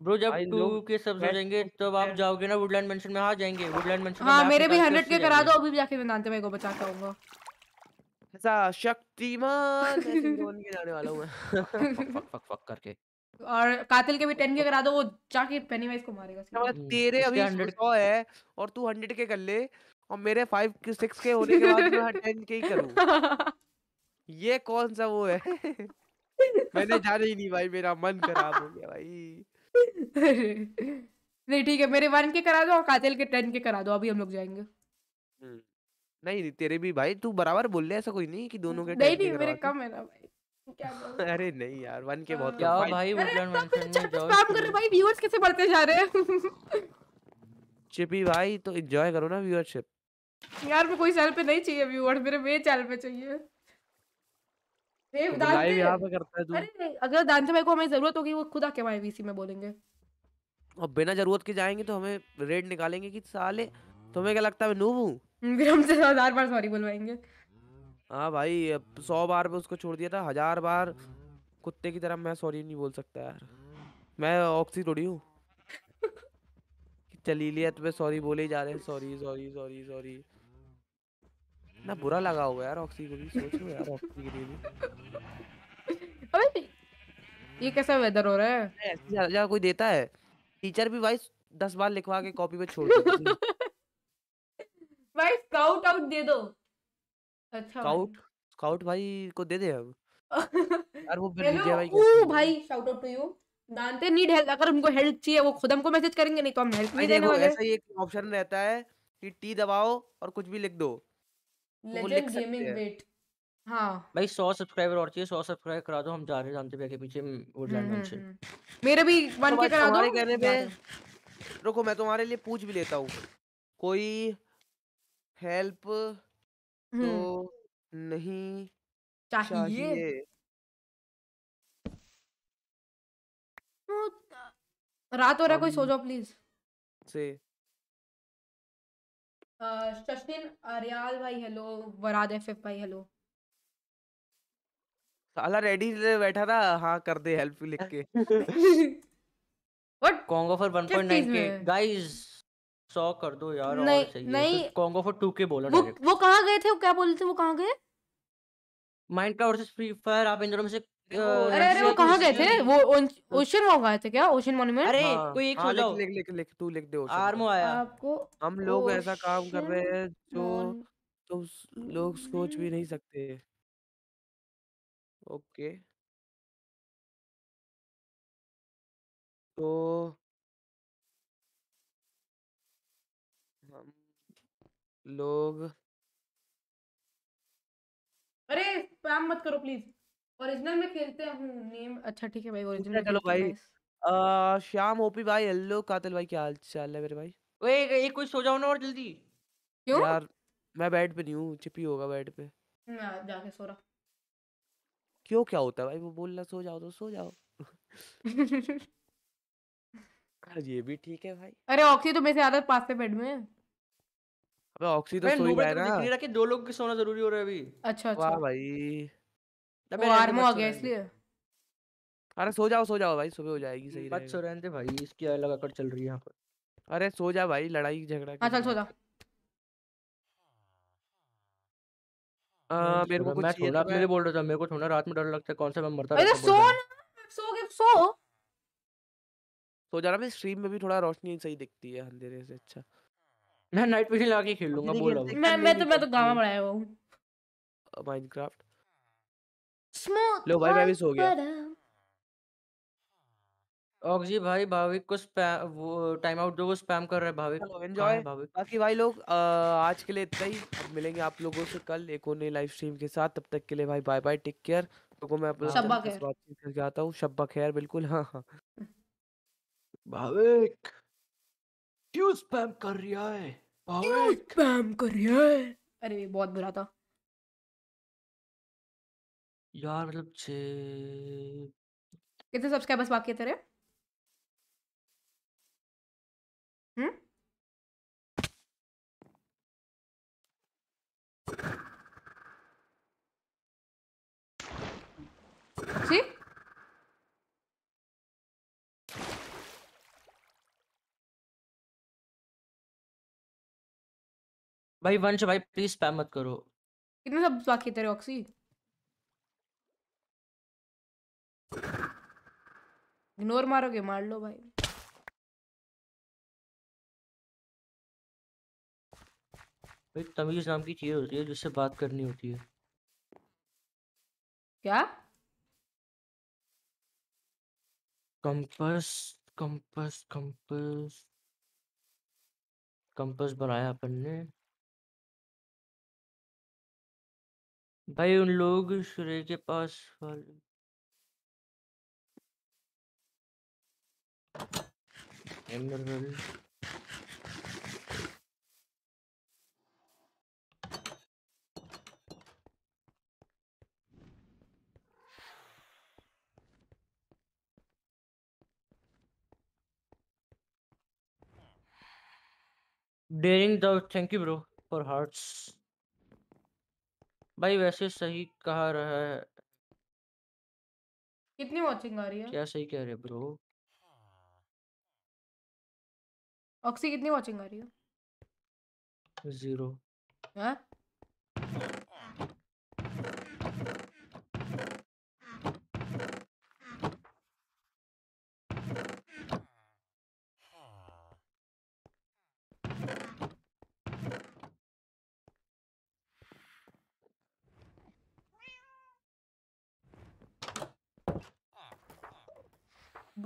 ब्रो जब टू के सब्स हो जाएँगे तब आप जाओगे ना वुडलैंड मेंशन में आ जाएँगे वुडलैंड मेंशन हाँ मेरे भी हंड्रेड के करा दो अभी जाके मैं दांते भाई को बचा के आऊँगा ऐसा शक्तिमान ऐसे बोल के जाने वाला हूँ मैं। फक फक फक करके। और कातिल के भी टेन के करा दो वो जाके पेनीवाइज को मारेगा मतलब हम्म, तेरे अभी 100 सौ है और तू हंड्रेड के कर ले और मेरे फाइव के सिक्स के होने के बाद मैं टेन के ही करूँ। ये कौन सा वो है? मैंने जाना ही नहीं भाई मेरा मन खराब हो गया भाई। नहीं ठीक है मेरे वन के करा दो और कातिल के टेन के करा दो अभी हम लोग जाएँगे। हम्म, नहीं नहीं तेरे भी भाई तू बराबर बोल ले ऐसा कोई नहीं कि दोनों के नहीं 10 नहीं मेरे कम है ना भाई। क्या अरे नहीं यार वन के बहुत जाओ भाई अरे वुडलैंड मेंशन में जाओ स्पैम कर रहे भाई व्यूअर्स कैसे बढ़ते जा रहे हैं? चिपी भाई तो एंजॉय करो ना व्यूअरशिप यार मैं कोई चैनल पे नहीं चाहिए व्यूअर मेरे मेरे चैनल पे चाहिए। लाइव दांते यहाँ पे करता है तू। अरे अगर दांते भाई को हमें ज़रूरत होगी वो खुद आके हमारे वीसी में बोलेंगे। और बिना ज़रूरत के जाएँगे तो हमें रेड निकालेंगे कि साले तुम्हें क्या लगता है मैं नूब हूँ? फिर हमसे हज़ार बार सॉरी बुलवाएँगे। हाँ भाई अब सौ बार पे उसको छोड़ दिया था हज़ार बार। कुत्ते की तरह मैं सॉरी नहीं बोल सकता यार। मैं ऑक्सी थोड़ी हूँ। कि चली लिया तुम्हें सॉरी बोले जा रहे हैं। सॉरी सॉरी सॉरी सॉरी ना बुरा लगा होगा यार ऑक्सी को भी सोचो यार ऑक्सी के लिए भी। अबे ये कैसा वेदर हो रहा है? ऐसे कोई देता है। टीचर भी भाई दस बार लिखवा के कॉपी पे छोड़ देती है। दे दो। अच्छा स्काउट स्काउट भाई को दे दे हम यार वो फिर हेलो। भाई ओ भाई shout out to you Dante need help अगर उनको हेल्प चाहिए वो खुद हमको मैसेज करेंगे नहीं तो हम हेल्प नहीं देने वाले। ऐसा ही एक ऑप्शन रहता है कि टी दबाओ और कुछ भी लिख दो। लेजेंड गेमिंग वेट हाँ। भाई 100 सब्सक्राइबर और चाहिए 100 सब्सक्राइब करा दो हम जा रहे जानते भैया के पीछे वुडलैंड हम्म, मेंशन हम्म, हम्म। मेरे भी वन तो के करा दो। कहने पे रुको मैं तुम्हारे लिए पूछ भी लेता हूँ। कोई हेल्प हम्म, तो नहीं चाहिए। रात हो रहा है कोई सो हम- जाओ प्लीज़। से शशिन आर्याल भाई हेलो वराद एफएफ भाई हेलो। साला रेडी बैठा था हाँ कर दे हेल्प लिख के। व्हाट कॉन्गो फॉर 1.9 के गाइस 100 कर दो यार और नहीं- चाहिए नहीं। सिर्फ़ कॉन्गो फॉर 2k बोला वो वो कहाँ गए थे? वो क्या बोल थे? वो कहाँ गए? माइनक्राफ्ट वर्सेस फ्री फायर आप इन दोनों में से अरे अरे वो कहाँ गए थे? वो ओशन वो गए थे क्या? ओशन मॉन्यूमेंट अरे हाँ, कोई एक हाँ, सो लिख लिख लिख लिख तू लिख दे आर्मो आया आपको हम लोग ऐसा काम कर रहे हैं जो तुम लोग सोच भी नहीं सकते। ओके। तो हम लोग अरे स्पैम मत करो प्लीज़ ओरिजिनल में खेलते हूँ। नेम अच्छा ठीक है भाई ओरिजिनल चलो भाई। आ, श्याम ओपी भाई हेलो कातिल भाई क्या हाल चाल है मेरे भाई? ओए एक कोई सो जाओ ना और जल्दी। क्यों? यार मैं बेड पे नहीं हूँ चिपी होगा बेड पे। मैं जाके सो रहा। क्यों क्या होता है भाई? वो बोल रहा सो जाओ तो सो जाओ। हाँ, ये भी ठीक है भाई। अरे ऑक्सी तो मेरे से ज़्यादा पास थे बेड में अबे ऑक्सी तो मैं सो ही रहा है तो दिख ना नहीं रहा कि दो लोग के सोना ज़रूरी हो रहा है अभी। अच्छा अच्छा। वाह भाई। अबे वो आर्मो आ गया इसलिए। अरे सो जाओ सो जाओ भाई सुबह हो जाएगी सही मत सो रहने दे भाई इसकी अलग अकड़ चल रही है यहाँ पर। अरे सो जा भाई लड़ाई झगड़ा हाँ चल सो जा। आ, मेरे को कुछ मैं चाहिए थोड़ा तो अपने लिए मैं बोल रहा था मेरे को थोड़ा रात में डर लगता है कौन सा मैं मरता अरे सो ना सो के सो। सो जा रहा मैं स्ट्रीम में भी थोड़ा रोशनी सही दिखती है अंधेरे से अच्छा। मैं नाइट विजन लगा के खेल लूँगा बोल खेलते अब मैं मैं तो मैं तो गामा है। बढ़ाया हुआ हूँ माइनक्राफ्ट स्मूथ लो भाई मैं भी सो गया। ऑक्सी भाई भाविक को स्पैम वो टाइम आउट दो वो स्पैम कर रहा है भाविक। चलो एंजॉय भाविक? बाकी भाई लोग आज के लिए इतना ही। अब मिलेंगे आप लोगों से कल एक और नई लाइव स्ट्रीम के साथ। तब तक के लिए भाई बाय बाय टेक केयर रुको मैं अपना शब्बा खैर। बातचीत करके आता हूँ। शब्बा खैर बिल्कुल हाँ हाँ। भाविक क्यों स्पैम कर रहा है? स्पैम कर रहा है अरे बहुत बुरा था। यार मतलब छे कितने सब्सक्राइबर्स बाकी है तेरे? हम्म? सी? भाई वंश भाई प्लीज़ स्पैम मत करो। कितने सब्स बाकी तेरे ऑक्सी इग्नोर मारोगे मार लो भाई। भाई तमीज नाम की चीज़ होती है जिससे बात करनी होती है। क्या? Compass compass compass. कंपस बनाया अपन ने। भाई उन लोग श्रेय के पास daring the thank you bro for hearts भाई वैसे सही कहा रहा है। कितनी वॉचिंग आ रही है? क्या सही कह रहे ब्रो? ऑक्सी कितनी वॉचिंग आ रही है? ज़ीरो। हाँ?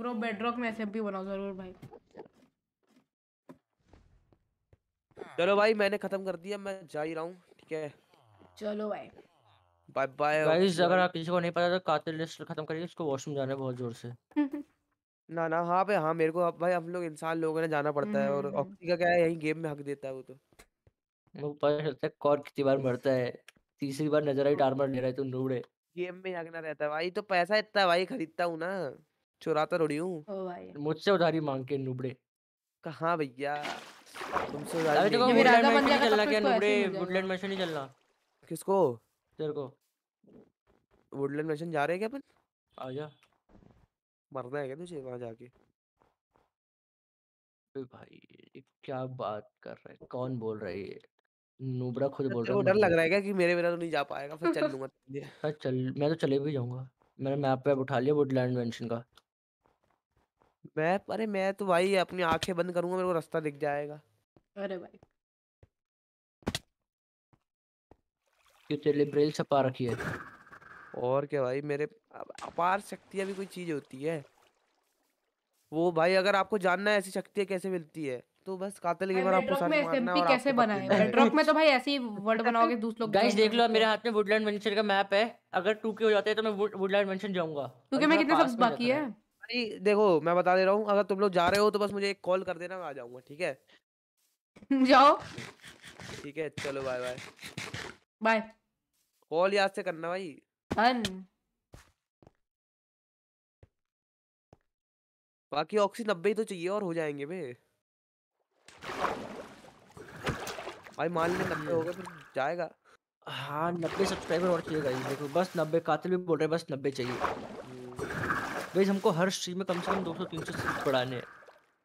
ब्रो बेडरॉक में एसएमपी बनाओ ज़रूर भाई। चलो भाई मैंने खत्म कर दिया मैं जा ही रहा हूँ ठीक है? चलो भाई। बाय बाय गाइस अगर आप किसी को नहीं पता तो कातिल लिस्ट खत्म करिए इसको वॉशरूम जाना है बहुत ज़ोर से। ना ना हाँ पे हाँ मेरे को अब भाई हम लोग इंसान लोगों ने जाना पड़ता है और हम्म। ऑक्सी का क्या है यही गेम में हक देता है वो तो। वो है कौन कितनी बार मरता है तीसरी बार नज़र आई आर्मर ले रहा है तू नूबड़े। गेम में हकना रहता है भाई तो पैसा इतना भाई खरीदता हूँ ना। चुराता थोड़ी हूँ। ओ भाई। मुझसे उधारी मांग के नूबड़े। कहाँ भैया? तुमसे उधारी देखो वुडलैंड नहीं तो क्या इसको ऐसे ही नूबड़े मिल जाएगा। वुडलैंड मैंशन नहीं चल किसको? तेरे को। वुडलैंड मिशन जा रहे हैं क्या अपन? आजा मरना है क्या तुझे वहाँ जाके? भाई क्या बात कर रहे है? कौन बोल रहा है ये? नूबड़ा खुद बोल रहा है डर लग रहा है क्या कि मेरे बिना तो नहीं जा पाएगा? फिर चल लूँगा हाँ, चल मैं तो चले भी जाऊँगा। मैंने मैप पे उठा लिया वुडलैंड मेंशन का। मैं अरे मैं तो भाई अपनी आँखें बंद करूँगा मेरे को रास्ता दिख जाएगा। अरे भाई। क्यों तेरे लिए ब्रेल छपा रखी है? और क्या भाई मेरे अपार शक्तियाँ भी कोई चीज़ होती है। वो भाई अगर आपको जानना है ऐसी शक्तियाँ कैसे मिलती है तो बस कातिल के बार आपको सारे मारना है और कैसे बनाए बेडरॉक में तो भाई ऐसे ही वर्ड बनाओगे दूसरे लोग गाइस देख लो मेरे हाथ में वुडलैंड मेंशन का मैप है। अगर टू के हो जाते हैं तो मैं वुडलैंड मेंशन जाऊँगा। क्योंकि मैं कितने सब्स बाकी है? है भाई देखो मैं बता दे रहा हूँ अगर तुम लोग जा रहे हो तो बस मुझे एक कॉल कर देना मैं आ जाऊँगा ठीक है? जाओ। ठीक है चलो बाय बाय। बाय। कॉल याद से करना भाई। डन बाकी ऑक्सी नब्बे तो चाहिए और हो जाएँगे बे। भाई मान ले नब्बे हो गए फिर जाएगा। हाँ नब्बे सब्सक्राइबर और चाहिए गाइस देखो बस नब्बे कातिल भी बोल रहे हैं बस नब्बे चाहिए। गाइस हमको हर स्ट्रीम में कम से कम 200 300 सब्स बढ़ाने हैं।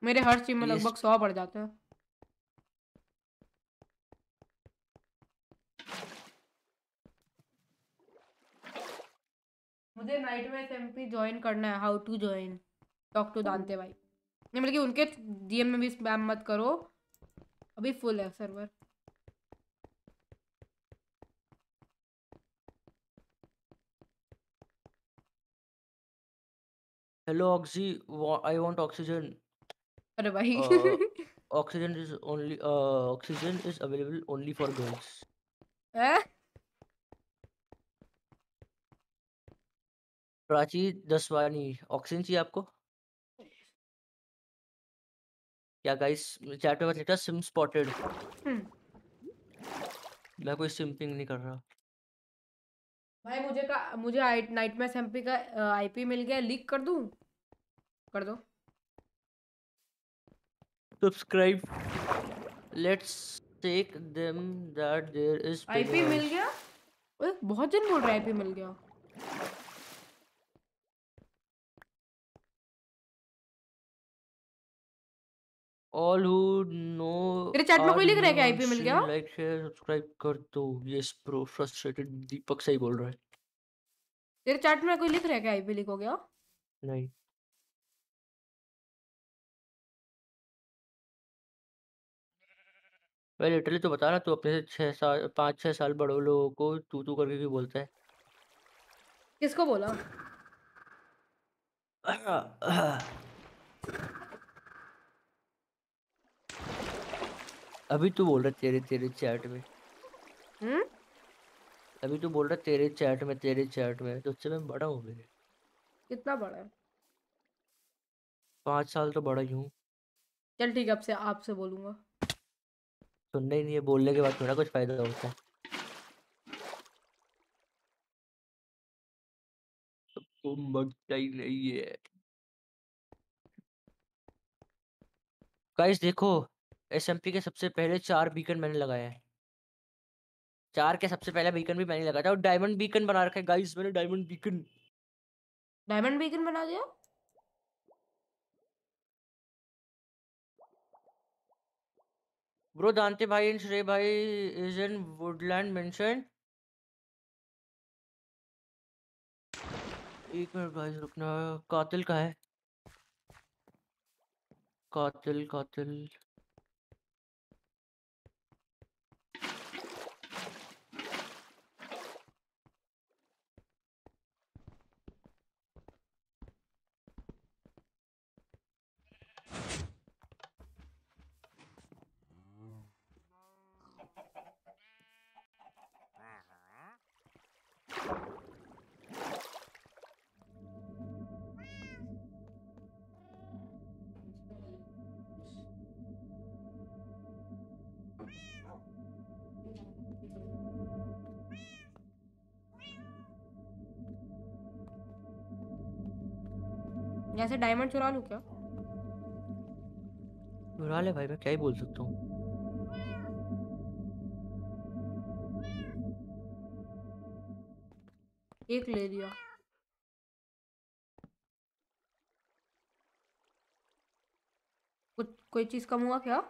मेरे हर स्ट्रीम में लगभग सौ पड़ जाते हैं। मुझे नाइट में एसएमपी ज्वाइन करना है how to join talk to Dante भाई। नहीं मतलब कि उनके डीएम में भी स्पैम मत करो। अभी फुल है server hello Oxy I want oxygen अरे भाई। Uh, oxygen is only oxygen is available only for girls हैं? प्राची दसवानी ऑक्सीजन चाहिए आपको? क्या गाइस चैट में लिखा सिम स्पॉटेड हम्म। मैं कोई सिम्पिंग नहीं कर रहा। भाई मुझे का मुझे नाइट मैस एम का आईपी मिल गया लीक कर दू? कर दो। Subscribe let's take them that there is IP मिल गया? ओए बहुत जन बोल रहा है आईपी मिल गया। ऑल हु नो तेरे chat में कोई लिख रहा है कि IP मिल गया? लाइक शेयर सब्सक्राइब कर दो यस ब्रो फ्रस्ट्रेटेड दीपक सही बोल रहा है तेरे चैट में कोई लिख रहा है कि आईपी लीक हो गया नहीं मैं लिटरली तो बता रहा तू अपने से छह साल पाँच छह साल बड़े लोगों को तू तू करके क्यों बोलता है किसको बोला अभी तू बोल रहा तेरे तेरे चैट में। हम्म? अभी तू बोल रहा तेरे चैट में तेरे चैट में तो उससे मैं बड़ा हूँ मेरे कितना बड़ा है? पाँच साल तो बड़ा ही हूँ। चल ठीक है अब से आपसे बोलूँगा। सुनना ही नहीं है बोलने के बाद थोड़ा कुछ फ़ायदा होता है। सबको मगता ही नहीं है। गाइस देखो। एसएमपी के सबसे पहले चार बीकन मैंने लगाए हैं। चार के सबसे पहले बीकन भी मैंने लगाया था और डायमंड बीकन बना रखा है। गाइस मैंने डायमंड बीकन डायमंड बीकन बना दिया? ब्रो दांते भाई एंड श्रेय भाई इज़ इन वुडलैंड मेंशन एक मिनट गाइस रुकना। कातिल का है? कातिल कातिल। यहाँ से डायमंड चुरा लूँ क्या? बुरा ले भाई मैं क्या ही बोल सकता हूँ? एक ले लिया। कुछ कोई चीज़ कम हुआ क्या?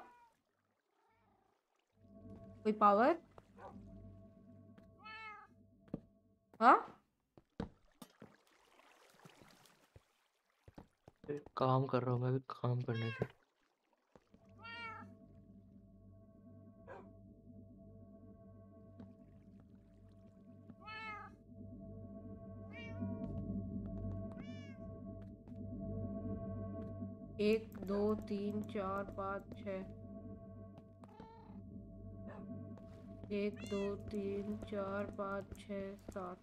कोई पावर हाँ? काम कर रहा हूँ, मैं भी काम करने से। एक, दो, तीन, चार, पाँच छ एक, दो, तीन, चार, पाँच छ सात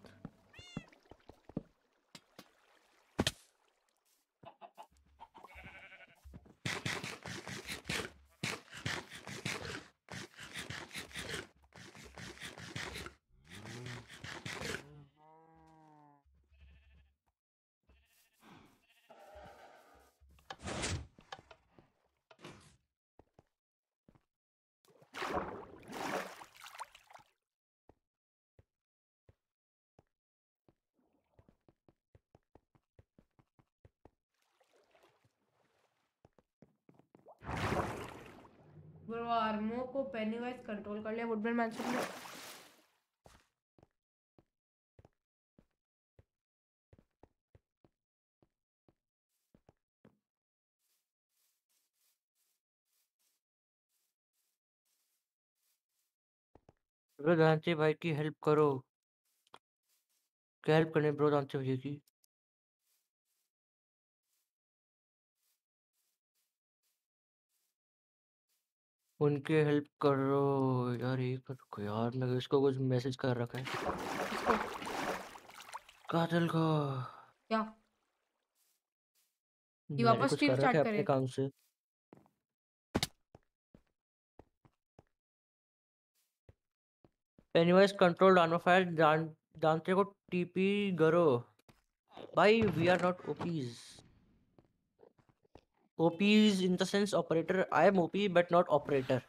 ब्रो आर्मो को पेनीवाइज कंट्रोल कर लिया वुडमैन में। ब्रो दांते भाई की हेल्प करो। क्या हेल्प करने ब्रो दांते भैया की? उनके हेल्प करो यार एक मिनट रुको यार मैं इसको कुछ मैसेज कर रखा है। कातिल को। क्या? मैंने वापस कुछ stream कर अपने काम से। पेनीवाइज कंट्रोल्ड आर्मर फायर जान जानते को टीपी गरो भाई we are not OPs OPs in the sense operator I am OP but not operator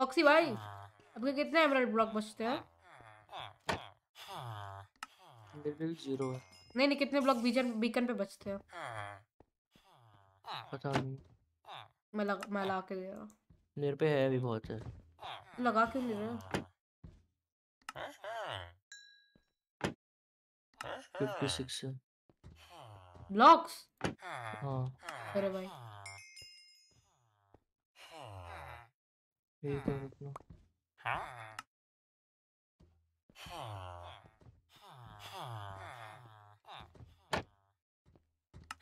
Oxy भाई आपके कितने एमराल्ड ब्लॉक बचते हैं? भी ज़ीरो है। नहीं नहीं कितने ब्लॉक बीजन बीकन पे बचते हैं। पता नहीं। मैं लगा मैं लगा के हूँ। मेरे पे है भी बहुत है। लगा क्यों नहीं रहे। हो? फिफ्टी सिक्स है। ब्लॉक्स हाँ। अरे भाई। ठीक है। रुकना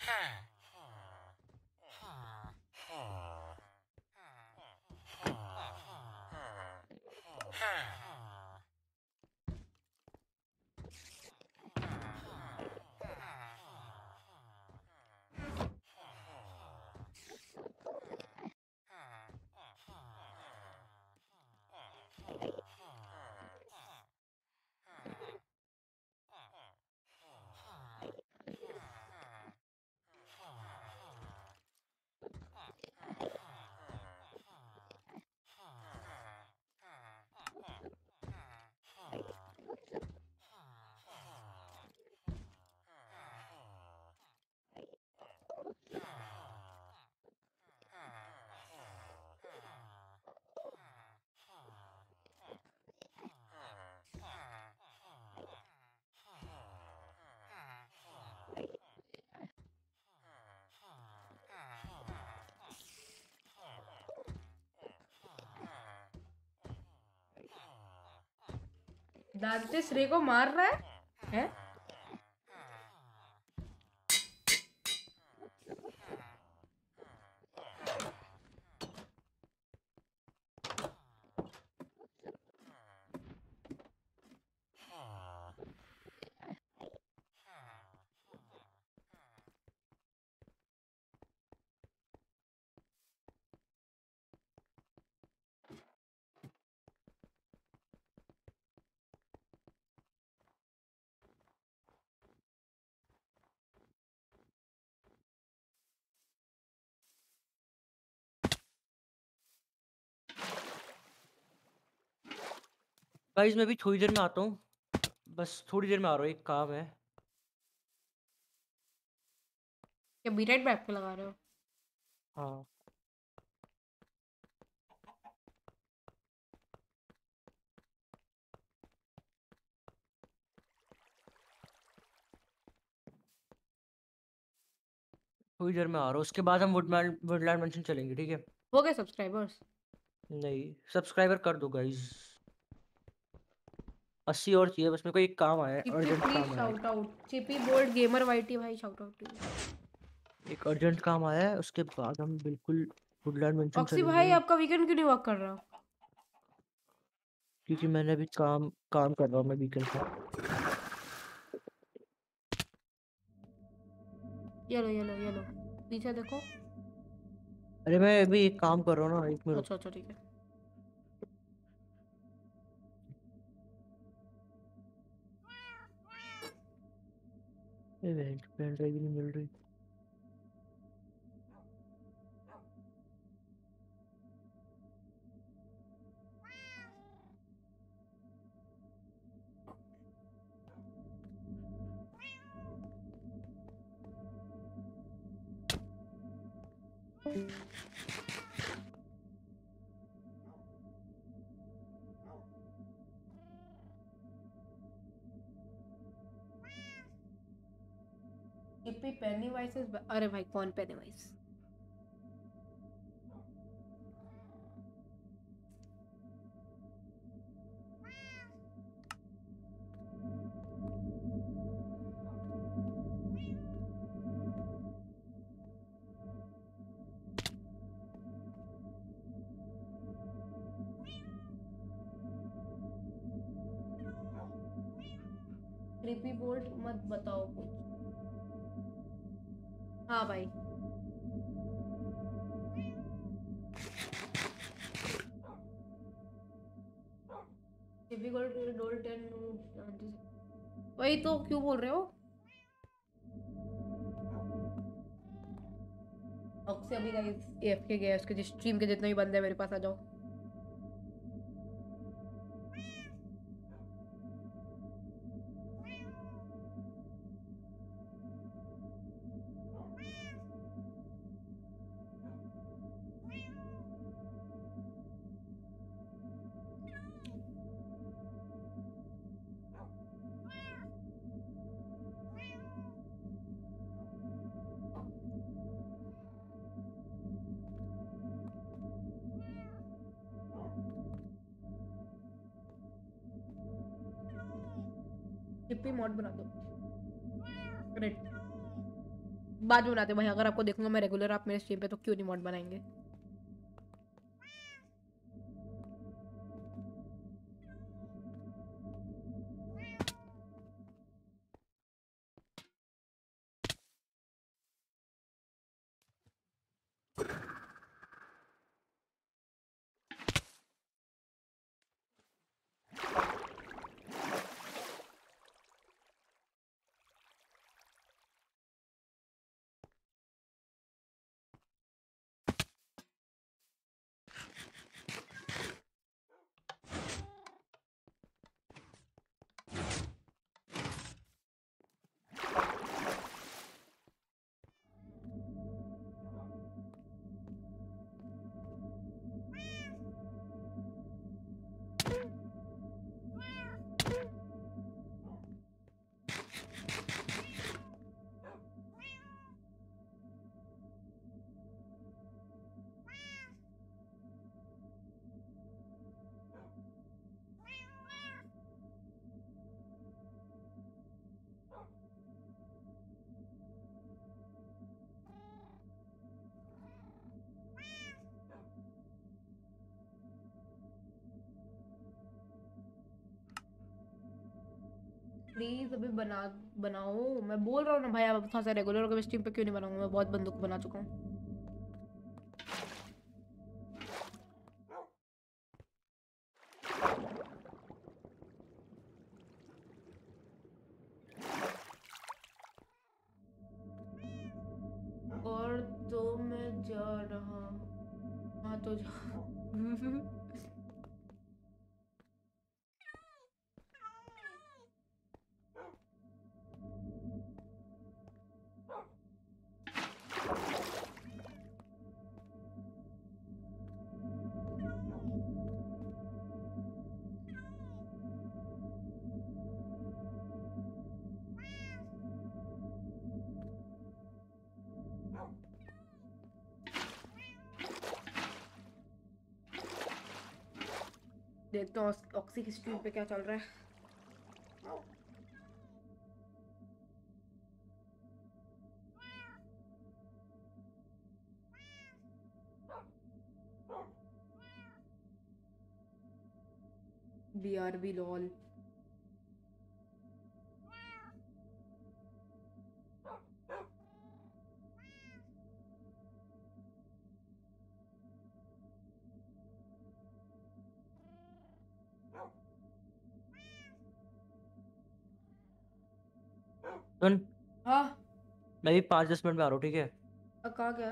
Huh. दांते श्री को मार रहा है हैं? गाइस मैं भी थोड़ी देर में आता हूँ। बस थोड़ी देर में आ रहा हूँ एक काम है। क्या बीराइट बैक पे लगा रहे हो? हाँ। थोड़ी देर में आ रहा हूँ उसके बाद हम वुडलैंड वुडलैंड मेंशन चलेंगे ठीक है? हो गए सब्सक्राइबर्स नहीं सब्सक्राइबर कर दो गाइस अस्सी और चाहिए बस मेरे को एक काम आया है अर्जेंट काम आया है। Shout out Chipi bold gamer YT भाई शाउट आउट टू एक अर्जेंट काम आया है उसके बाद हम बिल्कुल वुडलैंड मेंशन ऑक्सी भाई आपका वीकेंड क्यों नहीं वर्क कर रहा क्योंकि मैंने अभी काम काम कर रहा हूँ मैं वीकेंड का ये लो ये लो ये लो पीछे देखो। अरे मैं अभी एक काम कर रहा हूँ ना एक मिनट। अच्छा अच्छा ठीक है। पेन ड्राइव नहीं मिल रही इज़ अरे भाई कौन पे क्रीपी वही तो क्यों बोल रहे हो अभी एएफके गया उसके स्ट्रीम के जितने भी बंदे हैं मेरे पास आ जाओ मॉड बना दो। बाद बनाते भाई, अगर आपको देखूँगा मैं रेगुलर आप मेरे स्ट्रीम पे तो क्यों नहीं मॉड बनाएँगे? प्लीज़ अभी बना, बनाओ। मैं बोल रहा हूँ ना भाई, आप थोड़ा सा रेगुलर होकर स्टीम पे क्यों नहीं बनाऊँगा? मैं बहुत बंदूक बना चुका हूँ। ऑक्सी स्ट्रीम पे क्या चल रहा है? बी आर बी लॉल हाँ। मैं भी पाँच दस मिनट में आ रहा हूँ ठीक है? कहाँ गया?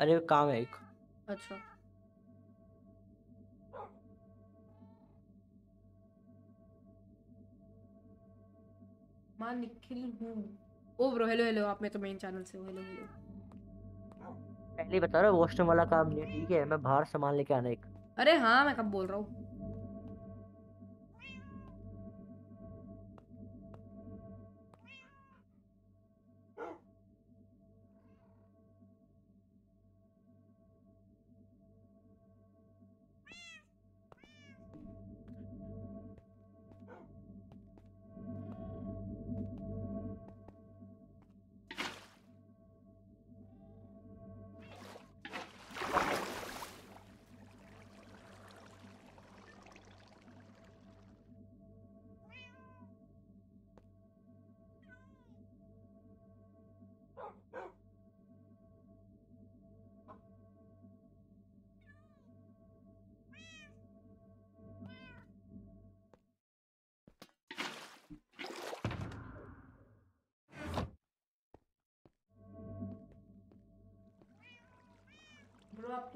अरे काम है एक। अच्छा। माँ निखिल हूँ। ओ ब्रो हेलो हेलो आप मैं तो मेन चैनल से हूँ हेलो हेलो पहले बता रहा वॉशरूम वाला काम नहीं ठीक है? मैं बाहर सामान लेके आना एक। अरे हाँ मैं कब बोल रहा हूँ?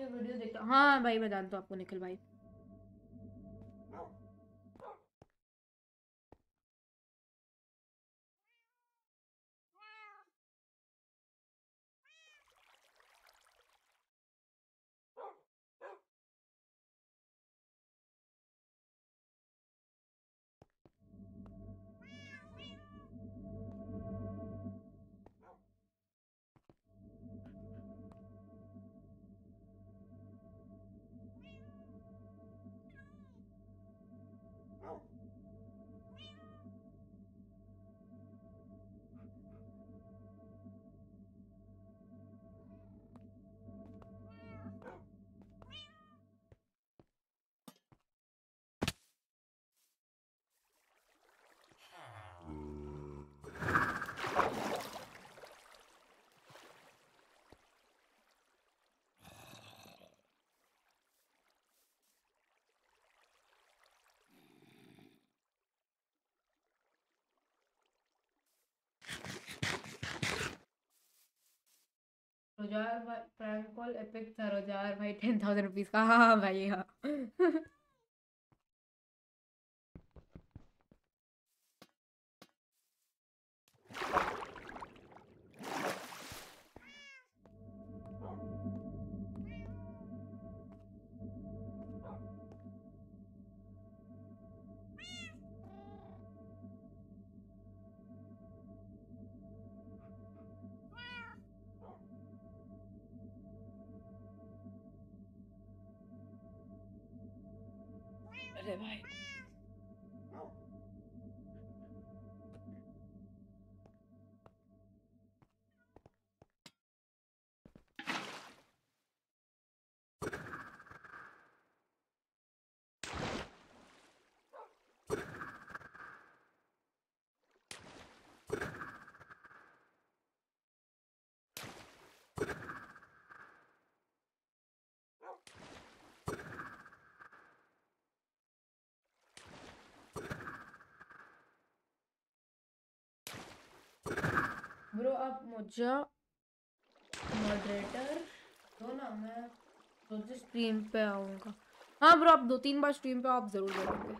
आपके वीडियो देखता हाँ भाई मैं जानता हूँ आपको निखिल भाई। रोजार भाई प्रैंक कॉल एपिक था रोजार भाई टेन थाउज़ेंड रुपीज़ का हाँ हाँ भाई हाँ। ब्रो, आप मुझे मॉडरेटर दो ना मैं तो स्ट्रीम पे आऊँगा। हाँ ब्रो, आप दो तीन बार स्ट्रीम पे आप ज़रूर करेंगे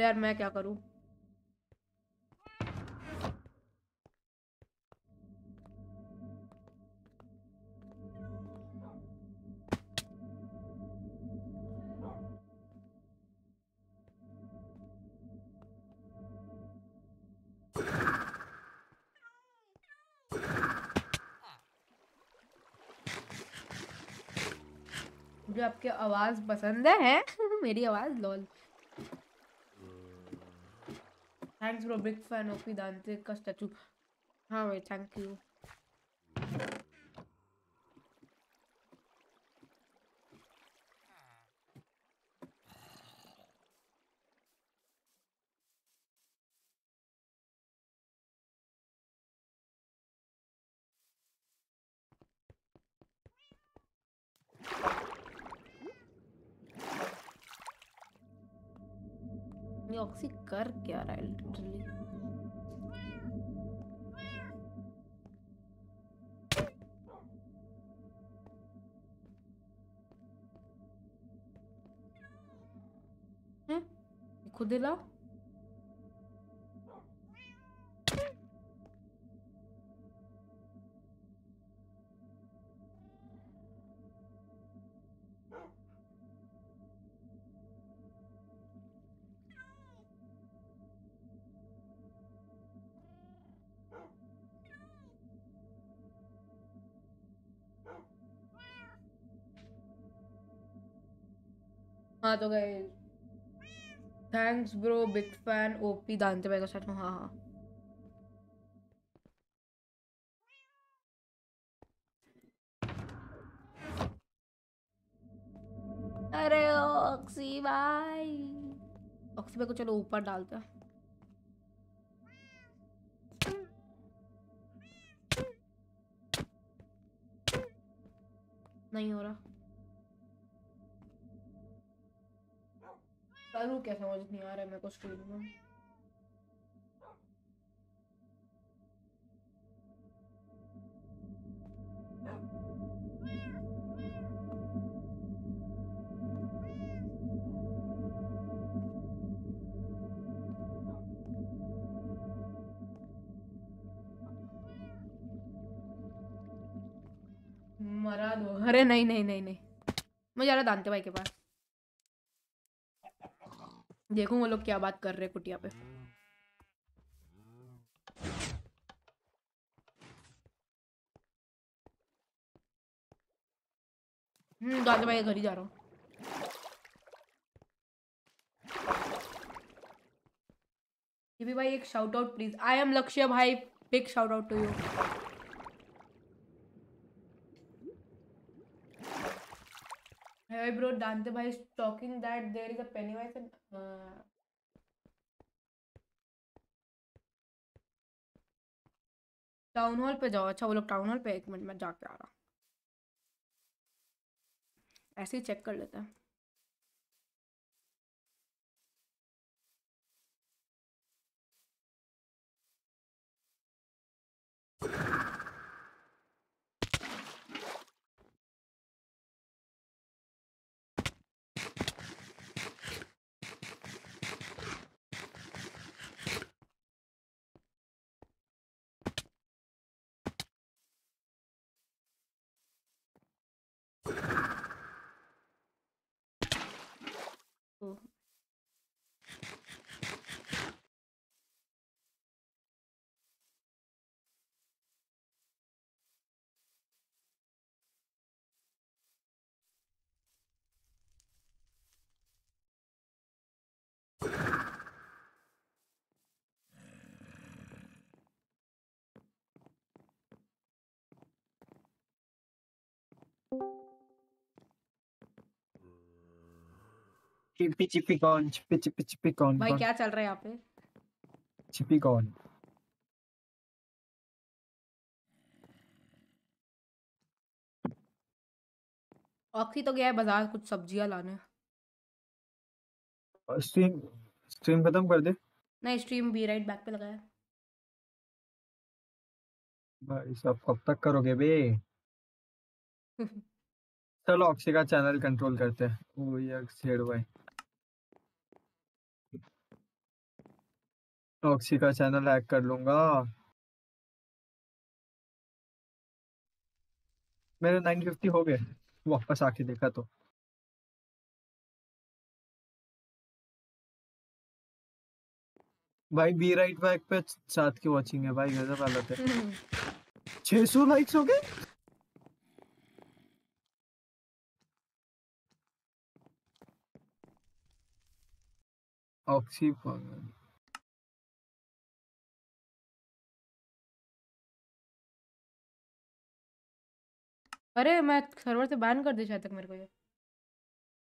अरे यार मैं क्या करूँ? मुझे आपकी आवाज़ पसंद है? मेरी आवाज़ lol. thanks bro big fan OP Dante का स्टैचू हाँ भाई थैंक यू ये हिला हाँ तो गए। Thanks bro big fan OP Dante भाई का सेट हाँ हाँ। अरे ऑक्सी भाई ऑक्सी भाई को चलो ऊपर डालते हैं। नहीं हो रहा। करूँ क्या समझ नहीं आ रहा है मेरे को स्क्रीन में मरा दो। अरे नहीं नहीं नहीं नहीं। मैं जा रहा दांते भाई के पास। देखूँ वो लोग क्या बात कर रहे हैं कुटिया पे। हम्म दांते भाई घर ही जा रहा हूँ। भाई एक shout out please I am Lakshya भाई big shout out to you Hey bro, Dante bhai is talking that there is a Pennywise and uh, town hall पे जाओ अच्छा वो लोग टाउन हॉल पे एक मिनट में जाके आ रहा ऐसे ही चेक कर लेते हैं ओ, चिपी चिपी कौन? चिपी चिपी चिपी कौन? भाई क्या चल रहा है यहाँ पे? चिपी कौन? ऑक्सी तो गया है बाज़ार कुछ सब्ज़ियाँ लाने। स्ट्रीम स्ट्रीम खत्म कर दे। नहीं स्ट्रीम बी राइट बैक पे लगाया। भाई सब कब तक करोगे बे? चलो अक्षय का चैनल कंट्रोल करते हैं। वो ये अक्षय भाई। अक्षय का चैनल हैक कर लूँगा। मेरे 950 हो गए। वापस आके देखा तो। भाई बी राइट बैक पे सात की वॉचिंग है। भाई गजब हालत है। 600 लाइक्स हो गए? पागल अरे मैं सर्वर से बैन कर दी शायद तक मेरे को ये।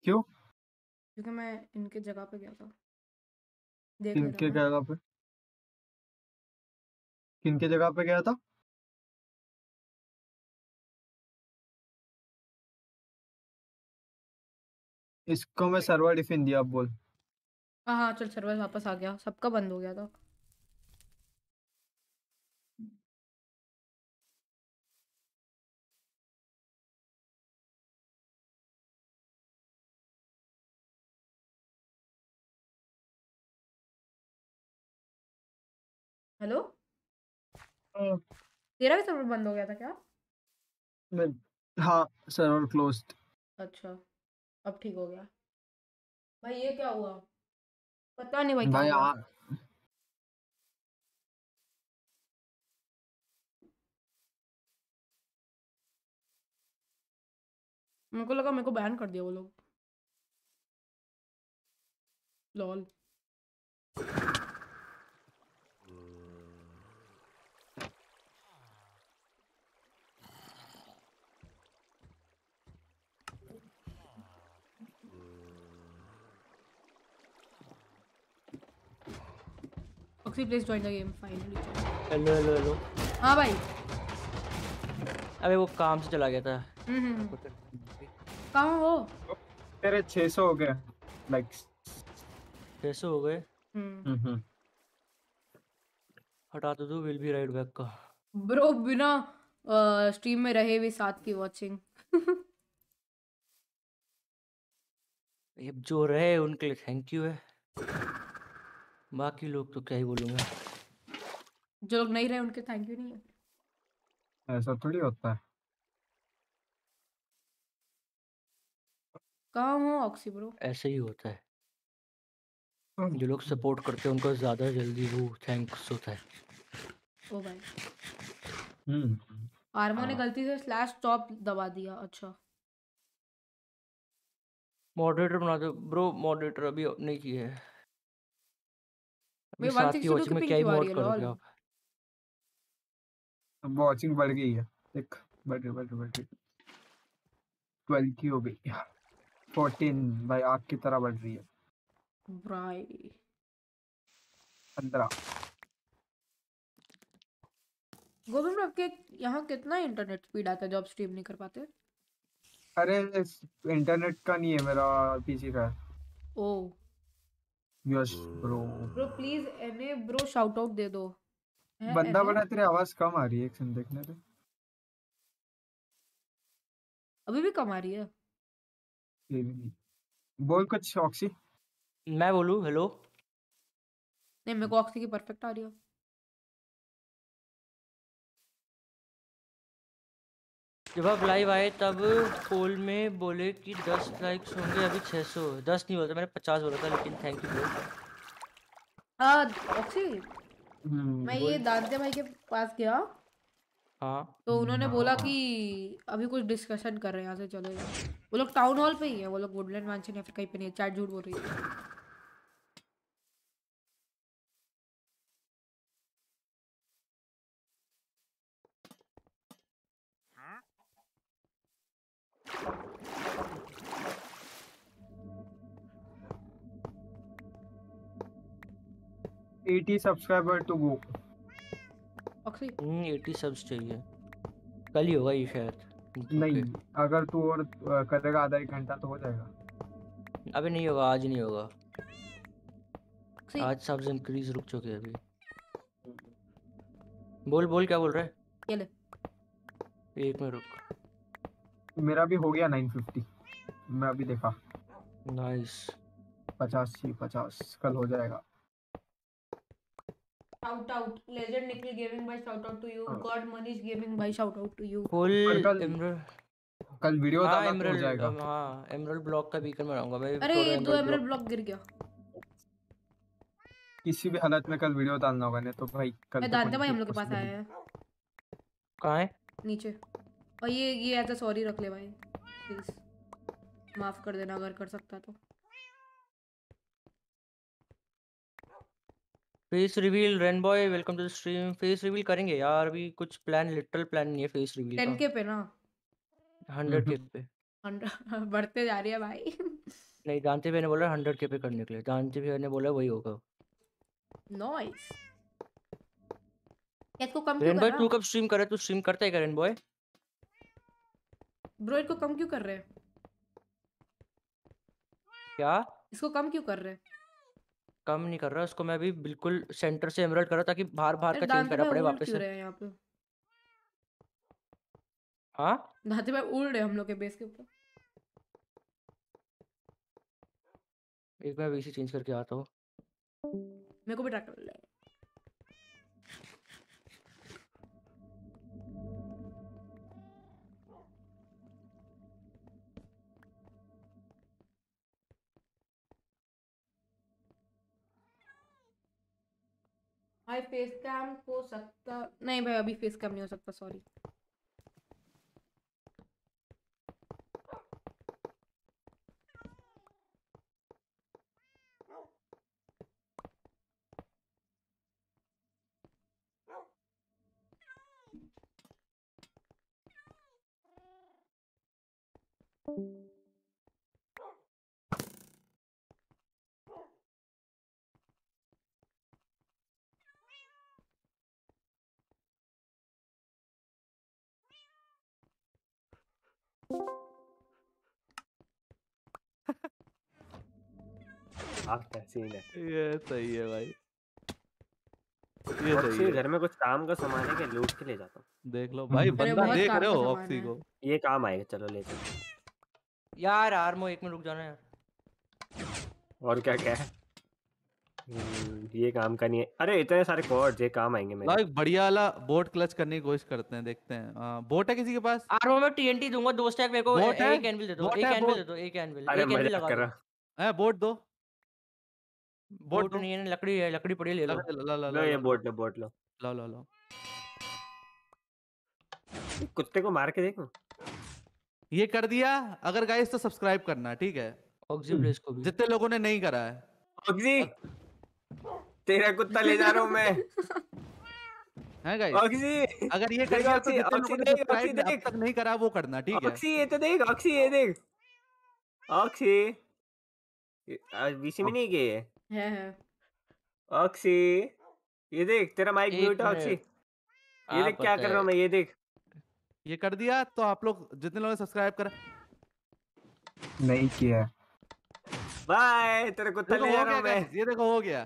क्यों? क्योंकि मैं इनके जगह पे गया था। देख रहा जगह पे? किनके जगह पे गया था? इसको मैं सर्वर डिफिन दिया बोल। हाँ हाँ चल सर्वर वापस आ गया। सबका बंद हो गया था। हेलो? हाँ। तेरा भी सर्वर बंद हो गया था क्या? हाँ सर्वर क्लोज्ड अच्छा अब ठीक हो गया। भाई ये क्या हुआ? पता नहीं भाई भाई क्या हुआ। आ, मेरे को लगा मेरे को बैन कर दिया वो लोग। Lol Oxy please join the game finally hello hello hello हाँ भाई। अबे वो काम से चला गया था। हम्म हम्म। कहाँ हो? वो तेरे 600 हो गए लाइक कैसे हो गए? हम्म। हटा तो दो विल बी राइट बैक का। ब्रो बिना स्ट्रीम में रहे भी साथ की वाचिंग ये जो रहे उनके लिए थैंक यू है। बाकी लोग तो क्या ही बोलूँगा। जो लोग नहीं रहे उनके थैंक यू नहीं है। ऐसा थोड़ी होता है। कहाँ हो ऑक्सी ब्रो ऐसे ही होता है। जो लोग सपोर्ट करते हैं उनको ज़्यादा जल्दी वो थैंक्स होता है। ओ भाई। हम्म। आर्मा ने हाँ। गलती से स्लैश टॉप दबा दिया अच्छा। मॉडरेटर बना दो। ब्रो मॉडरेटर अभी नहीं किया है। अभी भाई, साथ की 162 वॉचिंग में क्या ही क्यों आ मॉड रही है, करोगे लॉल? आप वॉचिंग बढ़ गई है देख बढ़ गई बढ़ बढ़ गई। 12 की हो गई 14 भाई आग की तरह बढ़ रही है। भाई। 15 गोविंद आपके यहाँ कितना इंटरनेट स्पीड आता है जब स्ट्रीम नहीं कर पाते? अरे इस इंटरनेट का नहीं है मेरा पीसी का। है oh yes bro bro please एने ब्रो शाउट आउट दे दो। बंदा बना बड़ा तेरी आवाज़ कम आ रही है एक सेकंड देखने दे। अभी भी कम आ रही है। ये भी नहीं। बोल कुछ ऑक्सी मैं बोलूँ हेलो नहीं मेरे को ऑक्सी की परफेक्ट आ रही है। जब आप लाइव आए तब पोल में बोले कि 10 लाइक्स होंगे अभी 600 10 नहीं बोलता मैंने 50 बोला था लेकिन थैंक यू ब्रो हाँ ऑक्सी मैं ये दादे भाई के पास गया। हाँ। तो उन्होंने बोला कि अभी कुछ डिस्कशन कर रहे हैं यहाँ से चलो वो लोग टाउन हॉल पे ही है वो लोग वुडलैंड मैंशन या फिर कहीं पे नहीं है चैट झूठ बोल रही है। Eighty subscriber to go hmm 80 subs चाहिए। कल ही होगा ये शायद। नहीं अगर तू और करेगा आधा एक घंटा तो हो जाएगा। अभी नहीं होगा आज नहीं होगा। आज सब्स इंक्रीज रुक चुके हैं अभी। बोल बोल क्या बोल रहा है? ये ले। एक में रुक। मेरा भी हो गया 950 मैं अभी देखा। नाइस पचास ही पचास। कल हो जाएगा। Shout out legend Nikhil gaming भाई शाउट आउट टू यू हाँ। गॉड मनीष गेमिंग भाई shout out to you full और कल- एमरल्ड कल वीडियो हाँ डाला तो हो एमरल्ड जाएगा। हाँ एमरल्ड ब्लॉक का बीकन बनाऊँगा भाई। अरे ये दो Emerald एमरल्ड block- ब्लॉक गिर गया। किसी भी हालत में कल वीडियो डालना होगा नहीं तो भाई कल मैं तो दादे कोई भाई हम लोग के पास आया है। कहाँ है? नीचे। और ये ये ऐसा सॉरी रख ले भाई। प्लीज़ माफ़ कर देना अगर कर सकता तो। Face reveal rain boy welcome to the stream. Face reveal करेंगे यार अभी कुछ प्लान लिटरल प्लान नहीं है फेस रिवील टेन का के पे ना? 100 के हम्म। पे। हंड्रेड बढ़ते जा रही है भाई। नहीं जानते भैया ने बोला 100 के पे करने के लिए। जानते भैया ने बोला वही होगा। नॉइस इसको कम रेन बॉय रहा? तू कब स्ट्रीम कर रहा है? तू स्ट्रीम करता है क्या रेन बॉय? ब्रो इसको कम क्यों कर रहे? हैं क्या? इसको कम क्यों कर रहे? हैं कम नहीं कर रहा उसको मैं अभी बिल्कुल सेंटर से एमरल्ड कर रहा ताकि बाहर बाहर का चेंज करना पड़े वापस से। यहाँ पे? हाँ? दादी भाई उड़ रहे हम लोग के बेस के ऊपर। एक बार वीसी चेंज करके आता हूँ। मेरे को भी ट्रैक भाई फेस कैम हो सकता, नहीं भाई, अभी फेस कैम नहीं हो सकता सॉरी Thank you. हाँ सीन है। ये सही है भाई। ये सही है। घर में कुछ काम का सामान है क्या? लूट के ले जाता हूँ। देख लो भाई बंदा देख रहे हो ऑक्सी को। ये काम आएगा चलो ले चलो यार आर्मो एक मिनट रुक जाना यार और क्या क्या? है हम्म, ये काम का नहीं है। अरे इतने सारे कॉर्ड्स ये काम आएँगे मेरे। एक बढ़िया वाला बोट क्लच करने की कोशिश करते हैं देखते हैं। हाँ, बोट है किसी के पास? आर्मो में टीएनटी दूँगा दो स्टैक मेरे को एक एनविल दे दो एक एनविल दे दो एक एनविल अरे एक एनविल मज़ाक लगा कर रहा है बोट दो। बोट बोट नहीं है लकड़ी है लकड़ी पड़ी है, ले लो। ला ला ला लो ये बोट लो। बोट लो। लो लो लो। कुत्ते को मार के देखो। ये कर दिया। अगर गाइस तो सब्सक्राइब करना ठीक है? ऑक्सी प्लेस को भी। जितने लोगों ने नहीं करा है। ऑक्सी तेरा कुत्ता ले जा रहा हूँ मैं। हैं गाइस ऑक्सी अगर ये कर दिया तो जितने लोगों ने सब्सक्राइब अब तक नहीं करा वो करना ठीक है? ऑक्सी ये तो देख ऑक्सी ये देख। ऑक्सी आज बीसी में नहीं गए है? है। ऑक्सी ये देख तेरा माइक म्यूट है ऑक्सी। ये देख क्या कर रहा हूँ मैं ये देख। ये कर दिया तो आप लोग जितने लोगों ने सब्सक्राइब करा नहीं किया। बाय तेरा कुत्ता ले जा रहा गया हूँ मैं। ये देखो हो गया।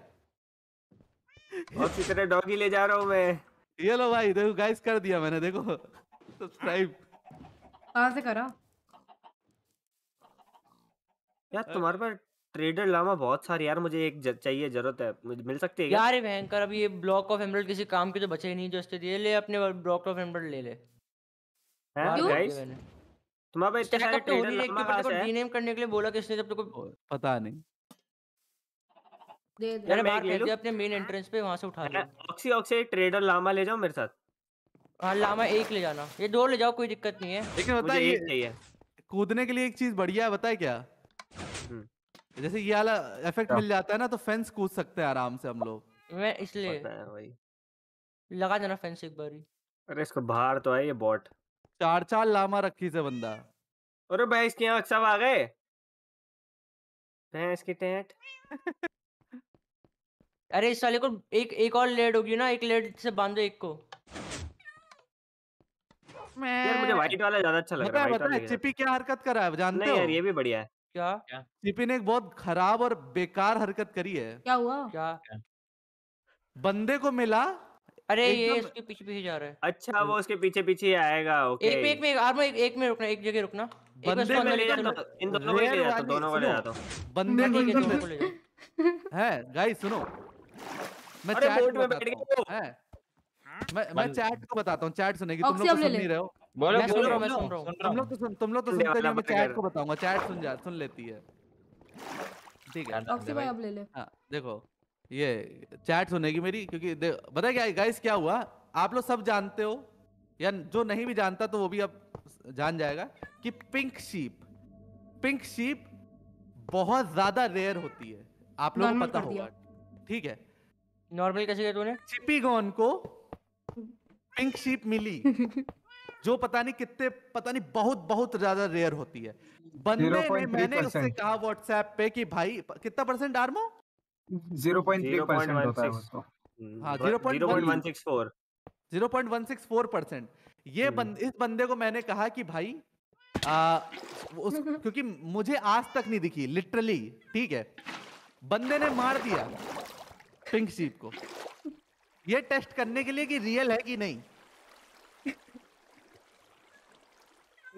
ऑक्सी तेरा डॉगी ले जा रहा हूँ मैं। ये लो भाई देखो गाइस कर दिया मैंने देखो सब्सक्राइब कहाँ से करा? यार तुम्हारे पास ट्रेडर लामा बहुत सारी यार मुझे एक ज- चाहिए ज़रूरत है। मुझे मिल सकती है क्या? यार ये भयंकर अब ये ब्लॉक ऑफ़ एमरल्ड किसी काम के तो बचे ही नहीं जो स्थिति है ले अपने ब्लॉक ऑफ़ एमरल्ड ले ले। हैं बाहर क्यों? कर गाइस मैंने। तुम्हारे पास इतने सारे तो हो ट्रेडर नहीं रही लामा एक कहाँ को से है। रीनेम करने के लिए बोला किसने जब तक पता नहीं। दे दे। यार मैंने मैं बाहर ले फेंक लूँ? दिया अपने मेन एंट्रेंस पे वहाँ से उठा हैं? लिया। ऑक्सी ऑक्सी ट्रेडर लामा ले जाओ मेरे साथ? हाँ लामा एक ले जाना। ये दो ले जाओ कोई दिक्कत नहीं है। लेकिन मुझे बताइए एक चाहिए। कूदने के लिए एक चीज़ बढ़िया है बताए क्या। जैसे ये वाला इफ़ेक्ट मिल जाता है ना तो फेंस कूद सकते हैं आराम से हम लोग। मैं इसलिए पता है भाई। लगा देना फेंस एक बारी। अरे इसको बाहर तो है ये बॉट चार चार लामा रखी से बंदा। अरे भाई इसके यहाँ सब आ गए? भैंस की टेंट। अरे इस साले को एक एक और लेड होगी ना एक लेड से बांधो एक को। यार मुझे व्हाइट वाला ज़्यादा अच्छा लग रहा है पता व्हाइट वाला चिपी क्या हरकत करा है जानते नहीं हो? यार ये भी बढ़िया है। क्या? सीपी ने एक बहुत खराब और बेकार हरकत करी है। क्या हुआ? क्या? बंदे को मिला अरे ये एकदम- इसके पीछे पीछे जा रहा है। अच्छा वो उसके पीछे पीछे ही आएगा ओके। एक में एक में आर्मो एक, एक में रुकना एक जगह रुकना। एक बंदे उसको मैं अंदर ले जाता हूँ इन दोनों को ले Rare जाता हूँ वाली- दोनों को ले सुनो, जाता। हूँ बंदे को ठीक है एकदम दोनों को ले जाओ है गाइस सुनो। मैं अरे चैट बोट में बैठ गए हूँ है। मैं मैं चैट को बताता हूँ। चैट सुनेगी। तुम ऑक्सी लोग तो अब ले सुन ले। नहीं रहे हो। बोलो मैं सुन रहा हूँ मैं सुन रहा हूँ तुम लोग तो सुन तुम लोग तो सुनते नहीं हो, मैं चैट को बताऊँगा चैट सुन जा सुन लेती है। ठीक है। ऑक्सी भाई। अब ले ले। हाँ देखो ये चैट सुनेगी मेरी क्योंकि पता क्या गाइस क्या हुआ? आप लोग सब जानते हो या जो नहीं भी जानता तो वो भी अब जान जाएगा कि पिंक शीप पिंक शीप बहुत ज़्यादा रेयर होती है। आप लोगों को पता होगा। ठीक है। नॉर्मल कैसे किया तूने? चिपीगॉन को पिंक शीप मिली। जो पता नहीं कितने पता नहीं बहुत बहुत ज़्यादा रेयर होती है। बंदे ने मैंने उससे कहा व्हाट्सएप पे कि भाई कितना percent armour zero point three percent होता है 0.16 उसको। Zero point one six four. Percent ये हम्म। बंद इस बंदे को मैंने कहा कि भाई आ, उस क्योंकि मुझे आज तक नहीं दिखी लिटरली ठीक है। बंदे ने मार दिया पिंक शीप को। ये टेस्ट करने के लिए कि रियल है कि नहीं?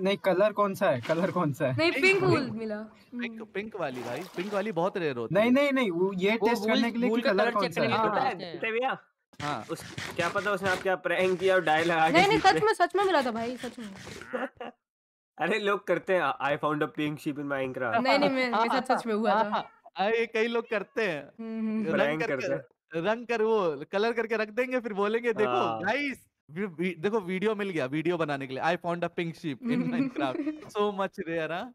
नहीं कलर कौन सा है? कलर कौन सा है? नहीं पिंक वूल मिला। पिंक पिंक वाली भाई। पिंक वाली बहुत रेयर होती नहीं है। नहीं नहीं वो ये टेस्ट करने के लिए कि कलर कौन सा करने है के लिए पता हाँ, है हाँ। भैया? हाँ। उस क्या पता उसने आपके प्रैंक किया और डायल लगा नहीं नहीं सच में सच में मिला था भाई सच में। अरे लोग करते हैं। I found a pink sheep in Minecraft नहीं नहीं मैं मेरे साथ सच में हुआ था। हाँ, हाँ, ये कई लोग करते हैं। हम्म, हम्म। रंग करते करके रंग कर वो कलर करके रख देंगे फिर बोलेंगे देखो हाँ। गाइस देखो वीडियो मिल गया वीडियो बनाने के लिए। I found a pink sheep in Minecraft so much rare हाँ।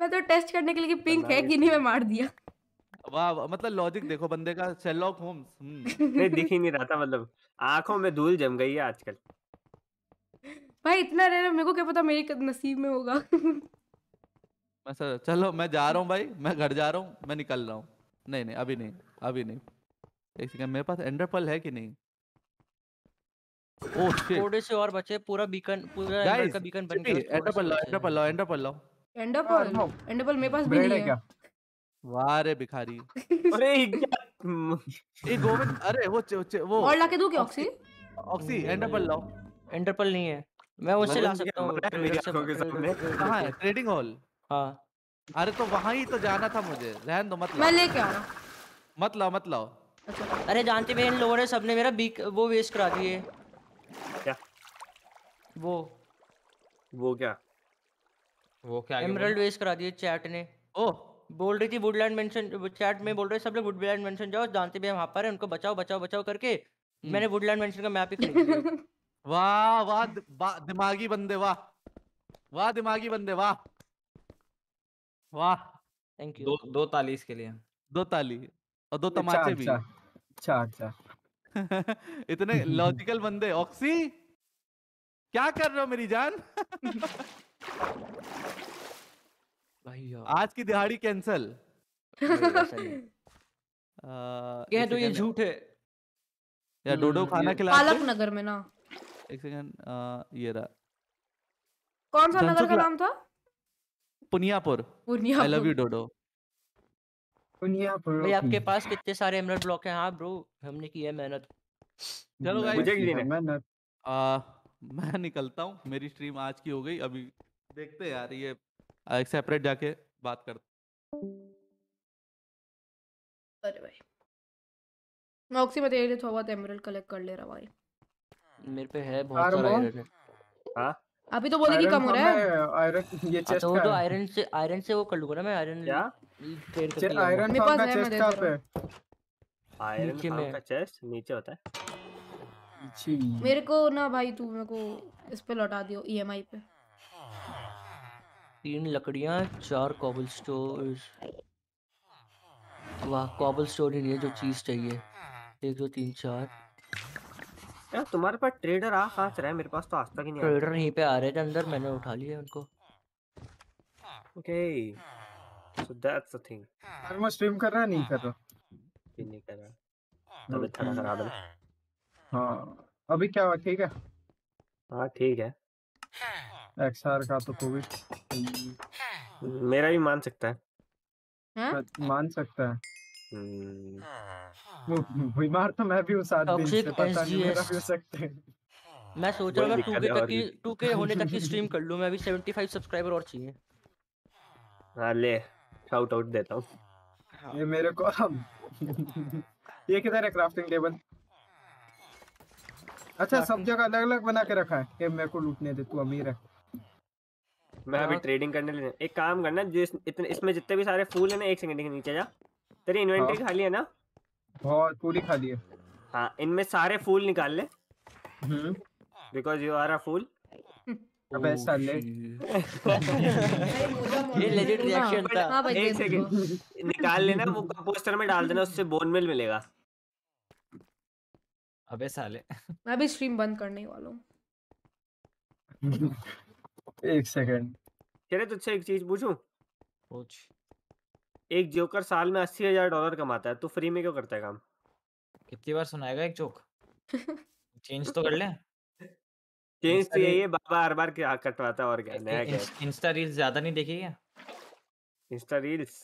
मैं तो टेस्ट करने के लिए कि पिंक है कि नहीं मैं मार दिया। वाह मतलब लॉजिक देखो बंदे का शेरलॉक होम्स नहीं दिख ही नहीं रहा था मतलब आँखों में धूल जम गई है आजकल। भाई इतना रेयर मेरे को क्या पता मेरे नसीब में होगा। मैं सर चलो मैं जा रहा हूँ भाई मैं घर जा रहा हूँ मैं निकल रहा हूँ। नहीं नहीं अभी नहीं अभी नहीं। एक सेकंड मेरे पास एंडर है कि नहीं? थोड़े से और बचे पूरा बीकन पूरा गाइस का बीकन बन गया एंडर पर लो एंडर पर लो एंडर पर लो एंडरपल नो एंडरपल मेरे पास भी नहीं है क्या? वाह रे भिखारी। अरे ये क्या गोविंद अरे वो च, च, वो। और लाके दूँ क्या ऑक्सी ऑक्सी एंडर पर लो एंडरपल नहीं है। मैं उससे ला सकता हूँ मेरी आँखों के सामने? कहाँ। है? ट्रेडिंग हॉल हाँ। अरे तो वहाँ ही तो जाना था मुझे। रहन दो मत मैं लाओ। लेके आ रहा मत लाओ मत लाओ। अच्छा। अरे जानते भी इन लोगों ने सबने मेरा बीक वो वेस्ट करा दिए। क्या? वो। वो क्या? वो क्या एमराल्ड वेस्ट करा दिए चैट ने। ओह। बोल रही थी वुडलैंड मेंशन चैट में बोल रहे सब लोग वुडलैंड मेंशन जाओ जानते भी हैं वहाँ पर है उनको बचाओ बचाओ बचाओ करके। मैंने वुडलैंड मेंशन का मैप ही खरीद लिया। वाह वाह दिमागी बंदे वाह। वाह दिमागी बंदे वाह। वाह। थैंक दो यू दो दो ताली इसके लिए। दो ताली। और दो अच्छा तमाचे भी। अच्छा अच्छा अच्छा। इतने लॉजिकल बंदे ऑक्सी क्या कर रहे हो मेरी जान? भाई आज की दिहाड़ी कैंसल नहीं। कह दो ये झूठ। है या डोडो हम्म, खाना खिला पालक नगर में ना। एक सेकंड ये रहा। कौन सा नगर का नाम था? Puniyapur. I love you Dodo. भाई आपके पास कितने सारे एमराल्ड ब्लॉक हैं? हाँ ब्रो हमने की है मेहनत। चलो मैं आ, मैं निकलता हूँ। मेरी स्ट्रीम आज की हो गई। अभी देखते हैं यार ये एक सेपरेट जाके बात करते अरे भाई। मैं ऑक्सी में तेरे थोड़ा बहुत एमराल्ड कलेक्ट कर ले रहा भाई। मेरे पे है बहुत? सारा आयरन अभी तो बोले कि कम हो रहा है आयरन ये चेस्ट तो तो आयरन से आयरन से वो कर लूँगा ना मैं आयरन क्या? लाऊँगा। आयरन मेरे पास है, चेस्ट दे पे? आयरन का चेस्ट नीचे होता है? छी मेरे को ना भाई तू मेरे को इस पे लौटा दियो ईएमआई पे। तीन लकड़ियाँ चार कॉबल स्टोर वाह कॉबल स्टोर ही नहीं है जो चीज़ चाहिए। एक दो तीन चार। यार तुम्हारे पास ट्रेडर आ कहाँ से रहा है मेरे पास तो आज तक ही नहीं ट्रेडर यहीं पे आ रहे थे अंदर मैंने उठा लिया उनको। Okay so that's the thing armour stream कर रहा नहीं कर रहा। भी नहीं कर रहा। तबीयत थोड़ा खराब है। हाँ अभी क्या हुआ ठीक है? हाँ ठीक है। एक्सआर का तो कोविड मेरा भी मान सकता है। हैं? मान सकता है। बीमार तो मैं भी उस आदमी से पता नहीं मेरा भी हो सकता है। मैं सोच रहा हूँ टू दिक्कत के तक की भी। टू के होने तक की स्ट्रीम कर लूँ मैं अभी 75 सब्सक्राइबर और चाहिए। हाँ ले शाउट आउट देता हूँ। ये मेरे को ये किधर है क्राफ्टिंग टेबल अच्छा सब जगह अलग अलग बना के रखा है। कि मेरे को लूटने दे तू अमीर है। मैं अभी हाँ। ट्रेडिंग करने ले एक काम करना जिस इतने इसमें जितने भी सारे फूल है ना एक सेकंड के नीचे जा। तेरी इन्वेंटरी हाँ। खाली है ना? बहुत पूरी खाली है। हाँ इनमें सारे फूल निकाल ले। हम्म। Because you are a fool अबे साले ये legit reaction था। हाँ एक सेकंड निकाल लेना वो कंपोस्टर में डाल देना उससे बोन मिल मिलेगा। अबे साले मैं भी स्ट्रीम बंद करने ही वाला हूँ। एक सेकंड चले तुझसे एक चीज़ पूछूँ? पूछ। एक जोकर साल में अस्सी हज़ार डॉलर कमाता है तू फ्री में क्यों करता है काम? कितनी बार सुनाएगा एक जोक? चेंज तो कर ले। चेंज तो यही है बाबा हर बार क्या कटवाता है और क्या नया क्या इंस्टा रील्स ज़्यादा नहीं देखी क्या? Insta reels?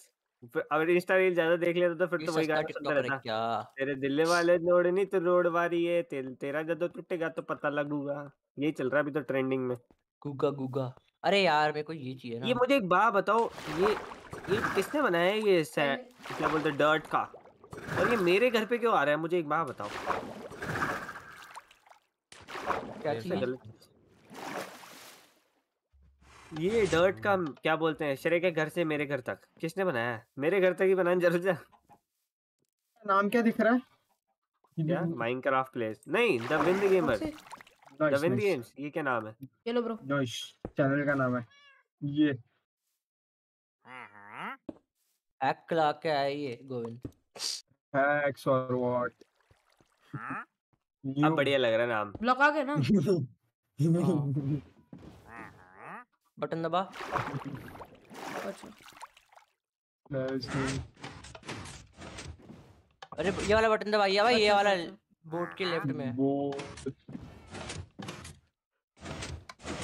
अगर इंस्टा रील ज़्यादा देख लेता तो फिर तो वही गाना सुनता रहता। तेरे दिल्ली वाले नोड नहीं तो रोड वारी है तेल तेरा जब टूटेगा तो पता लगूगा। यही चल रहा है अभी तो ट्रेंडिंग में। गुगा गुगा। अरे यार मेरे को ये चाहिए ये मुझे एक बात बताओ ये ये किसने बनाया है ये सै- क्या बोलते डर्ट का? और ये मेरे घर पे क्यों आ रहा है? मुझे एक बात बताओ। क्या गलत ये डर्ट का क्या बोलते हैं? शरे के घर से मेरे घर तक। किसने बनाया? है मेरे घर तक ही बनाने ज़रूरत है नाम क्या दिख रहा है? क्या? माइनक्राफ्ट प्लेस नहीं the wind gamer the wind games ये क्या नाम है? ये लो ब्रो नाइस चैनल का नाम है। ये। हैक कला के आया ये गोविंद। हैक्स और व्हाट अब बढ़िया लग रहा है नाम। ब्लॉक आ गया ना? बटन दबा। अच्छा। अरे ये वाला बटन दबाइए भाई ये अच्छा, वाला अच्छा, बोर्ड के लेफ़्ट में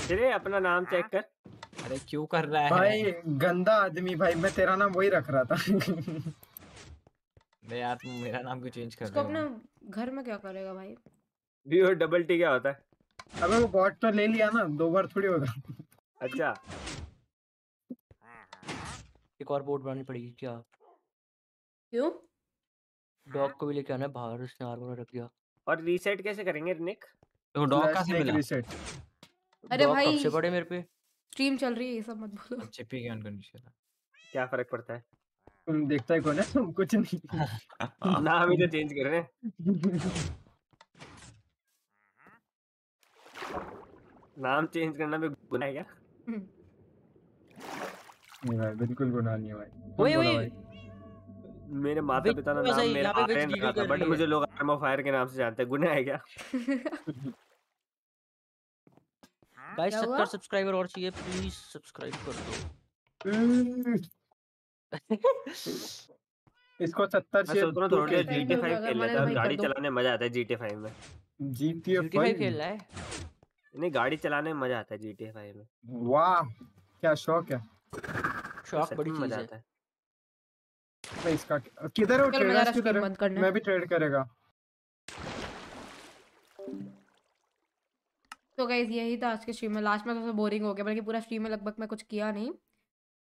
तेरे अपना नाम चेक कर। अरे क्यों कर रहा है? भाई गंदा आदमी भाई मैं तेरा नाम वही रख रहा था। नहीं यार तुम मेरा नाम क्यों चेंज कर उसको रहे अपने हो घर में क्या करेगा भाई? बी और डबल टी क्या होता है? अबे वो बॉट तो ले लिया ना दो बार थोड़ी होगा। अच्छा। एक और बोर्ड बनानी पड़ेगी क्या? क्यों? डॉग को भी लेके आना है बाहर उसने आर्मर रख दिया। और रीसेट कैसे करेंगे निक तो डॉग कहाँ से मिला? reset. अरे भाई कब से पड़े मेरे पे? स्ट्रीम चल रही है ये सब मत बोलो। चिप्पी के अनकंडीशनल क्या फ़र्क पड़ता है? तुम देखता ही कौन है? तुम कुछ नहीं। नाम ही तो चेंज कर रहे हैं। नाम चेंज करना भी गुनाह है क्या? नहीं भाई बिल्कुल गुनाह नहीं है भाई। ओए ओए। मेरे माता पिता ने नाम मेरा आर्यन रखा था बट मुझे लोग आर्म ऑफ़ फायर के नाम से जानते हैं। गुनाह है क्या? गाइस? 70 सब्सक्राइबर और चाहिए प्लीज़ सब्सक्राइब कर दो। इसको सत्तर मैं रहा हूँ थोड़ी GTA 5 खेल लेते हैं। गाड़ी चलाने में मज़ा आता है GTA 5 में। जीटीए GTA खेल रहा है? नहीं गाड़ी चलाने में मज़ा आता है GTA 5 में। वाह क्या शौक है? शौक बड़ी मज़ा आता है। भाई इसका किधर है वो ट्रेडर्स किधर मैं भी ट्रेड करेगा। तो गाइज़ यही था आज के स्ट्रीम में। लास्ट में थोड़ा बोरिंग हो गया, बल्कि पूरा स्ट्रीम में लगभग मैं कुछ किया नहीं।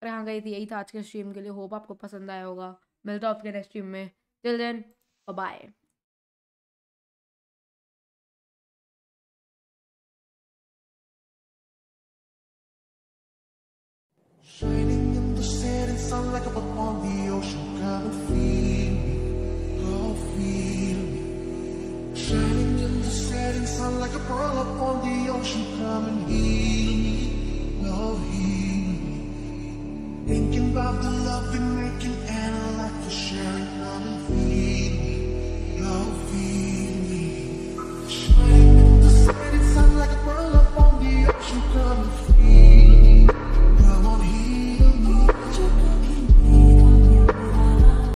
पर हाँ गई थी यही था आज के स्ट्रीम के लिए। होप आपको पसंद आया होगा। मिलता हूँ आपके नेक्स्ट स्ट्रीम में। Till then bye Shining in the setting sun like a boat on the ocean. Come setting sun like a pearl upon the ocean. Come and heal me, love heal me. Thinking about the love we're making and a life for sharing. Come and feed me, love feel me. Shining the setting sun like a pearl upon the ocean. Come and feel